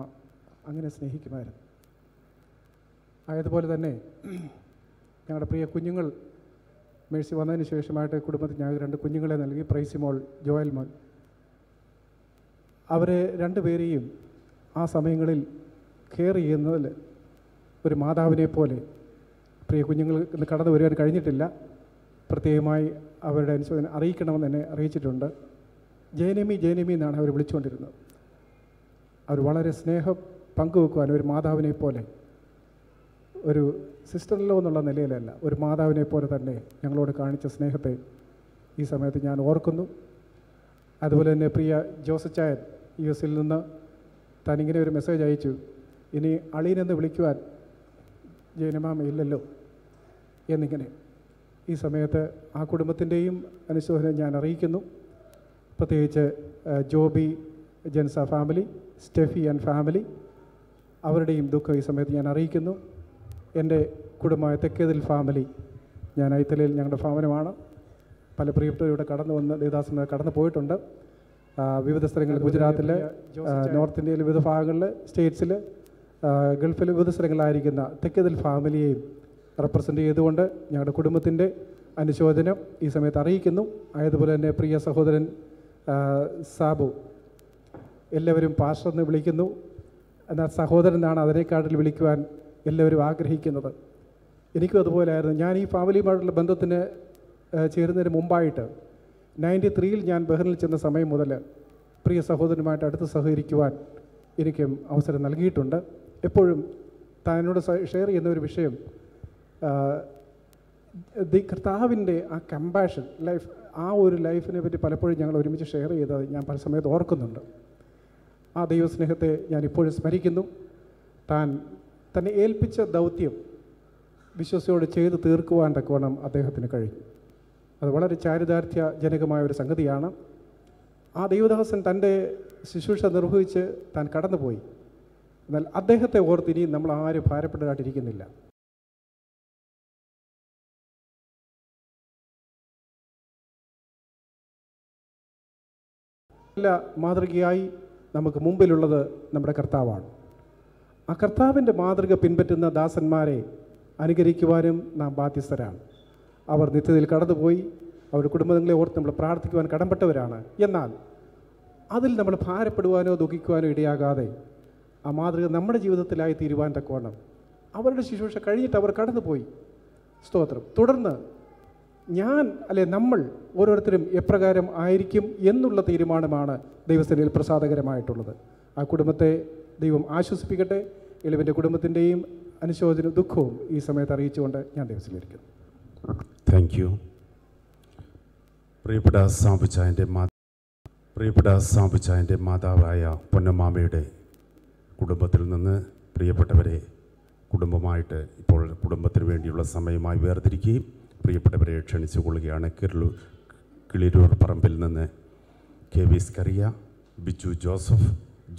അങ്ങനെ സ്നേഹിക്കുമായിരുന്നു. ആയതുപോലെ തന്നെ ഞങ്ങളുടെ പ്രിയ കുഞ്ഞുങ്ങൾ മേഴ്സി വന്നതിന് ശേഷമായിട്ട് കുടുംബത്തിൽ ഞങ്ങൾ രണ്ട് കുഞ്ഞുങ്ങളെ നൽകി. പ്രൈസി മോൾ ജോയൽ മോൾ. അവരെ രണ്ടുപേരെയും ആ സമയങ്ങളിൽ കെയർ ചെയ്യുന്നതിൽ ഒരു മാതാവിനെ പോലെ പ്രിയ കുഞ്ഞുങ്ങൾ കടന്നു വരുവാൻ കഴിഞ്ഞിട്ടില്ല. പ്രത്യേകമായി അവരുടെ അനുശോചനം അറിയിക്കണമെന്ന് എന്നെ അറിയിച്ചിട്ടുണ്ട്. ജയനമി ജയനമി എന്നാണ് അവർ വിളിച്ചുകൊണ്ടിരുന്നത്. അവർ വളരെ സ്നേഹം പങ്കുവെക്കുവാൻ ഒരു മാതാവിനെ പോലെ ഒരു സിസ്റ്ററിലോ എന്നുള്ള നിലയിലല്ല ഒരു മാതാവിനെ പോലെ തന്നെ ഞങ്ങളോട് കാണിച്ച സ്നേഹത്തെ ഈ സമയത്ത് ഞാൻ ഓർക്കുന്നു. അതുപോലെ തന്നെ പ്രിയ ജോസച്ചായൻ യു എസിൽ നിന്ന് താൻ ഇങ്ങനെ ഒരു മെസ്സേജ് അയച്ചു ഇനി അളീനെന്ന് വിളിക്കുവാൻ ജയനമാമ ഇല്ലല്ലോ എന്നിങ്ങനെ. ഈ സമയത്ത് ആ കുടുംബത്തിന്റെയും അനുശോചനം ഞാൻ അറിയിക്കുന്നു. പ്രത്യേകിച്ച് ജോബി ജെൻസ ഫാമിലി സ്റ്റെഫി ആൻഡ് ഫാമിലി അവരുടെയും ദുഃഖം ഈ സമയത്ത് ഞാൻ അറിയിക്കുന്നു. എന്റെ കുടുംബമായ തെക്കേതിൽ ഫാമിലി ഞാൻ ഐത്തലയിൽ ഞങ്ങളുടെ ഭവനമാണ്. പല പ്രിയപ്പെട്ടവരും ഇവിടെ കടന്നു വന്ന് ദേവദാസൻ കടന്നു പോയിട്ടുണ്ട്. വിവിധ സ്ഥലങ്ങളിൽ ഗുജറാത്തിൽ നോർത്ത് ഇന്ത്യയിൽ വിവിധ ഭാഗങ്ങളിൽ സ്റ്റേറ്റ്സിൽ ഗൾഫിൽ വിവിധ സ്ഥലങ്ങളിലായിരിക്കുന്ന തെക്കേതിൽ ഫാമിലിയെയും റെപ്രസെന്റ് ചെയ്തുകൊണ്ട് ഞങ്ങളുടെ കുടുംബത്തിന്റെ അനുശോചനം ഈ സമയത്ത് അറിയിക്കുന്നു. ആയതുപോലെ തന്നെ പ്രിയ സഹോദരൻ സാബു എല്ലാവരും പാസ്റ്റർ എന്ന് വിളിക്കുന്നു. എന്നാൽ സഹോദരനാണ് അതിനേക്കാട്ടിൽ വിളിക്കുവാൻ എല്ലാവരും ആഗ്രഹിക്കുന്നത്. എനിക്കും അതുപോലെയായിരുന്നു ഞാൻ ഈ ഫാമിലിയുമായിട്ടുള്ള ബന്ധത്തിന് ചേരുന്നതിന് മുമ്പായിട്ട് നയന്റി ത്രീയിൽ ഞാൻ ബഹ്റിനിൽ ചെന്ന സമയം മുതൽ പ്രിയ സഹോദരനുമായിട്ട് അടുത്ത് സഹകരിക്കുവാൻ എനിക്കും അവസരം നൽകിയിട്ടുണ്ട്. എപ്പോഴും താനോട് ഷെയർ ചെയ്യുന്ന ഒരു വിഷയം ദി കർത്താവിന്റെ ആ കമ്പാഷൻ ലൈഫ് ആ ഒരു ലൈഫിനെ പറ്റി പലപ്പോഴും ഞങ്ങൾ ഒരുമിച്ച് ഷെയർ ചെയ്തത് ഞാൻ പല സമയത്ത് ഓർക്കുന്നുണ്ട്. ആ ദൈവസ്നേഹത്തെ ഞാൻ ഇപ്പോഴും സ്മരിക്കുന്നു. താൻ തന്നെ ഏൽപ്പിച്ച ദൗത്യം വിശ്വസയോട് ചെയ്ത് തീർക്കുവാൻ തക്കവണ്ണം അദ്ദേഹത്തിന് കഴിഞ്ഞു അത് വളരെ ചാരിതാർത്ഥ്യജനകമായ ഒരു സംഗതിയാണ്. ആ ദൈവദാസൻ തന്റെ ശുശ്രൂഷ നിർവഹിച്ച് താൻ കടന്നുപോയി. എന്നാൽ അദ്ദേഹത്തെ ഓർത്ത് ഇനിയും നമ്മൾ ആരും ഭാരപ്പെട്ടതായിട്ടിരിക്കുന്നില്ല നല്ല മാതൃകയായി നമുക്ക് മുമ്പിലുള്ളത് നമ്മുടെ കർത്താവാണ്. ആ കർത്താവിന്റെ മാതൃക പിൻപറ്റുന്ന ദാസന്മാരെ അനുകരിക്കുവാനും നാം ബാധ്യസ്ഥരാണ്. അവർ നിത്യതയിൽ കടന്നുപോയി അവരുടെ കുടുംബങ്ങളെ ഓർത്ത് നമ്മൾ പ്രാർത്ഥിക്കുവാൻ കടംപെട്ടവരാണ് എന്നാൽ അതിൽ നമ്മൾ ഭാരപ്പെടുവാനോ ദുഃഖിക്കുവാനോ ഇടയാകാതെ ആ മാതൃക നമ്മുടെ ജീവിതത്തിലായി തീരുവാൻ തക്കവണ്ണം അവരുടെ ശുശ്രൂഷ കഴിഞ്ഞിട്ട് അവർ കടന്നുപോയി. സ്തോത്രം. തുടർന്ന് ഞാൻ അല്ലെ നമ്മൾ ഓരോരുത്തരും എപ്രകാരം ആയിരിക്കും എന്നുള്ള തീരുമാനമാണ് ദൈവസേനയിൽ പ്രസാദകരമായിട്ടുള്ളത്. ആ കുടുംബത്തെ ദൈവം ആശ്വസിപ്പിക്കട്ടെ. എലിവിന്റെ കുടുംബത്തിന്റെയും അനുശോചനവും ദുഃഖവും ഈ സമയത്ത് അറിയിച്ചുകൊണ്ട് ഞാൻ ദൈവത്തിലിരിക്കുന്നു താങ്ക് യു പ്രിയപ്പെട്ട സാബുച്ചായന്റെ മാതാ പ്രിയപ്പെട്ട സാബുച്ചായന്റെ മാതാവായ പൊന്നമാമയുടെ കുടുംബത്തിൽ നിന്ന് പ്രിയപ്പെട്ടവരെ കുടുംബമായിട്ട് ഇപ്പോൾ കുടുംബത്തിന് വേണ്ടിയുള്ള സമയമായി വേർതിരിക്കുകയും പ്രിയപ്പെട്ടവരെ ക്ഷണിച്ചു കൊള്ളുകയാണ്. കിരളൂർ കിളിരൂർ പറമ്പിൽ നിന്ന് K V Skaria Biju Joseph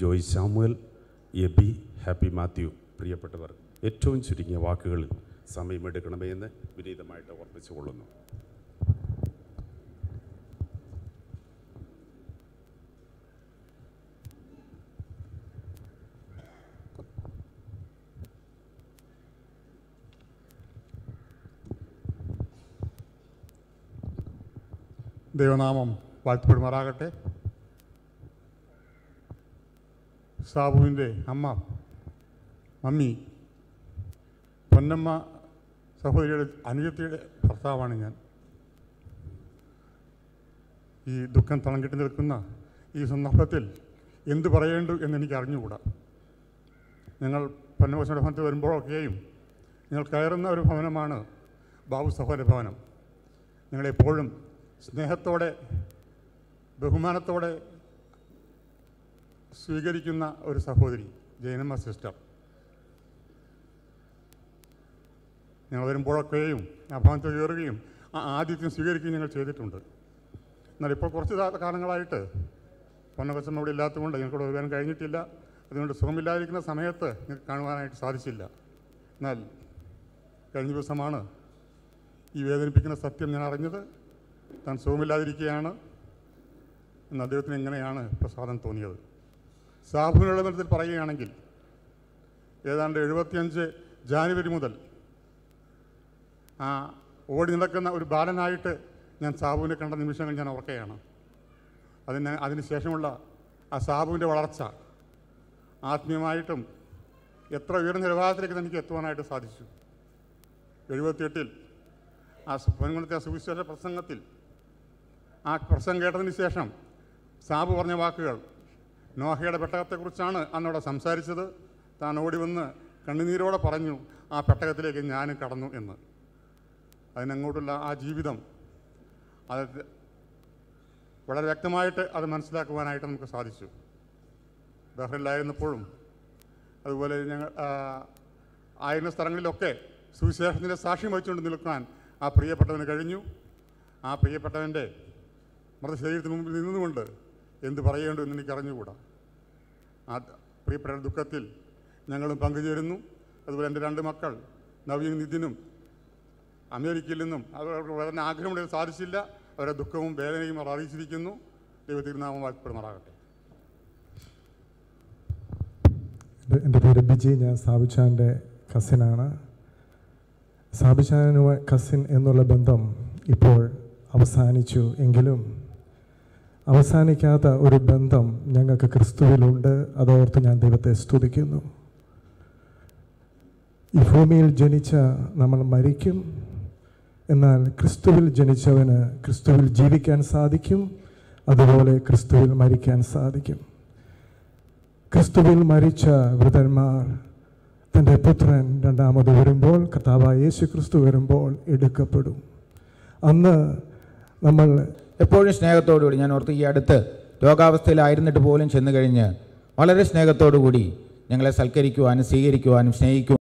Joy Samuel Aby Happy Matthew പ്രിയപ്പെട്ടവർ ഏറ്റവും ചുരുങ്ങിയ വാക്കുകളിൽ സമയമെടുക്കണമേ എന്ന് വിനീതമായിട്ട് ഓർമ്മിച്ചുകൊള്ളുന്നു ദൈവനാമം വാഴ്ത്തപ്പെടുമാറാകട്ടെ. സാബുവിന്റെ അമ്മ മമ്മി പൊന്നമ്മ സഹോദരിയുടെ അനുജത്തിയുടെ ഭർത്താവാണ് ഞാൻ. ഈ ദുഃഖം തളം നിൽക്കുന്ന ഈ സന്ദർഭത്തിൽ എന്തു പറയേണ്ടു എന്ന് എനിക്ക് അറിഞ്ഞുകൂടാ ഞങ്ങൾ പൊന്നമസയുടെ ഭവനത്തിൽ വരുമ്പോഴൊക്കെയും ഞങ്ങൾ കയറുന്ന ഒരു ഭവനമാണ് ബാബു സഹോദര ഭവനം. ഞങ്ങളെപ്പോഴും സ്നേഹത്തോടെ ബഹുമാനത്തോടെ സ്വീകരിക്കുന്ന ഒരു സഹോദരി ജൈനമ്മ സിസ്റ്റർ ഞങ്ങൾ വരുമ്പോഴൊക്കെയും ഭവനത്തിൽ കയറുകയും ആ ആതിഥ്യം സ്വീകരിക്കുകയും ഞങ്ങൾ ചെയ്തിട്ടുണ്ട്. എന്നാൽ ഇപ്പോൾ കുറച്ച് കാ- കാലങ്ങളായിട്ട് പൊന്നകൊച്ചമ്മ ഇവിടെ ഇല്ലാത്തതുകൊണ്ട് ഞങ്ങൾക്കിവിടെ വരാൻ കഴിഞ്ഞിട്ടില്ല. അതുകൊണ്ട് സുഖമില്ലാതിരിക്കുന്ന സമയത്ത് ഞങ്ങൾക്ക് കാണുവാനായിട്ട് സാധിച്ചില്ല. എന്നാൽ കഴിഞ്ഞ ദിവസമാണ് ഈ വേദനിപ്പിക്കുന്ന സത്യം ഞാൻ അറിഞ്ഞത്. താൻ സുഖമില്ലാതിരിക്കുകയാണ്. എന്ന് അദ്ദേഹത്തിന് എങ്ങനെയാണ് പ്രസാദം തോന്നിയത്. സാബുവിനുള്ള ബന്ധത്തിൽ പറയുകയാണെങ്കിൽ ഏതാണ്ട് എഴുപത്തിയഞ്ച് ജാനുവരി മുതൽ ആ ഓടി നടക്കുന്ന ഒരു ബാലനായിട്ട് ഞാൻ സാബുവിനെ കണ്ട നിമിഷങ്ങൾ ഞാൻ ഓർക്കുകയാണ്. അതിന് അതിന് ശേഷമുള്ള ആ സാബുവിന്റെ വളർച്ച ആത്മീയമായിട്ടും എത്ര ഉയർന്ന നിലവാരത്തിലേക്ക് എനിക്ക് എത്തുവാനായിട്ട് സാധിച്ചു. എഴുപത്തിയെട്ടിൽ ആ പൊൻകുന്നത്തെ ആ സുവിശേഷ പ്രസംഗത്തിൽ ആ പ്രസംഗം കേട്ടതിന് ശേഷം സാബു പറഞ്ഞ വാക്കുകൾ നോഹയുടെ പെട്ടകത്തെക്കുറിച്ചാണ് അന്നവിടെ സംസാരിച്ചത്. താൻ ഓടി വന്ന് കണ്ണുനീരോടെ പറഞ്ഞു ആ പെട്ടകത്തിലേക്ക് ഞാൻ കടന്നു എന്ന്. അതിനങ്ങോട്ടുള്ള ആ ജീവിതം അത് വളരെ വ്യക്തമായിട്ട് അത് മനസ്സിലാക്കുവാനായിട്ട് നമുക്ക് സാധിച്ചു. ബഹ്റിലായിരുന്നപ്പോഴും അതുപോലെ ഞങ്ങൾ ആയിരുന്ന സ്ഥലങ്ങളിലൊക്കെ സുവിശേഷത്തിന്റെ സാക്ഷ്യം വഹിച്ചുകൊണ്ട് നിൽക്കാൻ ആ പ്രിയപ്പെട്ടവന് കഴിഞ്ഞു. ആ പ്രിയപ്പെട്ടവന്റെ മൃതശരീരത്തിന് മുമ്പിൽ നിന്നുകൊണ്ട് എന്ത് പറയേണ്ടു എന്ന് എനിക്ക് അറിഞ്ഞുകൂടാ. ആ പ്രിയപ്പെട്ട ദുഃഖത്തിൽ ഞങ്ങളും പങ്കുചേരുന്നു. അതുപോലെ എന്റെ രണ്ട് മക്കൾ നവീൻ നിതിനും അമേരിക്കയിൽ നിന്നും അവർക്ക് വളരെ ആഗ്രഹമുണ്ടെങ്കിൽ സാധിച്ചില്ല. അവരുടെ ദുഃഖവും വേദനയും അവർ അറിയിച്ചിരിക്കുന്നു. ദൈവത്തിരുനാമം വാഴ്ത്തപ്പെടുമാറാകട്ടെ. എന്റെ പേര് ബിജി. ഞാൻ സാബിച്ചാന്റെ കസിനാണ്. സാബിച്ചാനുമായി കസിൻ എന്നുള്ള ബന്ധം ഇപ്പോൾ അവസാനിച്ചു എങ്കിലും അവസാനിക്കാത്ത ഒരു ബന്ധം ഞങ്ങൾക്ക് ക്രിസ്തുവിലുണ്ട്. അതോർത്ത് ഞാൻ ദൈവത്തെ സ്തുതിക്കുന്നു. ഈ ഭൂമിയിൽ ജനിച്ച നമ്മൾ മരിക്കും. എന്നാൽ ക്രിസ്തുവിൽ ജനിച്ചവന് ക്രിസ്തുവിൽ ജീവിക്കാൻ സാധിക്കും. അതുപോലെ ക്രിസ്തുവിൽ മരിക്കാൻ സാധിക്കും. ക്രിസ്തുവിൽ മരിച്ച വൃതന്മാർ തന്റെ പുത്രൻ രണ്ടാമത് വരുമ്പോൾ കർത്താവായ യേശു ക്രിസ്തു വരുമ്പോൾ എടുക്കപ്പെടും. അന്ന് നമ്മൾ എപ്പോഴും സ്നേഹത്തോടുകൂടി ഞാൻ ഓർത്ത് ഈ അടുത്ത് രോഗാവസ്ഥയിലായിരുന്നിട്ട് പോലും ചെന്നു കഴിഞ്ഞ് വളരെ സ്നേഹത്തോടുകൂടി ഞങ്ങളെ സൽക്കരിക്കുവാനും സ്വീകരിക്കുവാനും സ്നേഹിക്കുവാനും